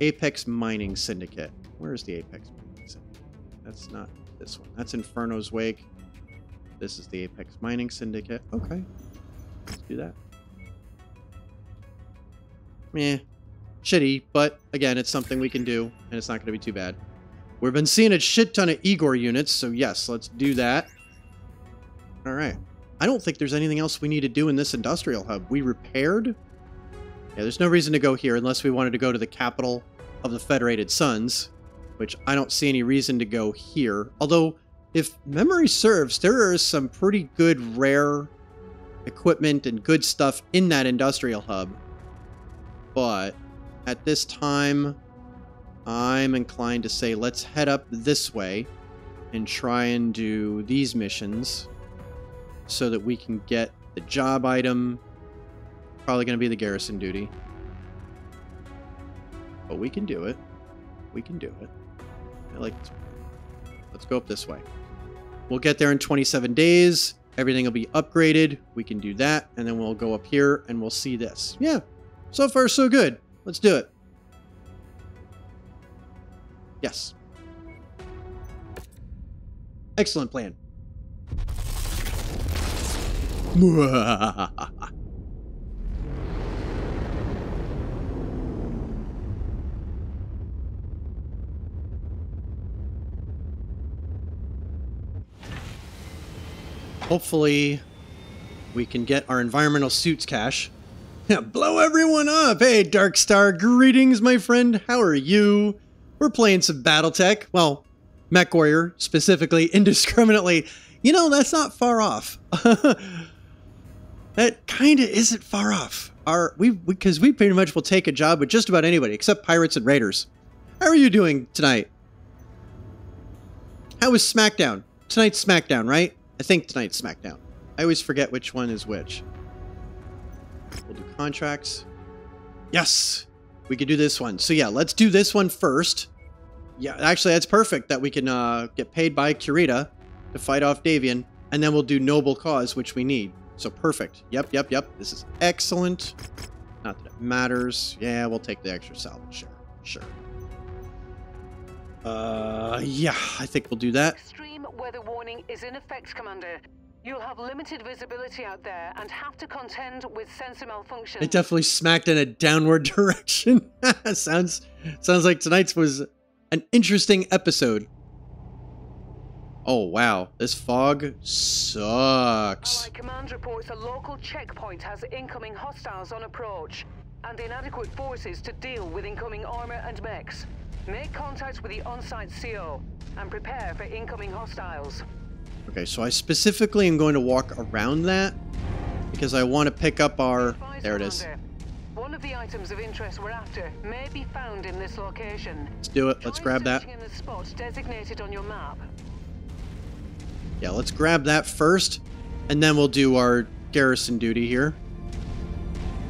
Apex Mining Syndicate. Where is the Apex Mining Syndicate? That's not this one. That's Inferno's Wake. This is the Apex Mining Syndicate. Okay. Let's do that. Meh. Shitty, but again, it's something we can do, and it's not going to be too bad. We've been seeing a shit ton of Igor units, so yes, let's do that. All right. I don't think there's anything else we need to do in this industrial hub. We repaired? Yeah, there's no reason to go here unless we wanted to go to the capital of the Federated Suns, which I don't see any reason to go here. Although, if memory serves, there is some pretty good rare equipment and good stuff in that industrial hub. But at this time, I'm inclined to say let's head up this way and try and do these missions so that we can get the job item. Probably going to be the garrison duty. But we can do it. We can do it. I like this. Let's go up this way. We'll get there in 27 days. Everything will be upgraded. We can do that. And then we'll go up here and we'll see this. Yeah. So far, so good. Let's do it. Yes. Excellent plan. Hopefully, we can get our environmental suits cash. Blow everyone up! Hey, Dark Star, greetings, my friend. How are you? We're playing some Battletech. Well, Mech Warrior, specifically, indiscriminately. You know, that's not far off. That kind of isn't far off. Our we because we, we pretty much will take a job with just about anybody except pirates and raiders. How are you doing tonight? How was SmackDown? Tonight's SmackDown, right? I think tonight's SmackDown. I always forget which one is which. We'll do contracts. Yes, we could do this one. So yeah, let's do this one first. Yeah, actually, that's perfect that we can uh, get paid by Kurita to fight off Davion, and then we'll do Noble Cause, which we need. So perfect. Yep, yep, yep. This is excellent. Not that it matters. Yeah, we'll take the extra salvage. Sure, sure. Uh, yeah, I think we'll do that. Extreme weather warning is in effect, Commander. You'll have limited visibility out there and have to contend with sensor malfunction. It definitely smacked in a downward direction. sounds sounds like tonight's was an interesting episode. Oh wow, this fog sucks. Allied command reports a local checkpoint has incoming hostiles on approach and inadequate forces to deal with incoming armor and mechs. Make contact with the on-site CO and prepare for incoming hostiles. Okay, so I specifically am going to walk around that because I want to pick up our... There it is. One of the items of interest we're after may be found in this location. Let's do it. Let's grab that. In the spot designated on your map. Yeah, let's grab that first, and then we'll do our garrison duty here.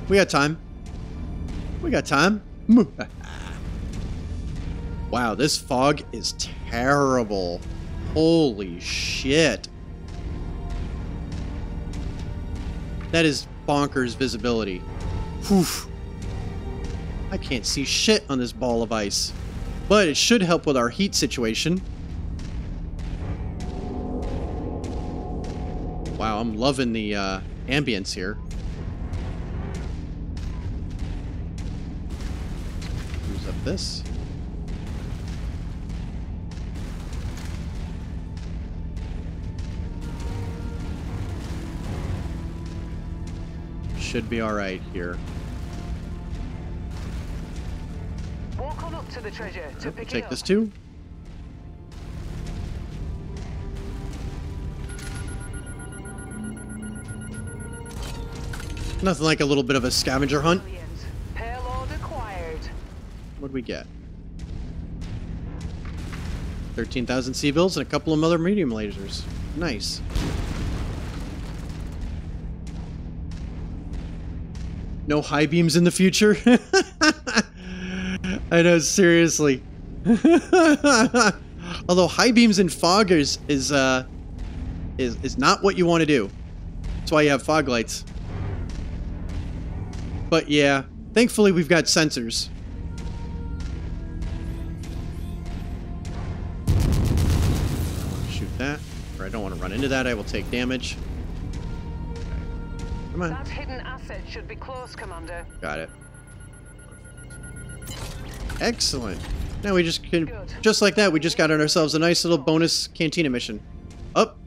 We got time. We got time. Mm. wow, this fog is terrible. Holy shit. That is bonkers visibility. Whew. I can't see shit on this ball of ice. But it should help with our heat situation. Wow, I'm loving the uh, ambience here. Who's up this. Should be alright here. Walk on up to the treasure to pick it Take up. this too. Nothing like a little bit of a scavenger hunt. What'd we get? 13,000 C-bills and a couple of other medium lasers. Nice. No high beams in the future? I know, seriously. Although high beams and foggers is, uh, is, is not what you want to do. That's why you have fog lights. But yeah, thankfully we've got sensors. Shoot that. Or I don't want to run into that, I will take damage. Come on. That hidden asset should be close, Commander. Got it. Excellent. Now we just can, just like that, we just got ourselves a nice little bonus cantina mission. Up.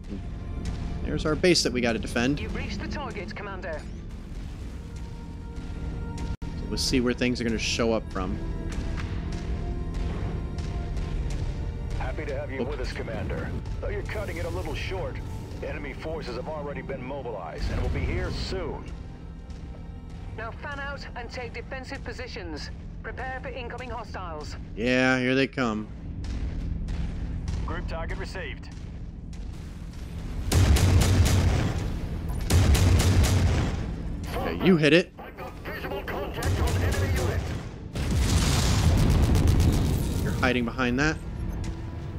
There's our base that we got to defend. You've reached the target, Commander. So we'll see where things are going to show up from. Happy to have you with us, Commander. Though you're cutting it a little short, enemy forces have already been mobilized and will be here soon. Now fan out and take defensive positions. Prepare for incoming hostiles. Yeah, here they come. Group target received. Okay, you hit it. You're hiding behind that.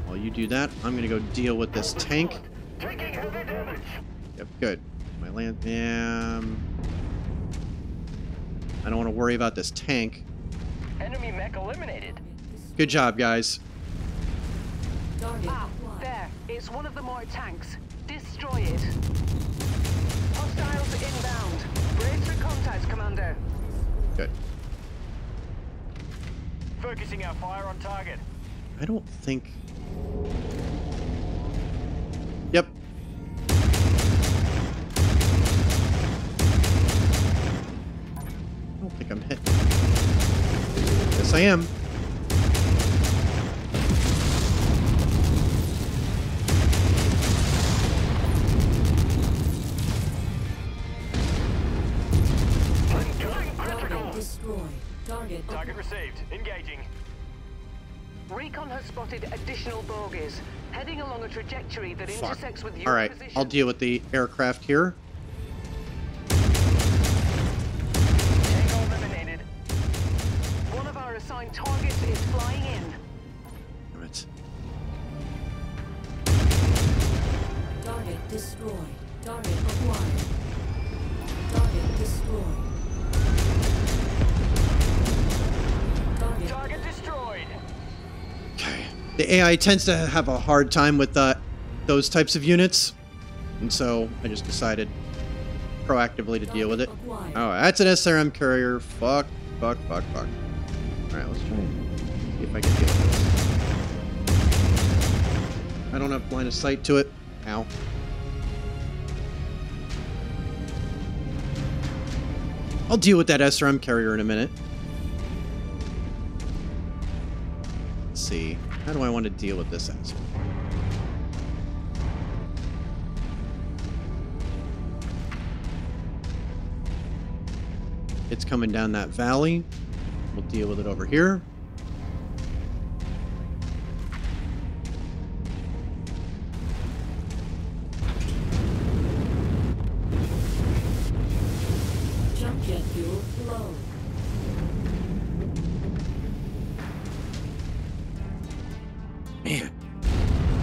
While you do that, I'm gonna go deal with this tank. Yep, good. My land. Um, I don't want to worry about this tank. Enemy mech eliminated. Good job, guys. Ah, there. It's one of the more tanks. Destroy it. Hostiles inbound. Brace for contact, Commander. Good. Focusing our fire on target. I don't think. Yep. I don't think I'm hit. Yes, I am. Target Target received. Engaging. Recon has spotted additional bogies, heading along a trajectory that Fuck. intersects with your All right, position. I'll deal with the aircraft here. eliminated. One of our assigned targets is flying in. Damn it. Target destroyed. Target acquired. Target destroyed. The AI tends to have a hard time with uh, those types of units, and so I just decided proactively to deal with it. Oh, that's an SRM carrier. Fuck, fuck, fuck, fuck. All right, let's try and see if I can this. I don't have line of sight to it. Ow. I'll deal with that SRM carrier in a minute. Let's see. How do I want to deal with this asshole? It's coming down that valley. We'll deal with it over here.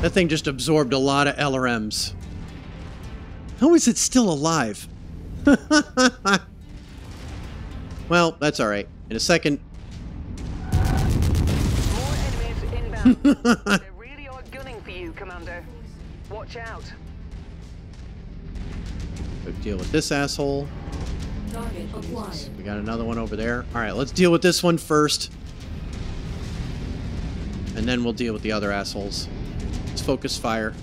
That thing just absorbed a lot of LRMs. How is it still alive? well, that's alright. In a second. More enemies inbound. they really are gunning for you, Commander. Watch out. Go deal with this asshole. Target. We got another one over there. Alright, let's deal with this one first. and then we'll deal with the other assholes. Let's focus fire.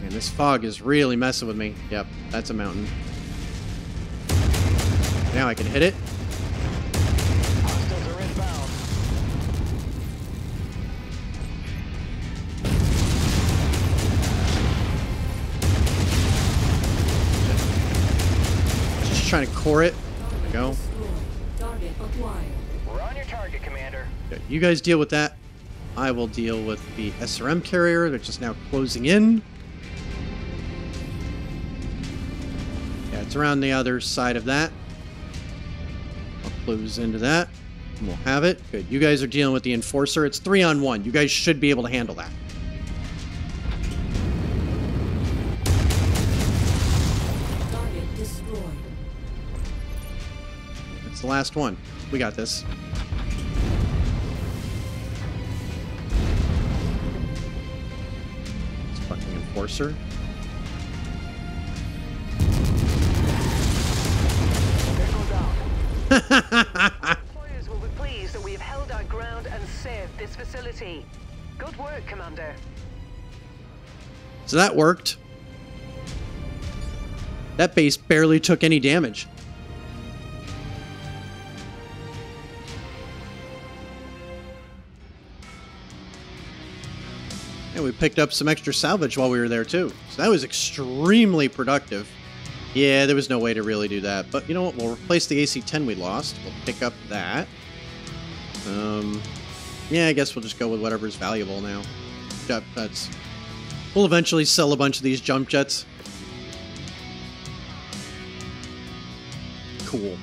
Man, this fog is really messing with me. Yep, that's a mountain. Now I can hit it. Hostiles are inbound. Just trying to core it. There we go. You guys deal with that. I will deal with the SRM carrier. They're just now closing in. Yeah, it's around the other side of that. I'll close into that. And we'll have it. Good. You guys are dealing with the Enforcer. It's three on one. You guys should be able to handle that. Target destroyed. It's the last one. We got this. Enforcer. Employers will be pleased that we have held our ground and saved this facility. Good work, Commander. So that worked. That base barely took any damage. And we picked up some extra salvage while we were there too. So that was extremely productive. Yeah, there was no way to really do that. But you know what? We'll replace the AC-10 we lost. We'll pick up that. Um, yeah, I guess we'll just go with whatever's valuable now. That, that's We'll eventually sell a bunch of these jump jets. Cool.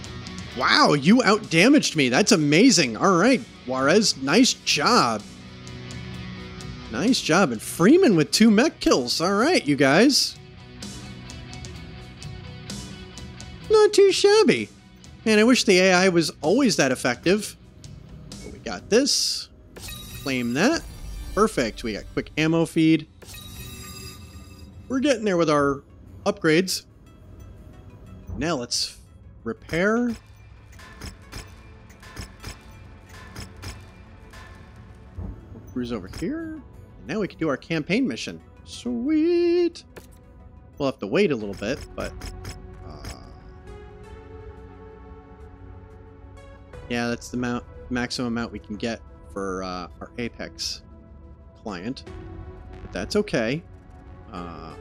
Wow, you outdamaged me. That's amazing. All right, Juarez, nice job. Nice job. And Freeman with two mech kills. All right, you guys. Not too shabby. Man, I wish the AI was always that effective. We got this. Claim that. Perfect. We got quick ammo feed. We're getting there with our upgrades. Now let's repair. Cruise over here. Now we can do our campaign mission. Sweet. We'll have to wait a little bit, but... Uh, yeah, that's the amount, maximum amount we can get for uh, our Apex client. But that's okay. Uh,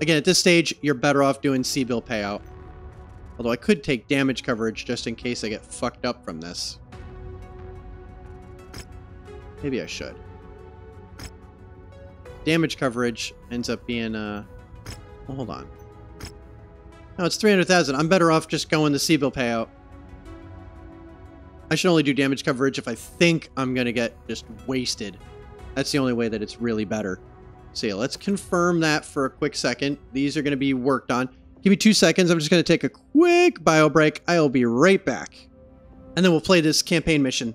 again, at this stage, you're better off doing C-bill payout. Although I could take damage coverage just in case I get fucked up from this. Maybe I should. Damage coverage ends up being, uh... Well, hold on. No, it's 300,000. I'm better off just going the C-bill payout. I should only do damage coverage if I think I'm going to get just wasted. That's the only way that it's really better. So yeah, let's confirm that for a quick second. These are going to be worked on. Give me two seconds. I'm just going to take a quick bio break. I'll be right back. And then we'll play this campaign mission.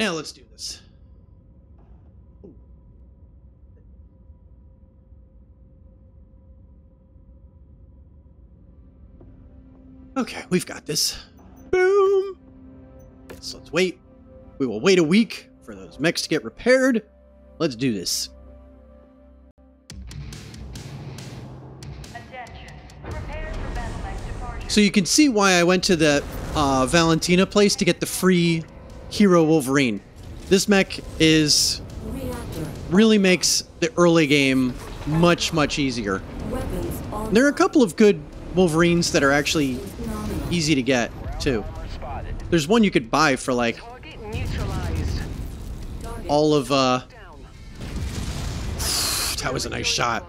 Now let's do this. Okay, we've got this. Boom! So let's wait. We will wait a week for those mechs to get repaired. Let's do this. So you can see why I went to the uh, Valentina place to get the free Hero Wolverine. This mech is really makes the early game much much easier. There are a couple of good Wolverines that are actually easy to get too. There's one you could buy for like all of uh that was a nice shot.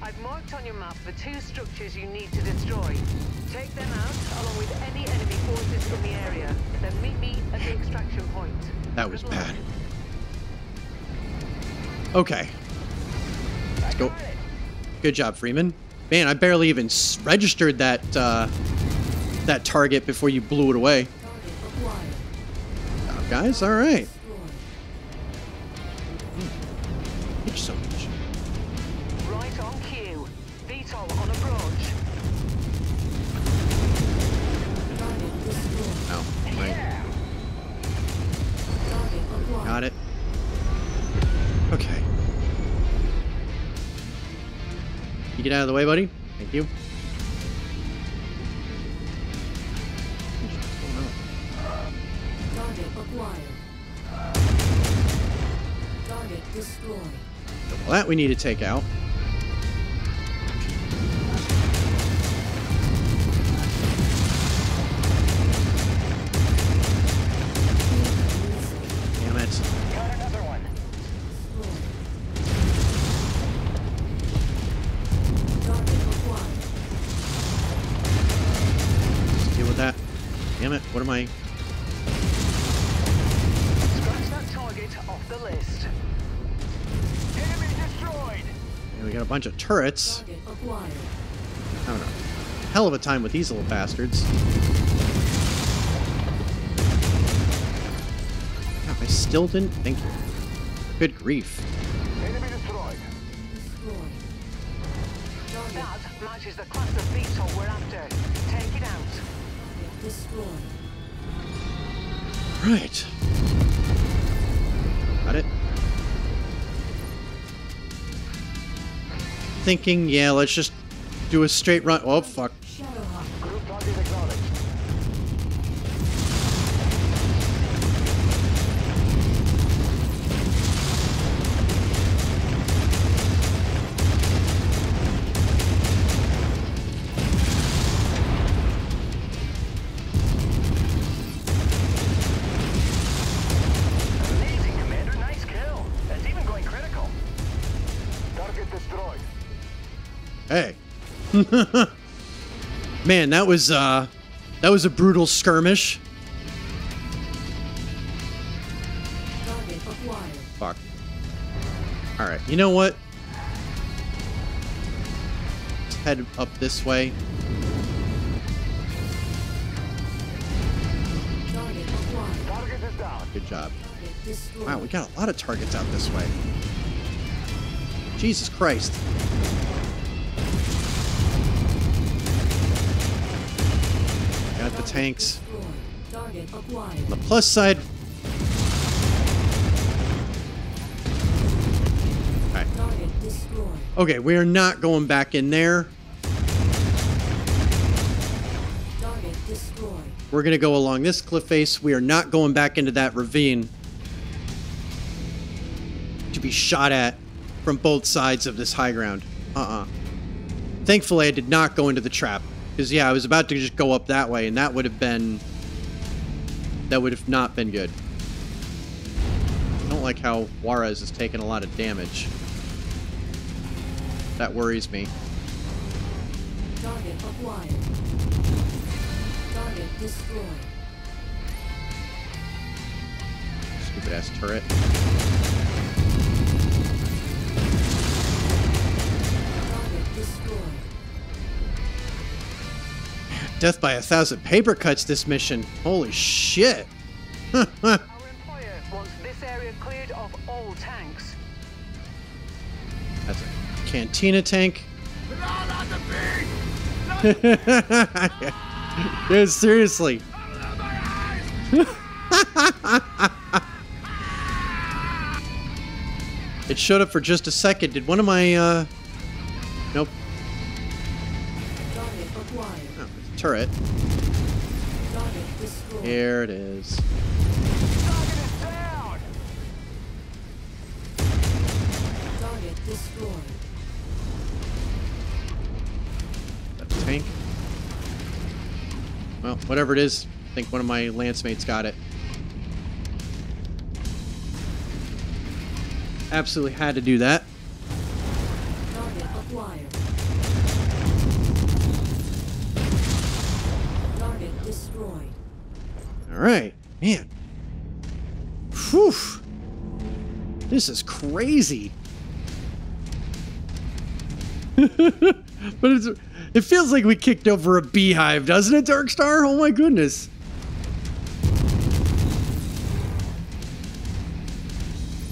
I've marked on your map the two structures you need to destroy. Take them out along with any enemy forces in the area. Then meet me at the extraction point. That was bad. Okay. Let's go. Good job, Freeman. Man, I barely even s- registered that uh, that target before you blew it away. Job, guys. All right. Of the way, buddy. Thank you. Target acquired. Target destroyed. Well, that we need to take out. Turrets. Acquired. Having a hell of a time with these little bastards. I still didn't. think. Good grief. Thinking, yeah, let's just do a straight run. Oh, fuck. Man, that was uh that was a brutal skirmish. Fuck. Alright, you know what? Let's head up this way. Good job. Wow, we got a lot of targets out this way. Jesus Christ. Tanks. On the plus side. Okay, we are not going back in there. We're gonna go along this cliff face. We are not going back into that ravine to be shot at from both sides of this high ground. Uh-uh. Thankfully, I did not go into the trap because yeah, I was about to just go up that way, and that would have been that would have not been good. I don't like how Juarez is taking a lot of damage. That worries me. Target acquired. Target destroyed. Stupid ass turret. Death by a thousand paper cuts this mission. Holy shit. this area cleared of all tanks. That's a cantina tank. yeah, seriously. it showed up for just a second. Did one of my uh Nope. Turret. Here it is. A tank. Well, whatever it is, I think one of my lance mates got it. Absolutely had to do that. All right, man. Whew. This is crazy. but it's, it feels like we kicked over a beehive, doesn't it, Darkstar? Oh my goodness.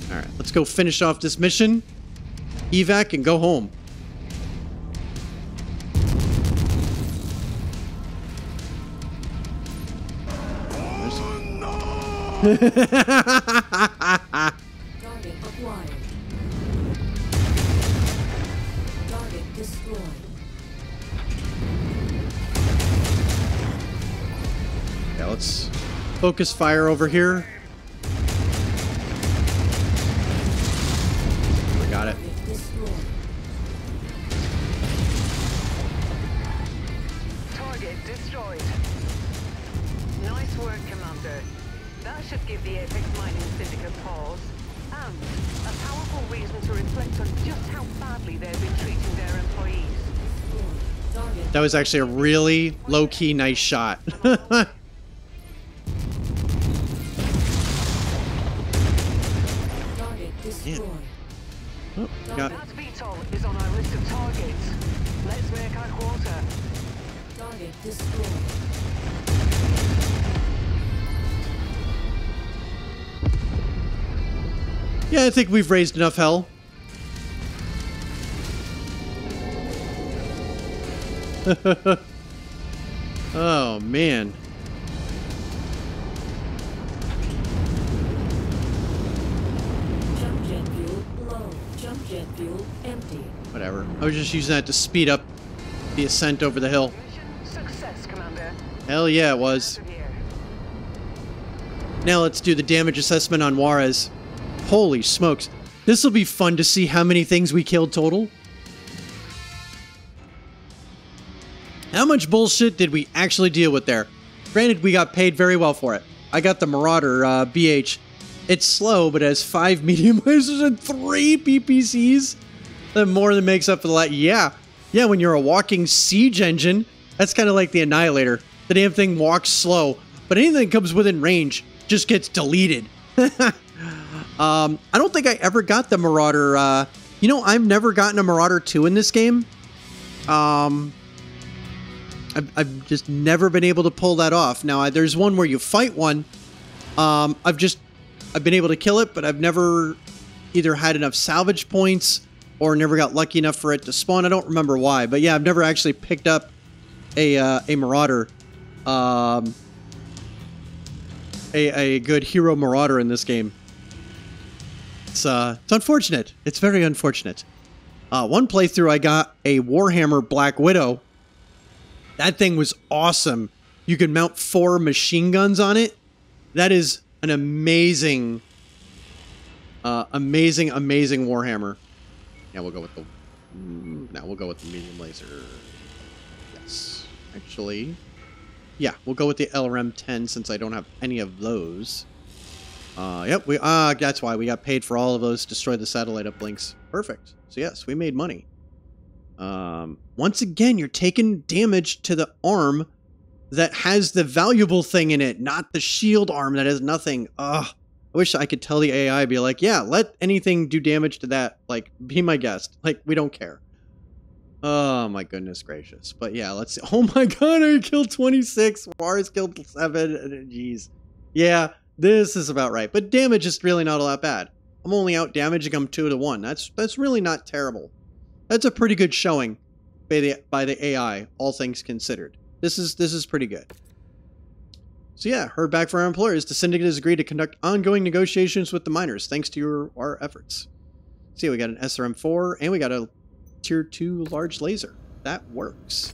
All right, let's go finish off this mission, evac, and go home. Yeah, let's focus fire over here. Was actually a really low-key nice shot. Target. Oh, got That VTOL is on our list of targets. Let's make our quarter. Target destroyed. Yeah, I think we've raised enough hell. oh, man. Jump jet fuel low. Jump jet fuel empty. Whatever. I was just using that to speed up the ascent over the hill. Success. Hell yeah, it was. Now let's do the damage assessment on Juarez. Holy smokes. This will be fun to see how many things we killed total. Much bullshit did we actually deal with there? Granted, we got paid very well for it. I got the Marauder uh, BH. It's slow, but it has five medium lasers and three PPCs. That more than makes up for the lot. Yeah, yeah. When you're a walking siege engine, that's kind of like the Annihilator. The damn thing walks slow, but anything that comes within range just gets deleted. um, I don't think I ever got the Marauder. Uh, you know, I've never gotten a Marauder 2 in this game. Um, I've, I've just never been able to pull that off. Now, I, there's one where you fight one. Um, I've just I've been able to kill it, but I've never either had enough salvage points or never got lucky enough for it to spawn. I don't remember why, but yeah, I've never actually picked up a uh, a Marauder, um, a a good hero Marauder in this game. It's uh, it's unfortunate. It's very unfortunate. Uh, one playthrough, I got a Warhammer Black Widow. That thing was awesome. You could mount four machine guns on it. That is an amazing, uh, amazing, amazing Warhammer. Yeah, we'll go with the. mm, No, we'll go with the medium laser. Yes, actually, yeah, we'll go with the LRM 10 since I don't have any of those. Uh, yep, we ah, that's why we got paid for all of those. Destroy the satellite uplinks. Perfect. So yes, we made money. Um, once again, you're taking damage to the arm that has the valuable thing in it, not the shield arm that has nothing. Ugh. I wish I could tell the AI, be like, yeah, let anything do damage to that. Like, be my guest. Like, we don't care. Oh my goodness gracious. But yeah, let's see. Oh my god, I killed 26. Juarez killed 7. Jeez. Yeah, This is about right. But damage is really not all that bad. I'm only out damaging them two to one. That's that's really not terrible. That's a pretty good showing by the by the AI, all things considered. This is this is pretty good. So yeah, heard back from our employers. The syndicate has agreed to conduct ongoing negotiations with the miners, thanks to your our efforts. See, we got an SRM4 and we got a tier two large laser. That works.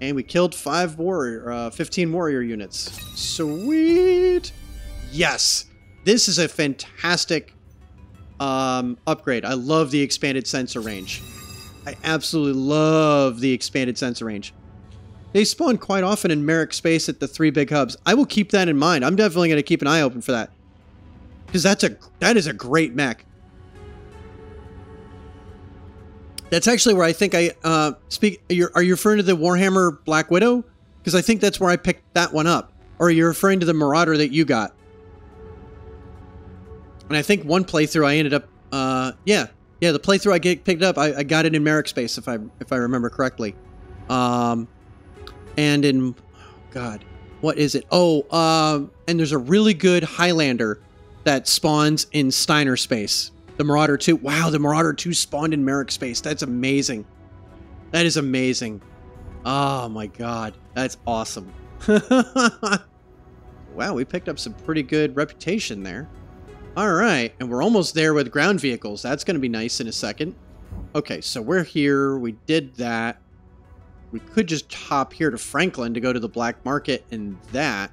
And we killed five warrior, uh, 15 warrior units. Sweet. Yes, this is a fantastic um, upgrade. I love the expanded sensor range. I absolutely love the expanded sensor range. They spawn quite often in Marik space at the three big hubs. I will keep that in mind. I'm definitely going to keep an eye open for that. Because that's a that is a great mech. That's actually where I think I uh, speak. Are you, are you referring to the Warhammer Black Widow? Because I think that's where I picked that one up. Or are you referring to the Marauder that you got? And I think one playthrough I ended up, uh, yeah, yeah, the playthrough I get picked up, I, I got it in Marik Space if I if I remember correctly. Um, and in, oh God, what is it? Oh, um, and there's a really good Highlander that spawns in Steiner Space. The Marauder 2. Wow, the Marauder 2 spawned in Marik Space. That's amazing. That is amazing. Oh my god. That's awesome. wow, we picked up some pretty good reputation there. Alright, and we're almost there with ground vehicles. That's going to be nice in a second. Okay, so we're here. We did that. We could just hop here to Franklin to go to the black market and that.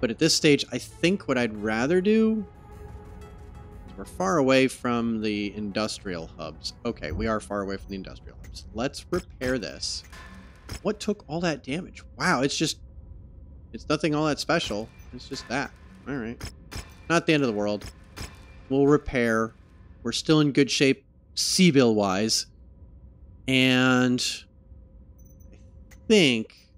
But at this stage, I think what I'd rather do we're far away from the industrial hubs. Okay, we are far away from the industrial hubs. Let's repair this. What took all that damage? Wow, it's just... It's nothing all that special. It's just that. Alright. Not the end of the world. We'll repair. We're still in good shape C-bill-wise. And... I think...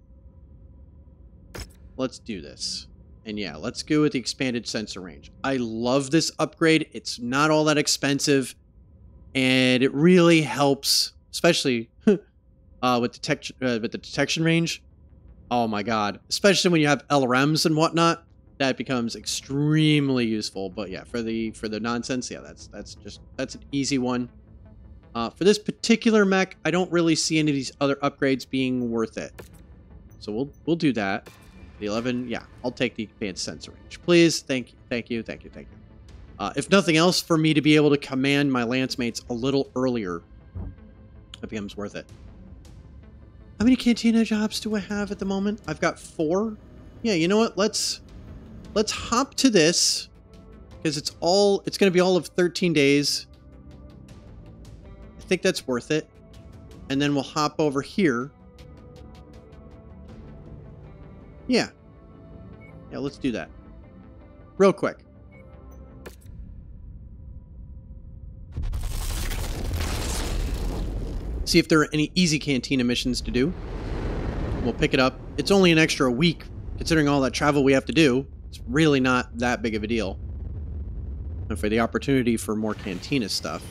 Let's do this. And yeah, let's go with the expanded sensor range. I love this upgrade. It's not all that expensive. And it really helps, especially uh, with, uh, with the detection range. Oh my god. Especially when you have LRMs and whatnot. That becomes extremely useful. But yeah, for the for the nonsense, yeah, that's that's just that's an easy one. Uh, for this particular mech, I don't really see any of these other upgrades being worth it. So we'll we'll do that. The 11, yeah, I'll take the advanced sensor range. Please, thank you, thank you, thank you, thank you. Uh, if nothing else, for me to be able to command my lance mates a little earlier, it becomes worth it. How many cantina jobs do I have at the moment? I've got four. Yeah, you know what? Let's let's hop to this because it's all it's going to be all of 13 days. I think that's worth it. And then we'll hop over here Yeah. Yeah, let's do that. Real quick. See if there are any easy cantina missions to do. We'll pick it up. It's only an extra week, considering all that travel we have to do. It's really not that big of a deal. And for the opportunity for more cantina stuff,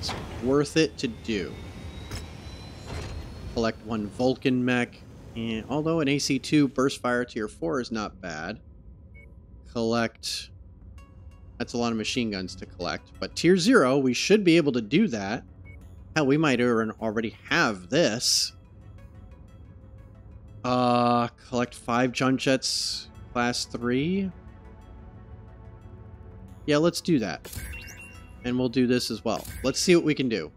it's worth it to do. Collect one Vulcan mech. And although an AC2 burst fire tier 4 is not bad, collect... That's a lot of machine guns to collect. But tier 0, we should be able to do that. Hell, we might already have this. Uh, collect 5 jump jets class 3. Yeah, let's do that. And we'll do this as well. Let's see what we can do.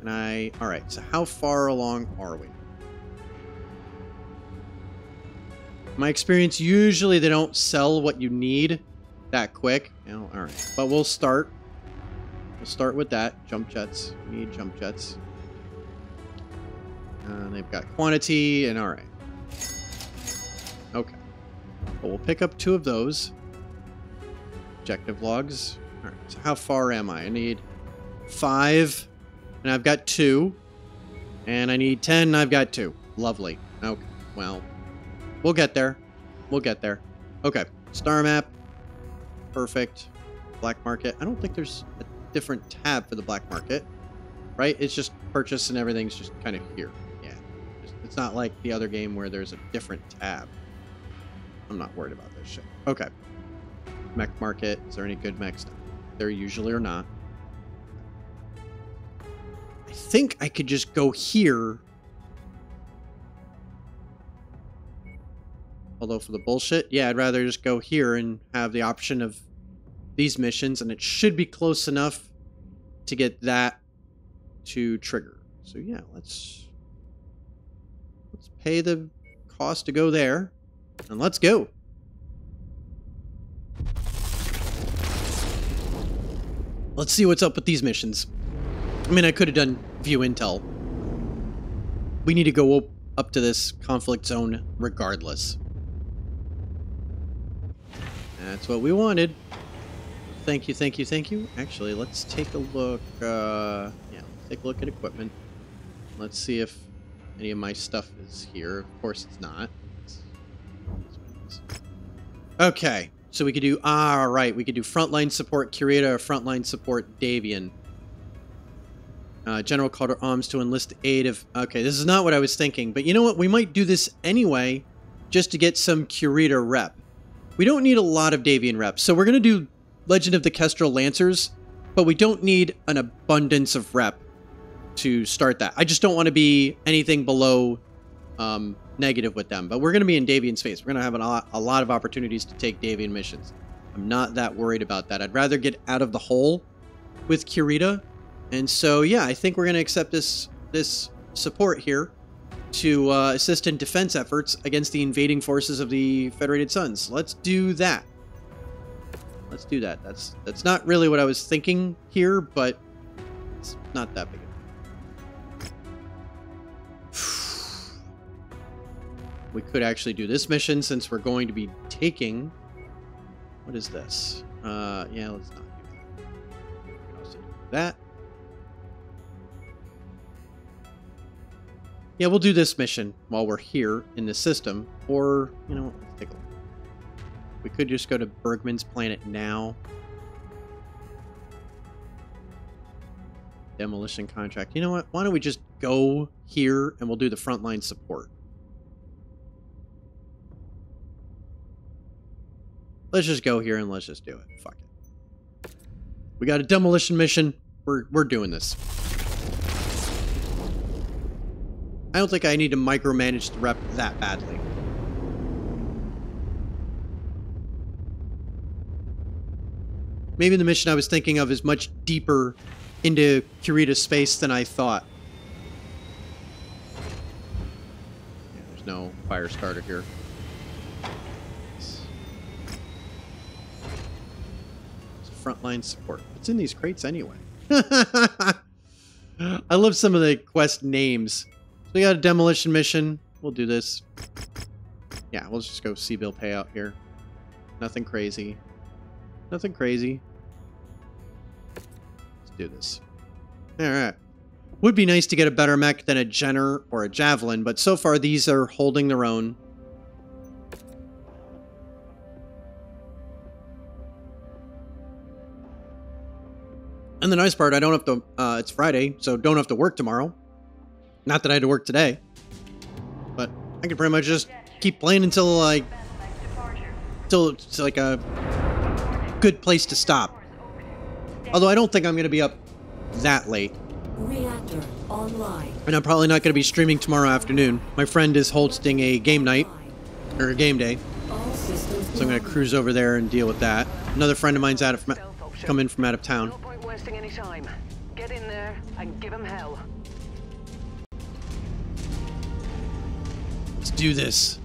And I... Alright, so how far along are we? My experience, usually they don't sell what you need that quick. You know, all right, but we'll start. We'll start with that. Jump jets. We need jump jets. Uh, they've got quantity, and all right. Okay. But we'll pick up two of those. Objective logs. All right, so how far am I? I need five, and I've got two. And I need ten, I've got two. Lovely. Okay, well, We'll get there. We'll get there. Okay. Star map. Perfect. Black market. I don't think there's a different tab for the black market. Right? It's just purchase and everything's just kind of here. Yeah. It's not like the other game where there's a different tab. I'm not worried about this shit. Okay. mech market. Is there any good mechs? There usually are not. I think I could just go here. Although for the bullshit, yeah, I'd rather just go here and have the option of these missions, and it should be close enough to get that to trigger. So yeah, let's let's pay the cost to go there, and let's go. Let's see what's up with these missions. I mean, I could have done view intel. We need to go up, to this conflict zone regardless. That's what we wanted. Thank you, thank you, thank you. Actually, let's take a look. Uh, yeah, let's take a look at equipment. Let's see if any of my stuff is here. Of course, it's not. Okay, so we could do. Ah, right. We could do frontline support Kurita or frontline support Davion. Uh, General Carter Arms to enlist aid of. Okay, this is not what I was thinking, but you know what? We might do this anyway, just to get some Kurita rep. We don't need a lot of Davion reps, so we're gonna do Legend of the Kestrel Lancers, but we don't need an abundance of rep to start that. I just don't want to be anything below um, negative with them. But we're going to be in Davion space. We're going to have a lot, a lot of opportunities to take Davion missions. I'm not that worried about that. I'd rather get out of the hole with Kurita. And so, yeah, I think we're going to accept this this support here to uh, assist in defense efforts against the invading forces of the Federated Suns. Let's do that. Let's do that. That's that's not really what I was thinking here, but it's not that big. We could actually do this mission since we're going to be taking. What is this? Uh, yeah, let's not do that. That. Yeah, we'll do this mission while we're here in the system, or you know, let's take a look. We could just go to Bergman's planet now. Demolition contract. You know what? Why don't we just go here and we'll do the frontline support. Let's just go here and let's just do it. Fuck it. We got a demolition mission. We're we're doing this. I don't think I need to micromanage the rep that badly. Maybe the mission I was thinking of is much deeper into Kurita space than I thought. Yeah, there's no Firestarter here. Frontline support. What's in these crates anyway? I love some of the quest names. So we got a demolition mission. We'll do this. Yeah, we'll just go C-bill payout here. Nothing crazy. Nothing crazy. Let's do this. Alright. Would be nice to get a better mech than a Jenner or a Javelin, but so far these are holding their own. And the nice part, I don't have to, uh, it's Friday, so don't have to work tomorrow. Not that I had to work today. But I can pretty much just keep playing until, like, until it's like a good place to stop. Although I don't think I'm going to be up that late. Reactor online. And I'm probably not going to be streaming tomorrow afternoon. My friend is hosting a game night, or a game day. So I'm going to cruise over there and deal with that. Another friend of mine's out of come in from out of town. No wasting any time. Get in there and give him hell. Let's do this.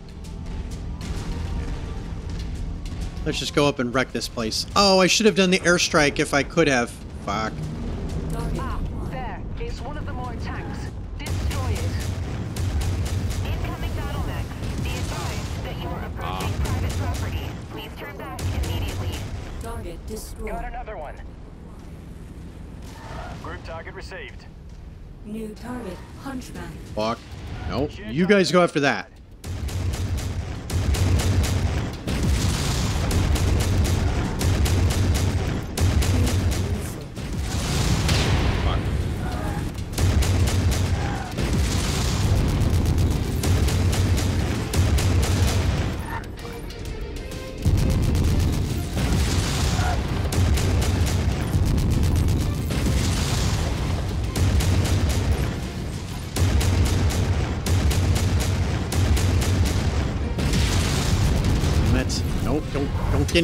Let's just go up and wreck this place. Oh, I should have done the airstrike if I could have. Fuck. Ah, there. It's one of the more tanks. Destroy it. Incoming battle mech. Be advised that you are approaching private property. Please turn back immediately. Target destroyed. Got another one. Group target received. New target Hunchback. Fuck. Nope. You guys go after that.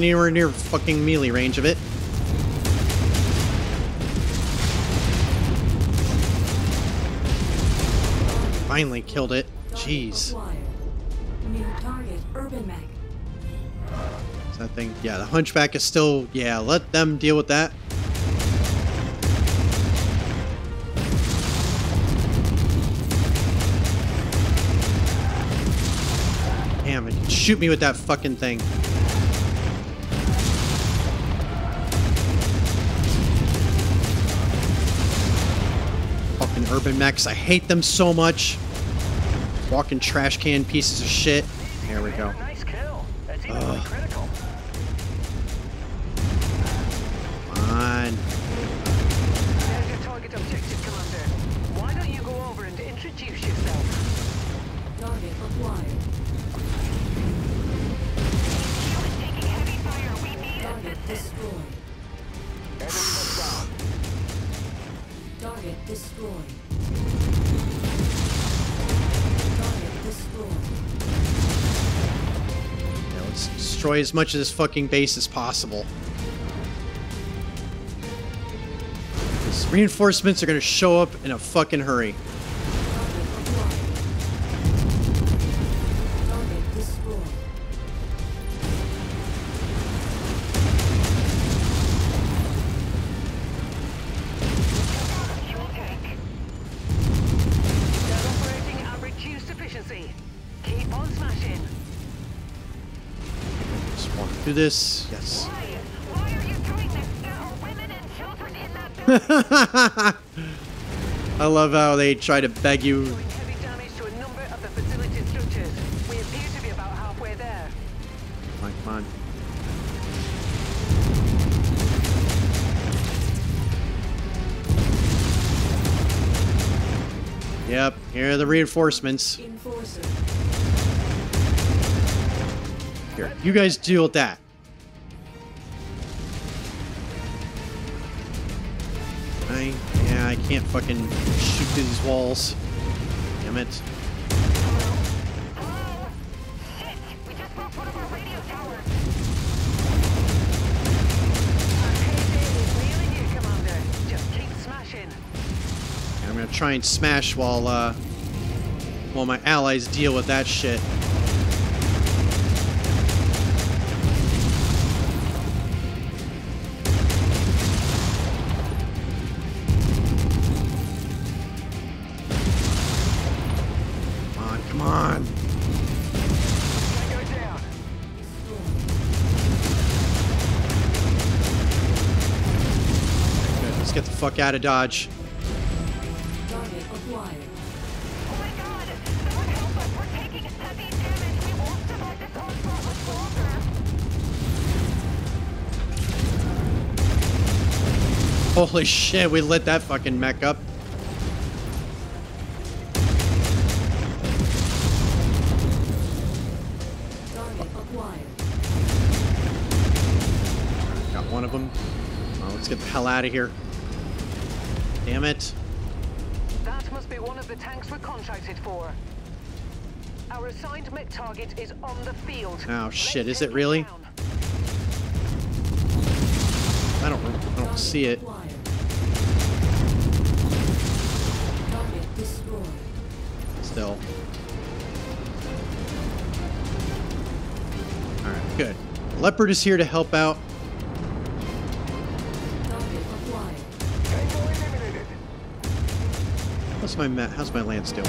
Anywhere near fucking melee range of it. Finally killed it. Jeez. Is that thing? Yeah, the hunchback is still. Yeah, let them deal with that. Damn it. Shoot me with that fucking thing. Urban mechs. I hate them so much. Walking trash can pieces of shit. There we go. Destroy as much of this fucking base as possible. Reinforcements are gonna show up in a fucking hurry. Just walk through this. Yes. I love how they try to beg you. Heavy damage to a number of the facility structures. We appear to be about halfway there. Come on. Yep, here are the reinforcements. Enforcer. Here, you guys deal with that. Can't fucking shoot through these walls. Damn it. I'm gonna try and smash while, uh, while my allies deal with that shit. Out of Dodge. Holy shit, we lit that fucking mech up. Got one of them. Let's get the hell out of here. Damn it. That must be one of the tanks we're contracted for. Our assigned mech target is on the field. Oh shit, is it really? I don't I don't see it. Still. Alright, good. Leopard is here to help out. My how's my lance doing?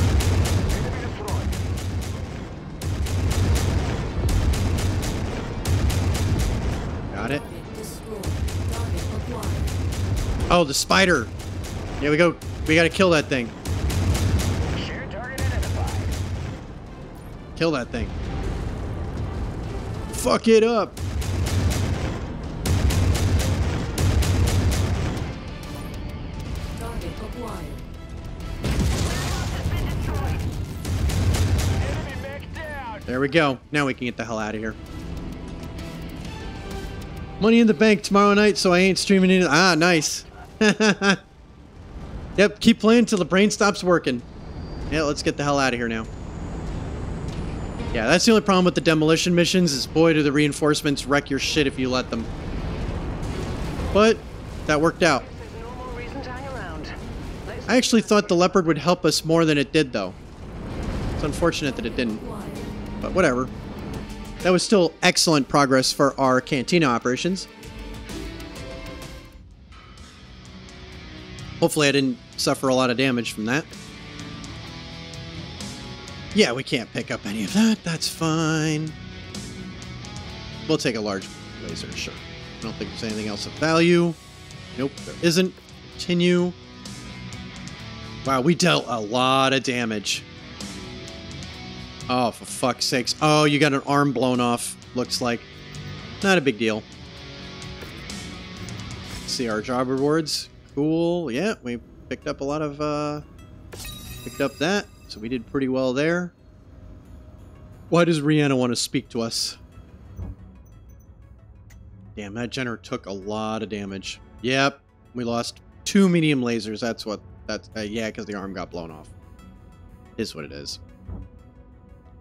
Got it. Oh, the spider. Yeah, we go. We gotta kill that thing. Kill that thing. Fuck it up. There we go. Now we can get the hell out of here. Money in the bank tomorrow night, so I ain't streaming in. Ah, nice. yep, keep playing till the brain stops working. Yeah, let's get the hell out of here now. Yeah, that's the only problem with the demolition missions is boy do the reinforcements wreck your shit if you let them. But that worked out. I actually thought the leopard would help us more than it did though. It's unfortunate that it didn't. But whatever. That was still excellent progress for our cantina operations. Hopefully I didn't suffer a lot of damage from that. Yeah, we can't pick up any of that. That's fine. We'll take a large laser, sure. I don't think there's anything else of value. Nope, there isn't. Continue. Wow, we dealt a lot of damage. Oh, for fuck's sakes. Oh, you got an arm blown off, looks like. Not a big deal. See our job rewards. Cool. Yeah, we picked up a lot of, uh... Picked up that, so we did pretty well there. Why does Ryana want to speak to us? Damn, that Jenner took a lot of damage. Yep, we lost two medium lasers. That's what, that's, uh, yeah, because the arm got blown off. Is what it is.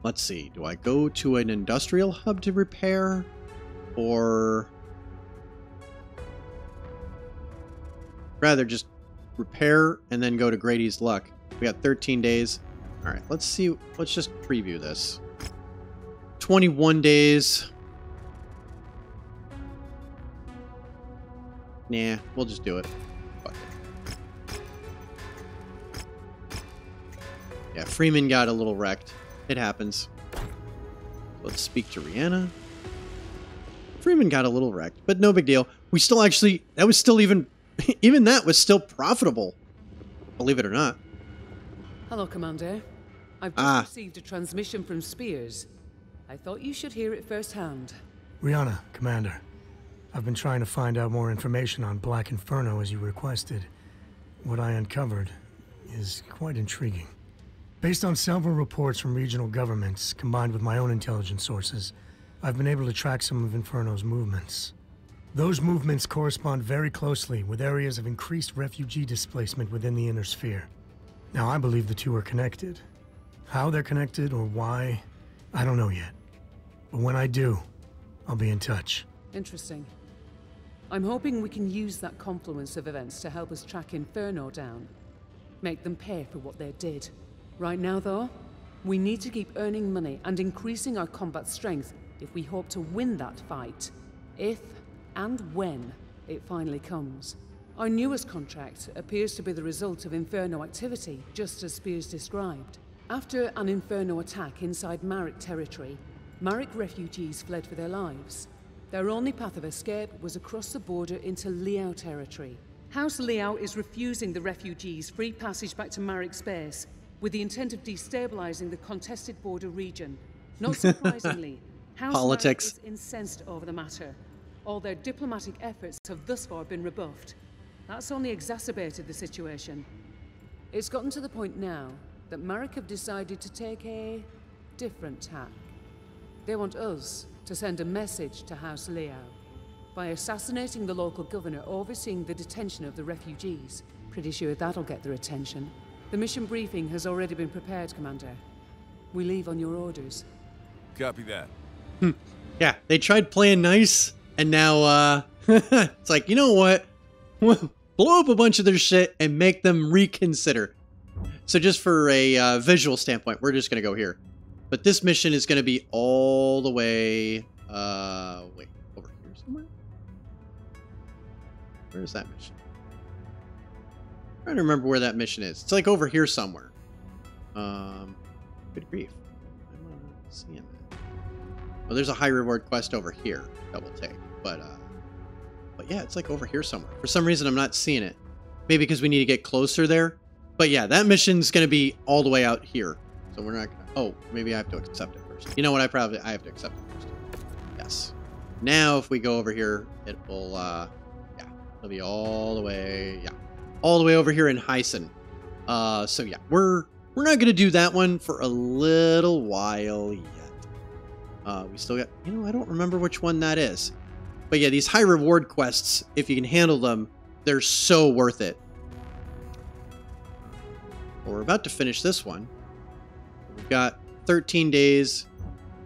Let's see, do I go to an industrial hub to repair? Or... Rather just repair and then go to Grady's Luck. We got 13 days. Alright, let's see, let's just preview this. 21 days. Nah, we'll just do it. It. Yeah, Freeman got a little wrecked. It happens. Let's speak to Ryana. Freeman got a little wrecked, but no big deal. We still actually, that was still even, even that was still profitable. Believe it or not. Hello, Commander. I've just Ah. received a transmission from Spears. I thought you should hear it firsthand. Ryana, Commander. I've been trying to find out more information on Black Inferno as you requested. What I uncovered is quite intriguing. Based on several reports from regional governments, combined with my own intelligence sources, I've been able to track some of Inferno's movements. Those movements correspond very closely with areas of increased refugee displacement within the inner sphere. Now, I believe the two are connected. How they're connected or why, I don't know yet. But when I do, I'll be in touch. Interesting. I'm hoping we can use that confluence of events to help us track Inferno down. Make them pay for what they did. Right now, though, we need to keep earning money and increasing our combat strength if we hope to win that fight. If and when it finally comes. Our newest contract appears to be the result of Inferno activity, just as Spears described. After an Inferno attack inside Marik territory, Marik refugees fled for their lives. Their only path of escape was across the border into Liao territory. House Liao is refusing the refugees free passage back to Marik space with the intent of destabilizing the contested border region. Not surprisingly, House Politics. Is incensed over the matter. All their diplomatic efforts have thus far been rebuffed. That's only exacerbated the situation. It's gotten to the point now that Marik have decided to take a different tack. They want us to send a message to House Liao by assassinating the local governor overseeing the detention of the refugees. Pretty sure that'll get their attention. The mission briefing has already been prepared, Commander. We leave on your orders. Copy that. Yeah, they tried playing nice, and now uh it's like, you know what? Blow up a bunch of their shit and make them reconsider. So just for a uh, visual standpoint, we're just gonna go here. But this mission is gonna be all the way uh wait, over here somewhere? Where is that mission? Trying to remember where that mission is. It's like over here somewhere. Um good grief. I'm not seeing that. Well, there's a high reward quest over here that we'll take, but uh, but yeah, it's like over here somewhere. For some reason, I'm not seeing it. Maybe because we need to get closer there. But yeah, that mission's gonna be all the way out here, so we're not. gonna... Oh, maybe I have to accept it first. You know what? I probably I have to accept it first. Yes. Now, if we go over here, it will. uh Yeah, it'll be all the way. Yeah, all the way over here in Hyson. Uh, so yeah, we're we're not gonna do that one for a little while yet. Uh, we still got, you know, I don't remember which one that is. But yeah, these high reward quests, if you can handle them, they're so worth it. Well, we're about to finish this one. We've got 13 days.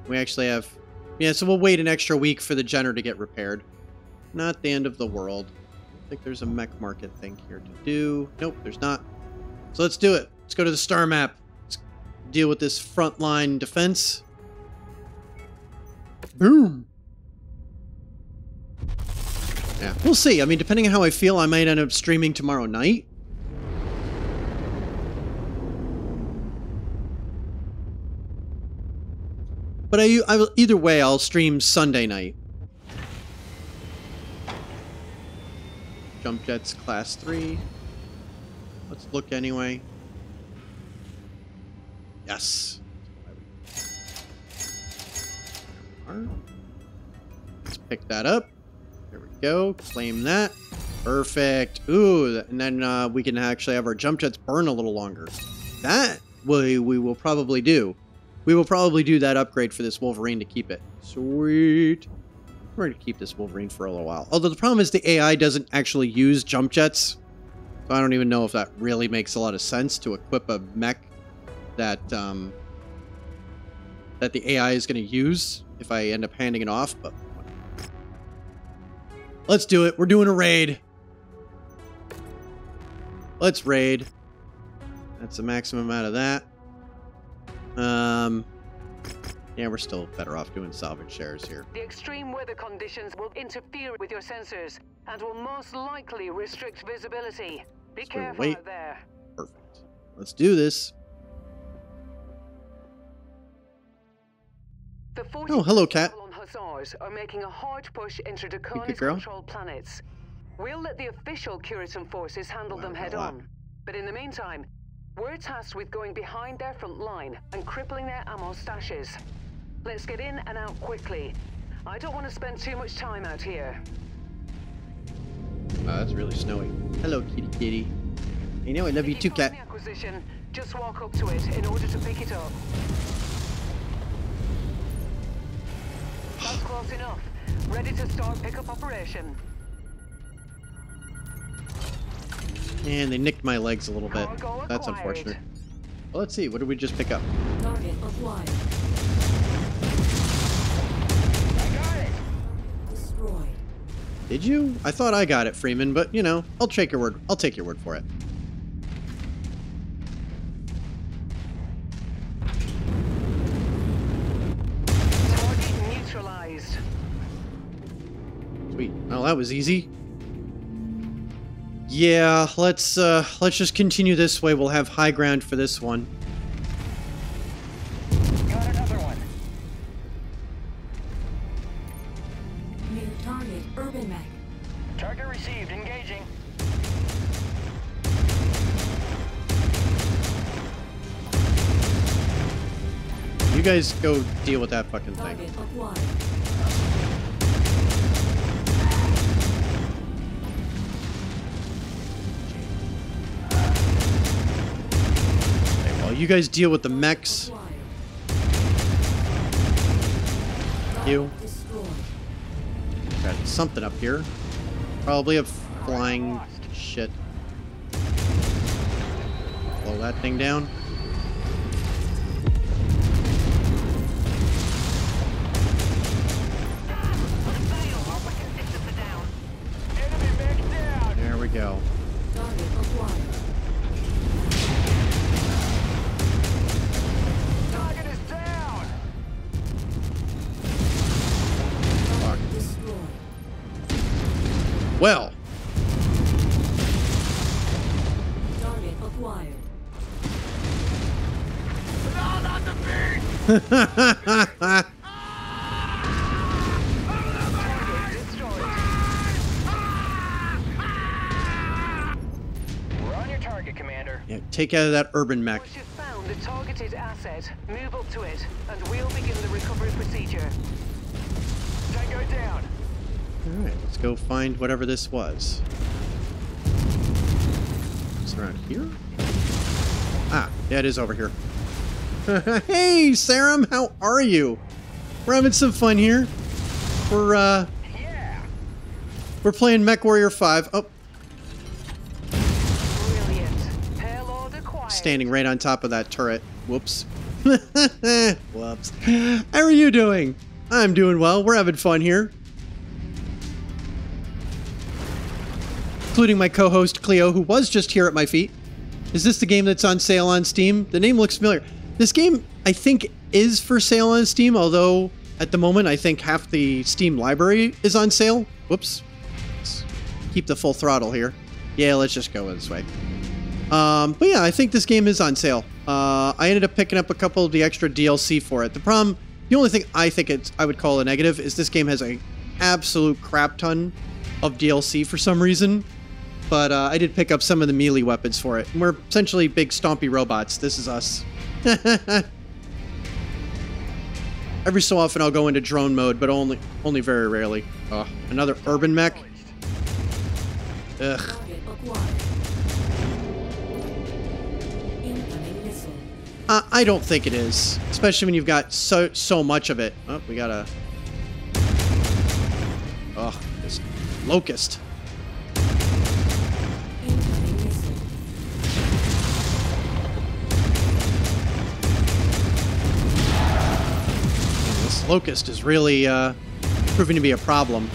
We actually have... Yeah, so we'll wait an extra week for the Jenner to get repaired. Not the end of the world. Think there's a mech market thing here to do. Nope, there's not. So let's do it. Let's go to the star map. Let's deal with this frontline defense. Boom. Yeah, we'll see. I mean, depending on how I feel, I might end up streaming tomorrow night. But I, I will- either way, I'll stream Sunday night. Jump Jets Class 3. Let's look anyway. Yes. Let's pick that up. There we go. Claim that. Perfect. Ooh, and then uh, we can actually have our jump jets burn a little longer. That we, we will probably do. We will probably do that upgrade for this Wolverine to keep it. Sweet. Going to keep this Wolverine for a little while. Although the problem is the AI doesn't actually use jump jets. So I don't even know if that really makes a lot of sense to equip a mech that um, that the AI is going to use if I end up handing it off. But let's do it. We're doing a raid. Let's raid. That's the maximum out of that. Um, yeah, we're still better off doing salvage shares here. The extreme weather conditions will interfere with your sensors and will most likely restrict visibility. Be we'll careful wait. out there. Perfect. Let's do this. The Oh, hello, cat. on Hussars are making a hard push into girl. controlled planets. We'll let the official Kuritan forces handle them head wow. on. But in the meantime, we're tasked with going behind their front line and crippling their ammo stashes. Let's get in and out quickly. I don't want to spend too much time out here. Wow, that's really snowy. Hello, kitty kitty. You know I love you too, cat. Acquisition, just walk up to it in order to pick it up. That's close enough. Ready to start pickup operation. And they nicked my legs a little bit. That's unfortunate. Well, let's see. What did we just pick up? Target acquired. Did you? I thought I got it, Freeman, but you know, I'll take your word. I'll take your word for it. Target neutralized. Sweet. Well, that was easy. Yeah, let's uh let's just continue this way. We'll have high ground for this one. Got another one. New target, UrbanMech. Target received. Engaging. You guys go deal with that fucking thing. Acquired. You guys deal with the mechs. You. Got something up here. Probably a flying shit. Blow that thing down. Yeah, take out of that urban mech. Once you've found a targeted asset, move up to it, and we'll begin the recovery procedure. Tango down. Alright, let's go find whatever this was. Is it around here? Ah, yeah, it is over here. hey, Sarum, how are you? We're having some fun here. We're, uh... We're playing MechWarrior 5. Oh. Standing right on top of that turret. Whoops. Whoops. How are you doing? I'm doing well. We're having fun here. Including my co-host Cleo, who was just here at my feet. Is this the game that's on sale on Steam? The name looks familiar. This game, I think, is for sale on Steam, although at the moment I think half the Steam library is on sale. Whoops. Let's keep the full throttle here. Yeah, let's just go this way. Um, but yeah, I think this game is on sale. Uh, I ended up picking up a couple of the extra DLC for it. The problem, the only thing I think it's I would call a negative is this game has a absolute crap ton of DLC for some reason. But uh, I did pick up some of the melee weapons for it. And we're essentially big stompy robots. This is us. Every so often I'll go into drone mode, but only only very rarely. Oh, another urban mech. Ugh. Uh, I don't think it is, especially when you've got so so much of it. Oh, we got a. Oh, this locust. Locust is really uh, proving to be a problem.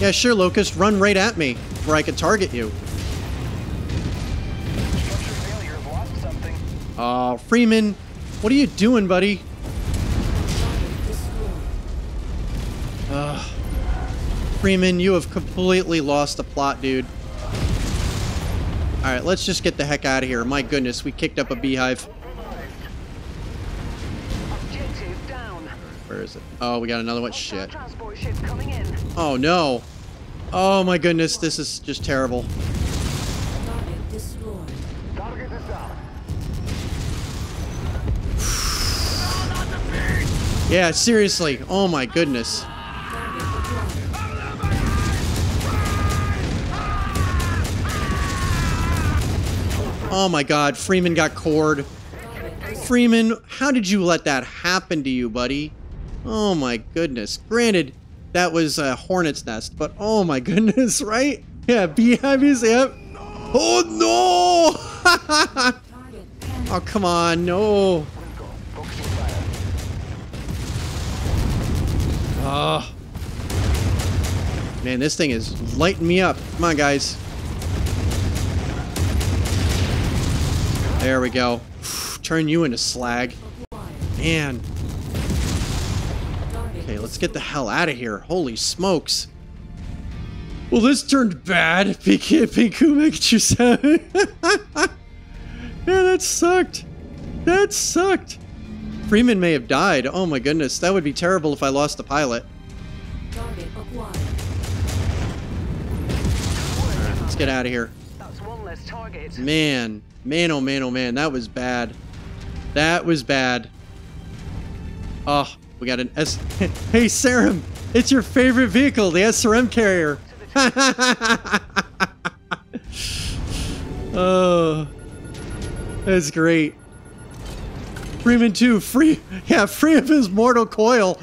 Yeah, sure, locust, run right at me where I can target you. Oh, Freeman, what are you doing, buddy? Ugh. Freeman, you have completely lost the plot, dude. Alright, let's just get the heck out of here. My goodness, we kicked up a beehive. Oh, we got another one. Shit. Oh, no. Oh, my goodness, this is just terrible. Yeah, seriously. Oh my goodness. Oh my god, Freeman got cored. Freeman, how did you let that happen to you, buddy? Oh my goodness. Granted, that was a hornet's nest, but oh my goodness, right? Yeah, beehives, yep. Oh no! oh, come on, no. Oh. Man, this thing is lighting me up. Come on, guys. There we go. Turn you into slag. Man. Let's get the hell out of here. Holy smokes. Well, this turned bad. Piku Pikachu 7. yeah, that sucked. That sucked. Freeman may have died. Oh my goodness, that would be terrible if I lost the pilot. Alright, let's get out of here. Man, man, oh man, oh man, that was bad. That was bad. Oh, we got an S. hey, Serum, it's your favorite vehicle, the SRM carrier. oh, that's great. Freeman 2, free, yeah, free of his mortal coil.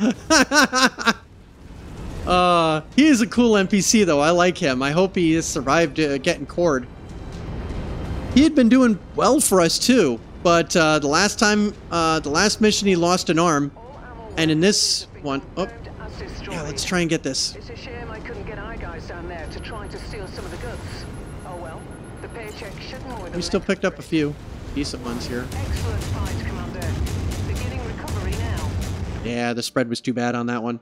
uh, he is a cool NPC though, I like him. I hope he has survived uh, getting cored. He had been doing well for us too, but uh, the last time, uh, the last mission he lost an arm, and in this one, oh, yeah, let's try and get this. It's a shame I couldn't get our guys down there to try to steal some of the goods. Oh well, the paycheck should more We still picked up a few decent ones here. Excellent Commander. Beginning recovery now. Yeah, the spread was too bad on that one.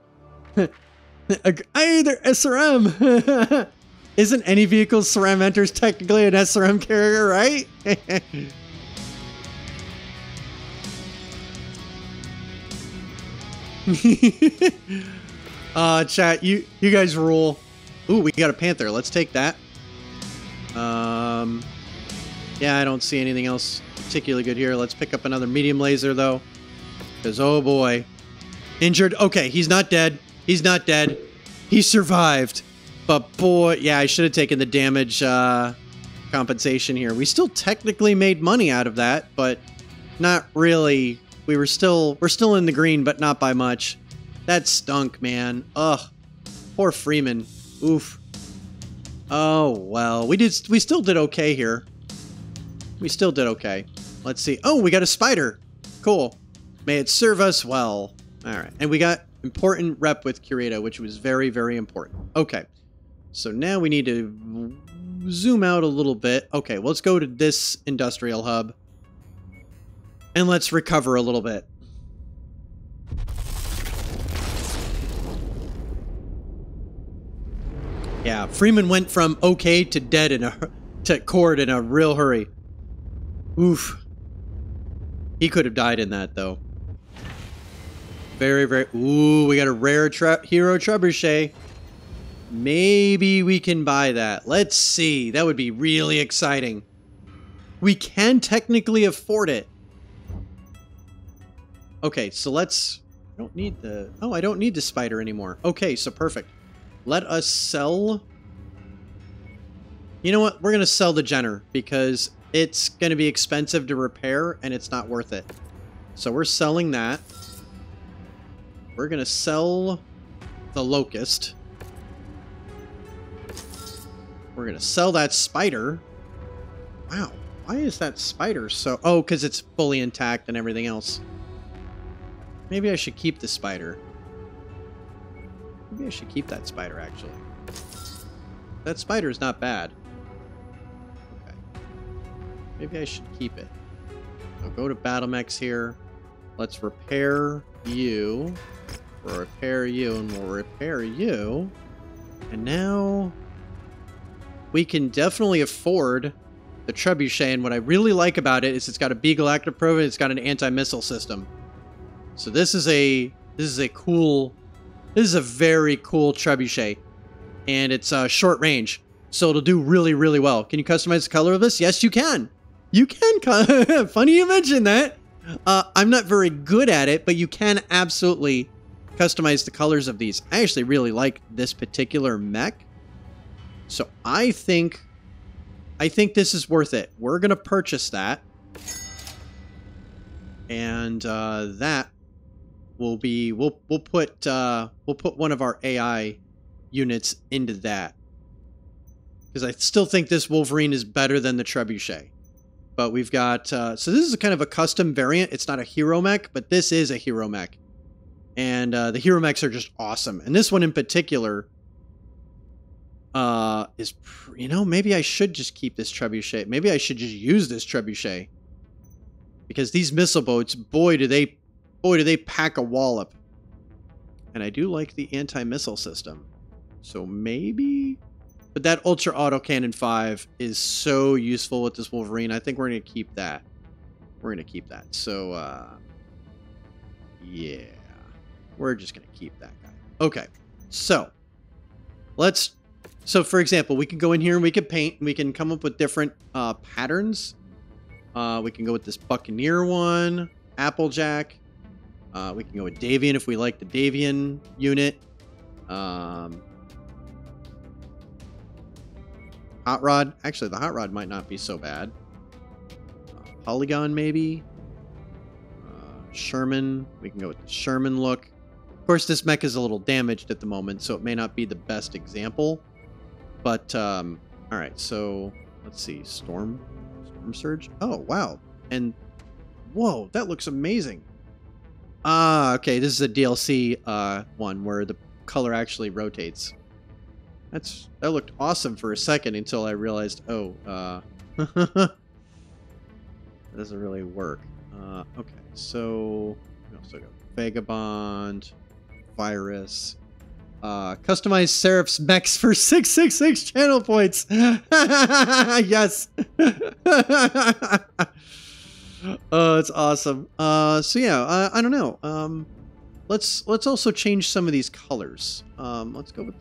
hey, they're SRM! Isn't any vehicle SRM enters technically an SRM carrier, right? uh, chat, you you guys rule. Ooh, we got a panther. Let's take that. Um, yeah, I don't see anything else particularly good here. Let's pick up another medium laser though, because oh boy, injured. Okay, he's not dead. He's not dead. He survived. But boy, yeah, I should have taken the damage uh, compensation here. We still technically made money out of that, but not really. We were still we're still in the green, but not by much. That stunk, man. Ugh. Poor Freeman. Oof. Oh well, we did we still did okay here. We still did okay. Let's see. Oh, we got a spider. cool. May it serve us well. All right. And we got important rep with Kurita, which was very, very important. Okay. So now we need to zoom out a little bit. Okay, let's go to this industrial hub. And let's recover a little bit. Yeah, Freeman went from okay to dead in a to cord in a real hurry. Oof. He could have died in that though. Very, very. Ooh, we got a rare hero trebuchet. Maybe we can buy that. Let's see. That would be really exciting. We can technically afford it. Okay, so let's... I don't need the... Oh, I don't need the spider anymore. Okay, so perfect. Let us sell... You know what? We're going to sell the Jenner because it's going to be expensive to repair and it's not worth it. So we're selling that. We're going to sell the Locust. We're going to sell that spider. Wow. Why is that spider so... Oh, because it's fully intact and everything else. Maybe I should keep the spider. Maybe I should keep that spider, actually. That spider is not bad. Okay. Maybe I should keep it. I'll go to BattleMechs here. Let's repair you. We'll repair you, and we'll repair you. And now... We can definitely afford the Trebuchet, and what I really like about it is it's got a Beagle active probe and it's got an anti-missile system. So this is a this is a cool this is a very cool trebuchet and it's uh, short range. So it'll do really really well. Can you customize the color of this? Yes, you can. You can. Funny you mentioned that. Uh, I'm not very good at it, but you can absolutely customize the colors of these. I actually really like this particular mech. So I think I think this is worth it. We're to purchase that. And uh, that will be we'll we'll put uh, we'll put one of our AI units into that because I still think this Wolverine is better than the Trebuchet. But we've got uh, so this is a kind of a custom variant. It's not a hero mech, but this is a hero mech, and uh, the hero mechs are just awesome. And this one in particular uh, is you know maybe I should just keep this Trebuchet. Maybe I should just use this Trebuchet because these missile boats, boy, do they boy, do they pack a wallop. And I do like the anti-missile system. So maybe... But that Ultra Auto Cannon 5 is so useful with this Wolverine. I think we're going to keep that. We're going to keep that. So, uh... Yeah. We're just going to keep that guy. Okay. So, let's... So, for example, we can go in here and we can paint. And we can come up with different uh, patterns. Uh, we can go with this Buccaneer one. Applejack. Uh, we can go with Davion if we like the Davion unit. Um, Hot Rod. Actually, the Hot Rod might not be so bad. Uh, Polygon, maybe. Uh, Sherman. We can go with the Sherman look. Of course, this mech is a little damaged at the moment, so it may not be the best example. But, um, all right, so let's see. Storm, Storm Surge. Oh, wow. And, whoa, that looks amazing. Ah, okay. This is a DLC uh, one where the color actually rotates. That's that looked awesome for a second until I realized, oh, uh, that doesn't really work. Uh, okay, so we also got Vagabond, Virus, uh, customized Seraph's mechs for 666 channel points. yes. Oh, it's awesome. Uh, so yeah, I don't know. Um, let's let's also change some of these colors. Um, let's go with.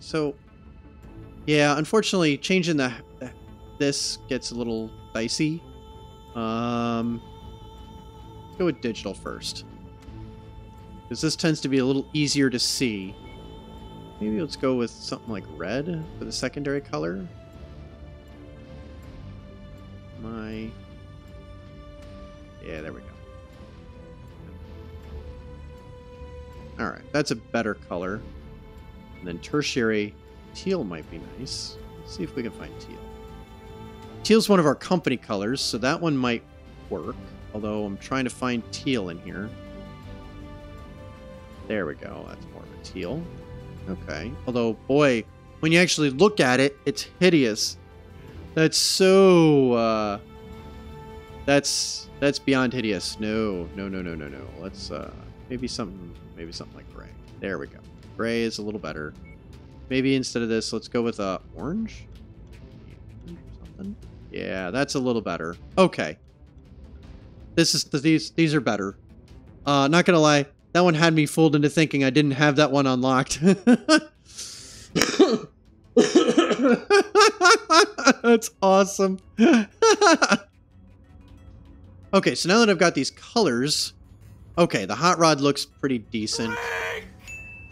So, yeah, unfortunately, changing the this gets a little dicey. Um, let's go with digital first, because this tends to be a little easier to see. Maybe let's go with something like red for the secondary color. My yeah, there we go. Alright, that's a better color. And then tertiary teal might be nice. Let's see if we can find teal. Teal's one of our company colors, so that one might work. Although I'm trying to find teal in here. There we go. That's more of a teal. Okay. Although, boy, when you actually look at it, it's hideous. That's so. Uh, that's that's beyond hideous. No, no, no, no, no, no. Let's uh, maybe something, maybe something like gray. There we go. Gray is a little better. Maybe instead of this, let's go with uh, orange. Something. Yeah, that's a little better. Okay. This is these these are better. Uh, not gonna lie, that one had me fooled into thinking I didn't have that one unlocked. That's awesome. okay, so now that I've got these colors, okay, the hot rod looks pretty decent.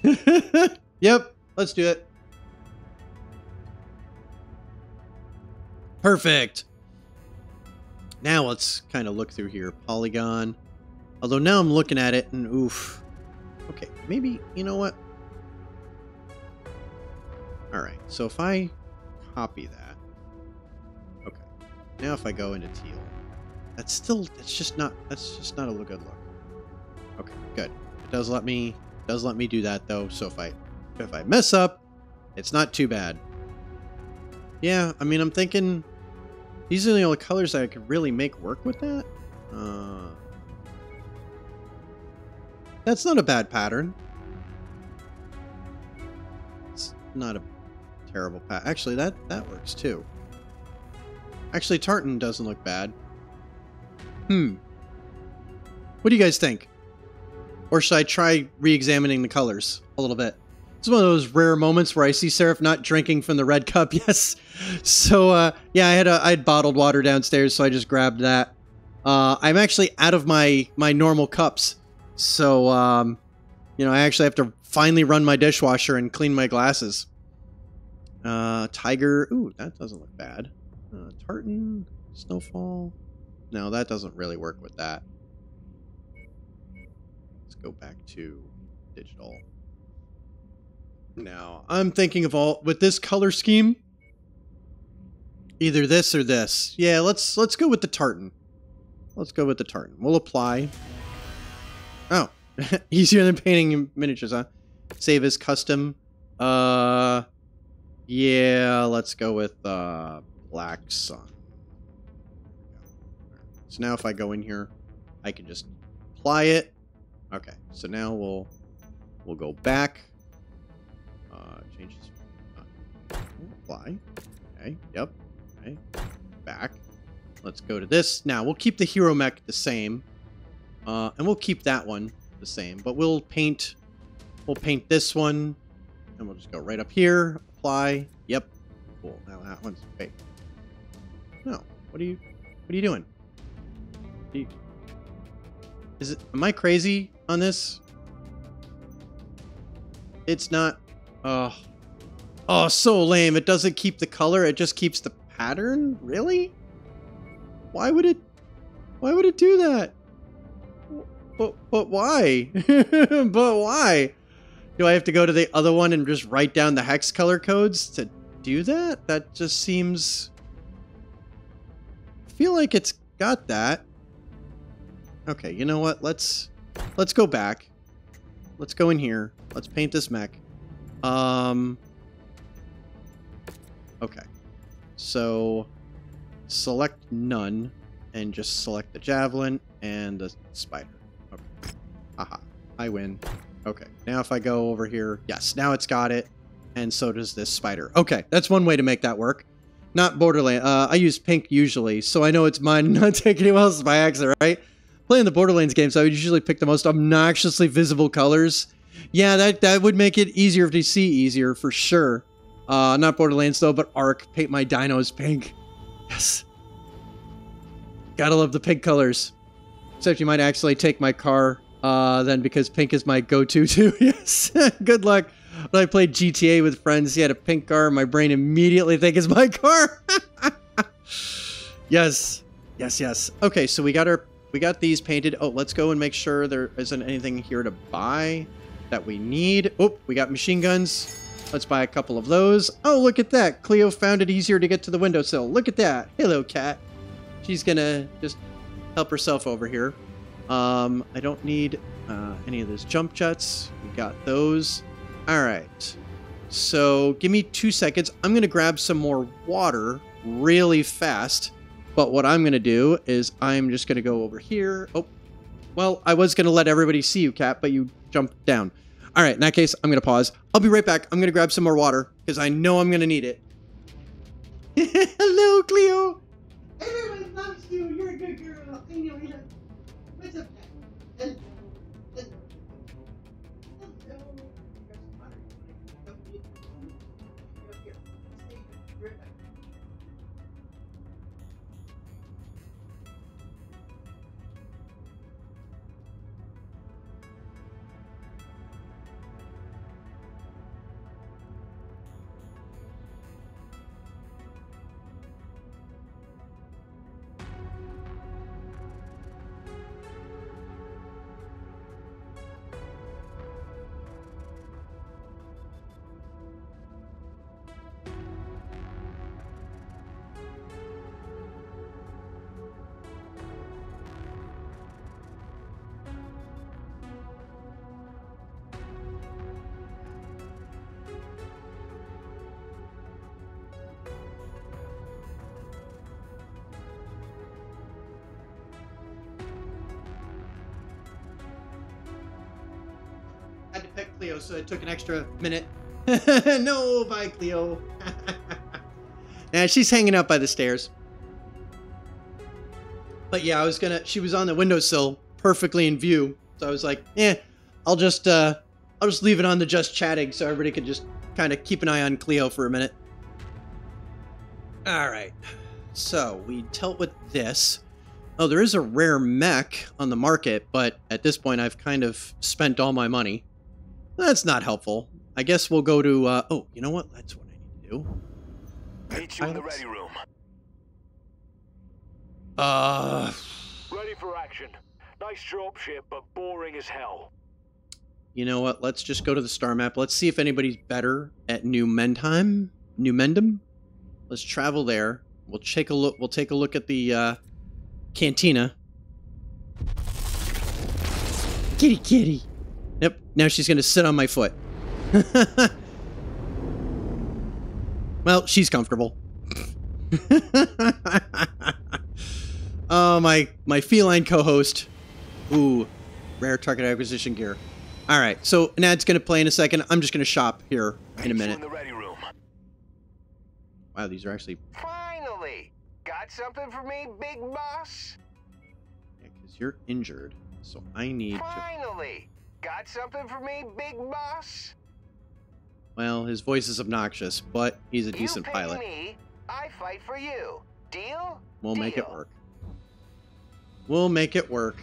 yep, let's do it. Perfect. Now let's kind of look through here. Polygon. Although now I'm looking at it and oof. Okay, maybe, you know what? Alright, so if I copy that. Okay. Now if I go into teal. That's still, that's just not, that's just not a good look. Okay, good. It does let me, does let me do that though, so if I, if I mess up, it's not too bad. Yeah, I mean, I'm thinking these are the only colors I could really make work with that. Uh, that's not a bad pattern. It's not a terrible pat. Actually, that that works too. Actually, tartan doesn't look bad. Hmm. What do you guys think? Or should I try re-examining the colors a little bit? It's one of those rare moments where I see Seraph not drinking from the red cup. Yes. So uh, yeah, I had a I had bottled water downstairs, so I just grabbed that. Uh, I'm actually out of my my normal cups, so um, you know I actually have to finally run my dishwasher and clean my glasses. Uh, tiger. Ooh, that doesn't look bad. Uh, tartan, snowfall. No, that doesn't really work with that. Let's go back to digital. Now, I'm thinking of all with this color scheme. Either this or this. Yeah, let's let's go with the tartan. Let's go with the tartan. We'll apply. Oh, easier than painting miniatures, huh? Save as custom. Uh, yeah, let's go with uh, Black Sun. So now if I go in here, I can just apply it. Okay, so now we'll we'll go back. Uh, changes. Uh, apply. Okay. Yep. Okay. Back. Let's go to this. Now we'll keep the hero mech the same, uh, and we'll keep that one the same. But we'll paint. We'll paint this one, and we'll just go right up here. Apply. Yep. Cool. Now that one's fake. No. What are you? What are you doing? Is it? Am I crazy on this? It's not. Oh. Oh, so lame. It doesn't keep the color. It just keeps the pattern. Really? Why would it? Why would it do that? But but why? but why? Do I have to go to the other one and just write down the hex color codes to do that? That just seems. I feel like it's got that. Okay, you know what? Let's let's go back. Let's go in here. Let's paint this mech. Um. Okay. So select none and just select the javelin and the spider. Okay. Aha. I win. Okay. Now if I go over here, yes, now it's got it. And so does this spider. Okay, that's one way to make that work. Not Borderland. Uh, I use pink usually, so I know it's mine not take anyone else's by accident, right? Playing the Borderlands games, I would usually pick the most obnoxiously visible colors. Yeah, that, that would make it easier to see easier, for sure. Uh, not Borderlands though, but Ark. Paint my dinos pink. Yes. Gotta love the pink colors. Except you might actually take my car uh, then because pink is my go-to too. yes. Good luck. When I played GTA with friends, he had a pink car. My brain immediately think it's my car. yes. Yes, yes. Okay, so we got our we got these painted. Oh, let's go and make sure there isn't anything here to buy that we need. Oh, we got machine guns. Let's buy a couple of those. Oh, look at that. Cleo found it easier to get to the windowsill. Look at that. Hello, cat. She's gonna just help herself over here. Um, I don't need uh, any of those jump jets. We got those. All right. So give me two seconds. I'm going to grab some more water really fast. But what I'm going to do is I'm just going to go over here. Oh, well, I was going to let everybody see you, Cat, but you jumped down. All right, in that case, I'm going to pause. I'll be right back. I'm going to grab some more water because I know I'm going to need it. Hello, Cleo. Everyone loves you. So it took an extra minute. no, bye, Cleo. yeah, she's hanging out by the stairs. But yeah, I was gonna. She was on the windowsill, perfectly in view. So I was like, eh, I'll just, uh, I'll just leave it on the just chatting, so everybody could just kind of keep an eye on Cleo for a minute. All right. So we dealt with this. Oh, there is a rare mech on the market, but at this point, I've kind of spent all my money. That's not helpful. I guess we'll go to. Uh, oh, you know what? That's what I need to do. Meet you in the ready room. Uh, Ready for action. Nice dropship, but boring as hell. you know what? Let's just go to the star map. Let's see if anybody's better at New Mendheim. New Mendham. Let's travel there. We'll take a look. We'll take a look at the uh, cantina. Kitty, kitty. Yep. Now she's gonna sit on my foot. well, she's comfortable. oh my my feline co-host. Ooh, rare target acquisition gear. All right, so an ad's gonna play in a second. I'm just gonna shop here in a minute. Wow, these are actually Finally! Got something for me, big boss? because you're injured, so I need to. Got something for me, big boss? Well, his voice is obnoxious, but he's a you decent pilot. me, I fight for you. Deal? We'll make it work. We'll make it work.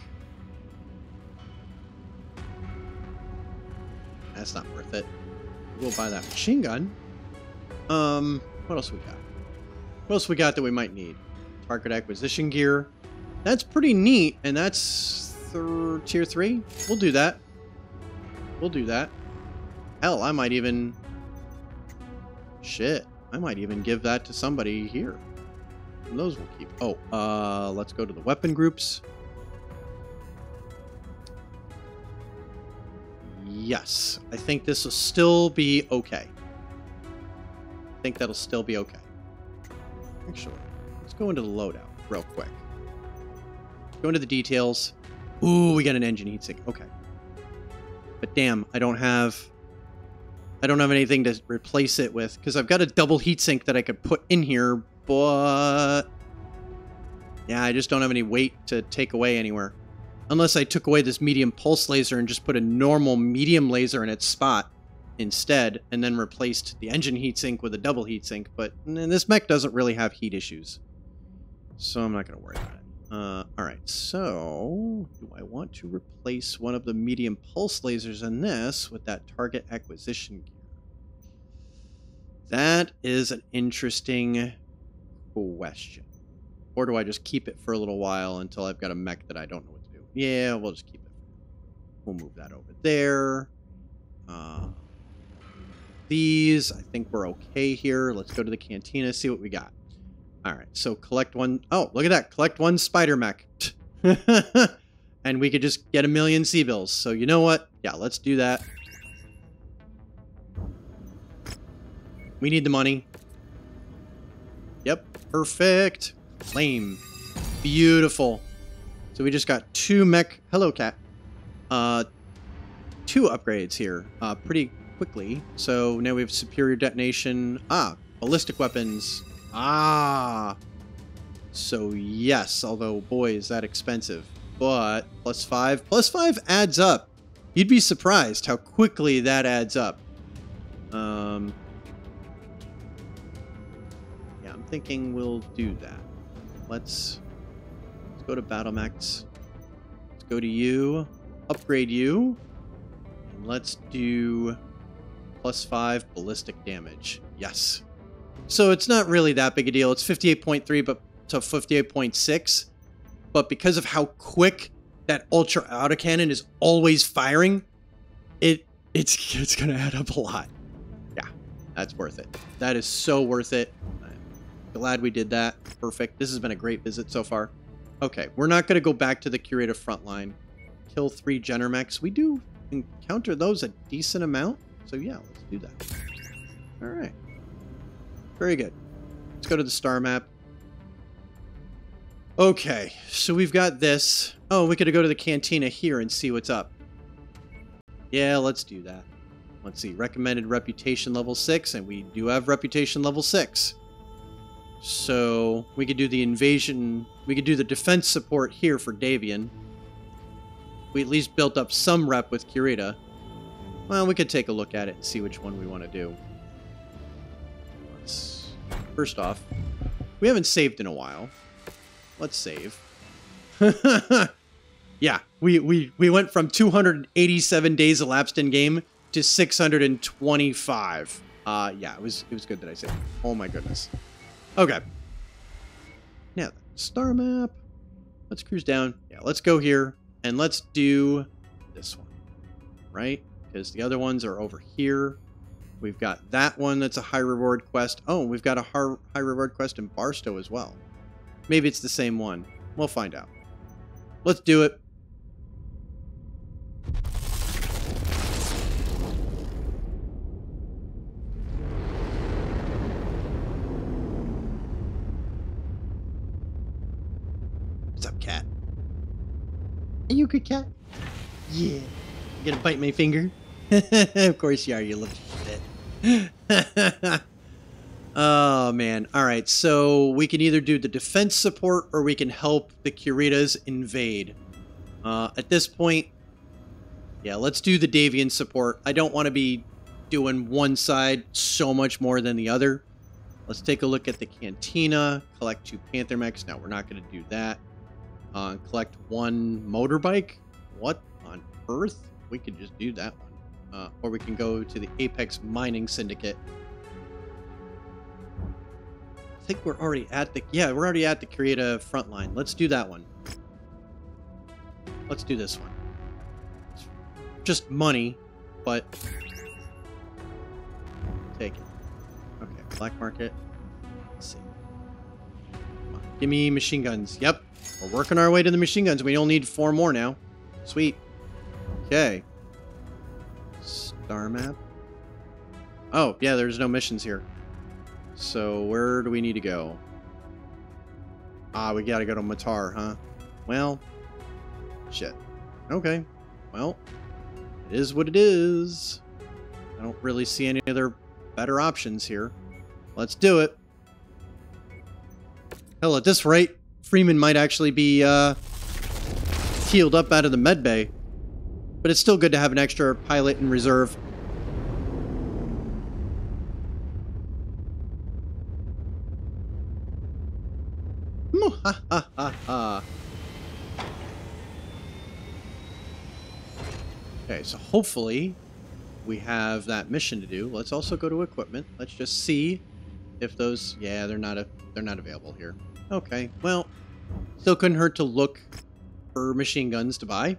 That's not worth it. We'll buy that machine gun. Um, what else we got? What else we got that we might need? Target acquisition gear. That's pretty neat, and that's th- tier three. We'll do that. We'll do that. Hell, I might even. Shit, I might even give that to somebody here. And those we'll keep. Oh, uh, let's go to the weapon groups. Yes, I think this will still be okay. I think that'll still be okay. Actually, let's go into the loadout real quick. Go into the details. Ooh, we got an engine heatsink. Okay. But damn, I don't have I don't have anything to replace it with because I've got a double heatsink that I could put in here, but yeah, I just don't have any weight to take away anywhere. Unless I took away this medium pulse laser and just put a normal medium laser in its spot instead, and then replaced the engine heatsink with a double heatsink. But this mech doesn't really have heat issues, so I'm not going to worry about it. Uh, all right, so do I want to replace one of the medium pulse lasers in this with that target acquisition gear? That is an interesting question. Or do I just keep it for a little while until I've got a mech that I don't know what to do? Yeah, we'll just keep it. We'll move that over there. Uh, these, I think we're okay here. Let's go to the cantina, see what we got. All right, so collect one oh look at that. Collect one spider mech. and we could just get a million C-bills. So you know what? Yeah, let's do that. We need the money. Yep, perfect. Flame. Beautiful. So we just got two mech... Hello, cat. Uh, two upgrades here uh, pretty quickly. So now we have superior detonation. Ah, ballistic weapons. Ah. So yes, although boy is that expensive. But plus five, plus five adds up. You'd be surprised how quickly that adds up. Um, yeah, I'm thinking we'll do that. Let's let's go to BattleMechs. Let's go to you, upgrade you, and let's do plus five ballistic damage. Yes. So it's not really that big a deal. It's 58.3 but to 58.6. But because of how quick that ultra autocannon is always firing, it it's it's gonna add up a lot. Yeah, that's worth it. That is so worth it. I'm glad we did that. Perfect. This has been a great visit so far. Okay, we're not gonna go back to the Kuritan front line. Kill three Jenner mechs. We do encounter those a decent amount. So yeah, let's do that. All right. Very good. Let's go to the star map. Okay, so we've got this. Oh, we could go to the cantina here and see what's up. Yeah, let's do that. Let's see. Recommended reputation level 6, and we do have reputation level 6. So we could do the invasion. We could do the defense support here for Davion. We at least built up some rep with Kurita. Well, we could take a look at it and see which one we want to do. First off, we haven't saved in a while. Let's save. yeah, we, we, we went from 287 days elapsed in game to 625. Uh, yeah, it was it was good that I saved. Oh my goodness. Okay. Now, star map. Let's cruise down. Yeah, let's go here and let's do this one, right? Because the other ones are over here. We've got that one that's a high reward quest. Oh, we've got a high reward quest in Barstow as well. Maybe it's the same one. We'll find out. Let's do it. What's up, cat? Are you a good cat? Yeah. You gonna bite my finger? of course you are, you little. Oh man. All right. So we can either do the defense support or we can help the Kuritas invade. Uh, at this point, yeah, let's do the Davion support. I don't want to be doing one side so much more than the other. Let's take a look at the Cantina, collect two Panther mechs. Now, we're not going to do that. Uh, collect one motorbike. What on earth? We could just do that. Uh, or we can go to the Apex Mining Syndicate I think we're already at the... Yeah, we're already at the Kuritan front line. Let's do that one. Let's do this one. It's just money, but... Take it. Okay, black market. Let's see. Give me machine guns. Yep. We're working our way to the machine guns. We only need four more now. Sweet. Okay. Star map. Oh, yeah, there's no missions here. So where do we need to go? Ah, we gotta go to Matar, huh? Well, shit. Okay. Well, it is what it is. I don't really see any other better options here. Let's do it. Hell, at this rate, Freeman might actually be uh, healed up out of the med bay. But it's still good to have an extra pilot in reserve. Okay, so hopefully we have that mission to do. Let's also go to equipment. Let's just see if those yeah, they're not a they're not available here. Okay. Well, still couldn't hurt to look for machine guns to buy.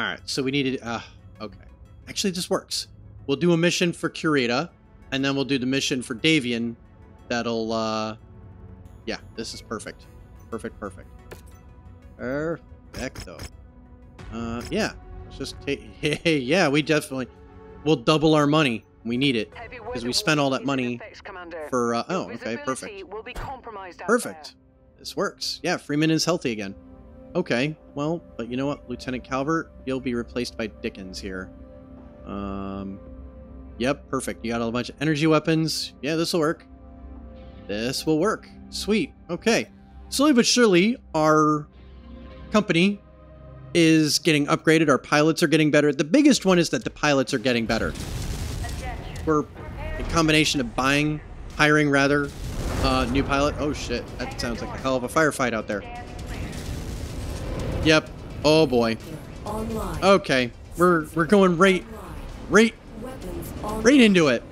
All right, so we needed uh okay. Actually this works. We'll do a mission for Kurita and then we'll do the mission for Davion that'll uh yeah, this is perfect. Perfect, perfect. Er, though. Uh, yeah. Let's just take. Hey, yeah, we definitely. We'll double our money. We need it because we spent all that money for. Uh, oh, okay, perfect. Will be Perfect. This works. Yeah, Freeman is healthy again. Okay, well, but you know what, Lieutenant Calvert, you'll be replaced by Dickens here. Um, yep, perfect. You got a bunch of energy weapons. Yeah, this will work. This will work. Sweet. Okay. Slowly but surely, our company is getting upgraded. Our pilots are getting better. The biggest one is that the pilots are getting better. We're a combination of buying, hiring rather, uh, new pilot. Oh shit, that sounds like a hell of a firefight out there. Oh boy. Okay, we're we're going right, right, right into it.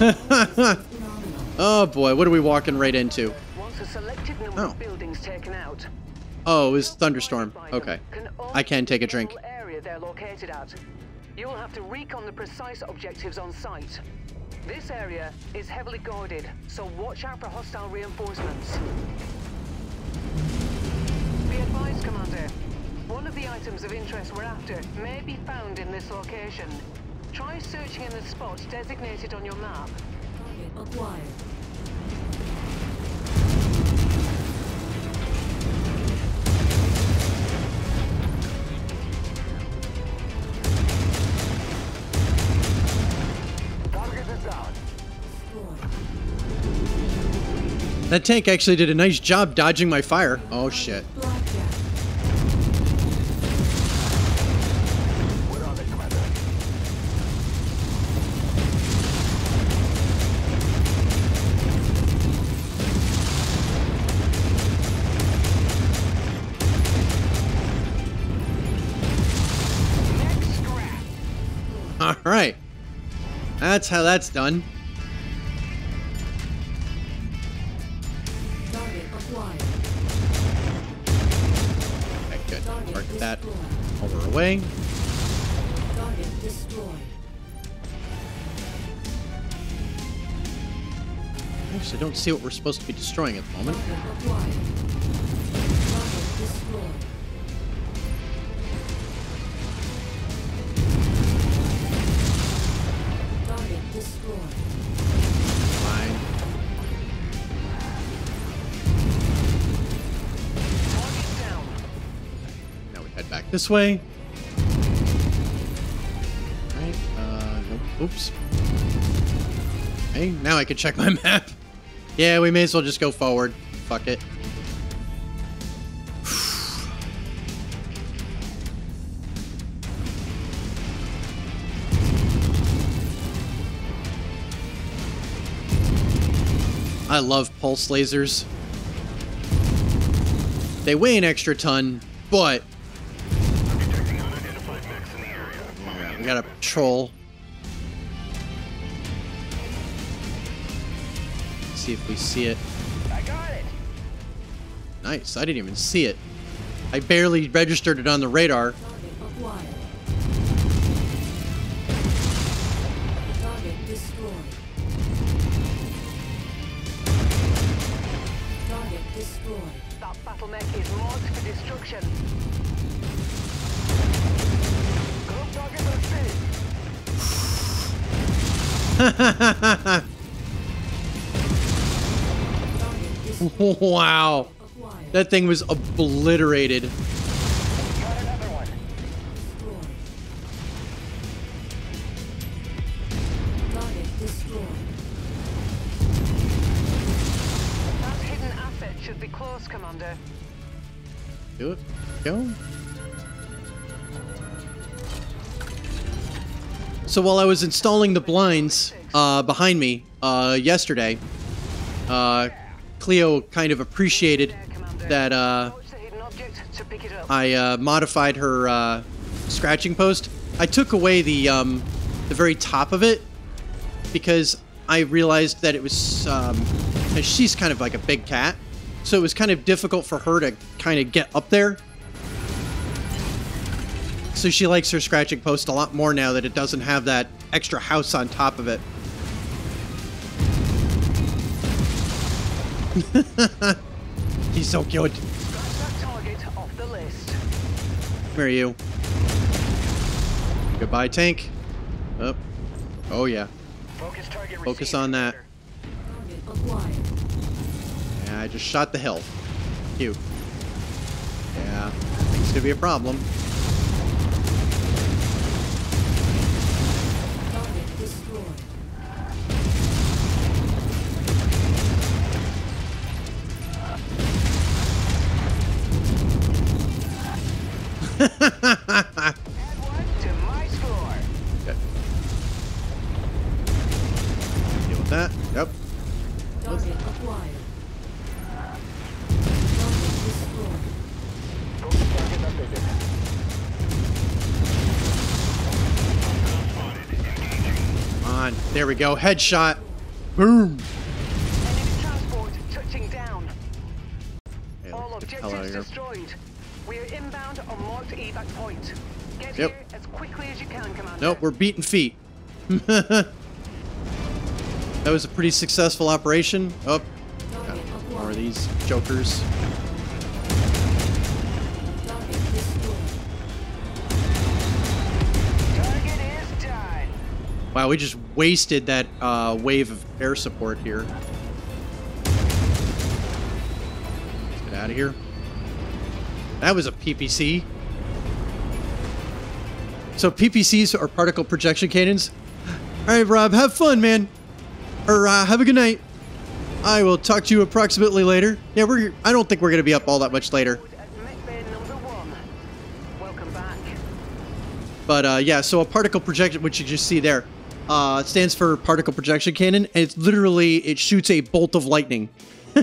oh boy, what are we walking right into? Once a selected number Oh. of buildings taken out, Oh, it was thunderstorm. Okay, I can take a drink. area they're located at. You will have to recon the precise objectives on site. This area is heavily guarded, so watch out for hostile reinforcements. Be advised, Commander. One of the items of interest we're after may be found in this location. Try searching in the spot designated on your map. Acquired. That tank actually did a nice job dodging my fire. Oh shit. That's how that's done. Okay, good. Mark that over away. Actually, I don't see what we're supposed to be destroying at the moment. This way. Right. Uh, nope. Oops. Hey, now I can check my map. Yeah, we may as well just go forward. Fuck it. I love pulse lasers. They weigh an extra ton, but got a patrol. see if we see it. I got it. Nice. I didn't even see it. I barely registered it on the radar. wow. That thing was obliterated. Do it. Go. So while I was installing the blinds uh, behind me uh, yesterday, uh, Cleo kind of appreciated that uh, I uh, modified her uh, scratching post. I took away the um, the very top of it because I realized that it was um, she's kind of like a big cat, so it was kind of difficult for her to kind of get up there. So she likes her scratching post a lot more now that it doesn't have that extra house on top of it. He's so cute. That target off the list. Where are you? Goodbye, tank. Oh, oh yeah. Focus target Focus on that. Yeah, I just shot the hill. Cute. Yeah, seems to be a problem. Go. Headshot. Boom. Enemy transport touching down. Okay, All let's get the hell out of objectives destroyed. We are inbound on marked evac point. Get Yep. here as quickly as you can, Commander. Nope, we're beating feet. that was a pretty successful operation. Oh, got more of these jokers. Target destroyed. Target is done. Wow, we just wasted that uh, wave of air support here. Let's get out of here. That was a PPC. So PPCs are particle projection cannons. All right, Rob, have fun, man. Or uh, have a good night. I will talk to you approximately later. Yeah, we're. I don't think we're gonna be up all that much later. But uh, yeah, so a particle projection, which you just see there, uh, stands for particle projection cannon, and it's literally it shoots a bolt of lightning.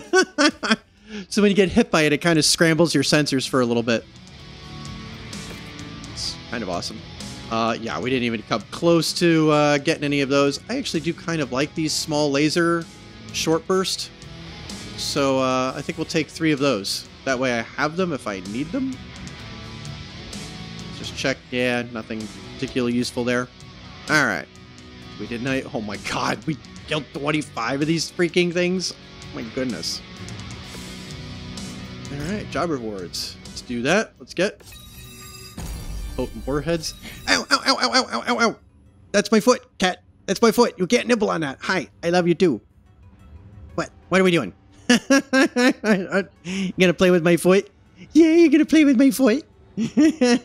so when you get hit by it, it kind of scrambles your sensors for a little bit. It's kind of awesome. Uh, yeah, we didn't even come close to uh, getting any of those. I actually do kind of like these small laser short burst. So uh, I think we'll take three of those. That way I have them if I need them. Just check. Yeah, nothing particularly useful there. All right. We did not. I? Oh my god, we killed 25 of these freaking things. Oh my goodness. All right, job rewards. Let's do that. Let's get potent warheads. Ow, ow, ow, ow, ow, ow, ow, ow. That's my foot, cat. That's my foot. You can't nibble on that. Hi, I love you too. What? What are we doing? you gonna play with my foot? Yeah, you're gonna play with my foot. you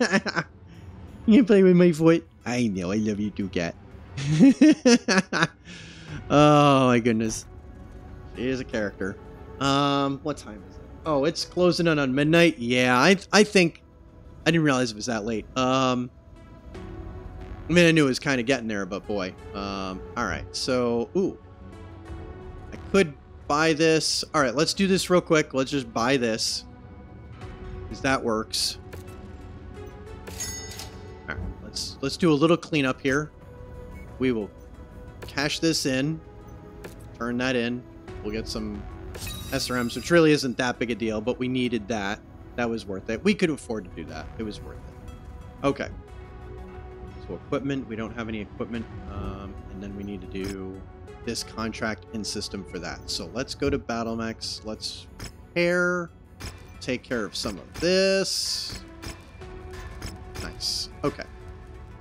gonna play with my foot? I know. I love you too, cat. oh my goodness. She is a character. Um, what time is it? Oh, it's closing in on midnight. Yeah, I I think I didn't realize it was that late. Um, I mean, I knew it was kind of getting there, but boy. Um, all right. So, ooh, I could buy this. All right, let's do this real quick. Let's just buy this because that works. All right, let's let's do a little cleanup here. We will cash this in, turn that in. We'll get some SRMs, which really isn't that big a deal, but we needed that. That was worth it. We could afford to do that. It was worth it. Okay. So equipment, we don't have any equipment, um, and then we need to do this contract in system for that. So let's go to BattleMechs. Let's repair, take care of some of this. Nice. Okay.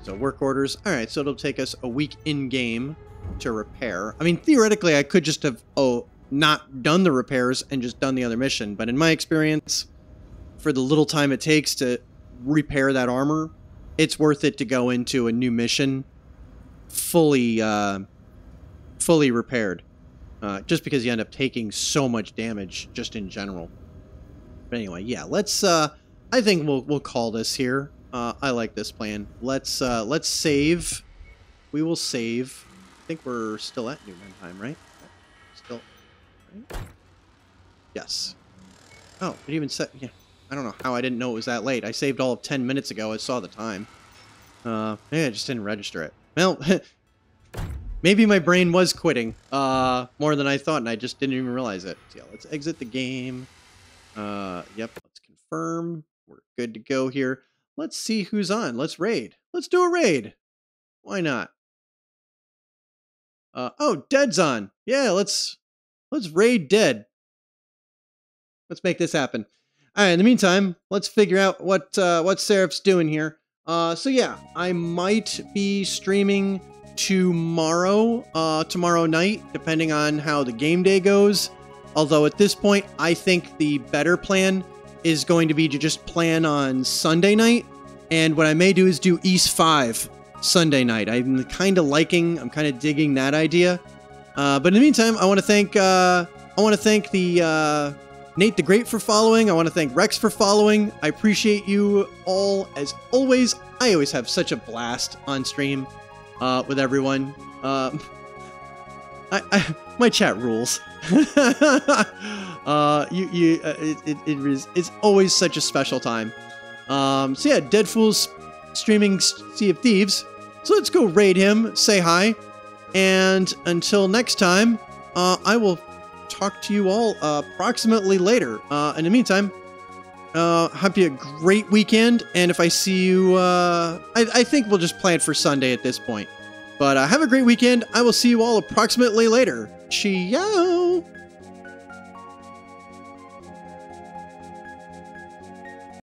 So work orders. All right. So it'll take us a week in game to repair. I mean, theoretically, I could just have oh not done the repairs and just done the other mission. But in my experience, for the little time it takes to repair that armor, it's worth it to go into a new mission fully uh, fully repaired. Uh, just because you end up taking so much damage just in general. But anyway, yeah, let's uh I think we'll we'll call this here. Uh, I like this plan. Let's uh let's save. We will save. I think we're still at New time, right? Still. Right? Yes. Oh, it even said yeah. I don't know how I didn't know it was that late. I saved all of 10 minutes ago. I saw the time. Uh, yeah, I just didn't register it. Well, maybe my brain was quitting uh, more than I thought, and I just didn't even realize it. So yeah, let's exit the game. Uh, yep, let's confirm. We're good to go here. Let's see who's on. Let's raid. Let's do a raid. Why not? Uh, oh, Dead's on. Yeah, let's let's raid Dead. Let's make this happen. All right. In the meantime, let's figure out what uh, what Seraph's doing here. Uh, so yeah, I might be streaming tomorrow, uh, tomorrow night, depending on how the game day goes. Although at this point, I think the better plan is going to be to just plan on Sunday night. And what I may do is do East 5 Sunday night. I'm kind of liking, I'm kind of digging that idea. Uh, but in the meantime, I want to thank uh, I want to thank the uh, Nate the Great for following. I want to thank Rex for following. I appreciate you all as always. I always have such a blast on stream uh, with everyone. I, I, my chat rules. uh, you, you, uh, it, it, it is, it's always such a special time. Um, so yeah, Deadfool's streaming Sea of Thieves. So let's go raid him, say hi, and until next time, uh, I will talk to you all uh, approximately later. Uh, in the meantime, uh, you a great weekend, and if I see you, uh, I, I think we'll just plan for Sunday at this point. But uh, have a great weekend. I will see you all approximately later. Ciao!